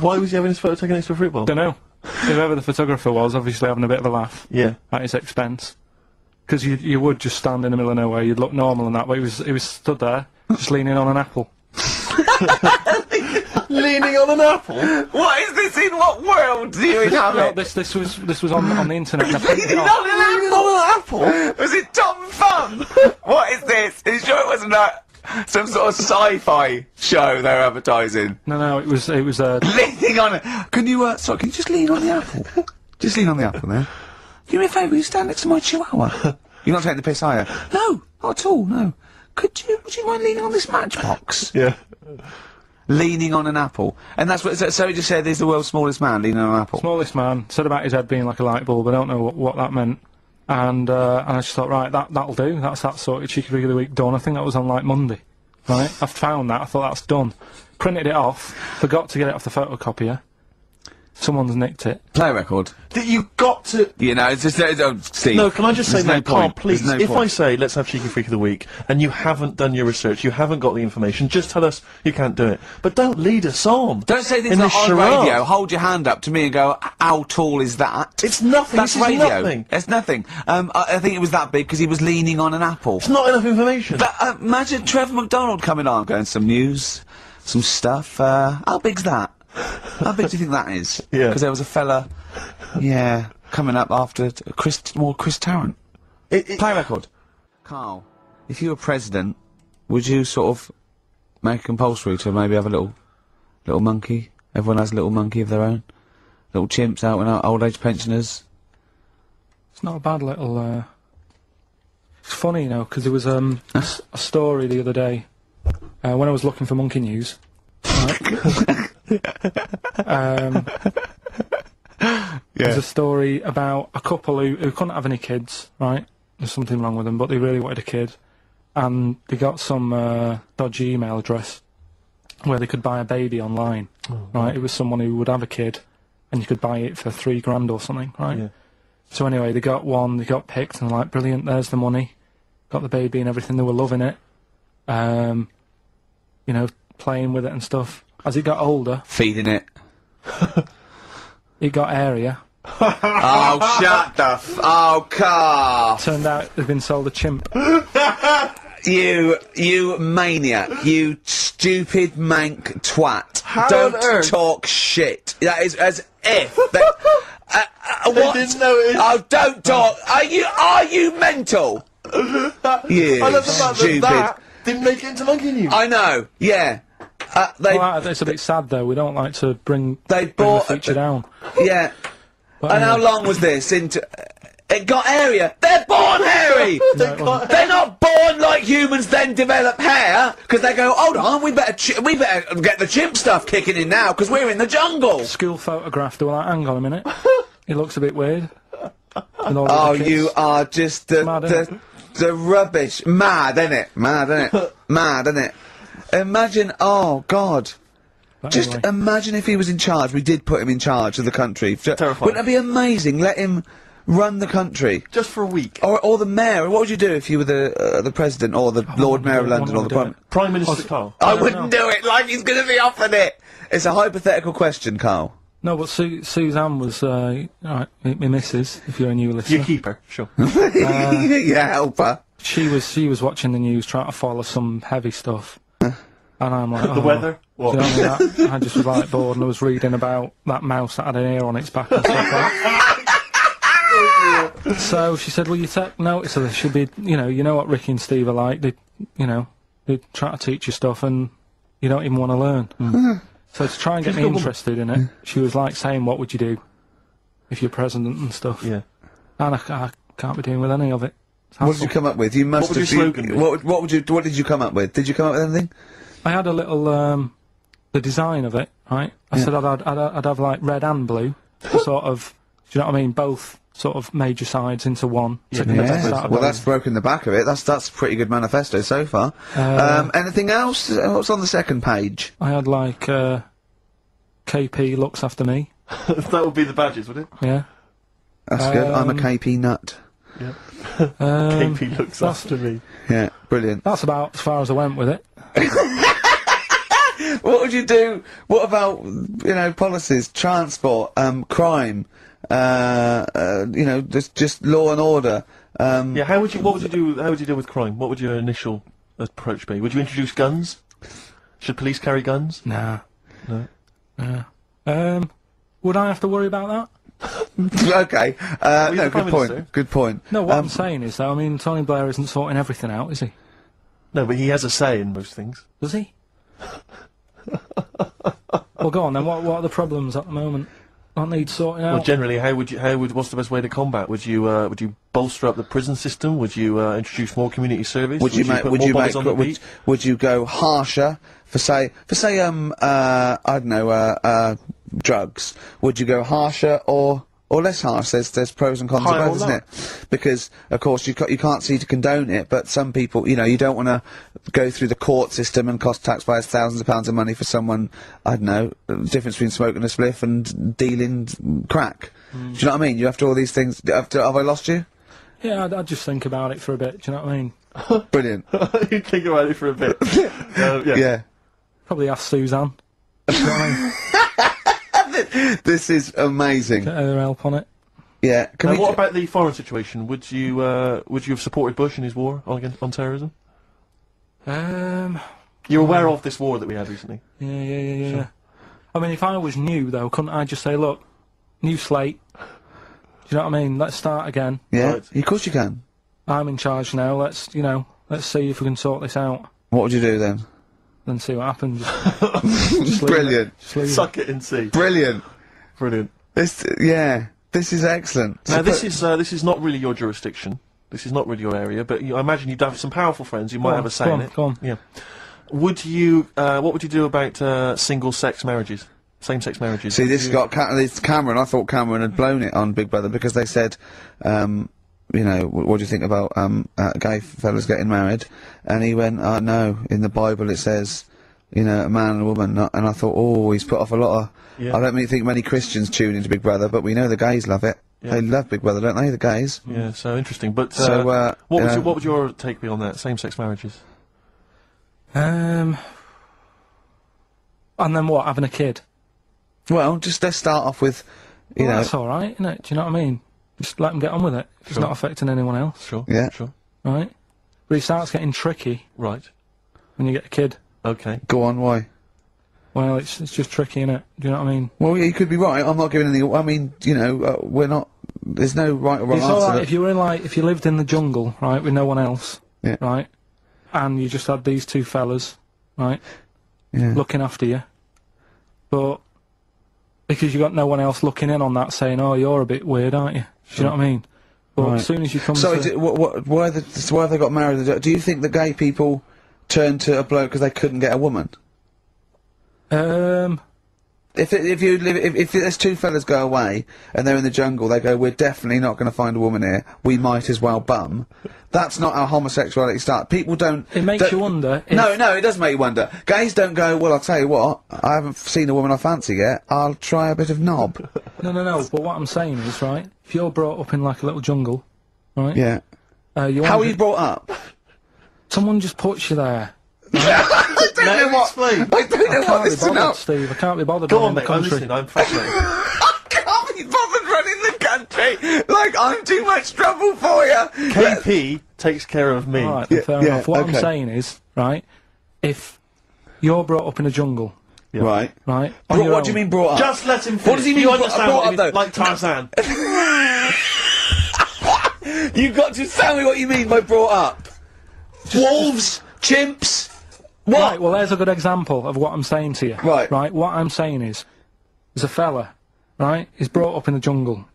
Why was he having his photo taken next to a fruit bowl? Don't know. Whoever the photographer was, obviously having a bit of a laugh Yeah. at his expense. Because you you would just stand in the middle of nowhere, you'd look normal and that, but he was he was stood there, just leaning on an apple. Leaning on an apple. What is this? In what world do you No, inhabit? this this was this was on on the internet. and I printed it Leaning off. on an apple? on an apple? Was it Tom Thumb? what is this? Are you sure it wasn't that some sort of sci-fi show they're advertising? No, no, it was it was uh, Leaning on it. Can you, uh, sorry, can you just lean on the apple? just lean on the apple there. Do me a favour, you stand next to my chihuahua. You're not taking the piss, are you? No, not at all, no. Could you, would you mind leaning on this matchbox? Yeah. Leaning on an apple. And that's what, so, he just said he's the world's smallest man leaning on an apple. smallest man said about his head being like a light bulb. I don't know what, what that meant. And uh, and I just thought, right, that that'll do. That's that sorted. Cheeky Rig of the week done. I think that was on like Monday. Right, I found that. I thought that's done. Printed it off. Forgot to get it off the photocopier. Someone's nicked it. Play a record. That you've got to. You know, it's just, uh, oh, Steve. No, can I just say, there's no no, Karl, point. please, no if I say, let's have Cheeky Freak of the Week, and you haven't done your research, you haven't got the information, just tell us you can't do it. But don't lead us on. Don't say things in this on charade. radio. Hold your hand up to me and go, "How tall is that?" It's nothing. That's this is radio. nothing. It's nothing. Um, I, I think it was that big because he was leaning on an apple. It's not enough information. But uh, imagine Trevor McDonald coming on, going some news, some stuff. Uh, how big's that? How big do you think that is? Yeah. Because there was a fella, yeah, coming up after t- Chris, more Chris Tarrant. It- it- Play record. Karl, if you were president, would you sort of make it compulsory to maybe have a little, little monkey? Everyone has a little monkey of their own. Little chimps out and out, old age pensioners. It's not a bad little. Uh... It's funny, you know, because there was um, a, s- a story the other day uh, when I was looking for Monkey News. right? um, There's a story about a couple who, who couldn't have any kids, right? There's something wrong with them, but they really wanted a kid. And they got some uh, dodgy email address where they could buy a baby online, right? It was someone who would have a kid, and you could buy it for three grand or something, right? Yeah. So anyway, they got one, they got picked, and like, brilliant, there's the money. Got the baby and everything, they were loving it. Um, you know, playing with it and stuff. As it got older, Feeding it. it got area. oh, shut the f- Oh, car! Turned out they've been sold a chimp. You, you maniac, you stupid mank twat. How Don't on earth? talk shit. That is as if. They, uh, uh, what? didn't know it. Oh, don't talk. Are you, are you mental? You I love the fact that stupid. that didn't make it into Monkey News. I know, yeah. Uh, they, Well, it's a bit sad though. We don't like to bring, they bring the feature down. yeah. But And how long was this into. It got hairy. They're born hairy! no. They're not born like humans, then develop hair because they go. Hold on, we better we better get the chimp stuff kicking in now because we're in the jungle. School photograph. They were like, hang on a minute. it looks a bit weird. With all the Oh, you are just the Mad, the, the rubbish. Mad, innit? Mad, innit? Mad, innit? Imagine. Oh God. But Just anyway. imagine if he was in charge. We did put him in charge of the country. Terrifying. Wouldn't that be amazing? Let him run the country. Just for a week. Or, or the mayor. What would you do if you were the uh, the president or the Lord Mayor of London or the Prime? Prime Minister Karl. I don't wouldn't do it like he's going to be offered it. It's a hypothetical question, Karl. No, but Su- Suzanne was, uh, alright, my, my missus, if you're a new listener. Your keeper, sure. yeah, help her. she was she was watching the news trying to follow some heavy stuff, and I'm like, The oh. weather? Do you know what I, mean? That- I just was like bored and I was reading about that mouse that had an ear on its back and stuff like that. so she said, "Well, you take notice of this. Should be, you know, you know what Ricky and Steve are like. They, you know, they try to teach you stuff and you don't even want to learn. Hmm. So to try and get She's me a good woman. interested in it, she was like saying, "What would you do if you're president and stuff?" Yeah. And I, I can't be doing with any of it. What did you come up with? You must would have. your you- slogan be? what, what would you? What did you come up with? Did you come up with anything? I had a little um, the design of it, right? I said I'd, I'd, I'd, I'd have like red and blue, sort of. Do you know what I mean? Both sort of major sides into one. to kind of Yeah. Well, bit- that's broken the back of it. That's that's a pretty good manifesto so far. Uh, um, anything else? What's on the second page? I had like uh, KP looks after me. that would be the badges, would it? Yeah. That's good. I'm a Um, KP nut. Um, KP looks after me. Yeah, brilliant. That's about as far as I went with it. What would you do? What about you know policies, transport, um, crime? Uh, uh, you know, just just law and order. Um, Yeah, how would you? What would you do? How would you deal with crime? What would your initial approach be? Would you introduce guns? Should police carry guns? Nah. No. Nah. Um, would I have to worry about that? okay. Uh, no, good point. Minister. Good point. No, what Um, I'm saying is, though, I mean, Tony Blair isn't sorting everything out, is he? No, but he has a say in most things. Does he? well, go on then. What What are the problems at the moment? That need sorting out. Well, generally, how would you? How would? What's the best way to combat? Would you? Uh, would you bolster up the prison system? Would you uh, introduce more community service? Would you make? Would you bodies make? on the Would, would you go harsher for say for say um uh I don't know uh uh drugs? Would you go harsher or or less harsh? There's there's pros and cons Higher of both, isn't it? Because of course you ca- you can't see to condone it, but some people you know you don't want to go through the court system and cost taxpayers thousands of pounds of money for someone I don't know the difference between smoking a spliff and dealing crack. Hmm. Do you know what I mean? You have to all these things. Have, to, have I lost you? Yeah, I'd, I'd just think about it for a bit. Do you know what I mean? Brilliant. you think about it for a bit. uh, yeah. yeah. Probably ask Suzanne. Do you know what I? This is amazing. Get her help on it. Yeah. Can Now, what about the foreign situation? Would you? Uh, would you have supported Bush in his war on, against- on terrorism? Um. You're aware of this war that we had recently. Yeah, yeah, yeah, yeah. yeah. I mean, if I was new though, couldn't I just say, look, new slate? Do you know what I mean? Let's start again. Yeah, Right. of course you can. I'm in charge now. Let's, you know, let's see if we can sort this out. What would you do then? Then see what happens. Just leave it. Brilliant. Just leave it. Suck it and see. Brilliant. Brilliant. This, yeah, this is excellent. Now So this is uh, this is not really your jurisdiction. This is not really your area, but you, I imagine you'd have some powerful friends You might Go have on, a say go in on, it. go on. Yeah. Would you? Uh, what would you do about uh, single-sex marriages, same-sex marriages? See, this you- got Ca- this Cameron. I thought Cameron had blown it on Big Brother because they said, um, you know, what do you think about um, uh, gay fellas getting married? And he went, uh, no. In the Bible it says, you know, a man and a woman. And I thought, oh, he's put off a lot of. Yeah. I don't really think many Christians tune into Big Brother, but we know the gays love it. Yeah. They love Big Brother, don't they? The gays. Yeah, so interesting. But uh, So, uh, what, would yeah. you, what would your take be on that? Same-sex marriages. Um. And then what? Having a kid? Well, just let's start off with, you Well, know, that's all right, isn't it? Do you know what I mean? Just let them get on with it. It's Sure. not affecting anyone else, Sure. Yeah. Sure. right? But it starts getting tricky Right. when you get a kid. Okay. go on. Why? Well, it's it's just tricky, innit? Do you know what I mean? Well, you could be right. I'm not giving any. I mean, you know, uh, we're not. There's no right or wrong it's answer. all right if you were in like if you lived in the jungle, right, with no one else, Yeah. right, and you just had these two fellas, right, yeah. looking after you, but because you got no one else looking in on that, saying, "Oh, you're a bit weird, aren't you?" Do you know what I mean? But Right. as soon as you come So, to what, what, why, the, why have they got married? Do you think the gay people turned to a bloke because they couldn't get a woman? Um, If it, if you live, if, if there's two fellas go away and they're in the jungle, they go, "We're definitely not going to find a woman here. We might as well bum." That's not how homosexuality starts. People don't. it makes don't- you wonder. No, no, it does make you wonder. Gays don't go, well, I'll tell you what, I haven't seen a woman I fancy yet, I'll try a bit of knob. no, no, no. But what I'm saying is, right, if you're brought up in like a little jungle, right, yeah. uh, you How are you brought up? someone just puts you there. I don't know what, explain. I don't know I what can't be this is bothered, about. Steve. I can't be bothered. Go running on, the mate. I'm country. listening. I'm fascinated. I can't be bothered running the country. Like, I'm too much trouble for you. KP takes care of me. All right, then Yeah, fair yeah, enough. What okay. I'm saying is, right, if you're brought up in a jungle, Right. right, Bro- your what do you mean brought up? Just let him finish. What does he mean You brought- understand brought what up, he means? though? Like Tarzan. You've got to tell me what you mean by brought up. Wolves, chimps. What? Right, well, there's a good example of what I'm saying to you. Right. Right, what I'm saying is, there's a fella, right, he's brought up in the jungle.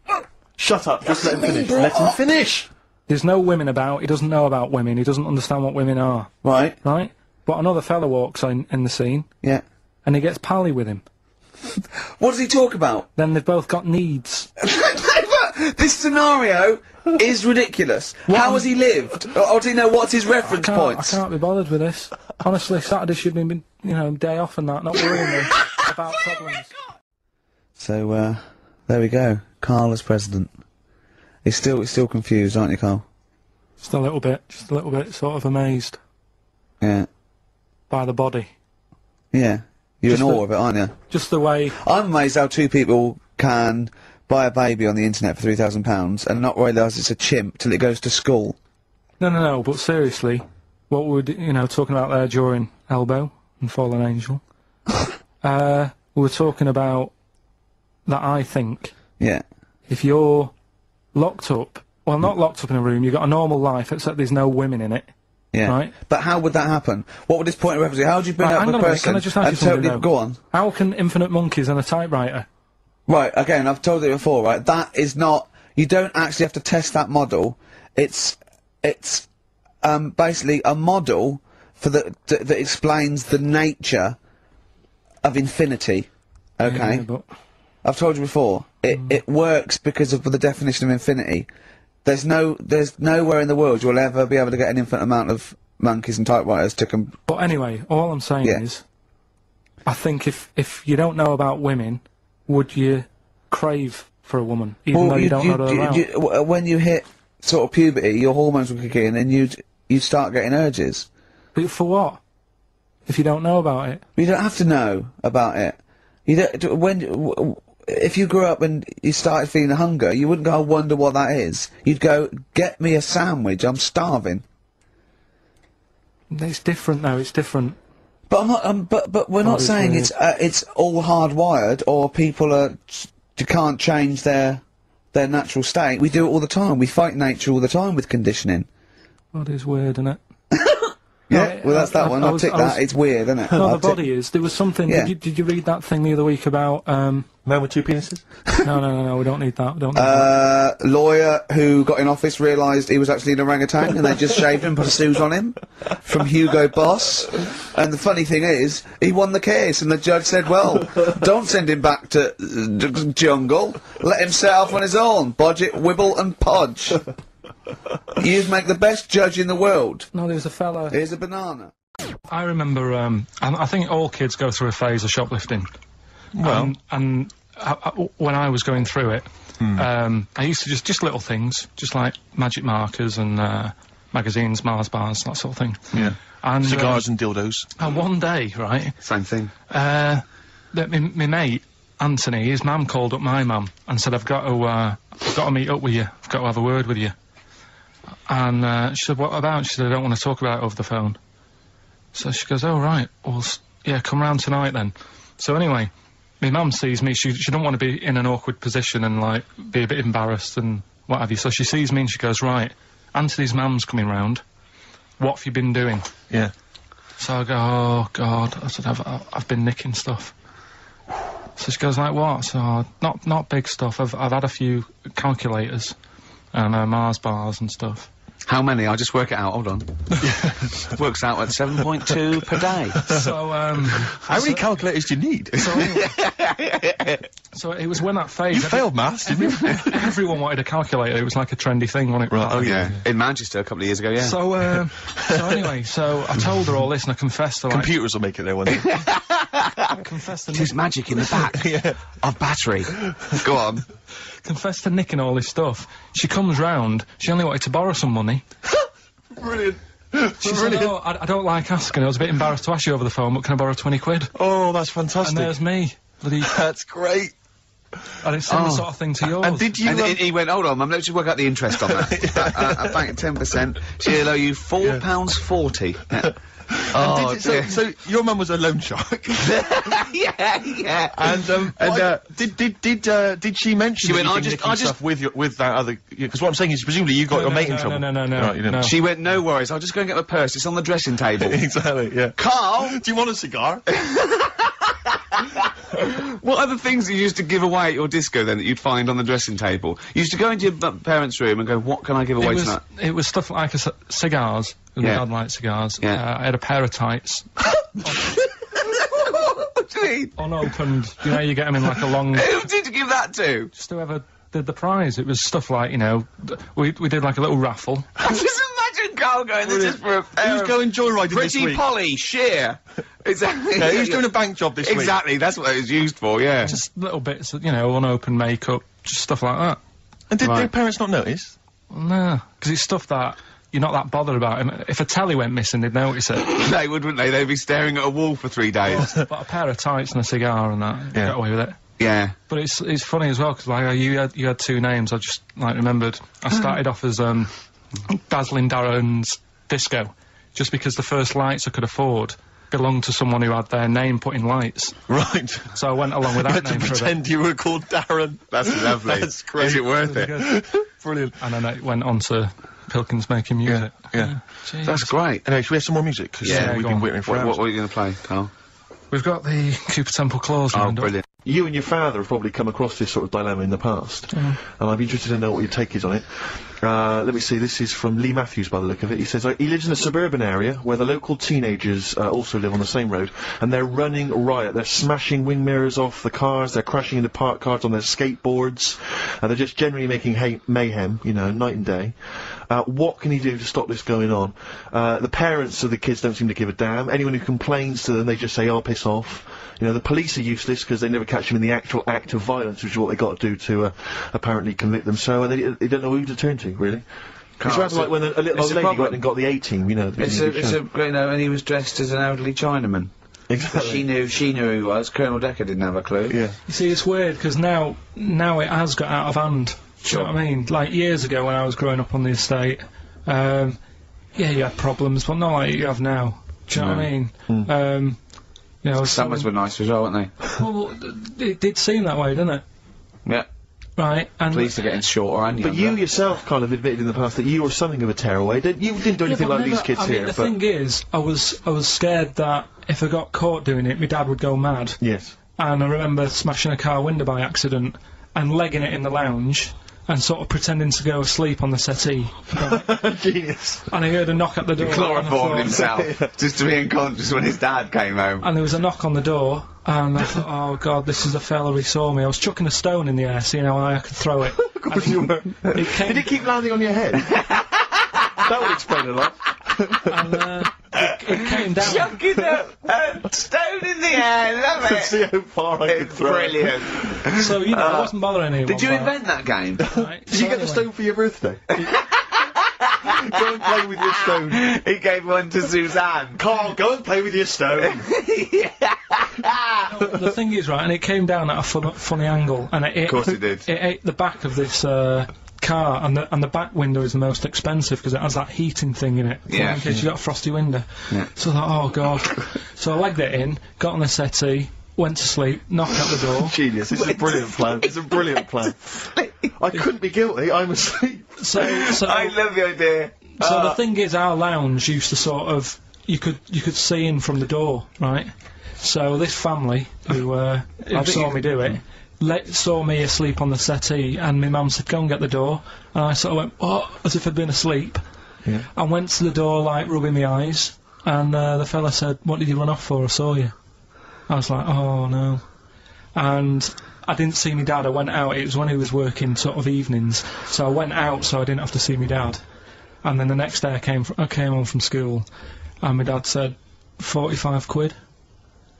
Shut up. Just let him finish. Let him finish. There's no women about, he doesn't know about women, he doesn't understand what women are, Right. right? But another fella walks in, in the scene, Yeah. and he gets pally with him. What does he talk about? Then they've both got needs. this scenario is ridiculous. How has he lived? Or, or do you know what's his reference Can't, I can't be bothered with this. Honestly, Saturday should be, you know, day off and that, not worrying me about problems. So, uh, there we go. Karl as president. He's still, he's still confused, aren't you, Karl? Just a little bit, just a little bit sort of amazed Yeah. by the body. Yeah. You're Just in awe the- of it, aren't you? Just the way I'm amazed how two people can buy a baby on the internet for £3,000 and not realise it's a chimp till it goes to school. No, no, no. But seriously, what would you know talking about there during Elbow and Fallen Angel? uh, we were talking about that. I think Yeah. if you're locked up, well, not locked up in a room, you've got a normal life, except there's no women in it. Yeah. Right. But how would that happen? What would this point of reference be? How would you bring Right, up hang a on a minute, person can I just ask you something totally go on? How can infinite monkeys and a typewriter? Right, again, I've told you before, right? That is not. You don't actually have to test that model. It's it's um, basically a model for the that, that explains the nature of infinity. Okay, Yeah, but I've told you before. It it works because of the definition of infinity. There's no there's nowhere in the world you'll ever be able to get an infinite amount of monkeys and typewriters to com- but anyway, all I'm saying Yeah. is, I think if if you don't know about women, would you crave for a woman even though you, don't know her you- when you hit sort of puberty, your hormones will kick in, and you'd you'd start getting urges. But for what? If you don't know about it. You don't have to know about it. You don't. When if you grew up and you started feeling hunger, you wouldn't go, "I wonder what that is." You'd go, "Get me a sandwich. I'm starving." It's different though. It's different. But I'm not. Um, but but we're not saying it's uh, it's all hardwired or people are you can't change their their natural state. We do it all the time. We fight nature all the time with conditioning. God is weird, isn't it? Yeah, well that's that I- one. I I'll was- tick I that. was- It's weird, isn't it? No, I'll the tick- body is. There was something. Yeah. Did, you, did you read that thing the other week about? Um, Man with two penises. no, no, no, no. We don't need that. We don't. Need that. Uh, lawyer who got in office realised he was actually an orangutan and they just shaved him, put a suit on him from Hugo Boss. And the funny thing is, he won the case and the judge said, well, don't send him back to uh, jungle. Let him set off on his own. Budget, wibble and podge. You'd make the best judge in the world. No, there's a fella. Here's a banana. I remember. Um, and I think all kids go through a phase of shoplifting. Well. and, and I, I, when I was going through it, um, I used to just just little things, just like magic markers and uh, magazines, Mars bars, that sort of thing. Yeah. And Cigars uh, and dildos. and one day, right, Same thing. uh, that my, my mate Anthony, his mum called up my mum and said, "I've got to, uh, I've got to meet up with you. I've got to have a word with you." And uh, she said, "What about?" She said, "I don't want to talk about it over the phone." So she goes, "Oh right, well, yeah, come round tonight then." So anyway, my mum sees me. She she don't want to be in an awkward position and like be a bit embarrassed and what have you. So she sees me and she goes, "Right, Anthony's mum's coming round. What have you been doing?" Yeah. So I go, oh God, I said, I've, I've- been nicking stuff. So she goes, like what? So, "Oh, not, not big stuff. I've, I've had a few calculators and uh, Mars bars and stuff. How many? I'll just work it out. Hold on. Works out at 7.2 per day. So, um, How many calculators do you need? so, anyway, so it was when that phase. you failed maths, didn't you? Everyone wanted a calculator. It was like a trendy thing, wasn't it? Right, Oh yeah, in Manchester a couple of years ago. Yeah. So, uh, so anyway, so I told her all this and I confessed to like, Computers will make it there one day. confessed to, There's magic in the back yeah. of battery. Go on. Confessed to nicking all this stuff. She comes round. She only wanted to borrow some money. Brilliant. She said, oh, I, I don't like asking. I was a bit embarrassed to ask you over the phone, but can I borrow 20 quid? Oh, that's fantastic. And there's me. Bloody That's great. And it's similar Oh. sort of thing to yours. And did you? and um, he- he went, hold on, mum, let's just work out the interest on that. uh, uh, uh, bank ten percent. She'll owe you four pounds forty. Yeah. Oh, did, so, so your mum was a loan shark, yeah, yeah. and um, And, what- uh, did did did uh, did she mention? She went, "I just- I just- with your with that other because what I'm saying is presumably you got No, your no, mate in no, trouble. no, no, no, Right, you didn't. no. She went, no worries, I'll just go and get my purse. It's on the dressing table. exactly. Yeah. Karl, Do you want a cigar? what are the things you used to give away at your disco then that you'd find on the dressing table? You used to go into your parents' room and go, what can I give it away was, tonight? it was stuff like cigars. Yeah. Yeah. Dad cigars. Yeah. Uh, I had a pair of tights, what do you mean? unopened. You know, you get them in like a long. Who did you give that to? just whoever did the prize. It was stuff like you know, we we did like a little raffle. Just imagine Karl going, this is for a pair Who's of going joyriding this Pretty week? Polly, sheer. Exactly. Yeah, who's doing a bank job this week? Exactly, that's what it was used for, yeah. Just little bits, of, you know, unopened makeup, just stuff like that. And did Right. their parents not notice? No, because it's stuff that you're not that bothered about. And If a telly went missing, they'd notice it. they would, wouldn't they? They'd be staring at a wall for three days. but a pair of tights and a cigar and that, you Yeah. get away with it. yeah. But it's it's funny as well because like uh, you had you had two names. I just like remembered. I started off as um, Dazzling Darren's Disco, just because the first lights I could afford belonged to someone who had their name put in lights. Right. So I went along with you that had to name for pretend you were called Darren. That's lovely. That's great. Is it worth it? Brilliant. And then it went on to Pilkins making music. yeah. Jeez. That's great. Anyway, should we have some more music? Yeah, uh, we've been on. waiting for What, what, what are you going to play, Karl? We've got the Cooper Temple Clause Oh, lined up. brilliant. You and your father have probably come across this sort of dilemma in the past, and I'd be interested to know what your take is on it. Uh, let me see, this is from Lee Matthews by the look of it. He says, uh, he lives in a suburban area where the local teenagers uh, also live on the same road, and they're running riot. They're smashing wing mirrors off the cars, they're crashing into parked cars on their skateboards, and they're just generally making hay- mayhem, you know, night and day. Uh, what can he do to stop this going on? Uh, the parents of the kids don't seem to give a damn. Anyone who complains to them, they just say, "I'll piss off." You know, the police are useless because they never catch them in the actual act of violence, which is what they got to do to uh, apparently convict them. So uh, they, they don't know who to turn to, really. it's rather like when a, a little old a lady problem. went and got the A team, you know. the It's a, of it's a, you know, and he was dressed as an elderly Chinaman. exactly. She knew, she knew who he was. Colonel Decker didn't have a clue. Yeah. You see, it's weird because now, now it has got out of hand. Do you know what I mean? Like years ago when I was growing up on the estate, um, yeah, you had problems, but not like you have now. Do you know what I mean? Um, you know, Summers were nice as well, weren't they? well, it did seem that way, didn't it? Yeah. Right, and Police are getting shorter and But younger. you yourself kind of admitted in the past that you were something of a tearaway. Did, you didn't do anything Yeah, but like these never- kids I mean, here, the but thing is, I was I was scared that if I got caught doing it, my dad would go mad. yes. And I remember smashing a car window by accident and legging it in the lounge and sort of pretending to go asleep on the settee. Genius. And I heard a knock at the door. and I Chloroformed himself, just to be unconscious when his dad came home. And there was a knock on the door, and I thought, oh god, this is the fella who saw me. I was chucking a stone in the air, seeing how high I could throw it. Of course you were. It came, Did it keep landing on your head? that would explain a lot. and, uh, it, it came down. Chucking a, a stone in the air, love to it! see how far I could It's throw. it. brilliant. So, you know, I wasn't bothering anyone. Did you invent that game? Right, Did you so get the stone for your birthday? go and play with your stone. he gave one to Suzanne. Karl, go and play with your stone. the thing is, right, and it came down at a fun, funny angle, and it, it, course it did. it ate the back of this uh, car, and the and the back window is the most expensive because it has that heating thing in it. for Yeah. In case you got a frosty window. Yeah. So I thought, oh god. so I legged it in, got on the settee, went to sleep, knocked at the door. Genius. This is a brilliant plan. It's a brilliant plan. I couldn't be guilty. I'm asleep. So so I love the idea. So the thing is, our lounge used to sort of you could you could see in from the door, right? So this family who uh, who think saw me do it. Let, saw me asleep on the settee, and my mum said, "Go and get the door." And I sort of went, "What?" as if I'd been asleep. Yeah. I went to the door, like rubbing my eyes, and uh, the fella said, "What did you run off for? I saw you." I was like, "Oh no," and I didn't see my dad. I went out. It was when he was working sort of evenings, so I went out so I didn't have to see my dad. And then the next day I came fr- I came home from school, and my dad said, 45 quid."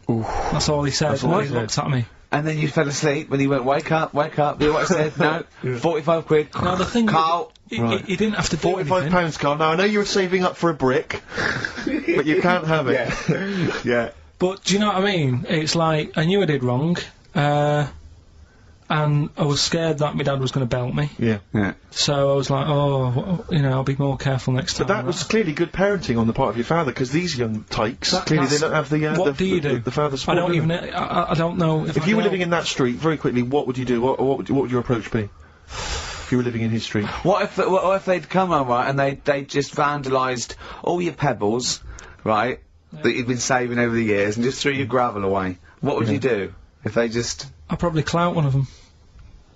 That's all he said. That's all he he said. looked at me. And then you fell asleep when he went, wake up, wake up. You know what I said? No, 45 quid. Now the thing, Karl. he, he- Right. he didn't have to do Forty-five anything. pounds, Karl. Now I know you were saving up for a brick, but you can't have it. yeah. But do you know what I mean? It's like I knew I did wrong. Uh, and I was scared that my dad was going to belt me. Yeah. Yeah. So I was like, oh, wh- you know, I'll be more careful next time. But that was clearly good parenting on the part of your father, because these young tykes, That- clearly they that's- don't have the, uh, what the, do you the, do? the father I support. don't do even. they? I, I- I don't know if. If I you were can living in that street, very quickly, what would you do? What, what, would, what would your approach be? If you were living in his street. What if what if they'd come over and they they just vandalised all your pebbles, right? That you'd been saving over the years and just threw your gravel away. What would you do if they just? I'd probably clout one of them.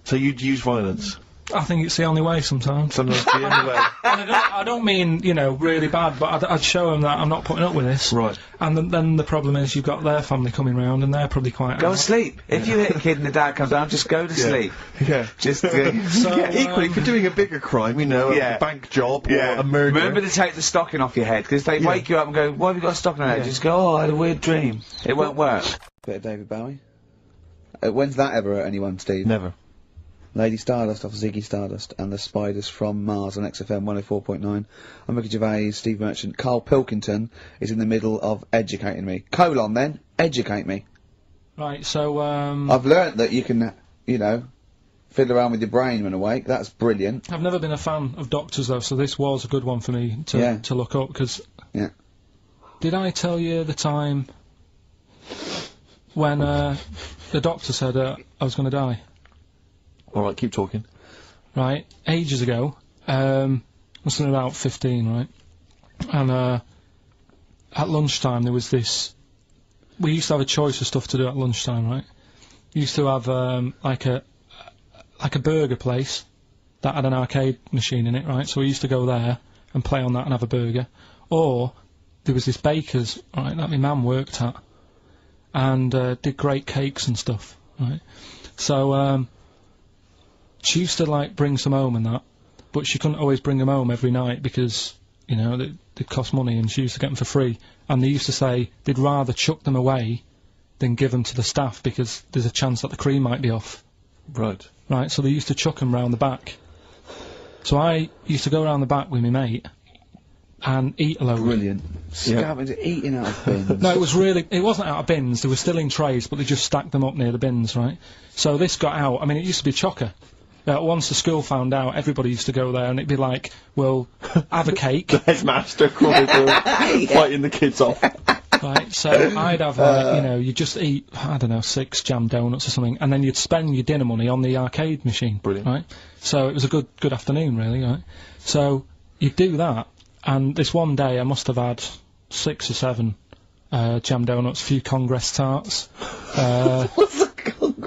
So you'd use violence? I think it's the only way sometimes. Sometimes the only way. And I don't, I don't mean, you know, really bad, but I'd, I'd show them that I'm not putting up with this. Right. And then, then the problem is you've got their family coming round and they're probably quite. Go out. sleep. If you hit a kid and the dad comes down, just go to sleep. Yeah. Just uh, So, yeah, equally, um, for doing a bigger crime, you know, Yeah. a bank job yeah. or a murder. Remember to take the stocking off your head because they Yeah. wake you up and go, "Why have you got a stocking on your head?" Yeah. Just go, "Oh, I had a weird dream." It won't work. Bit of David Bowie. Uh, when's that ever hurt anyone, Steve? Never. Lady Stardust off Ziggy Stardust and the Spiders from Mars on XFM 104.9. I'm Ricky Gervais, Steve Merchant. Karl Pilkington is in the middle of educating me. Colon then, educate me. Right, so, um. I've learnt that you can, you know, fiddle around with your brain when awake. That's brilliant. I've never been a fan of doctors though, so this was a good one for me to Yeah. to look up because. Yeah. Did I tell you the time when uh, the doctor said uh, I was going to die? Alright, keep talking. Right, ages ago, um, must have been about fifteen, right? And uh, at lunchtime there was this. We used to have a choice of stuff to do at lunchtime, right? We used to have um, like a like a burger place that had an arcade machine in it, right? So we used to go there and play on that and have a burger. Or there was this baker's, right, that my mum worked at, and uh, did great cakes and stuff, right? So um, she used to like bring some home and that, but she couldn't always bring them home every night because you know they, they cost money, and she used to get them for free. And they used to say they'd rather chuck them away than give them to the staff because there's a chance that the cream might be off. Right. Right, so they used to chuck them round the back. So I used to go round the back with my mate and eat a load. Brilliant. Scavenging, eating out of bins. No, it was really, it wasn't out of bins, they were still in trays, but they just stacked them up near the bins, right? So this got out, I mean, it used to be chocker. Uh, once the school found out, everybody used to go there and it'd be like, well, have a cake. Headmaster crawling through, fighting the kids off. Right, so I'd have like, you know, you just eat, I don't know, six jam donuts or something, and then you'd spend your dinner money on the arcade machine. Brilliant. Right? So it was a good, good afternoon, really, right? So you'd do that, and this one day I must have had six or seven uh, jam donuts, a few Congress tarts. Uh, What's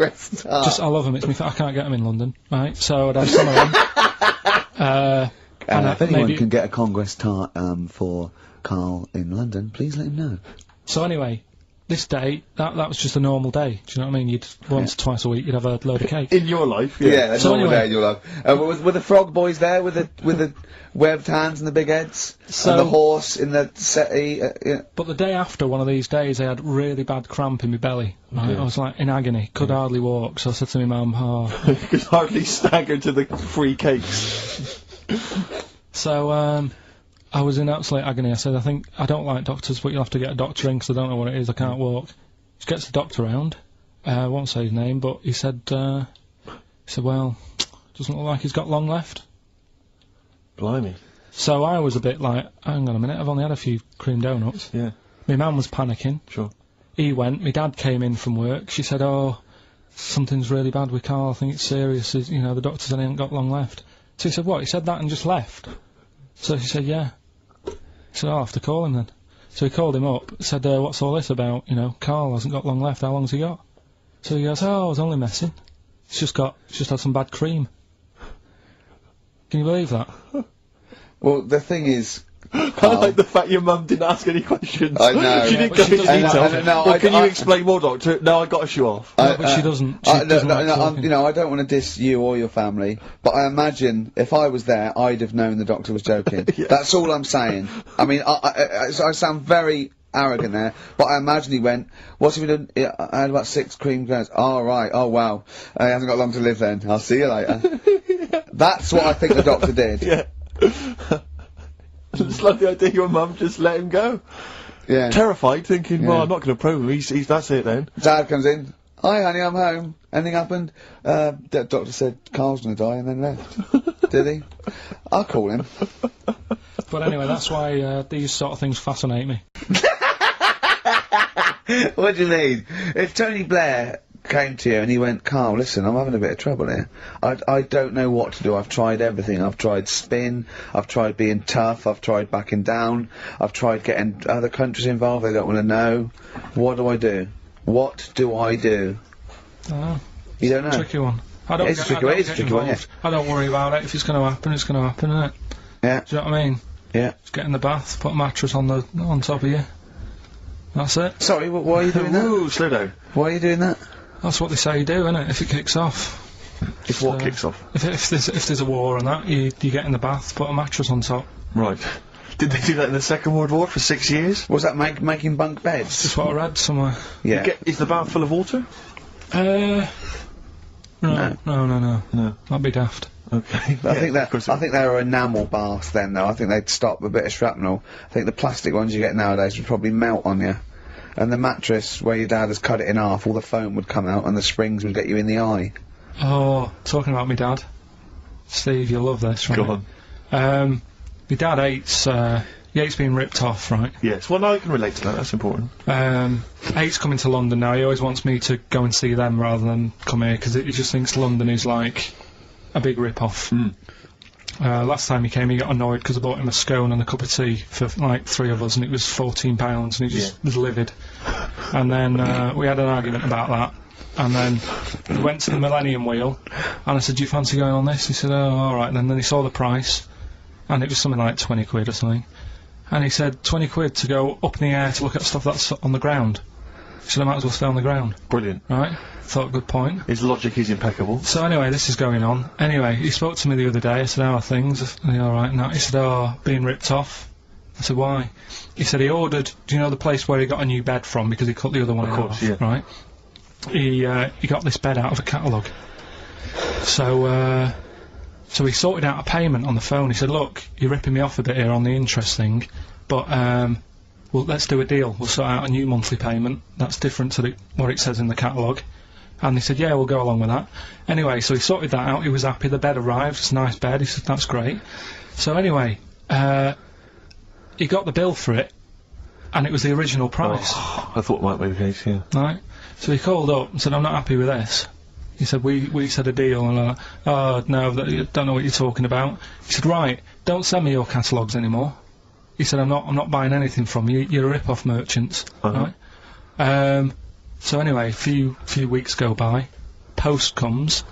a Congress tart? just, I love them, it's me, I can't get them in London, right? So I'd have some of them. Uh, and uh, if anyone maybe- can get a Congress tart um, for Karl in London, please let him know. So anyway, this day, that that was just a normal day. Do you know what I mean? You'd once, twice a week, you'd have a load of cake. In your life, Yeah, yeah. that's So all anyway- there you'll have. Uh, were, were the frog boys there with the with the webbed hands and the big heads? So- and the horse in the settee? Uh, yeah. But the day after one of these days, I had really bad cramp in my belly. Right? I was like in agony, could hardly walk. So I said to my mum, "Oh." you could hardly stagger to the free cakes. so um, I was in absolute agony. I said, "I think I don't like doctors, but you'll have to get a doctor in because I don't know what it is. I can't walk." She gets the doctor round. Uh, I won't say his name, but he said, uh, "He said, well, doesn't look like he's got long left." Blimey. So I was a bit like, hang on a minute, I've only had a few cream donuts. Yeah. My mum was panicking. Sure. He went, my dad came in from work, she said, oh, something's really bad with Karl, I think it's serious, you know, the doctor said he ain't got long left. So he said, what, he said that and just left? So she said, yeah. Said, I'll have to call him then. So he called him up, said, uh, what's all this about, you know, Karl hasn't got long left, how long's he got? So he goes, oh, I was only messing. He's just got, he's just had some bad cream. Can you believe that? Well, the thing is, I like the fact your mum didn't ask any questions. I know. she didn't but go into detail. like- I- no, well, I- can I- you explain more, Doctor? No, I got a shoe off. No, but she doesn't. She I, no, doesn't no, like no, you know, I don't want to diss you or your family, but I imagine if I was there, I'd have known the doctor was joking. yeah. That's all I'm saying. I mean, I, I, I, I sound very arrogant there, but I imagine he went, what's he been doing? Yeah, I had about six cream cones. Oh, right. Oh, wow. Uh, he hasn't got long to live then. I'll see you later. That's what I think the doctor did. Yeah. Just love the idea your mum just let him go. Yeah. Terrified, thinking, well, Yeah. I'm not going to probe him. He's, he's, that's it then. Dad comes in. Hi, honey, I'm home. Anything happened? Uh, the doctor said Karl's gonna die and then left. Did he? I'll call him. But anyway, that's why uh, these sort of things fascinate me. what do you mean? If Tony Blair came to you and he went, Karl, listen, I'm having a bit of trouble here. I, I don't know what to do. I've tried everything. I've tried spin. I've tried being tough. I've tried backing down. I've tried getting other countries involved. They don't want to know. What do I do? What do I do? Oh, You don't know? tricky one. I don't It's a get, tricky I one, don't it's a get tricky one, involved. I don't worry about it. If it's going to happen, it's going to happen, isn't it? Yeah. Do you know what I mean? Yeah. Just get in the bath, put a mattress on the on top of you. That's it. Sorry, wh- why are you doing that? Ooh, slow down. Why are you doing that? That's what they say you do, isn't it? If it kicks off. If what So- kicks off? If, if there's if there's a war and that, you you get in the bath, put a mattress on top. Right. Did they do that in the Second World War for six years? Was that make, making bunk beds? That's what I read somewhere. Yeah. Get, is the bath full of water? Uh, no, No. no, no, no, No. That'd be daft. Okay. I think that I think they were enamel baths then though. I think they'd stop a bit of shrapnel. I think the plastic ones you get nowadays would probably melt on you. And the mattress where your dad has cut it in half, all the foam would come out and the springs would get you in the eye. Oh, talking about my dad, Steve, you'll love this, right? Go on. Um, my dad hates uh, he hates being ripped off, right? Yes. Well, no, I can relate to that. That's important. Um, hates coming to London now. He always wants me to go and see them rather than come here because he just thinks London is like a big rip-off. Mm. Uh, last time he came, he got annoyed because I bought him a scone and a cup of tea for like three of us, and it was fourteen pounds, and he just was livid. And then uh, we had an argument about that. And then we went to the Millennium Wheel, and I said, "Do you fancy going on this?" He said, "Oh, all right." And then he saw the price, and it was something like twenty quid or something. And he said, 20 quid to go up in the air to look at stuff that's on the ground. Said, I might as well stay on the ground, Brilliant. right? Thought, good point. His logic is impeccable. So anyway, this is going on. Anyway, he spoke to me the other day. I said, how are things? Are you alright now? He said, oh, being ripped off. I said, why? He said he ordered, do you know the place where he got a new bed from because he cut the other one Of course, half, yeah. right? He, uh, he got this bed out of a catalogue. So, uh, so he sorted out a payment on the phone. He said, look, you're ripping me off a bit here on the interest thing, but, um, well, let's do a deal. We'll sort out a new monthly payment. That's different to the, what it says in the catalogue. And he said, yeah, we'll go along with that. Anyway, so he sorted that out. He was happy. The bed arrived. It's a nice bed. He said, that's great. So anyway, uh, he got the bill for it, and it was the original price. Oh, I thought it might be the case, yeah. Right? So he called up and said, I'm not happy with this. He said, we, we said a deal, and uh, oh, no, I don't know what you're talking about. He said, right, don't send me your catalogues anymore. He said, I'm not, I'm not buying anything from you, you're a rip-off merchant. Uh-huh. Right? Um, so anyway, a few, few weeks go by, post comes,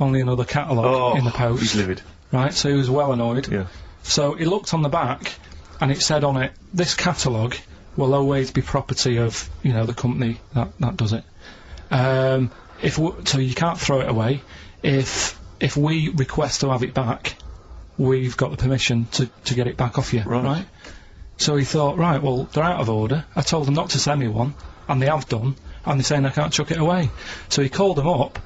only another catalogue Oh, in the post. he's livid. Right, so he was well annoyed. Yeah. So he looked on the back, and it said on it, "This catalogue will always be property of you know the company that that does it." Um, if w- so, you can't throw it away. If if we request to have it back, we've got the permission to to get it back off you. Right. So he thought, right, well, they're out of order. I told them not to send me one, and they have done, and they're saying I can't chuck it away. So he called them up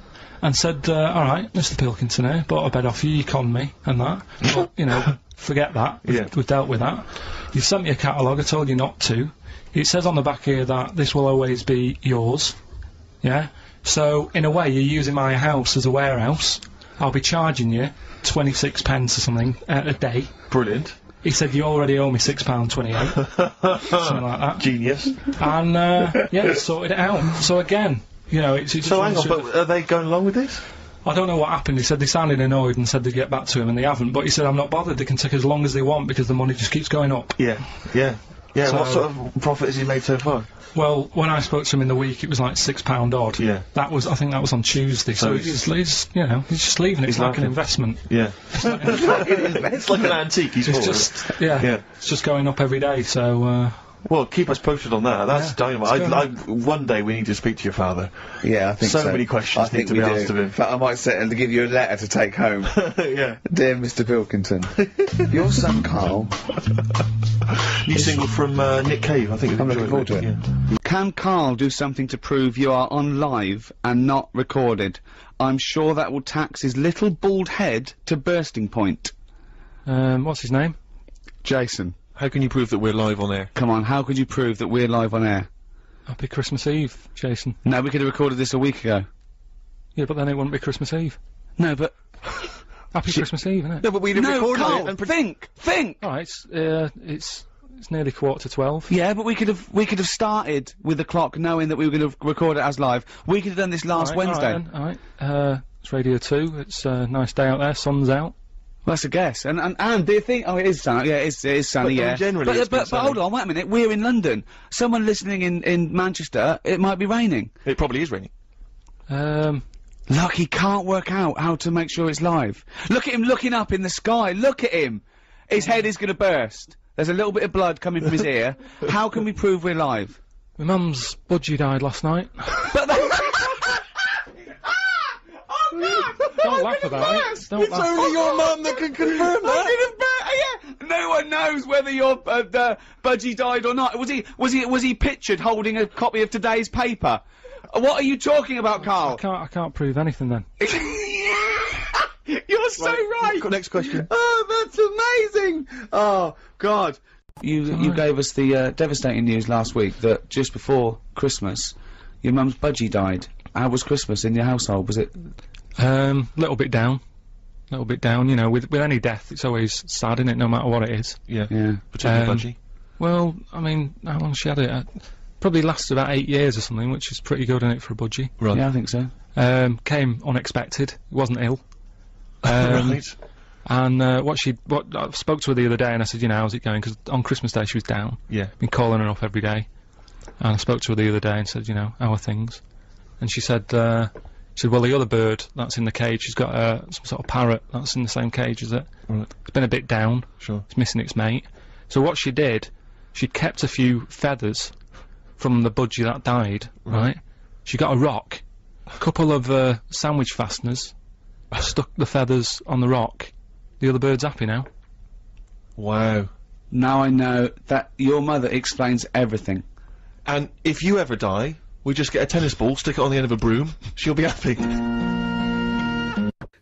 and said, uh, all right, Mr. Pilkington here, bought a bed off you, you conned me, and that. But, you know, forget that. We've, Yeah. we've dealt with that. You've sent me a catalogue, I told you not to. It says on the back here that this will always be yours. Yeah? So, in a way, you're using my house as a warehouse. I'll be charging you 26 pence or something uh, a day. Brilliant. He said, you already owe me £6.28. something like that. Genius. And, uh, yeah, sorted it out. So again, you know, it's, it's So hang on, but are they going along with this? I don't know what happened. He said they sounded annoyed and said they'd get back to him, and they haven't. But he said, I'm not bothered. They can take as long as they want because the money just keeps going up. Yeah, yeah. Yeah, what sort of profit has he made so far? Well, when I spoke to him in the week, it was like six pound odd. Yeah. That was, I think, that was on Tuesday. So, So he's, he's, you know, he's just leaving it. It's like an investment. Yeah. it's like an antique he's It's just, yeah, Yeah. it's just going up every day. So, uh, Well, keep us posted on that. That's Yeah, dynamite. I, I, one day we need to speak to your father. Yeah, I think so. So many questions I think need to be do. asked of him. In fact, I might set and give you a letter to take home. yeah. Dear Mr. Pilkington, your son Karl. New single from uh, Nick Cave, I think. you'll I'm looking enjoy forward to it. Yeah. Can Karl do something to prove you are on live and not recorded? I'm sure that will tax his little bald head to bursting point. um, what's his name? Jason, How can you prove that we're live on air? come on, how could you prove that we're live on air? Happy Christmas Eve, Jason. No, we could have recorded this a week ago. Yeah, but then it wouldn't be Christmas Eve. No, but Happy Christmas Eve, isn't it? No, but we no, recorded Karl, it and pre- think, think. Alright, it's, uh, it's, it's nearly quarter to twelve. Yeah, but we could have we could have started with the clock, knowing that we were going to record it as live. We could have done this last Alright, Wednesday. All right, all right. Uh, it's Radio 2. It's a nice day out there. Sun's out. Well, that's a guess. And and and do you think? Oh, it is sunny. Yeah, it is. It is sunny. But, yeah. generally but it's been but, but hold on, wait a minute. We're in London. Someone listening in in Manchester, it might be raining. it probably is raining. Um, Look, he can't work out how to make sure it's live. Look at him looking up in the sky. Look at him. His head is going to burst. There's a little bit of blood coming from his ear. How can we prove we're live? my mum's budgie died last night. But that. Don't laugh about it. Don't It's laugh. only your mum that can confirm that. yeah. No one knows whether your uh, the budgie died or not. Was he was he was he pictured holding a copy of today's paper? Uh, What are you talking about, Karl? I Karl? can't, I can't prove anything then. You're so right. Next question. Oh, that's amazing! Oh God, you you gave us the uh, devastating news last week that just before Christmas, your mum's budgie died. How was Christmas in your household? Was it? Um, little bit down. Little bit down, you know, with, with any death, it's always sad, isn't it, no matter what it is. Yeah. Yeah. Particularly Um, budgie. Well, I mean, how long she had it? Uh, probably lasted about eight years or something, which is pretty good in it for a budgie. Right. Yeah, I think so. Um, came unexpected. Wasn't ill. Um, right. And uh, what she, what I spoke to her the other day, and I said, you know, how's it going? Because on Christmas Day she was down. Yeah. Been calling her up every day. And I spoke to her the other day and said, you know, how are things? And she said, uh, she said, well, the other bird that's in the cage, she's got uh, some sort of parrot that's in the same cage as it. Right. It's been a bit down. Sure. It's missing its mate. So what she did, she kept a few feathers from the budgie that died, right? She got a rock, a couple of uh, sandwich fasteners, stuck the feathers on the rock. The other bird's happy now. Wow. Now I know that your mother explains everything. And if you ever die, we just get a tennis ball, stick it on the end of a broom. She'll be happy.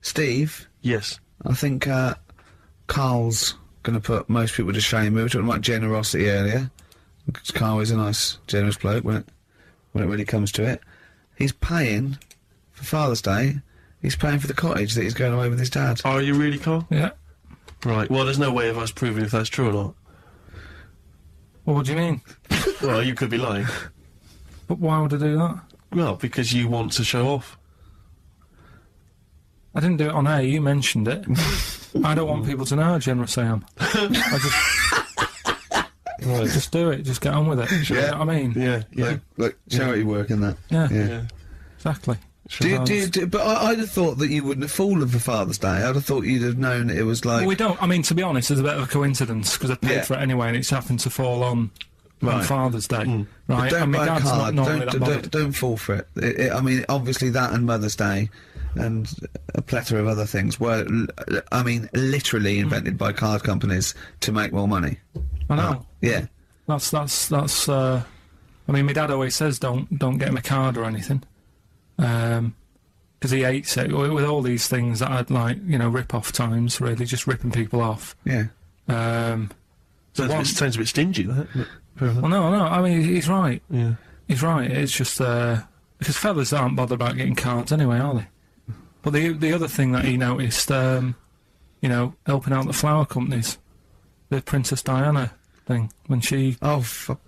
Steve, Yes. I think uh, Karl's going to put most people to shame. We were talking about generosity earlier. 'cause Karl is a nice, generous bloke when it when it really comes to it. He's paying for Father's Day. He's paying for the cottage that he's going away with his dad. Are you really, Karl? Yeah. Right. Well, there's no way of us proving if that's true or not. Well, what do you mean? well, you could be lying. But why would I do that? Well, because you want to show off. I didn't do it on air. You mentioned it. I don't want people to know how generous I am. I just, Right. just do it. Just get on with it. You know what I mean? Yeah. Yeah. Look, look, charity work in that. Yeah. Yeah. Yeah. Exactly. Do you, do you, do, but I, I'd have thought that you wouldn't have fallen for Father's Day. I'd have thought you'd have known it was like. Well, we don't. I mean, to be honest, it's a bit of a coincidence because I paid Yeah. for it anyway, and it's happened to fall on on Right. Father's Day, Mm. But right? don't and my buy a card. Don't, don't, don't fall for it. It- it- I mean, obviously that and Mother's Day, and a plethora of other things were, I mean, literally invented by card companies to make more money. I know. Yeah. That's that's that's. Uh, I mean, my dad always says don't don't get him a card or anything, um, because he hates it with with all these things that I'd like, you know, rip off times. Really, just ripping people off. Yeah. Um, Sounds, a One- bit, sounds a bit stingy, that. But Fair enough. well, no, no. I mean, he's right. Yeah. He's right. It's just uh, because fellas aren't bothered about getting cards anyway, are they? But the the other thing that he noticed, um, you know, helping out the flower companies, the Princess Diana thing when she. Oh, fu-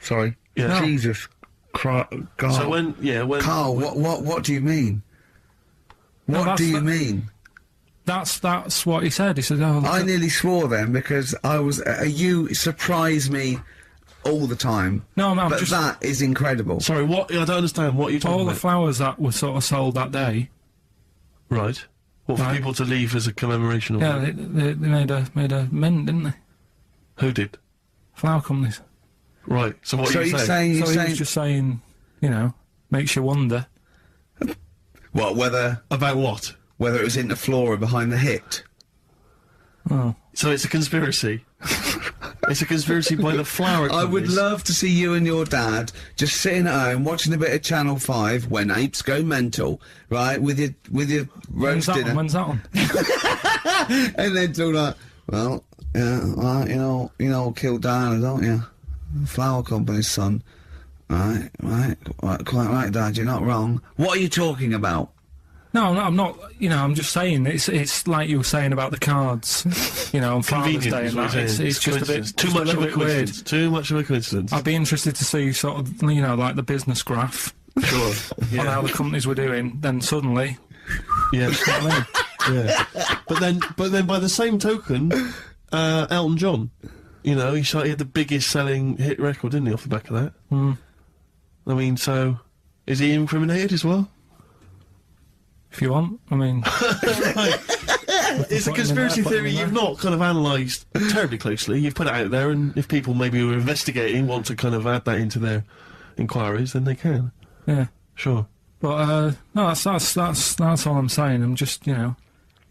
sorry. Yeah. No. Jesus Christ. God. So when, yeah, when. Karl, when- what, what, what do you mean? What that's do you the- mean? That's that's what he said. He said, "Oh, I nearly swore then because I was, uh, you surprise me all the time. no, no, but just that is incredible. Sorry, what? I don't understand. What you're you talking all the flowers that were sort of sold that day. right. What, for Right. people to leave as a commemoration of Yeah, they, they, they made a made a mint, didn't they? Who did? Flower companies. Right. So what so are you you're saying? saying, you're so he saying, was just saying, you know, makes you wonder. what, whether, About what? Whether it was in the floor or behind the hit? Oh, So it's a conspiracy. it's a conspiracy by the flower I would love to see you and your dad just sitting at home watching a bit of Channel 5 when apes go mental, right, with your, with your when's roast that dinner. on? When's that on? and then talk like, well, yeah, well, you know, you know, kill Diana, don't you? Flower company's son. Right, right, right, quite right, Dad. You're not wrong. What are you talking about? No, no, I'm not. You know, I'm just saying it's it's like you were saying about the cards. you know, on Father's Day and that. It's, it's just a bit Coincidence. too much of a bit weird. coincidence. Too much of a coincidence. I'd be interested to see sort of you know like the business graph sure. on how the companies were doing. Then suddenly, Yeah. yeah. But then, but then, by the same token, uh, Elton John, you know, he, shot, he had the biggest selling hit record, didn't he, off the back of that? Hmm. I mean, so is he incriminated as well? If you want, I mean, It's a put him in conspiracy theory you've not kind of analysed terribly closely. You've put it out there, and if people maybe who are investigating want to kind of add that into their inquiries, then they can. yeah. Sure. But uh, no, that's that's that's that's all I'm saying. I'm just you know,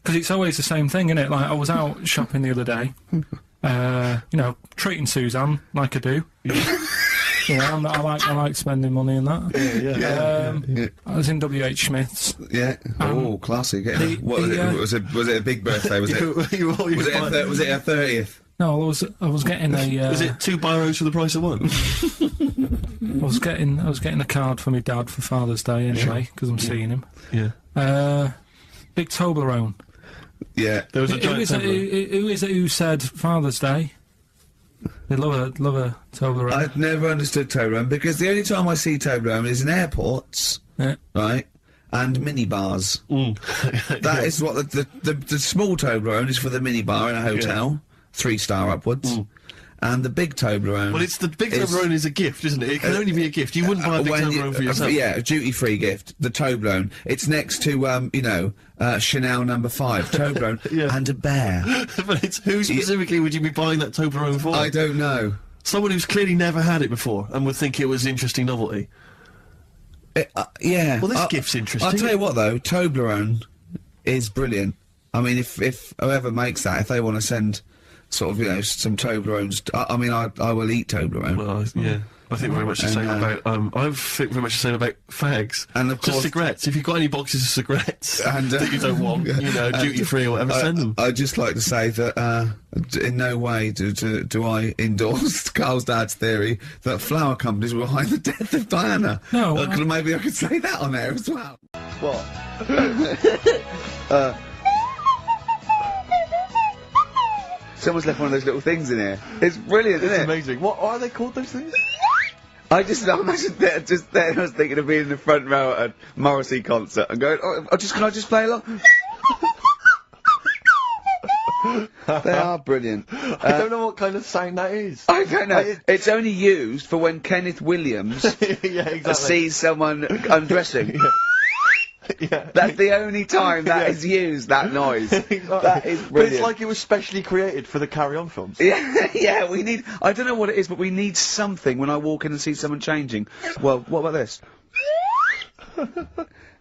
because it's always the same thing, isn't it? Like I was out shopping the other day, uh, you know, treating Suzanne like I do. you know, I'm, I like I like spending money and that. Yeah, yeah. Um, I was in WH Smith's. Yeah. oh, classic. Yeah. the- what was the, it? uh, Was it? Was it a big birthday? Was it? You- you- you Was it? A buy- was it a thirtieth? No, I was I was getting a. Uh, Is it two biros for the price of one? I was getting I was getting a card for my dad for Father's Day anyway because I'm seeing him. yeah. Uh, big Toblerone. Yeah. There was a Who giant is, it, who, who is it who said Father's Day? They love a love a Toblerone. I've never understood Toblerone because the only time I see Toblerone is in airports, Yeah. right? And minibars. Mm. That is what the, the the the small Toblerone is for the minibar in a hotel, three star upwards, and the big Toblerone. Well, it's the big is- Toblerone is a gift, isn't it? It can only be a gift. You wouldn't buy a big when you- Toblerone for uh, yourself. yeah, a duty free gift. The Toblerone. It's next to um, you know, uh, Chanel number five Toblerone Yeah. and a bear. but it's who specifically would you be buying that Toblerone for? I don't know. Someone who's clearly never had it before and would think it was an interesting novelty. It- uh, yeah. Well, this I- gift's interesting. I'll tell you what though, Toblerone is brilliant. I mean, if if whoever makes that, if they want to send sort of you know some Toblerones, I, I mean, I I will eat Toblerone. Well, I- yeah, I think very much the And, same uh, about. Um, I think very much the same about fags And of Just course- cigarettes. If you've got any boxes of cigarettes And, uh, that you don't want, you know, duty free or whatever, I, send them. I'd just like to say that uh, in no way do, do, do I endorse Karl's dad's theory that flower companies were behind the death of Diana. No, Uh, I- maybe I could say that on air as well. What? Someone's left one of those little things in here. It's brilliant, isn't it? amazing. What are they called? Those things? I just I imagine that just then I was thinking of being in the front row at a Morrissey concert and going, oh, oh, just can I just play along? they are brilliant. I don't uh, know what kind of sound that is. I don't know. It's only used for when Kenneth Williams yeah, exactly. sees someone undressing. yeah. That's the only time that Yeah. is used. That noise. Exactly. That is But brilliant. it's like it was specially created for the Carry On films. Yeah, yeah, we need. I don't know what it is, but we need something when I walk in and see someone changing. Well, what about this?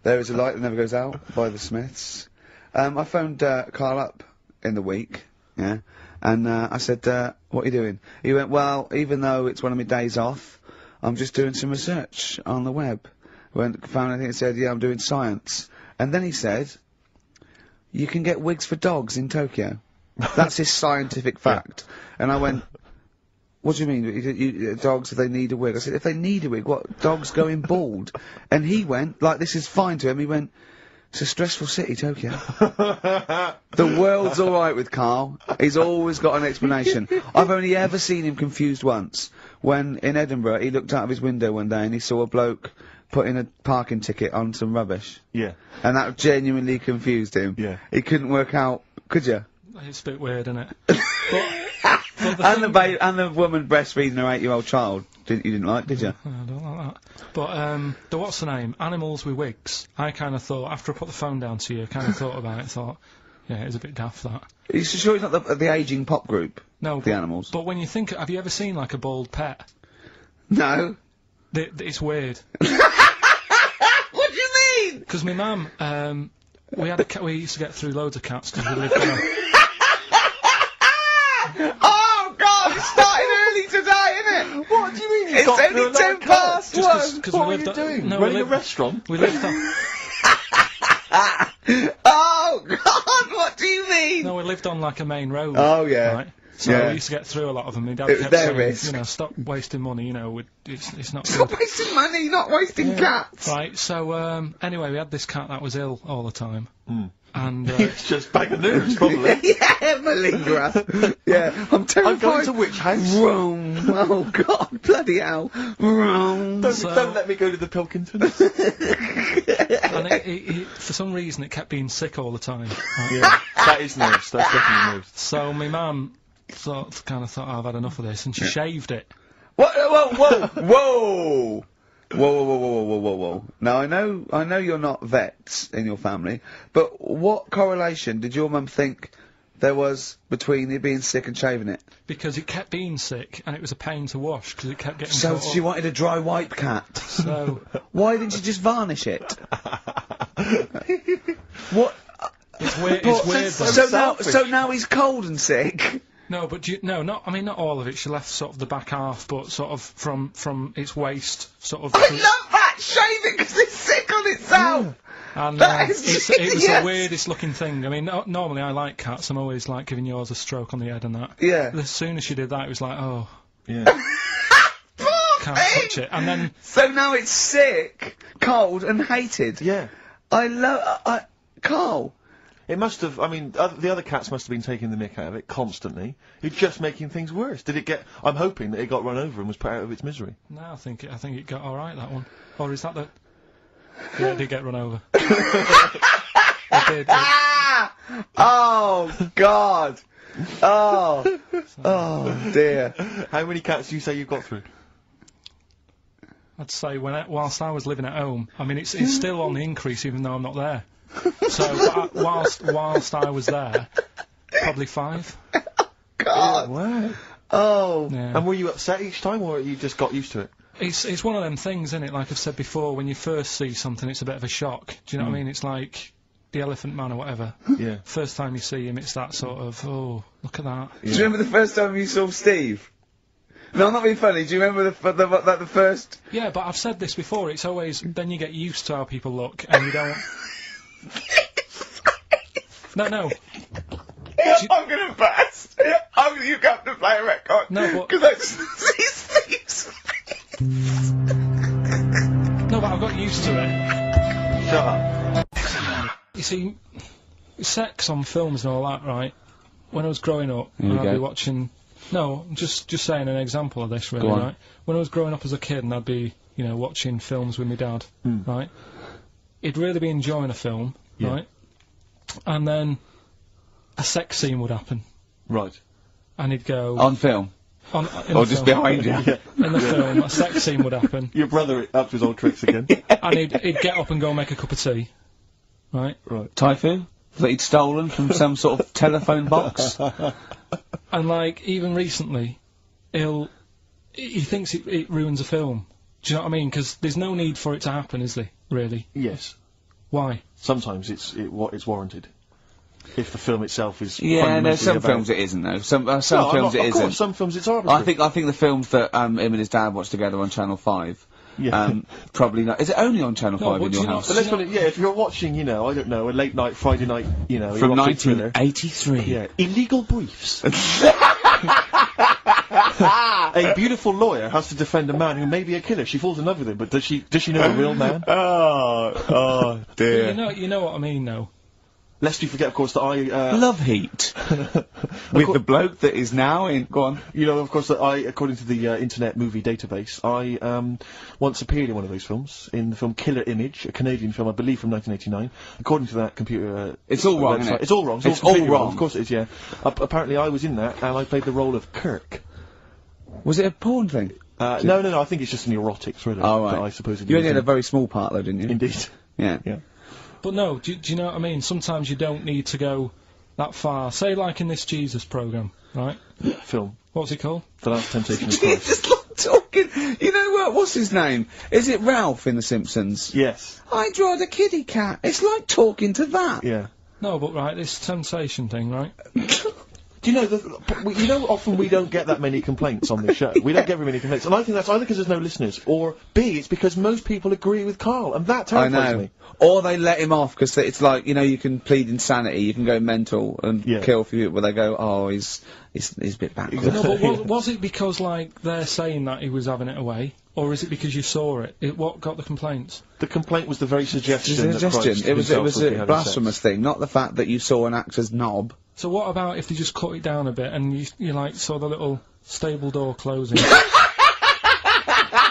there is a light that never goes out by the Smiths. Um, I phoned uh, Karl up in the week, yeah, and uh, I said, uh, "What are you doing?" He went, "Well, even though it's one of my days off, I'm just doing some research on the web." Went found anything that said, "Yeah, I'm doing science," and then he said, "You can get wigs for dogs in Tokyo." That's his scientific fact. And I went, what do you mean? You, you, dogs, if they need a wig? I said, if they need a wig, what? Dogs going bald? And he went, like, this is fine to him. He went, it's a stressful city, Tokyo. the world's alright with Karl. He's always got an explanation. I've only ever seen him confused once. When, in Edinburgh, he looked out of his window one day and he saw a bloke putting a parking ticket on some rubbish. Yeah. And that genuinely confused him. Yeah. He couldn't work out, could you? It's a bit weird, isn't it? but, but the and the thing- and the woman breastfeeding her eight-year-old child. Didn't you didn't like, did you? I don't like that. But um, the what's the name? Animals with wigs. I kind of thought after I put the phone down to you, I kind of thought about it. Thought, yeah, it's a bit daft that. Are you sure it's not the, the aging pop group? No, The but, animals. But when you think, have you ever seen like a bald pet? No. Th th- it's weird. What do you mean? Because my mum, um, we had a cat. We used to get through loads of cats because we lived in a. Oh God! It started early today, isn't it? What do you mean? It's only ten past Just 'cause- one. 'cause What we are lived you doing? No, we Running a restaurant? We lived on. Oh God! What do you mean? No, we lived on like a main road. Oh, yeah. Right. So Yeah. we used to get through a lot of them. My dad It kept their saying, risk. you know, stop wasting money. You know, with- it's it's not Stop good. wasting money, not wasting cats. Right. So um, anyway, we had this cat that was ill all the time, and uh, It's just bag of nerves, probably. yeah, Malingra. yeah, I'm terrified. I'm going to which house? Rome. Oh God, bloody hell. Rome. Don't, So- don't let me go to the Pilkingtons. and it, it, it, for some reason it kept being sick all the time. right? yeah, that is nerves. That's definitely nerves. So my mum thought, kind of thought, "Oh, I've had enough of this, and she shaved it. What? Whoa, whoa, whoa. Whoa, whoa, whoa, whoa, whoa, whoa. Now I know, I know you're not vets in your family, but what correlation did your mum think there was between you being sick and shaving it? because it kept being sick and it was a pain to wash because it kept getting So she up. wanted a dry wipe cat. So Why didn't you just varnish it? what? it's weird. It's weird. though. so now, so now he's cold and sick. No, but do you, no, not. I mean, not all of it. She left sort of the back half, but sort of from from its waist, sort of. I love that. Shave it because it's sick on itself. and that uh, is it's, it was the weirdest looking thing. I mean, no, normally I like cats. I'm always like giving yours a stroke on the head and that. Yeah. As soon as she did that, it was like, oh, Yeah. can't touch it. And then So now it's sick, cold, and hated. Yeah. I love. I, I, Karl. It must have, I mean, oth- the other cats must have been taking the mick out of it constantly. It's just making things worse. Did it get, I'm hoping that it got run over and was put out of its misery. no, I think it, I think it got all right that one. Or is that the? Yeah, it did get run over. it did. Ah! Oh God. Oh. Oh dear. How many cats do you say you've got through? I'd say when I, whilst I was living at home, I mean it's it's still on the increase even though I'm not there. So but whilst whilst I was there, probably five. God. Wow. Oh. Yeah. And were you upset each time or you just got used to it? It's it's one of them things, isn't it? Like I've said before, when you first see something, it's a bit of a shock. Do you know what mm. I mean? It's like the Elephant Man or whatever. Yeah. First time you see him, it's that sort of oh look at that. Do you remember the first time you saw Steve? No, I'm not being funny. Do you remember the the, the, the first? Yeah, but I've said this before. It's always then you get used to how people look, and you don't. no, no. I'm gonna burst. I'm you got to play a record. No, but- because I just see Steve's. No, but I've got used to it. Shut up. You see, sex on films and all that, right? When I was growing up, Here and I'd be watching. No, just just saying an example of this, really, right? When I was growing up as a kid, and I'd be, you know, watching films with my dad, right? He'd really be enjoying a film, Yeah. right? And then a sex scene would happen, Right. and he'd go On film. on, Or just film, behind you. in the film. A sex scene would happen, Your brother up to his old tricks again. and he'd he'd get up and go make a cup of tea, right? Right. Typhoon? That he'd stolen from some sort of telephone box? And like even recently, he'll he he thinks it, it ruins a film. Do you know what I mean? Because there's no need for it to happen, is there? Really? yes. Why? Sometimes it's it, wa- it's warranted. If the film itself is Yeah, no, some about- films it isn't though. Some uh, some No, films not, it of isn't. some films it's arbitrary. I think I think the films that um, him and his dad watched together on Channel Five. Yeah. Um, probably not. Is it only on Channel No, Five in your house? But let's put it, yeah, if you're watching, you know, I don't know, a late night Friday night, you know, From erotic thriller. 1983. Yeah, illegal briefs. a beautiful lawyer has to defend a man who may be a killer. She falls in love with him, but does she does she know a real man? Oh, oh dear. You know, you know what I mean, though. Lest you forget, of course, that I uh, Love Heat. With the bloke that is now in. Go on. You know, of course, that I, according to the uh, Internet Movie Database, I um, once appeared in one of those films, in the film Killer Image, a Canadian film, I believe, from 1989. According to that computer, uh, It's all wrong, it? It's all wrong. It's, It's all, all completely wrong. Of course it is. Yeah. Ap- apparently, I was in that, and I played the role of Kirk. Was it a porn thing? Uh, no, no, no. I think it's just an erotic thriller. Oh, right. That I suppose. You only had a very small part though, didn't you? Indeed. Yeah. Yeah. But no, do, do you know what I mean? Sometimes you don't need to go that far. Say, like in this Jesus program, right? Film. What's it called? The Last Temptation of Christ. just like talking. You know what? What's his name? Is it Ralph in The Simpsons? Yes. I draw the kitty cat. It's like talking to that. Yeah. No, but right, this temptation thing, right? do Do you know, the, you know, often we don't get that many complaints on this show. We don't get very many complaints, and I think that's either because there's no listeners, or B, it's because most people agree with Karl, and that I terrifies know. me. Or they let him off because it's like you know you can plead insanity, you can go mental and Yeah. kill a few people. They go, oh, he's he's he's a bit backward. No, but was, was it because like they're saying that he was having it away, or is it because you saw it? it what got the complaints? The complaint was the very suggestion. It's a that suggestion. It was it was a blasphemous sex. thing, not the fact that you saw an actor's knob. So what about if they just cut it down a bit and you you like saw the little stable door closing?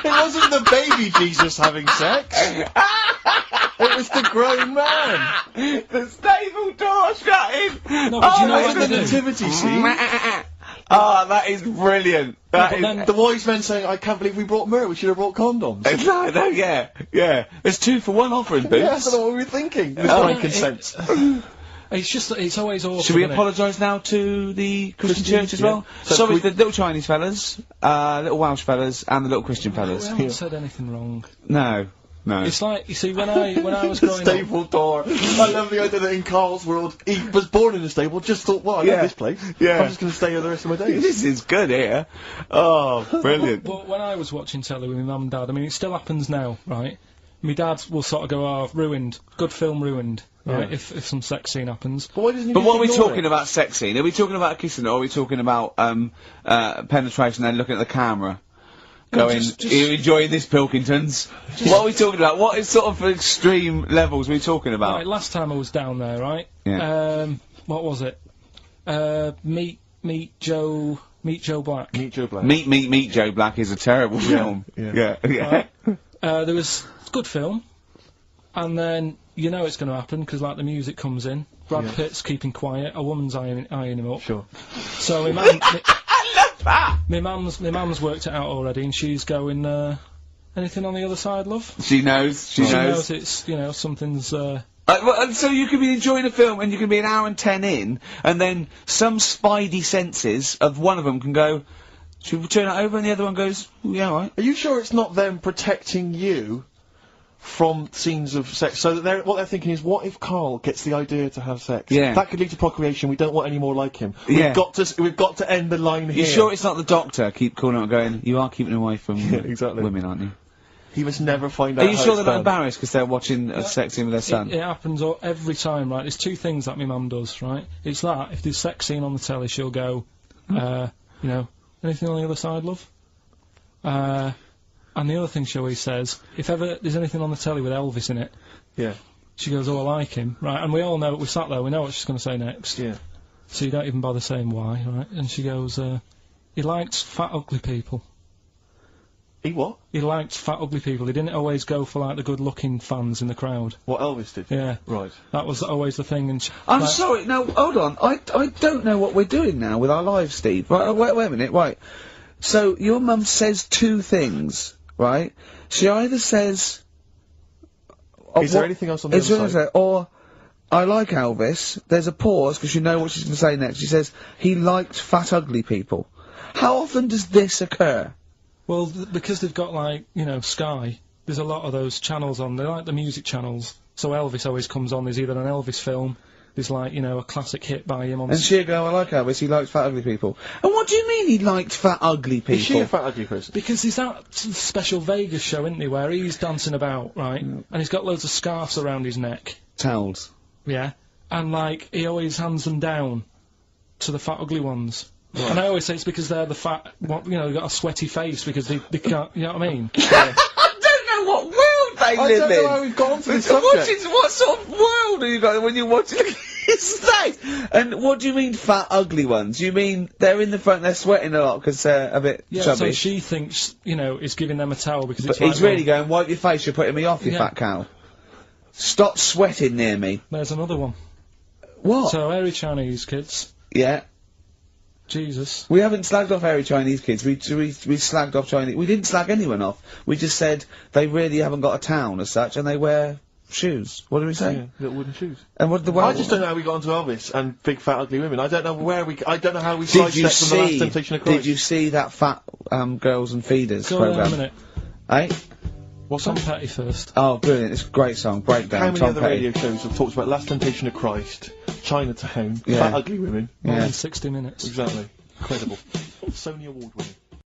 It wasn't the baby Jesus having sex. it was the grown man. the stable door shutting. No, but do you know Oh, what it's they the do? nativity scene. Ah, that is brilliant. That but is- then- The wise men saying, "I can't believe we brought myrrh. We should have brought condoms." It's like, no, yeah, yeah. There's two for one offering, yeah, I don't know what we were thinking. With Oh, frankincense. It's just that it's always awful. Should we apologise now to the Christian, Christian, church as yeah. well? So Sorry, we- the little Chinese fellas, uh, little Welsh fellas, and the little Christian We fellas. haven't said anything wrong. No, no. It's like you see when I when I was growing up. stable door. I love the idea that in Karl's world, he was born in a stable, just thought, well, I Yeah. love this place. Yeah. I'm just going to stay here the rest of my days. this is good here. Oh, brilliant. But when I was watching telly with my mum and dad, I mean, it still happens now, right? My dad will sort of go, "Oh, ruined. Good film ruined." Right? Yeah. If if some sex scene happens. But why doesn't he But what are we talking it? about sex scene? Are we talking about kissing or are we talking about um, uh, penetration and looking at the camera? Going, just- just- are you enjoying this, Pilkingtons? what are we talking about? What is sort of extreme levels are we talking about? Right, last time I was down there, right? Yeah. Um, what was it? Uh, meet meet Joe meet Joe Black. Meet Joe Black. Meet, Meet, Meet Joe Black is a terrible film. yeah. yeah. yeah. Uh, there was good film, and then you know it's going to happen because like the music comes in. Brad Yeah. Pitt's keeping quiet. A woman's eyeing, eyeing him up. Sure. So my mum, I love that. My mum's my mum's worked it out already, and she's going. Uh, anything on the other side, love? She knows. She, She knows. knows it's you know something's. Uh, Uh, well, and so you could be enjoying a film and you can be an hour and ten in, and then some spidey senses of one of them can go, should we turn it over? And the other one goes, yeah, all right. Are you sure it's not them protecting you from scenes of sex? So that they're, what they're thinking is, what if Karl gets the idea to have sex? Yeah. That could lead to procreation. We don't want any more like him. We've Yeah. got to. We've got to end the line here. You here. sure it's not the doctor? Keep calling out, going, you are keeping away from Yeah, exactly. women, aren't you? He must never find out. Are you how sure it's they're not done. embarrassed because they're watching a sex scene with their son? It, it happens all, every time, right? There's two things that my mum does, right? It's that if there's a sex scene on the telly, she'll go, uh, you know, anything on the other side, love. Uh, and the other thing she always says, if ever there's anything on the telly with Elvis in it, Yeah. she goes, oh, I like him, right? And we all know, we sat there, we know what she's going to say next. Yeah. So you don't even bother saying why, right? And she goes, uh, he likes fat, ugly people. He what? He liked fat, ugly people. He didn't always go for like the good-looking fans in the crowd. What Elvis did? Yeah, Right. that was always the thing. And I'm like- sorry, no, hold on. I, I don't know what we're doing now with our lives, Steve. Right, wait, wait a minute, right. So, your mum says two things, right? She either says... uh, Is there what- anything else on the is other side? anything- Or, I like Elvis. There's a pause, because you know what she's going to say next. She says, he liked fat, ugly people. How often does this occur? Well, th- because they've got like you know Sky, there's a lot of those channels on. They like the music channels, so Elvis always comes on. There's either an Elvis film, there's like you know a classic hit by him on. And she'll go, I like Elvis, he likes fat, ugly people. And what do you mean he liked fat, ugly people? Is she a fat ugly person? because there's that special Vegas show, isn't there, where he's dancing about, right, mm. and he's got loads of scarves around his neck, Towels. yeah, and like he always hands them down to the fat ugly ones. And I always say it's because they're the fat, you know, they've got a sweaty face because they, they can't, you know what I mean? I don't know what world they I live don't in. know how we've got onto this What subject. is- what sort of world are you got when you're watching his face? And what do you mean fat, ugly ones? You mean they're in the front, they're sweating a lot because they're a bit Yeah, so chubby? she thinks, you know, is giving them a towel because but it's like, he's really well, going, wipe your face, you're putting me off, you Yeah. fat cow. Stop sweating near me. There's another one. What? So, hairy Chinese kids, yeah. Jesus. We haven't slagged off hairy Chinese kids. We, we, we slagged off Chinese. We didn't slag anyone off. We just said they really haven't got a town as such and they wear shoes. What did we say? Yeah, little wooden shoes. And what did the I just don't know how we got onto Elvis and big fat ugly women. I don't know where we. I don't know how we Did you sidestepped from the last see? Temptation of Christ. Did you see that fat um, girls and feeders Go there a program? minute. Eh? What's Tom that? Petty first. Oh, brilliant! It's a great song. Breakdown. How many Tom other Petty. radio shows have talked about Last Temptation of Christ, Chinatown, Yeah. Fat Ugly Women? More Yeah. than 60 minutes. Exactly. Incredible. Sony Award winning.